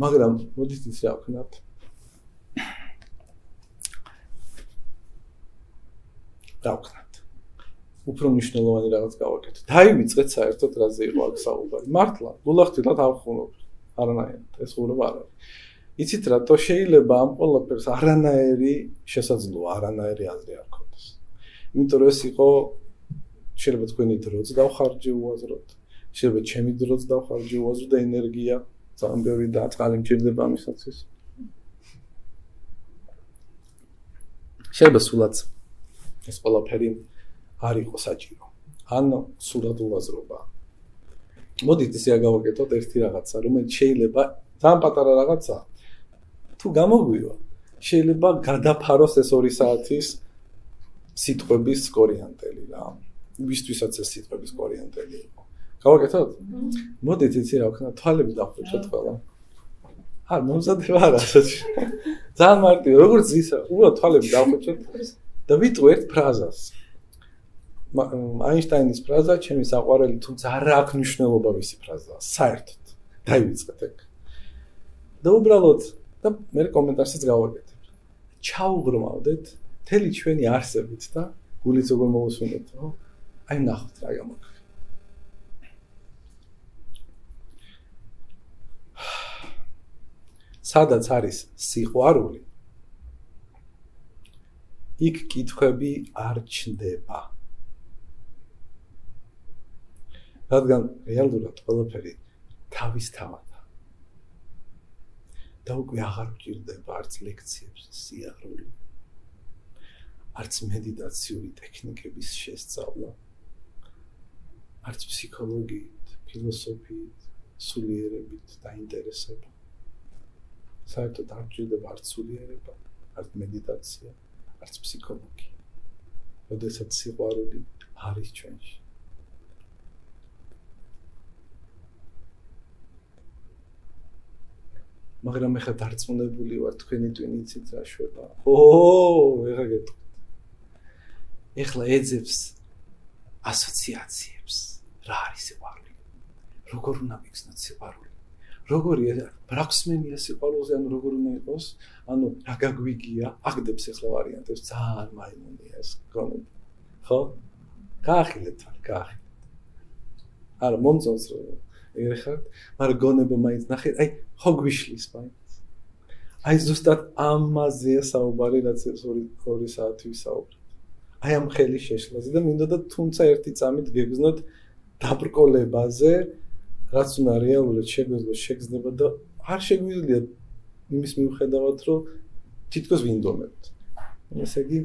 მაგრამ მოდით ის რა ვქნათ? დავქნათ. უფრო მნიშვნელოვანი რაღაც გავაკეთოთ. დაივიწყეთ საერთოდ რაზე იყო აქ საუბარი. მართლა, გულახდილად არ ხუნობ. არანაირად, ეს ხურობა არ არის. იცით რა, თო შეიძლება ამ ყველაფერს არანაირი შესაძლოა, არანაირი აზრი არ ქონდეს. იმიტომ რომ ეს იყო შეიძლება თქვენი დროც დავხარჯე უაზროდ. შეიძლება ჩემი დროც დავხარჯე უაზროდ და ენერგია ძალიან ბევრი და წყალი მჭირდება ამისათვის. შეიძლება სულაც ეს ყველაფერი არ იყო საჭირო. ან სულად უაზრობა. მოდით ისე აგავაკეთოთ ერთი რაღაცა, რომელიც შეიძლება ძალიან პატარა რაღაცა. თუ გამოგვივა, შეიძლება გადაფაროს ეს 2 საათის სიტყვების კორიანტელი რა. ვისთვისაც ეს სიტყვების კორიანტელი იყო. გავაკეთოთ? მოდით ისე რა ვქნა, თვალები დახვეჭოთ ყველა. არ მომზადება რა ასეთი. ძალიან მარტივი, როგორც ისა, უბრალოდ თვალები დახვეჭოთ. და ვიტყვი ერთ ფრაზას. აინშტაინის ფრაზა, ჩემი საყვარელი, თუმცა არ აქვს მნიშვნელობა ვისი ფრაზაა, საერთოდ. დაივიწყეთ ეგ. და უბრალოდ და მე კომენტარსაც გავაკეთებ. ჩაუღრმავდეთ თელი ჩვენი არსებით და გულიც როგორ მოусვინოთ, ხო? აი ნახოთ რა გამოგვი. სადაც არის სიყვარული, იქ კითხვები არ ჩნდება. რადგან რეალურად ყველაფერი თავის თავადა. და უკვე აღარ გჭირდება არც ლექციებს, სიახლოვე. არც მედიტაციური ტექნიკების შესწავლა. არც ფსიქოლოგიით, ფილოსოფიით, სულიერებით დაინტერესება. საერთოდ არ გჭირდება არც სულიერება, არც მედიტაცია. არც ფსიქოლოგი. როდესაც სიყვარული არის ჩვენში. მაგრამ ეხლა დარწმუნებული ვარ თქვენი ტვინიცით რა შვება. ო, ეხლა გეტყვით. ეხლა ეძებს ასოციაციებს. რა არის სიყვარული? როგორ უნდა მიგცნოთ სიყვარული? როგორია ბრაქსმენია სიყვარულზე ანუ როგორ უნდა იყოს ანუ რა გაგვიგია აგდებს ახლა ვარიანტებს ძალიან მაიმუნია ეს გონება ხო გაახილეთ გაახილეთ არა მომწონს რომ ერეხარ მაგრამ გონება მაინც ნახე აი ხო გვიშლის მაინც აი ზუსტად ამაზე საუბარი რაც ორი ორი საათი ვისაუბრეთ აი ამ ხელი შეშლაზე და მინდოდა და თუმცა ერთი წამით გეგზნოთ დაბრკოლებაზე რაც უნდა რეალურად შეგვეძლოს შეგზნება და არ შეგვიძლია იმის მიუხედავად რომ თითქოს ვინდომებთ. ესე იგი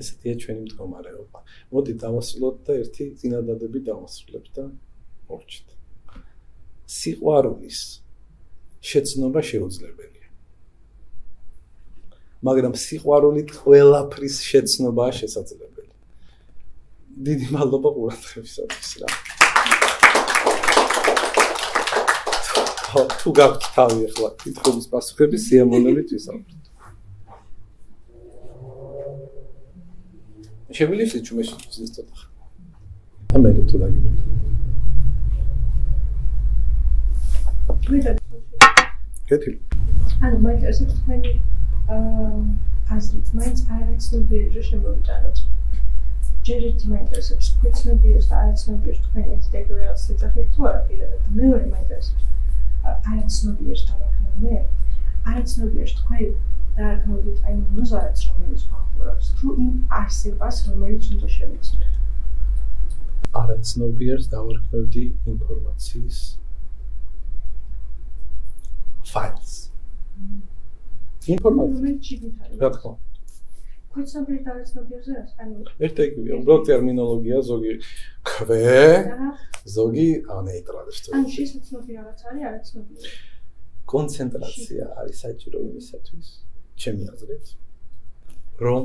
ესეთია ჩვენი მდგომარეობა. მოდი დავასრულოთ და ერთი წინადადები დავასრულებთ და მოვჭით. სიყვარულის შეცნობა შეუძლებელია. მაგრამ სიყვარულით ყველაფრის შეცნობაა შესაძლებელი. დიდი მადლობა ყურადღებისათვის რა. თუ გაქვთ თავი ახლა კითხვის პასუხების სიამოვნებით ვისაუბროთ. შემიძლია ჩვენში ცოტა. ამე თუ დაგიბოთ. კეთილი. ანუ მაინტერესებს თქვენი აა აზრით, მაინც არაცნობიერი რომ შემოვიტანოთ. ჯერ ერთი მაინტერესებს ქვეცნობიერს და არაცნობიერს თქვენი ინტეგრაციის სახით თუ არა პირადად. მეორე მაინტერესებს არაცნობიერს დავაკმე არაცნობიერს თქვენ დაარქმევთ აი მოზარდს რომელიც გვახურავს თუ იმ არსებას რომელიც უნდა შევიცნოთ არაცნობიერს დავარქმევდი ინფორმაციის ფაილს. ინფორმაცია რა თქმა უნდა ქვეცნობიერ და არაცნობიერზე არის? ანუ ერთ ეგივე უბრალოდ ტერმინოლოგია ზოგი ქვე ზოგი ნეიტრალებს თუ ანუ შესაძლოა რაღაც არის არაცნობიერი. კონცენტრაცია არის საჭირო იმისათვის ჩემი აზრით რომ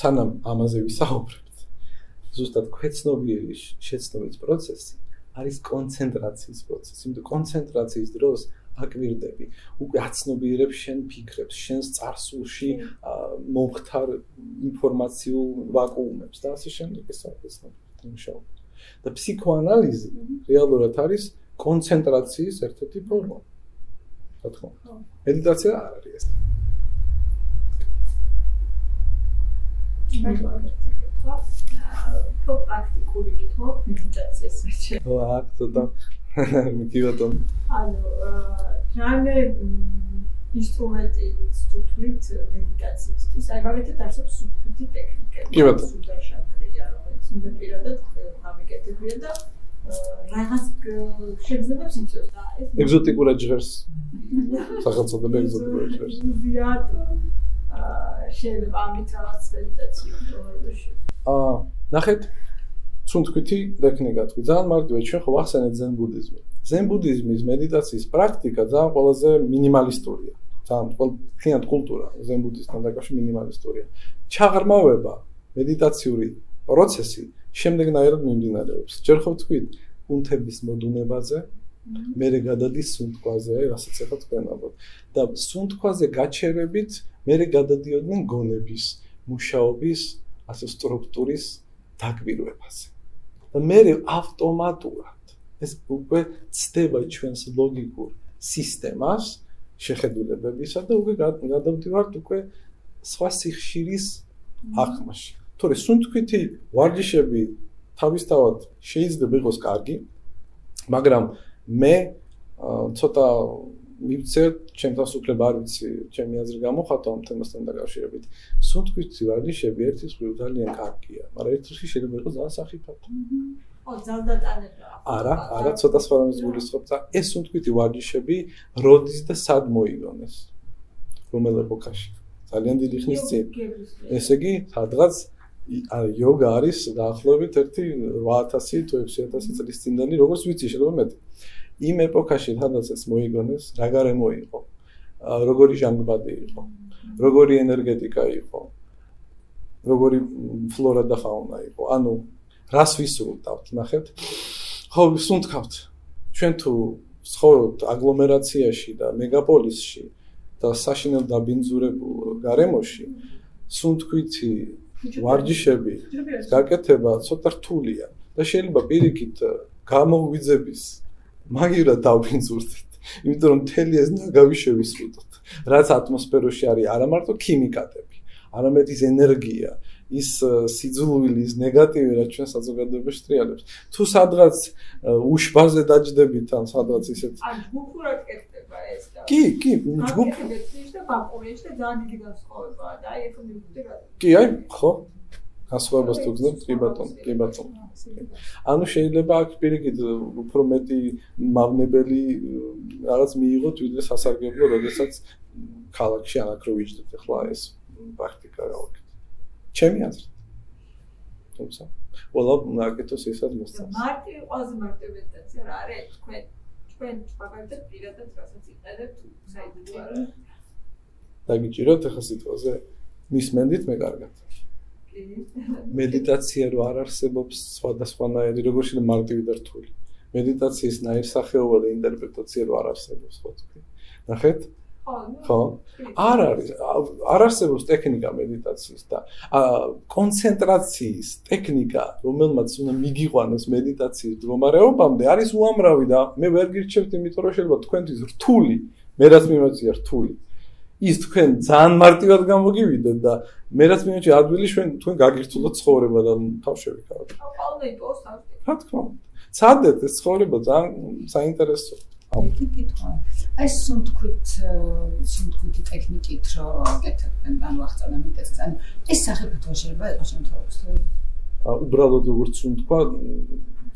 სანამ ამაზე ვისაუბრებთ ზუსტად ქვეცნობიერი შეცნობის პროცესი არის კონცენტრაციის პროცესი იმიტომ კონცენტრაციის დროს აკვირდები უკვე აცნობიერებს შენ ფიქრებს შენს წარსულში ა, მომხდარ ინფორმაციულ ვაკუუმებს და ასე შემდეგ ეს არის მუშაობა. და ფსიქოანალიზი რეალურად არის კონცენტრაციის ერთ-ერთი ფორმა. რა თქმა უნდა. ხო. მედიტაცია არ არის ეს. უფრო პრაქტიკული კითხვა მედიტაციას მეჩე. ხო აქ ცოტა კი ბატონო ანუ რამე ინსტრუმენტი სტუდიით მედიტაციისთვის, აი მაგათაც არსებობს სუნთქვითი ტექნიკები. კი ბატონო. სუდაშაკრია, რომელიც უნდა პირადად გამიკეთებია და რაღაც შეგრძნებებს იწვევს და ეს ეგზოტიკურად ჟღერს სახელწოდება ეგზოტიკურად ჟღერს ზიად აა შეიძლება ამით რაღაც მედიტაცია პროგრამაში. აა ნახეთ სუნთქვითი ტექნიკა თქვი ძალიან მარტივია ჩვენ ხო ვახსენეთ ზენ ბუდიზმი. ზენ ბუდიზმის მედიტაციის პრაქტიკა ძალიან ყველაზე მინიმალისტურია. ძალიან ფინად კულტურა ზენ ბუდისტთან დაკავშირ მინიმალისტურია. ჩაღრმავება მედიტაციური პროცესი შემდეგნაირად მიმდინარეობს. ჯერ ხო თქვით კუნთების მოდუნებაზე მერე გადადის სუნთქვაზე რასაც ახლა თქვენ ალბათ და სუნთქვაზე გაჩერებით მერე გადადიოდნენ გონების მუშაობის ასე სტრუქტურის დაკვირვებაზე და მე ავტომატურად ეს უკვე ცდება ჩვენს ლოგიკურ სისტემას შეხედულებებისა და უკვე გა- გადავდივართ უკვე სხვა სიხშირის აღქმაში. თორე სუნთქვითი ვარჯიშები თავისთავად შეიძლება იყოს კარგი, მაგრამ მე ცოტა მივცე ჩემთავს უფლება არ ვიცი, ჩემი აზრი გამოხატო ამ თემასთან დაკავშირებით. სუნთქვითი ვარჯიშები ერთის მხრივ ძალიან კარგია, მაგრამ მხრივ შეიძლება იყოს ძალიან სახიფათო. ო ძალდატანება. არა, არა, ცოტა სხვა რამის გულისხმობ და ეს სუნთქვითი ვარჯიშები როდის და სად მოიგონეს? რომელ ეპოქაში? ძალიან დიდი ხნის წინ. ესე იგი, სადღაც ი- ა, იოგა არის დაახლოებით 1 8000 თუ 6000 წლის წინდელი, როგორც ვიცი, შეიძლება მეტი. იმ ეპოქაში სადაც ეს მოიგონეს, რა გარემო იყო? როგორი ჟანგბადი იყო? როგორი ენერგეტიკა იყო? როგორი ფლორა და ფაუნა იყო? ანუ რას ვისურვებთ, ნახეთ? ხო, ვისუნთქავთ. ჩვენ თუ ცხოვრობთ აგლომერაციაში და მეგაპოლისში და საშინელ დაბინძურებულ გარემოში, სუნთქვითი ვარჯიშები გაკეთება ცოტა რთულია და შეიძლება პირიქით გამოგვიძების მაგივრად დავფინძურდით, იმიტომ რომ მთელი ეს ნაგავი შევისრუტოთ. რაც ატმოსფეროში არის არა მარტო ქიმიკატები, არამედ ის ენერგია, ის სიძულვილი, ის ნეგატივი, რაც ჩვენ საზოგადოებაში ტრიალებს. თუ სადღაც უშბაზე დაждდებით, ან სადღაც ისეთ ან ჯგუფურად კეთდება ეს და კი, კი, ჯგუფ და ბაკურეში და ძალიან დიდი განსხვავებაა და აი ეხლა მივხვდი რა. კი, აი, ხო. გასხვავებას თუ გძნობ კი ბატონო კი ბატონო ანუ შეიძლება აქ პირიქით უფრო მეტი მავნებელი რაღაც მიიღოთ ვიდრე სასარგებლო, როდესაც ქალაქში ანაკრო ვიჯდეთ ახლა ეს პრაქტიკა გავაკეთე. ჩემი აზრით. თუმცა, ყველა ნაკეთოს ისაც მოსწონს. მარტივი ყველაზე მარტივი მედიტაცია რა არის თქვენ თქვენ მაგალითად პირადად რასაც იყენებთ საიდუმლო არა დაგიჭიროთ ახლა სიტყვაზე. მისმენდით მე კარგად. მედიტაცია რო არ არსებობს სხვადასხვანაირი, როგორ შეიძლება მარტივი და რთული. მედიტაციის ნაირსახეობა ინტერპრეტაცია რო არ არსებობს, ხო თქვი. ნახეთ? ხო არ არის არ არსებობს ტექნიკა მედიტაციის და კონცენტრაციის ტექნიკა რომელმაც უნდა მიგიყვანოს მედიტაციის მდგომარეობამდე არის უამრავი და მე ვერ გირჩევთ იმიტომ რომ შეიძლება თქვენთვის რთული მე რაც მიმოწია რთული ის თქვენ ძალიან მარტივად გამოგივიდეთ და მე რაც მიმოწია ადვილი ჩვენ თქვენ გაგირთულოთ ცხოვრება და თავშევი გავაკეთე აუ პოს ამ რა თქმა უნდა ცადეთ ეს ცხოვრება ძალიან საინტერესოა ერთი კითხვა. აი სუნთქვით სუნთქვითი ტექნიკით რო გეთებენ ანუ ახსნა მეტეცეს. ანუ ეს სახიფათო შეიძლება იყოს შემთხვევაში. ა, უბრალოდ როგორც თქვა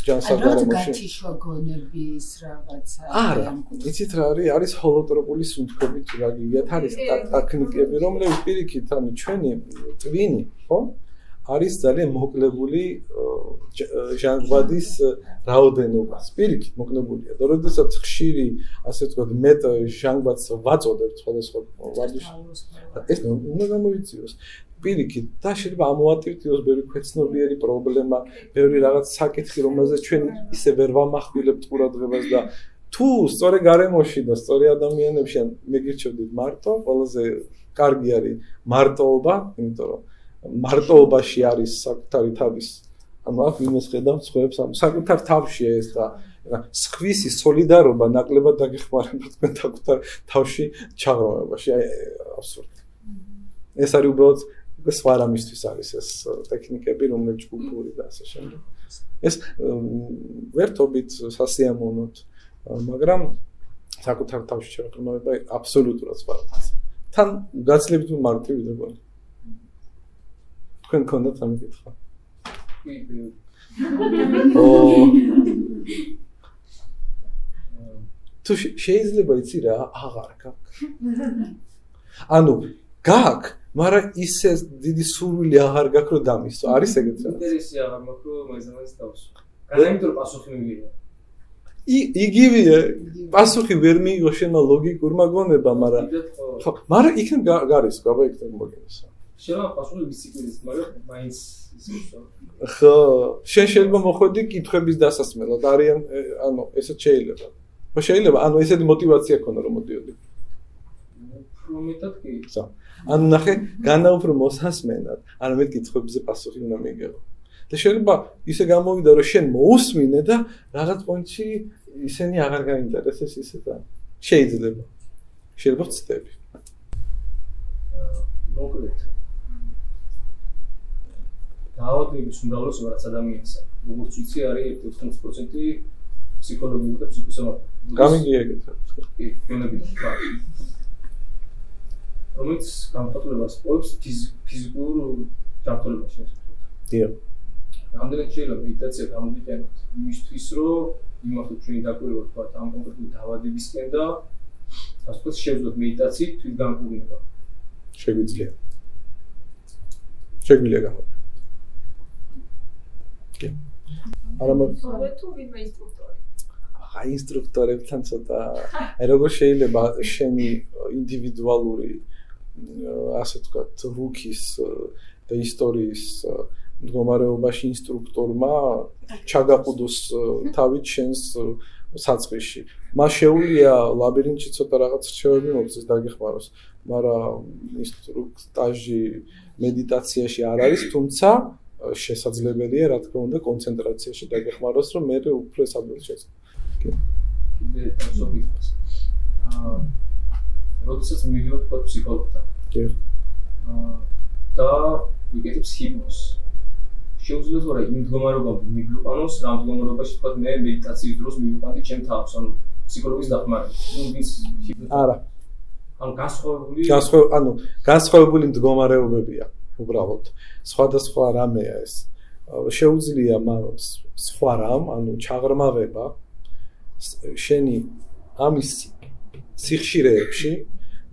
აი რა ჯანსაღარემოში გათიშვა გონების რაღაცა არა, იცით რა არის? არის ჰოლოტროპული სუნთქები თუ რა გიგიათ, არის ტექნიკები, რომლებიც პირიქით, ანუ ჩვენი ტვინი, ხო? არის ძალიან მოკლებული ო, ჟ- ჟანგბადის ო, რაოდენობას. პირიქით მოკლებულია. და როდესაც ხშირი, ასე ვთქვათ, მეტ ჟანგბადს ვაწოდებთ სხვადასხვა ვარჯიშ ეს უნდა გამოიწვიოს. პირიქით და შეიძლება ამოატვირთიოს ბევრი ქვეცნობიერი პრობლემა, ბევრი რაღაც საკითხი, რომელზეც ჩვენ ისე ვერ ვამახვილებთ ყურადღებას და თუ სწორი გარემოში და სწორი ადამიანებში ან მეგირჩევდით მარტო, ყველაზე კარგი არის მარტოობა, იმიტომ რომ მარტოობაში არის საკუთარი თავის ანუ აქ ვინმეს ხედავთ სხვებს ამ საკუთარ თავშია ეს და სხვისი სოლიდარობა ნაკლებად დაგეხმარება თქვენ საკუთარ თავში ჩაღრმავებაში. აი აბსურდი. ეს არის უბრალოდ სხვა რამისთვის არის ეს ტექნიკები, რომლებიც კულტური და ასე შემდეგ. ეს ვერთობით სასიამოვნოთ, ა, მაგრამ საკუთარ თავში ჩაღრმავება აბსოლუტურად სხვა რამაც. თან გაცლებით მარტივი დებოდი. თქვენ გქონდათ ამ კითხვა? ო თუ შე- შეიძლება იცი რა აღარ გაქვს ანუ გაქვს მაგრამ ისე დიდი სურვილი აღარ გაქვს რომ დამისწო. Mm-hmm. არის ეგეთ რა. ინტერესი აღარ მაქვს რომ მაგაზანს დავსვო. გადამიტყვი პასუხი მივიღე. იგივეა, პასუხი ვერ მიიღო შენმა ლოგიკურმა გონებამ, მაგრამ ხო, მაგრამ იქნება გარის, გაბა იქნება მოგენს. შეიძლება პასუხი ბიციკლისტ, მაგრამ მაინც ისე ხო, შენ შეიძლება მოხვედი კითხების დასასმელად, არიან ანუ ესეც შეიძლება. ხო შეიძლება, ანუ ესეთი мотиваცია ქონდა რომ მოდიოდი. უფრო მეტად კი. სა. ანუ ნახე, განაუფრო მოსასმენად, არამედ კითხვებზე პასუხი უნდა მიიღო. და შეიძლება ისე გამოვიდა, რომ შენ მოусმინე და რაღაც პონჩი ისინი აღარ გაინტერესეს ისე და შეიძლება. შეიძლება ვწდები. მოკლედ. დაავადების უნდაუროს რაც ადამიანისა. როგორც ვიცი, არის 90% ფსიქოლოგიური და ფსიქოსომატიკური. გამიგია ეგეთ რა. კი, გონებიდან ხა. რომელიც გამოტლებას პოებს ფიზიკურ ჯანმრთელობაში ასე ვთქვათ. დიახ. რამდენად შეიძლება მედიტაცია გამოგიყენოთ იმისთვის, რომ იმართოთ ჩვენი დაკვირვება თქვა ამ კონკრეტული დაავადებისკენ და ასე ვთქვათ შევძლოთ მედიტაციით თვითგამკურნება. შეგვიძლია. შეგვიძლია გამო. კი. არა მაგ ხოლმე თუ ვინმე ინსტრუქტორი. აი ინსტრუქტორებთან ცოტა როგორ შეიძლება შენი ინდივიდუალური მ, ასე ვთქვათ რუქის და ისტორიის მდგომარეობაში ინსტრუქტორმა ჩაგაყუდოს თავით შენს საწყისში. მას შეუულია ლაბირინთში ცოტა რაღაც რჩევები მოგწეს დაგეხმაროს, მაგრამ ინსტრუქტაჟი მედიტაციაში არ არის, თუმცა შესაძლებელია რა თქმა უნდა კონცენტრაციაში დაგეხმაროს, რომ მე უფრო საბოლოო შეცდო. კიდე თავსოფიტას. აა როდესაც მივიდოდ თქვა ფსიქოლოგთან. კი. აა და ვიკეთებს ჰიპნოზს. შეუძლია თორე იმ მდგომარეობამდე მიგვიყვანოს, რა მდგომარეობაში თქვა მე მედიტაციის დროს მივიყვანდი ჩემ თავს, ანუ ფსიქოლოგის დახმარებით. ნუ ვის ჰიპნოზი. არა, ანუ განსხვავებული განსხვავ ანუ განსხვავებული მდგომარეობებია უბრალოდ. სხვადასხვა რამეა ეს. შეუძლია მან ს- სხვა რამ, ანუ ჩაღრმავება შენი ამის სიხშირეებში,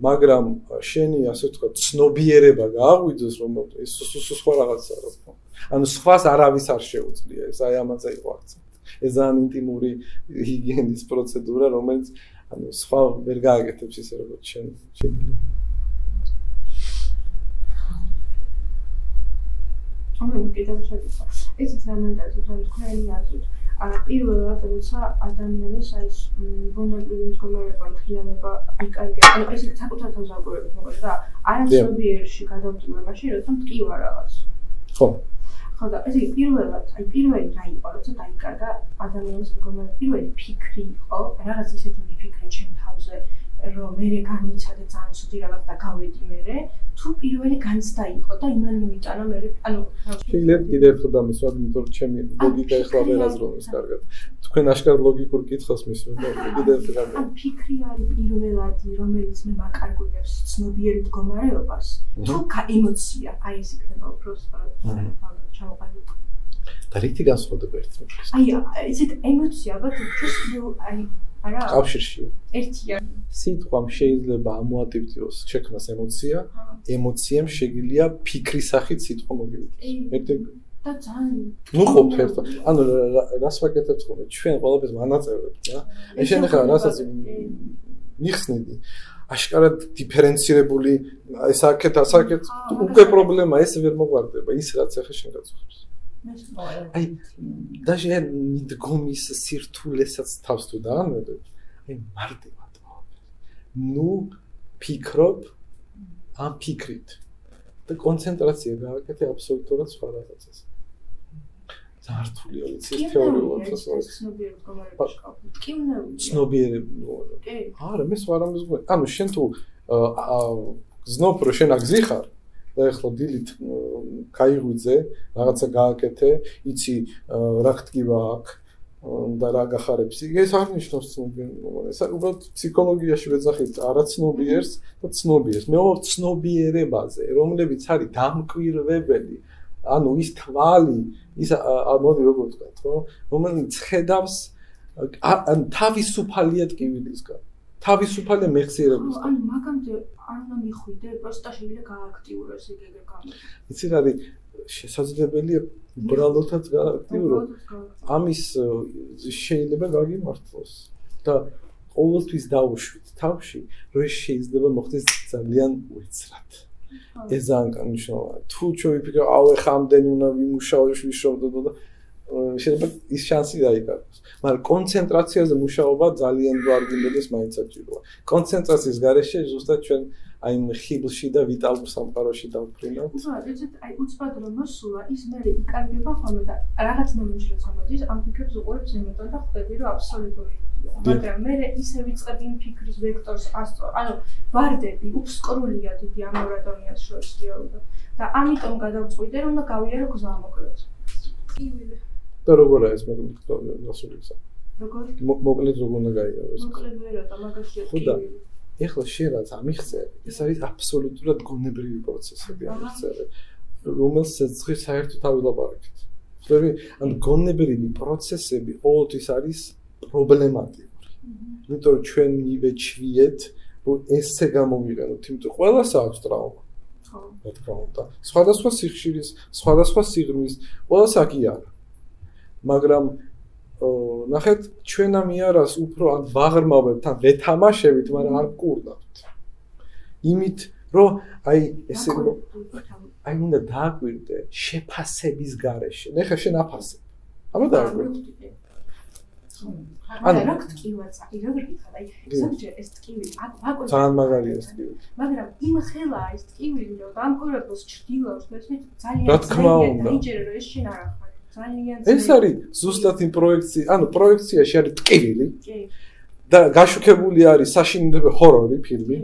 მაგრამ შენი ასე ვთქვათ, ცნობიერება გააღვიძოს, რომ ეს სუ- სუ- სუ- სხვა რაღაცა რა თქმა უნდა. ანუ სხვას არავის არ შეუძლია ეს, აი ამაზე იყო აქცენტი. ეს ძალიან ინტიმური ჰიგიენის პროცედურა, რომელიც ანუ სხვა ვერ გააკეთებს ისე როგორც შენ შეგვიძლია. ამან კიდევ შეგიძლია. ესეც რა მინდა თქვენ თქვენი აზრით. პირველად როცა ადამიანის აი ეს ბუნებრივი მდგომარეობა, მთლიანობა იკარგება. ანუ ეს საკუთარ თავს აპურებთ, მოკლედ რა, არაცნობიერში გადავწყვეტებაში, როცა მткиვა რაღაც. ხო. ხო და ესე იგი პირველად, აი პირველი რა იყო, როცა დაიკარგა ადამიანის მდგომარეობა, პირველი ფიქრი იყო, რაღაც ისეთი მიფიქრე ჩემ თავზე, რომ მე განვიცადე ძალიან ცუდი რაღაც და გავედი მე, თუ პირველი განცდა იყო და იმან მოიტანა მე, ანუ შეიძლება კიდევ ერთხელ დამისვათ, იმიტომ რომ ჩემი ლოგიკა ეხლა ვერ აზროვნებს კარგად. თქვენ აშკარად ლოგიკურ კითხავს მისვენ და კიდევ ერთხელ ან ფიქრი არის პირველადი, რომელიც მე მაკარგულებს ცნობიერ მდგომარეობას, თუ კა ემოცია, აი ეს იქნება უფრო ალბათ ჩამოყალიბებული. და რითი განსხვავდება ერთმანეთს? აი, ესეთ ემოცია, ალბათ უფრო აი არა კავშირშია. ერთია. სიტყვამ შეიძლება ამოატივტიოს შექმნას ემოცია, ემოციამ შეგიძლია ფიქრის სახით სიტყვა მოგივიდეს. ერთი და ძალიან ნუ ყოფერთ. ანუ რას ვაკეთებთ ხოლმე? ჩვენ ყველაფერს მანაწევრებთ, რა. ეს შენ ხარ რასაც მიხსნიდი. აშკარად დიფერენცირებული ეს აქეთ ასაკეთ უკვე პრობლემა ეს ვერ მოგვარდება ის რაც ახლა შენ გაწუხებს. აი დაჟე მიდგომის სირთულესაც თავს თუ დაანებებ აი მარტივად ნუ ფიქრობ ამ ფიქრით და კონცენტრაცია გააკეთე აბსოლუტურად სხვა რაღაცას ზართულია ვიცი თეორიულად ცნობიერად გამარჯვება კი უნდა ცნობიერად კი არა მე სხვა რამეს გვე ანუ შენ თუ გზნობ რომ შენ აგზიხარ და ეხლა დილით кайღვიძე, რაღაცა გააკეთე, იცი რა ხტკივა აქ და რა გახარებს. იგი ეს არ ნიშნავს ცნობიერებას უბრალოდ ფსიქოლოგიაში ვეძახით არაცნობიერს და ცნობიერს. მე ვარ ცნობიერებაზე რომლებიც არის დამკვირვებელი. ანუ ის თვალი ის მოდი როგორ ვთქვათ ხო? რომელიც ხედავს ან თავისუფალია ტკივილისგან. თავისუფალი მეხსიერებისგან ანუ მაგამდე არ უნდა მიხვიდე პროსტა შეიძლება გააქტიუროს ეგრე გამო. იცი რა არის შესაძლებელია უბრალოდაც გააქტიურო. ამის შეიძლება გაგიმართლოს. და ყოველთვის დაუშვით თავში რომ შეიძლება მოხდეს ძალიან უცრად ეს ძალიან კანიშნავია. თუ შევიფიქრე, აუ ეხა ამდენი უნდა ვიმუშაო, ვიშოვდო და შეიძლება ის შანსი დაიკარგოს. მაგრამ კონცენტრაციაზე მუშაობა ძალიან ვარ გინდოდეს მაინც საჭიროა. კონცენტრაციის გარეშე ზუსტად ჩვენ აი ხიბლში და ვიტალურ სამყაროში დავფრინავთ. ხო, ეცეთ აი უცბად რომ მოსულა, ის მე იკარგება ხოლმე და რაღაც მომენტში რომ გამოდის, ამ ფიქრებს უყურებს იმიტომ და ხვდები რომ აბსოლუტური მაგრამ მე ისე ვიწყებ იმ ფიქრის ვექტორს ასწო, ანუ ვარდები უფსკრულია დიდი ამ ორ ადამიანს შორის რეალურად და ამიტომ გადავწყვიტე რომ და გავიარო გზა მოკლედ. კივილი. და როგორ არის მე გასული გზა? როგორ? მოკლედ როგორ უნდა გაიარო ეს? მოკლედ ვერა და მაგაშია კივილი. ეხლა შენ რაც ამიხსენ, ეს არის აბსოლუტურად გონებრივი პროცესები ამიხსენ, რომელსაც ცხი საერთოდ არ ვილაპარაკეთ. ხლები, ანუ გონებრივი პროცესები ყოველთვის არის პრობლემატიკური. იმიტომ რომ ჩვენ მივეჩვიეთ, რომ ესე გამომიყენოთ, იმიტომ ყველას აქვს ტრავმა. ხო. რა თქმა უნდა. სხვადასხვა სიხშირის, სხვადასხვა სიღრმის, ყველას აქი არა. მაგრამ ნახეთ ჩვენ ამ იარას უფრო ან ვაღრმავებთ ან ვეთამაშებით, მაგრამ არ გკურნავთ. იმით, რომ აი ესე აი უნდა დააკვირდე შეფასების გარეშე. ნახე შენ აფასებ. აბა დააკვირდე. ანუ რა თქივაც აი როგორ გითხარ აი ზოგჯერ ეს თკივილი აქ ვაკო ძალიან მაგარია ეს თკივილი მაგრამ იმ ხელა ეს თკივილი რომ დამკვირვებელს ჭდილავს ეს ძალიან უნდა დაიჯერე რომ ეს შენ არ ახარ ეს არის ზუსტად იმ პროექცია, ანუ პროექციაში არის ტკივილი. და გაშუქებული არის საშინელები ჰორორი ფილმი.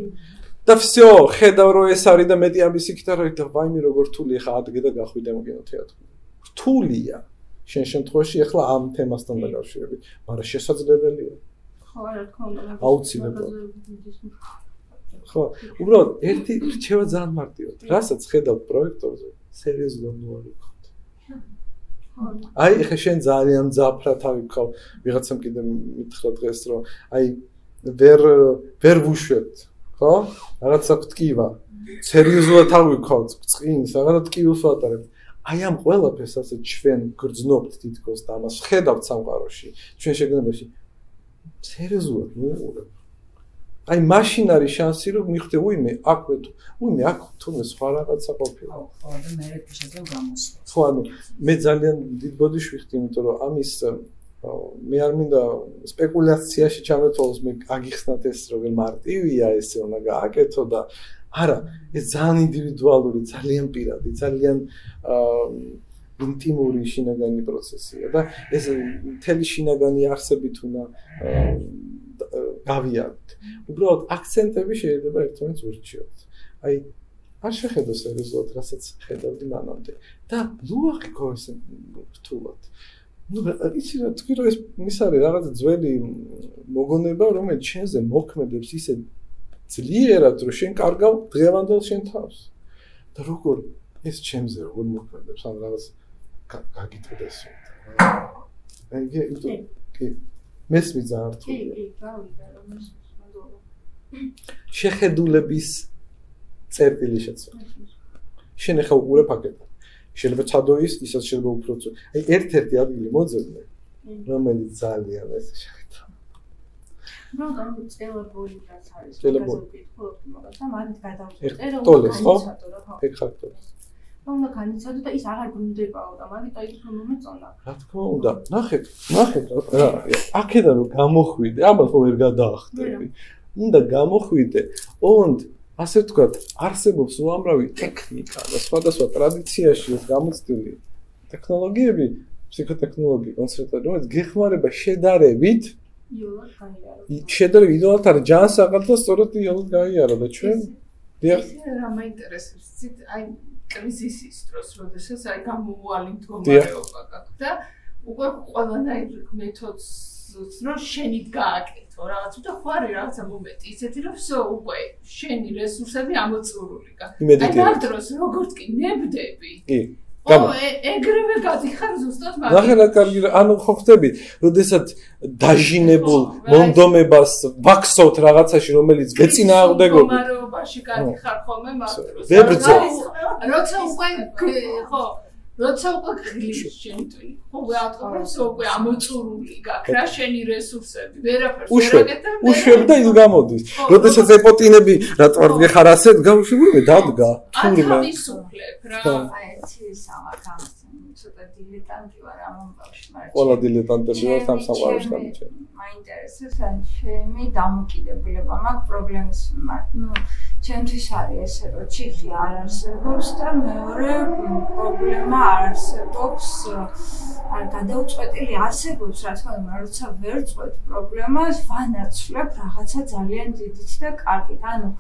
და всё, ხედავ რომ ეს არის და მეტი ამის იქით არის და ვაიმე როგორ რთული ხა ადგე და გახვიდე მოგინო თეატრში. რთულია. შენ შემთხვევაში ახლა ამ თემასთან დაკავშირებით, მაგრამ შესაძლებელია. ხო, რა თქმა უნდა. აუცილებლად. ხო, უბრალოდ ერთი რჩევა ძალიან მარტივად. რასაც ხედავ პროექტორზე, სერიოზულად ნუ არის. აი ხე შენ ძალიან ძაფრად ავიქავ ვიღაცამ კიდე მითხრა დღეს რომ აი ვერ ვერ ვუშვებთ ხო? რაღაცა ღვთკივა სერიოზულად ავიქავ წინს რაღაცა ტკივილს ვატარებთ. აი ამ ყველაფერს ასე ჩვენ გრძნობთ თითქოს და ამას ხედავთ სამყაროში ჩვენ შეგნებაში. სერიოზულად ვუყურებთ აი მაშინ არის შანსი რომ მიხვდე უიმე აქ უიმე აქ თუნდაც სხვა რაღაცა ყოფილა ხო და მე შეიძლება გამოსვლა. ხო ანუ მე ძალიან დიდ ბოდიში ვიხდი იმიტომ რომ ამის მე არ მინდა სპეკულაციაში ჩამეთვალოს მე აგიხსნათ ეს როგორ მარტივია ესე უნდა გააკეთო და არა ეს ძალიან ინდივიდუალური ძალიან პირადი ძალიან ინტიმური შინაგანი პროცესია და ეს მთელი შინაგანი არსებით უნდა გავიაროთ. უბრალოდ აქცენტები შეიძლება ერთმანეთს ურჩიოთ. აი არ შეხედო სერიოზულად, რასაც ხედავდი მანამდე და ლუახიკო ეს რთულად. ну, იცი რა თქვი რომ ეს ის არის რაღაცა ძველი მოგონება, რომელიც შენზე მოქმედებს ისე ძლიერად, რომ შენ კარგავ დღევანდელ შენ თავს. და როგორ ეს ჩემზე როგორ მოქმედებს, ან რაღაც გა- გაგიტყდეს. იგი იმიტომ კი მესმის ძალიან კი, კი, გავიგე რომ ეს მადლობა. შეხედულების წერტილი შეცვლა. შენ ახლა უყურებ აქეთ. შეიძლება ცადოის, ისაც შეიძლება უფრო წო. აი ერთ-ერთი ადგილი მოძებნე, რომელიც ძალიან ეს შეხედა. ნუ და წელებული რაც არის. წელებული. ვკითხულობ მაგას და მაგით გადავწერე ტოლეს, ხო? ხო? ეგ ხარტო. უნდა განიცადო და ის აღარ გუნდებაო და მაგით აი უფრო მომეწონა. რა თქმა უნდა, ნახეთ, ნახეთ რა, აქედან რომ გამოხვიდე, ამას ხო ვერ გადაახტები. უნდა გამოხვიდე. ოღონდ ასე ვთქვათ, არსებობს უამრავი ტექნიკა და სხვადასხვა ტრადიციაში ეს გამოცდილი ტექნოლოგიები, ფსიქოტექნოლოგი კონცენტრატი, რომელიც გეხმარება შედარებით, იოლად გაიარო. შედარებით იდეალურად არის ჯანსაღად და სწორად იოლად გაიარა და ჩვენ დიახ რა მაინტერესებს, ცით აი კრიზისის დროს, როდესაც აი გამოუვალი დიახ. მდგომარეობა გაქვს და უკვე ყველანაირ მეთოდს რომ შენით გააკეთო რაღაც და ხო არის რაღაცა მომენტი ისეთი რომ всё უკვე შენი რესურსები ამოწურული გაქვს. აი იმედიტირებ. მაგ დროს როგორც კი ნებდები. კი. ო გამო. ე- ეგრევე გადიხარ ზუსტად ნახე რა კარგი ანუ ხო ხდები, როდესაც დაჟინებულ მონდომებას ვაქსოვთ რაღაცაში, რომელიც ვეწინააღმდეგო. მდგომარეობაში გადიხარ ხოლმე მაგ დროს. ვებრძო. როცა უკვე ხო როცა უკვე ღლის შენი ტვინი ხო სულ უკვე ამოწურული გაქვს რა შენი რესურსები ვერაფერს ვერ აკეთებ უშვებ და ის გამოდის. როდესაც ეპოტინები რა თვარდგე ხარ ასეთ, გავუშვებურმე დადგა. თურმე. ათავისუფლებ რა ხო. აი ეცი სამარ გამს ცოტა დილეტანტი ვარ ამ ამბავში მაგრამ ყველა დილეტანტები ვართ ამ ჩემი- სამყაროში გამიჩენ. მაინტერესებს ან ჩემი დამოკიდებულება მაგ პრობლემის მიმართ. ნუ ჩემთვის არის ესე რომ ციხე არ არსებობს და მეორე პრობლემა არ არსებობს არ გადაუწყვეტილი არსებობს რა თქმა უნდა როცა ვერ წყვეტ პრობლემას ვანაცვლებ რაღაცა ძალიან დიდით და კარგით. ანუ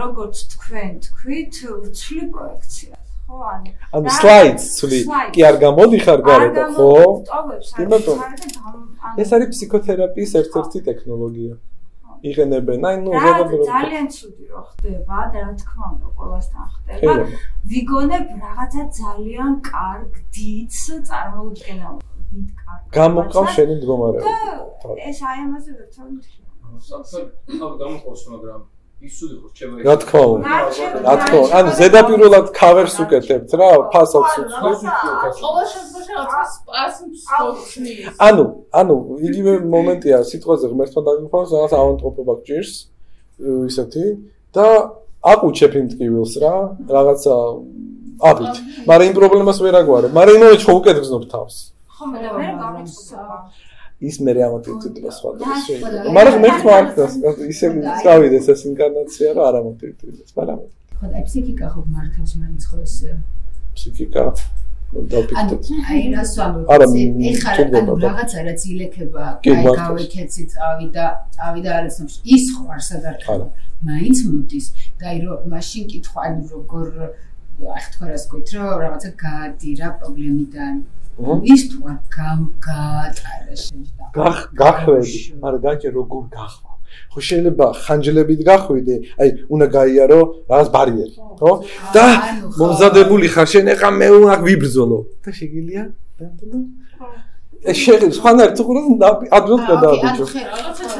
როგორც თქვენ თქვით ვცვლი პროექციას ხო ანუ ანუ სლაიდს ცვლი, სლაიდს. კი არ გამოდიხარ გარეთ, ხო? კი, ანუ ეს არის ფსიქოთერაპიის ერთ-ერთი ტექნოლოგია. იღენებენ, აი ნუ იღენებენ. ძალიან ცუდი რო ხდება და რა თქმა უნდა ყოველასთან ხდება. ვიგონებ რაღაცა ძალიან კარგ დიდს წარმოუდგენა დიდ კარგ. გამოყავ შენი მდგომარეობა. და ეს აი ამაზე ვერ თორემ საფრთხე თავი გამოყავს მაგრამ ის ცუდი ხო რჩება რა თქმა უნდა. რა თქმა უნდა, ანუ ზედაპირულად ქავერს უკეთებთ რა, ფასადს უცვლით. ანუ, ანუ იგივე მომენტია სიტყვაზე ღმერთთან დაგიყვანოს რაღაც ავანტყოფობა გჭირს ისეთი და აყუჩებ იმ ტკივილს რა, რაღაცა აბით. მაგრამ იმ პრობლემას ვერ აგვარებ, მაგრამ იმ მომენტში ხო უკეთებსნობ თავს. ხო მე ვერ გამიწყდება. ის მე ამოტივტიბა სხვა დროს. მაგრამ ღმერთმა არ ხდას, ისე წავიდეს ეს ინკარნაცია რა არ ამოტივტიბა, მაგრამ ხო და აი, ფსიქიკა ხო მართავს მაინც ხო ეს ფსიქიკა ანუ დაფიქრეთ. აი რას ვამბობ ეხლა ანუ რაღაცა რაც ილექება აი მართავს. გავიქეცი წავი და წავი და არის ნობს ის ხო არ ხარ მაინც მოდის და აი რომ მაშინ კითხვა ანუ როგორ აი თქვა რას გქით რომ რაღაცა გადი რა პრობლემიდან. ის თუ არ და გახ გახვედი, მაგრამ გაჭე როგორ გახვა. ხო შეიძლება ხანჯლებით გახვიდე, აი უნდა გაიარო რაღაც ბარიერი, ხო? და ხო. მომზადებული ხარ შენ ეხა მე უნდა ვიბრძოლო. და შეგილია? ეს შეხედ სხვანაირ თუ ხურას ადვილად გადააბიჯო.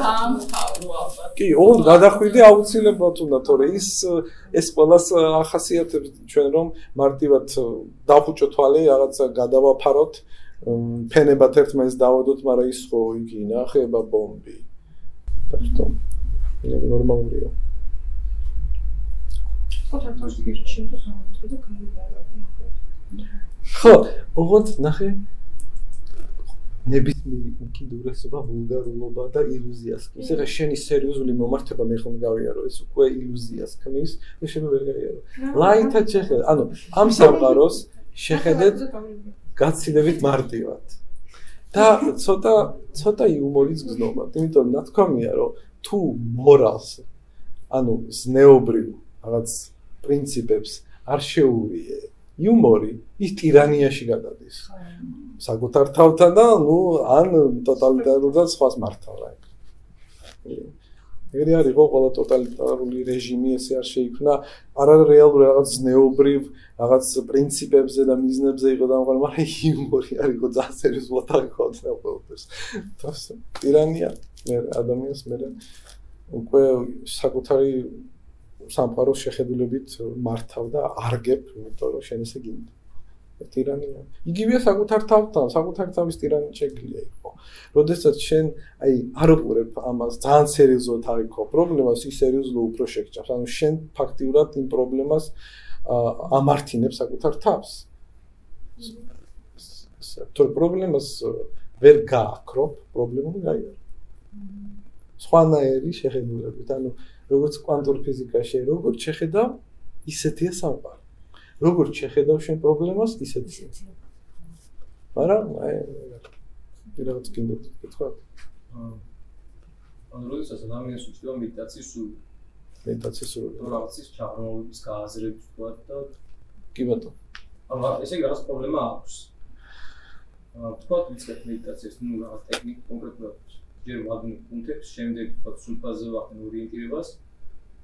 დაამთავრო ალბათ კი, ოღონდ გადახვიდე აუცილებლად უნდა, თორე ის ეს ყველას ახასიათებს ჩვენ რომ მარტივად დაფუჭო თვალი, რაღაცა გადავაფაროთ, ფენებად ერთმანეთს დავადოთ, მაგრამ ის ხო იგი ნახება ბომბი. და ნორმალურია. ხო გირჩევ და სამოთხე და გაიარო. ხო, ოღონდ ნახე ნებისმიერი უკიდურესობა, ვულგარულობა და ილუზიას ქმნის. ეხლა შენი სერიოზული მომართება მე ხომ გავიარო, ეს უკვე ილუზიას ქმნის და შენ ვერ გაიარო. ლაითად შეხედე, ანუ ამ სამყაროს შეხედეთ გაცილებით მარტივად. და ცოტა ცოტა იუმორიც გზნობათ, იმიტომ ნათქვამია რომ თუ მორალს ანუ ზნეობრივ რაღაც პრინციპებს არ შეურიე იუმორი ის ტირანიაში გადადის. საკუთარ თავთან და ნუ ან ტოტალიტარულად სხვას მართავ რა. ეგრე არის ხო ყველა ტოტალიტარული რეჟიმი ესე არ შეიქმნა. არა რეალური რაღაც ზნეობრივ რაღაც პრინციპებზე და მიზნებზე იყო დამყარი მაგრამ იუმორი არის ხო ძალიან სერიოზულად აღიქოთნა ყველაფერს. თავს ტირანია მე ადამიანს მე უკვე საკუთარი სამყაროს შეხედულებით მართავ და არგებ იმიტომ რომ შენ ესე გინდა ტირანია. იგივე საკუთარ თავთან, საკუთარ თავის ტირანი შეგლია იყო. როდესაც შენ აი არ უყურებ ამას ძალიან სერიოზულად აიქო პრობლემას, ის სერიოზულად უფრო შეგჭამს. ანუ შენ ფაქტიურად იმ პრობლემას ამართინებს საკუთარ თავს. თუ პრობლემას ვერ გააქრობ, პრობლემა გაიარა. სხვანაირი შეხედულებით, ანუ როგორც კვანტურ ფიზიკაში, როგორც შეხედა, ისეთია სამყარო. როგორც შეხედავ შენ პრობლემას, ისეთ ისეთ. მაგრამ აი რაღაც კიდე თქვა. ანუ როდესაც ადამიანს უჩვევა მედიტაციის სულ მედიტაციის სულ რაღაცის ჩაღრმავების გააზრების თქვა და კი ბატონო. ანუ ესე იგი რაღაც პრობლემა აქვს. აა თქვა ვიცით მედიტაციის ნუ რაღაც ტექნიკა კონკრეტულად ჯერ ვაგნი პუნქტებს შემდეგ თქვა სულ ფაზზე ვახდენ ორიენტირებას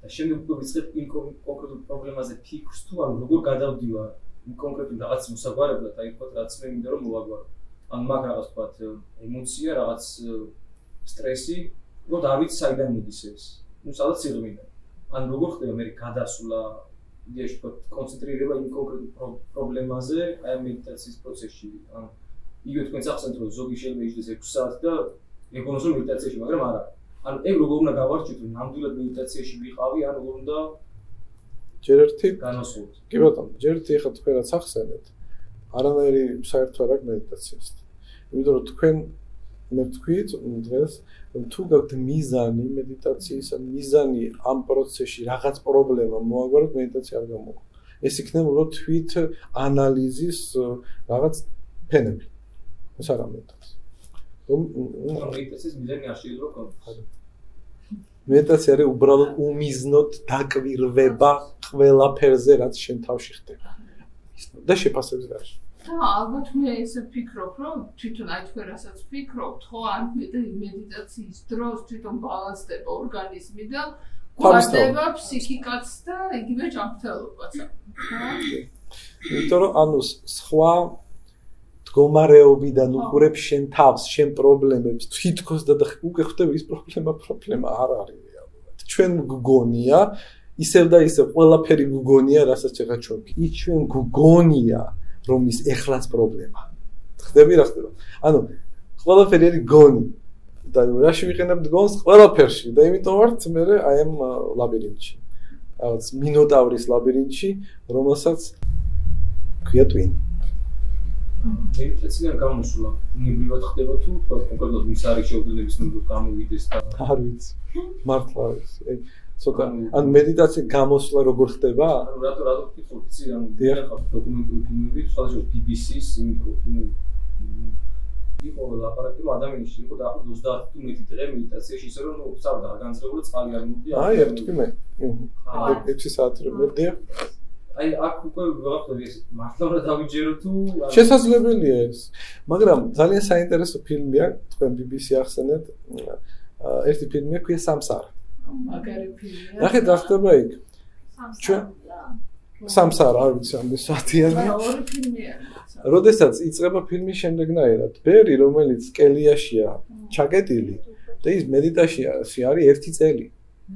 და შემდეგ უკვე ვიწყებ იმ კონკრეტულ პრობლემაზე ფიქრს თუ ანუ როგორ გადავდივარ იმ კონკრეტულ რაღაც მოსაგვარებლად აი თქვა რაც მე მინდა რომ მოვაგვარო ან მაგ რაღაც თქვა ემოცია რაღაც სტრესი რო დავით საიდან მოდის ეს ну სადაც სიღრმიდან ან როგორ ხდება მე გადასვლა იდეაში თქვა კონცენტრირება იმ კონკრეტულ პრობლემაზე აი მედიტაციის პროცესში. ან იგივე თქვენ ახსენეთ რომ ზოგი შეიძლება იჯდეს 6 საათი და ეგონოს რომ მედიტაციაში მაგრამ არა ანუ ეგ როგორ უნდა გავარჩიოთ რომ ნამდვილად მედიტაციაში ვიყავი ან როგორ უნდა ჯერ ერთი განასხვავოთ კი ბატონო ჯერ ერთი ახლა თქვენაც ახსენეთ. არანაირი საერთო არ აქვს მედიტაციასთან. იმიტომ რომ თქვენ მე თქვით დღეს რომ თუ გაქვთ მიზანი მედიტაციის ან მიზანი ამ პროცესში რაღაც პრობლემა მოაგვაროთ მედიტაცია არ გამოვა ეს იქნება რომ თვით ანალიზის რაღაც ფენები. ეს არ ამეტყვის რომ მედიტაციის მიზანი არ შეიძლება კონკრეტულად მედიტაცია არის უბრალოდ უმიზნოდ დაკვირვება ყველაფერზე, რაც შენ თავში ხდება. და შეფასების გარშე. და ალბათ მე ესე ფიქრობ, რომ თვითონ აი თქვენ რასაც ფიქრობთ, ხო, ან მედიტაციის დროს თვითონ ბალანსდება ორგანიზმი და ყურადღება ფსიქიკაც და იგივე ჯანმრთელობაც. იმიტომ რომ ანუ სხვა მდგომარეობიდან უყურებ შენ თავს, შენ პრობლემებს, თვითქოს და უკვე ხვდები ის პრობლემა, პრობლემა არ არის რეალურად. ჩვენ გგონია, ისევ და ისევ ყველაფერი გგონია, რასაც ეხა ჩვენ. ის ჩვენ გგონია, რომ ის ეხლაც პრობლემა. ხდები რა ხდება? ანუ ყველაფერი არის გონი. და რაში ვიყენებ გონს ყველაფერში და იმიტომ ვართ მე აი ამ ლაბირინთში. რაღაც მინოტავრის ლაბირინთში, რომელსაც ქვია twin. მედიტაცია გამოსულა. ნებრივად ხდება თუ კონკრეტულად ის არის შეუძლებელი ნებრივ გამოვიდეს და არ ვიცი. მართლა აი ცოტა ან მედიტაცია გამოსულა როგორ ხდება? ანუ რატო რატო ვკითხო ვიცი ანუ დიახ. დოკუმენტური ფილმები სხვადასხვა BBC-ს იმდრო იყო ლაპარაკი რომ ადამიანში იყო და ახლა 30 თუ მეტი დღე მედიტაციაში ისე რომ სწავლა განსხვავებული წყალი არ მოვიდა აი ერთ თქიმე 6 საათი რომ მედია აი აქ უკვე ვახდები ეს მართლა რა დავიჯერო თუ შესაძლებელია ეს. მაგრამ ძალიან საინტერესო ფილმია თქვენ BBC ახსენეთ. ერთი ფილმია ქვია სამსარა მაგარი ფილმია. ნახეთ რა ხდება იქ ჩვენ სამსარა არ ვიცი ამ საათიანი ორი ფილმია. როდესაც იწება ფილმი შემდეგნაირად ბერი რომელიც კელიაშია ჩაკეტილი და ის მედიტაციაში არის ერთი წელი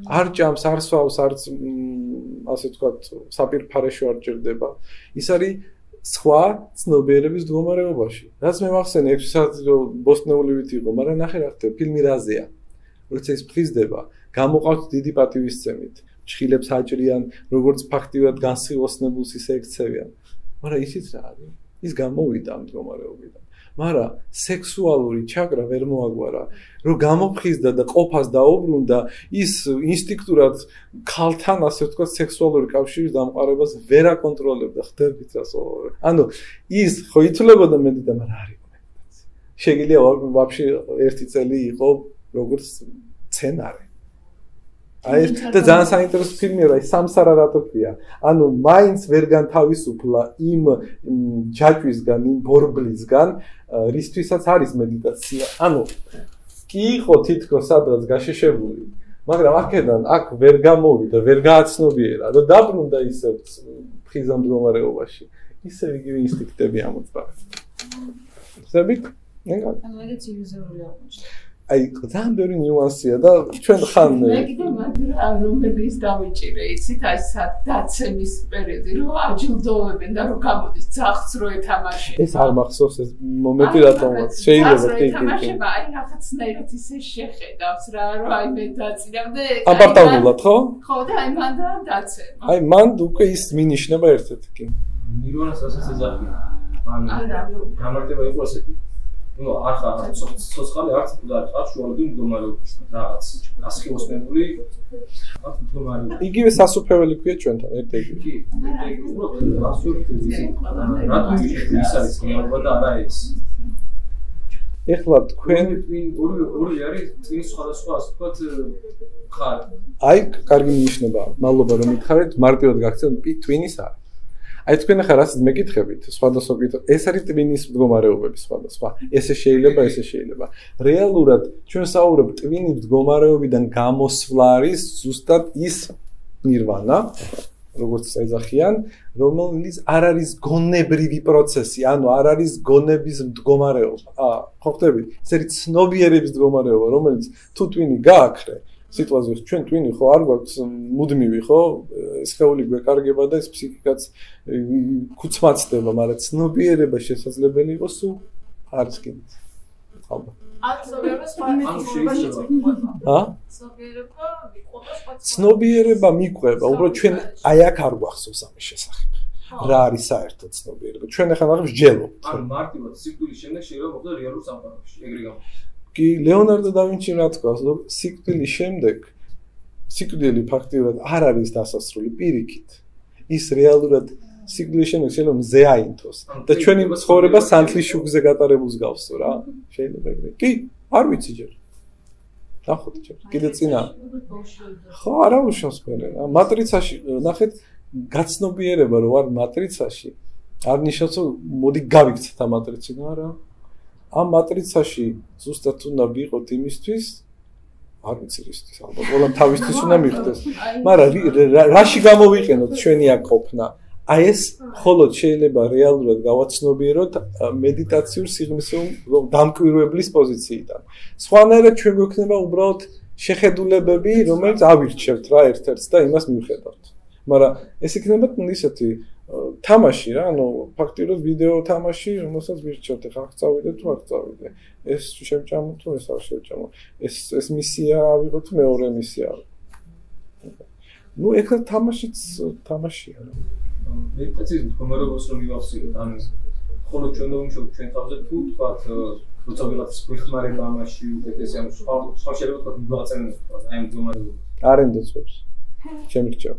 არ ჭამს, არ სვავს, არც ასე ვთქვათ, საპირფარეშო არ ჭირდება. ის არის სხვა ცნობიერების მდგომარეობაში. რაც მე ვახსენე 6 საათი რომ ბოსტნეულივით იყო, მაგრამ ნახე რა ხდება, ფილმი რაზეა. როცა ის ფხიზდება, გამოყავთ დიდი პატივისცემით. ჩხილებს აჭრიან, როგორც ფაქტიურად განსხვავებულს ისე ექცევიან. მაგრამ ისიც რა არის? ის გამოვიდა მდგომარეობიდან. მაგრამ სექსუალური ჩაკრა ვერ მოაგვარა. რომ გამოფხიზდა და ყოფას დაუბრუნდა ის ინსტინქტურად ქალთან ასე ვთქვა სექსუალური კავშირის დამყარებას ვერ აკონტროლებდა ხდებით ასო ანუ ის ხო ითვლებოდა მეტი და მაგრამ არ იყო მედიტაცია? შეგიძლია ვაფშე ერთი წელი იყო როგორც სცენარი აი და ძალიან საინტერესო ფილმია რა სამსარა რატო ქვია? ანუ მაინც ვერ განთავისუფლა იმ ჯაჭვისგან იმ ბორბლისგან რისთვისაც არის მედიტაცია ანუ კი იყო თითქოს სადღაც გაშეშებული მაგრამ აქედან აქ ვერ გამოვიდა, ვერ გააცნობიერა, რომ დაბრუნდა ისე ფხიზამ მდგომარეობაში. ისე იგივე ინსტინქტები ამოწვა. ხსებით? ნეგა. ანუ ეგეც ილუზორული აღმოჩნდა. აი, ძალიან ბევრი ნიუანსია და ჩვენ ხან მე კიდე მაგრამ ამ რომლებიც დავიჭირე, იცით, აი სად დაცემის პერიოდი, რომ აჯილდოვებენ და რომ გამოდის ძახს რო ეთამაშე. ეს არ მახსოვს ეს მომენტი რატომაც შეიძლება კი კი. ეთამაშება, აი რაღაცნაირად ისე შეხედავს რა, რომ აი მე დაწინავდე. აპარტამულად ხო? ხო და აი მან და დაცემა. აი მან უკვე ის მინიშნება ერთ-ერთი კი. ნირვანას რასაც ეძახიან. ან გამარტება იყო ასეთი. ну არ ხარ სოცხალი არც მკვდარი ხარ შუალედი მდგომარეობაში რაღაც ასხილოსნებული რაღაც მდგომარეობა იგივე სასופეველი ქვია ჩვენთან ერთეგი კი ერთეგი უბრალოდ ასურთები რატომ ის არის რეალობა და არა ეს. ეხლა თქვენ ორი ორი არის წინ სხვადასხვა ასე ვთქვათ ხარ. აი კარგი მიიჩნევა. მადლობა რომ მითხარით მარტივად გაგცემ ტვინის არის აი თქვენ ახლა რასაც მეკითხებით? სხვადასხვა კითხვა. ეს არის ტვინის მდგომარეობები სხვადასხვა. ესე შეიძლება ესე შეიძლება. რეალურად ჩვენ საუბრობთ ტვინის მდგომარეობიდან გამოსვლა არის ზუსტად ის ნირვანა როგორც ეძახიან რომელიც არ არის გონებრივი პროცესი ანუ არ არის გონების მდგომარეობა. ხო ხტები ეს არის ცნობიერების მდგომარეობა რომელიც თუ ტვინი გააქრე სიტუაციას ჩვენ twin-ი ხო არ გვაქვს მუდმივი ხო? სხეული გვეკარგება და ეს ფსიქიკაც ქუცმაცდება მაგრამ ცნობიერება შესაძლებელი იყოს სულ არის კი ალბათ ცნობიერება მიყვება უბრალოდ ჩვენ აი აქ არ გვახსოვს ამის შესახებ რა არის საერთო ცნობიერება. ჩვენ ახლა მაგას ვჯელობთ ან მარტივად სიკვდილის შემდეგ შეიძლება მოხდეს რეალურ სამყაროში ეგრე გამოდის კი ლეონარდო და ვინჩი რა თქვა რომ სიკვდილის შემდეგ სიკვდილი ფაქტიურად არ არის დასასრული პირიქით. ის რეალურად სიკვდილის შემდეგ შეიძლება მზე აინთოს და ჩვენი ცხოვრება სანთლის შუქზე გატარებულს გავსო რა. შეიძლება ეგრე. კი არ ვიცი ჯერ. ნახოთ ჯერ. კიდე წინა. ხო არა უშავს მე რა მატრიცაში ნახეთ გაცნობიერება რომ არ მატრიცაში არ ნიშნავს რომ მოდი გავიქცეთ ამ მატრიციდან არა ამ მატრიცაში ზუსტად უნდა ვიყოთ იმისთვის არ ვიცი რისთვის ალბათ ყველა თავისთვის უნდა მიხდეს მაგრამ რაში გამოვიყენოთ ჩვენი აქ ყოფნა? აი ეს მხოლოდ შეიძლება რეალურად გავაცნობიეროთ მედიტაციურ სიღრმისეულ დამკვირვებლის პოზიციიდან. სხვანაირად ჩვენ გვექნება უბრალოდ შეხედულებები რომელიც ავირჩევთ რა ერთ-ერთს და იმას მივხედავთ. მაგრამ ეს იქნება ისეთი თამაში რა, ანუ ფაქტიურად ვიდეო თამაში, რომელსაც ვირჩევთ, ხა აქ წავიდე თუ აქ წავიდე. ეს შემჭამო თუ ეს არ შემჭამო. ეს ეს მისია ავიღო თუ მეორე მისია. ნუ ეხლა თამაშიც თამაშია რა. მედიტაციის მდგომარეობას რომ მივახსენოთ, ანუ ხოლო ჩვენ დავიმუშავოთ ჩვენ თავზე თუ თქვათ როცა ვიღაც გვიხმარება ამაში უკეთესი ანუ სხვა სხვა შეიძლება თქვათ მიგაწენენ თქვა აი მდგომარეობა. არენდოც. შემირჩევ.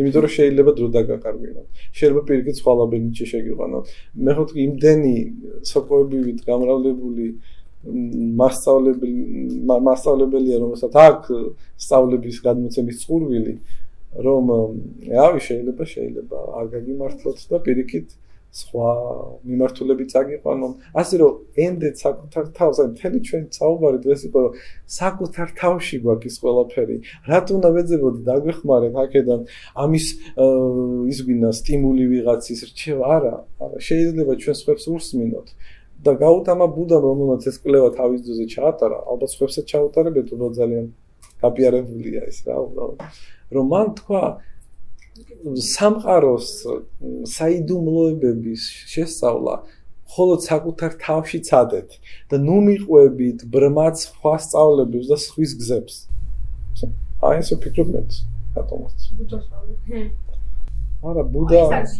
იმიტომ რომ შეიძლება დრო დაგაკარგვინოთ. შეიძლება პირიქით სხვა ლაბელინჩი შეგიყვანოთ. მე ხო იმდენი სოკოებივით გამრავლებული მასწავლებელი მასწავლებელია რომელსაც აქ სწავლების გადმოცემის წყურვილი რომ რავი შეიძლება შეიძლება არ გაგიმართლოთ და პირიქით სხვა მიმართულებით წაგიყვანონ. ასე რომ ენდე საკუთარ თავს, აი მთელი ჩვენ საუბარი დღეს იყო რომ საკუთარ თავში გვაქვს ყველაფერი. რატო უნდა ვეძებოდ დაგვეხმარებ აქედან ამის ის გინდა სტიმული ვიღაცის რჩევა? არა, არა, შეიძლება ჩვენ სხვებს უსმინოთ. და გაუტამა ბუდა რომელმაც ეს კლევა თავის ძოზე ჩაატარა, ალბათ სხვებსაც ჩაუტარებთ, უბრალოდ ძალიან გაპიარებულია ეს რა, უბრალოდ. რომ მან თქვა სამყაროს საიდუმლოებების შესწავლა მხოლოდ საკუთარ თავში წადეთ და ნუ მიყვებით ბრმაც სხვა სწავლებებს და სხვის გზებს. აი ესე ფიქრობ მე. რატომაც? არა, ბუდა. ეს არის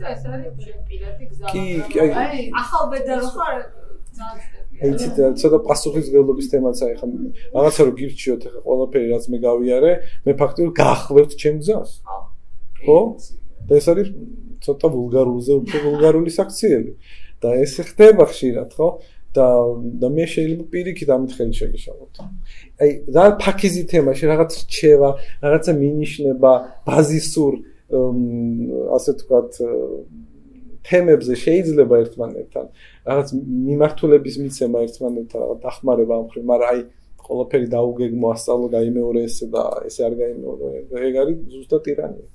ეს არის პირადი გზა. კი, აი, ახალ ბედა რო ხარ ეცით ცოტა პასუხისგებლობის თემაც აი ხა რაღაცა რო გირჩიოთ ხა ყველაფერი რაც მე გავიარე მე ფაქტობრივად გაახვევთ ჩემ გზას ხო ხო? და ეს არის ცოტა ვულგარულზე უფრო ვულგარული საქციელი. და ეს ხდება ხშირად, ხო? და და მე შეიძლება პირიქით ამით ხელი შეგიშალოთ. აი, რა ფაქიზი თემაში რაღაც რჩევა, რაღაცა მინიშნება ბაზისურ ასე ვთქვათ თემებზე შეიძლება ერთმანეთთან რაღაც მიმართულების მიცემა ერთმანეთთან რაღაც დახმარება ამხრივ, მაგრამ აი ყველაფერი დაუგეგმო ასწავლო გაიმეორე ესე და ესე არ გაიმეორე ეგ არის ზუსტად ტირანია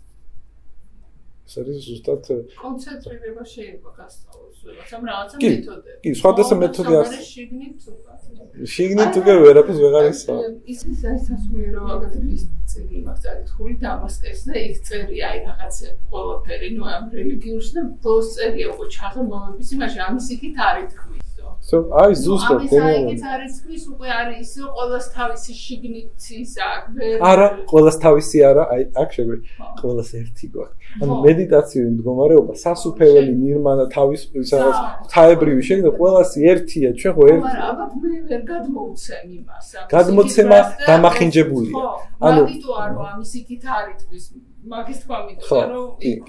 ეს არის ზუსტად კონცენტრირება შეიძლება გასწავლოს ვიღაცა რაღაცა მეთოდები. კი სხვადასხვა მეთოდი არის შიგნით თუ შიგნით უკვე ვერაფერს ვეღარ ისაა ის ის არის სასულიერო აგათების წილი მაგარი ხური დამასკეს და იქ წერი აი რაღაცა ყველაფერი ნუ ამ რელიგიურს და ბოლოს წერია უკვე ჩაღრმავების იმაში ამის იქით არის თქვი სო აი ზუსტად გენიალური არის ის უკვე არის ის ყოველს თავისი შიგნით ის აქ არა ყოველს თავისი არა აი აქ შეგვი ყოველს ერთი გვაქვს ანუ მედიტაციური მდგომარეობა სასუფეველი ნირმანა თავის სადაც თაებრივი შეგდა ყოველს ერთია ჩვენ ხო ერთი არა აბა მე ვერ გადმოუცემ იმას გადმოცემა დამახინჯებულია ანუ მაგიტო არო ამის იქით არის თქვის მაგის თქვა მინდა რომ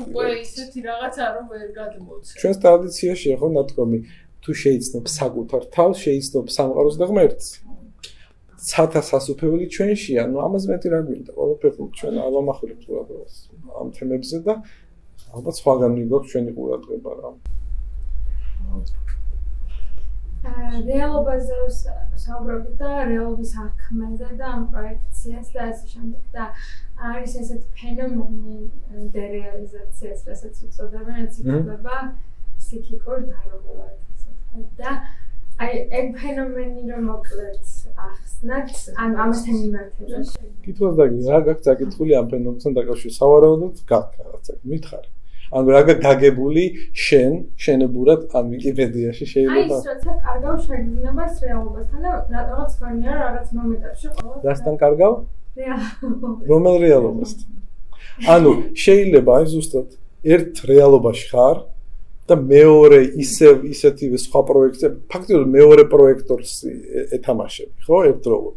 უკვე ისეთი რაღაცა რომ ვერ გადმოუცემ ჩვენს ტრადიციაში ხო ნათქვამი თუ შეიცნობ საკუთარ თავს, შეიცნობ სამყაროს და ღმერთს. ცათა სასופეველი ჩვენშია, ну ამას მეტი რა გვინდა, ყველაფერი ჩვენ არ ვამახვილებთ ყურადღებას ამ თემებზე და ალბათ სხვაგან მიგვაქვს ჩვენი ყურადღება რა. რეალობაზე საუბრობთ და რეალობის აღქმაზე და ამ პროექციას და ასე შემდეგ და არის ესეთი ფენომენი დარეალიზაციას, რასაც უწოდებენ, ეცითება ფსიქიკურ დარღვევად. და აი ეგ ფენომენი რომ მოკლედ ახსნათ ან ამასთან მიმართებაში კითხოს და რა გაქვს საკითხული ამ ფენომენთან დაკავშირებით? სავარაუდოდ გაქვს რაღაცა მითხარი. ან რა გაგებული შენ შენებურად ან ვიკიპედიაში შეიძლება? აი ეს როცა კარგავ შეგნებას რეალობასთან და რაღაც ქონია რაღაც მომენტებში ყოველ რასთან კარგავ? რეალობას. რომელ რეალობასთან? ანუ შეიძლება აი ზუსტად ერთ რეალობაში ხარ და მეორე ისე ისეთი სხვა პროექტზე ფაქტობრივად მეორე პროექტორს ეთამაშები ხო ერთდროულად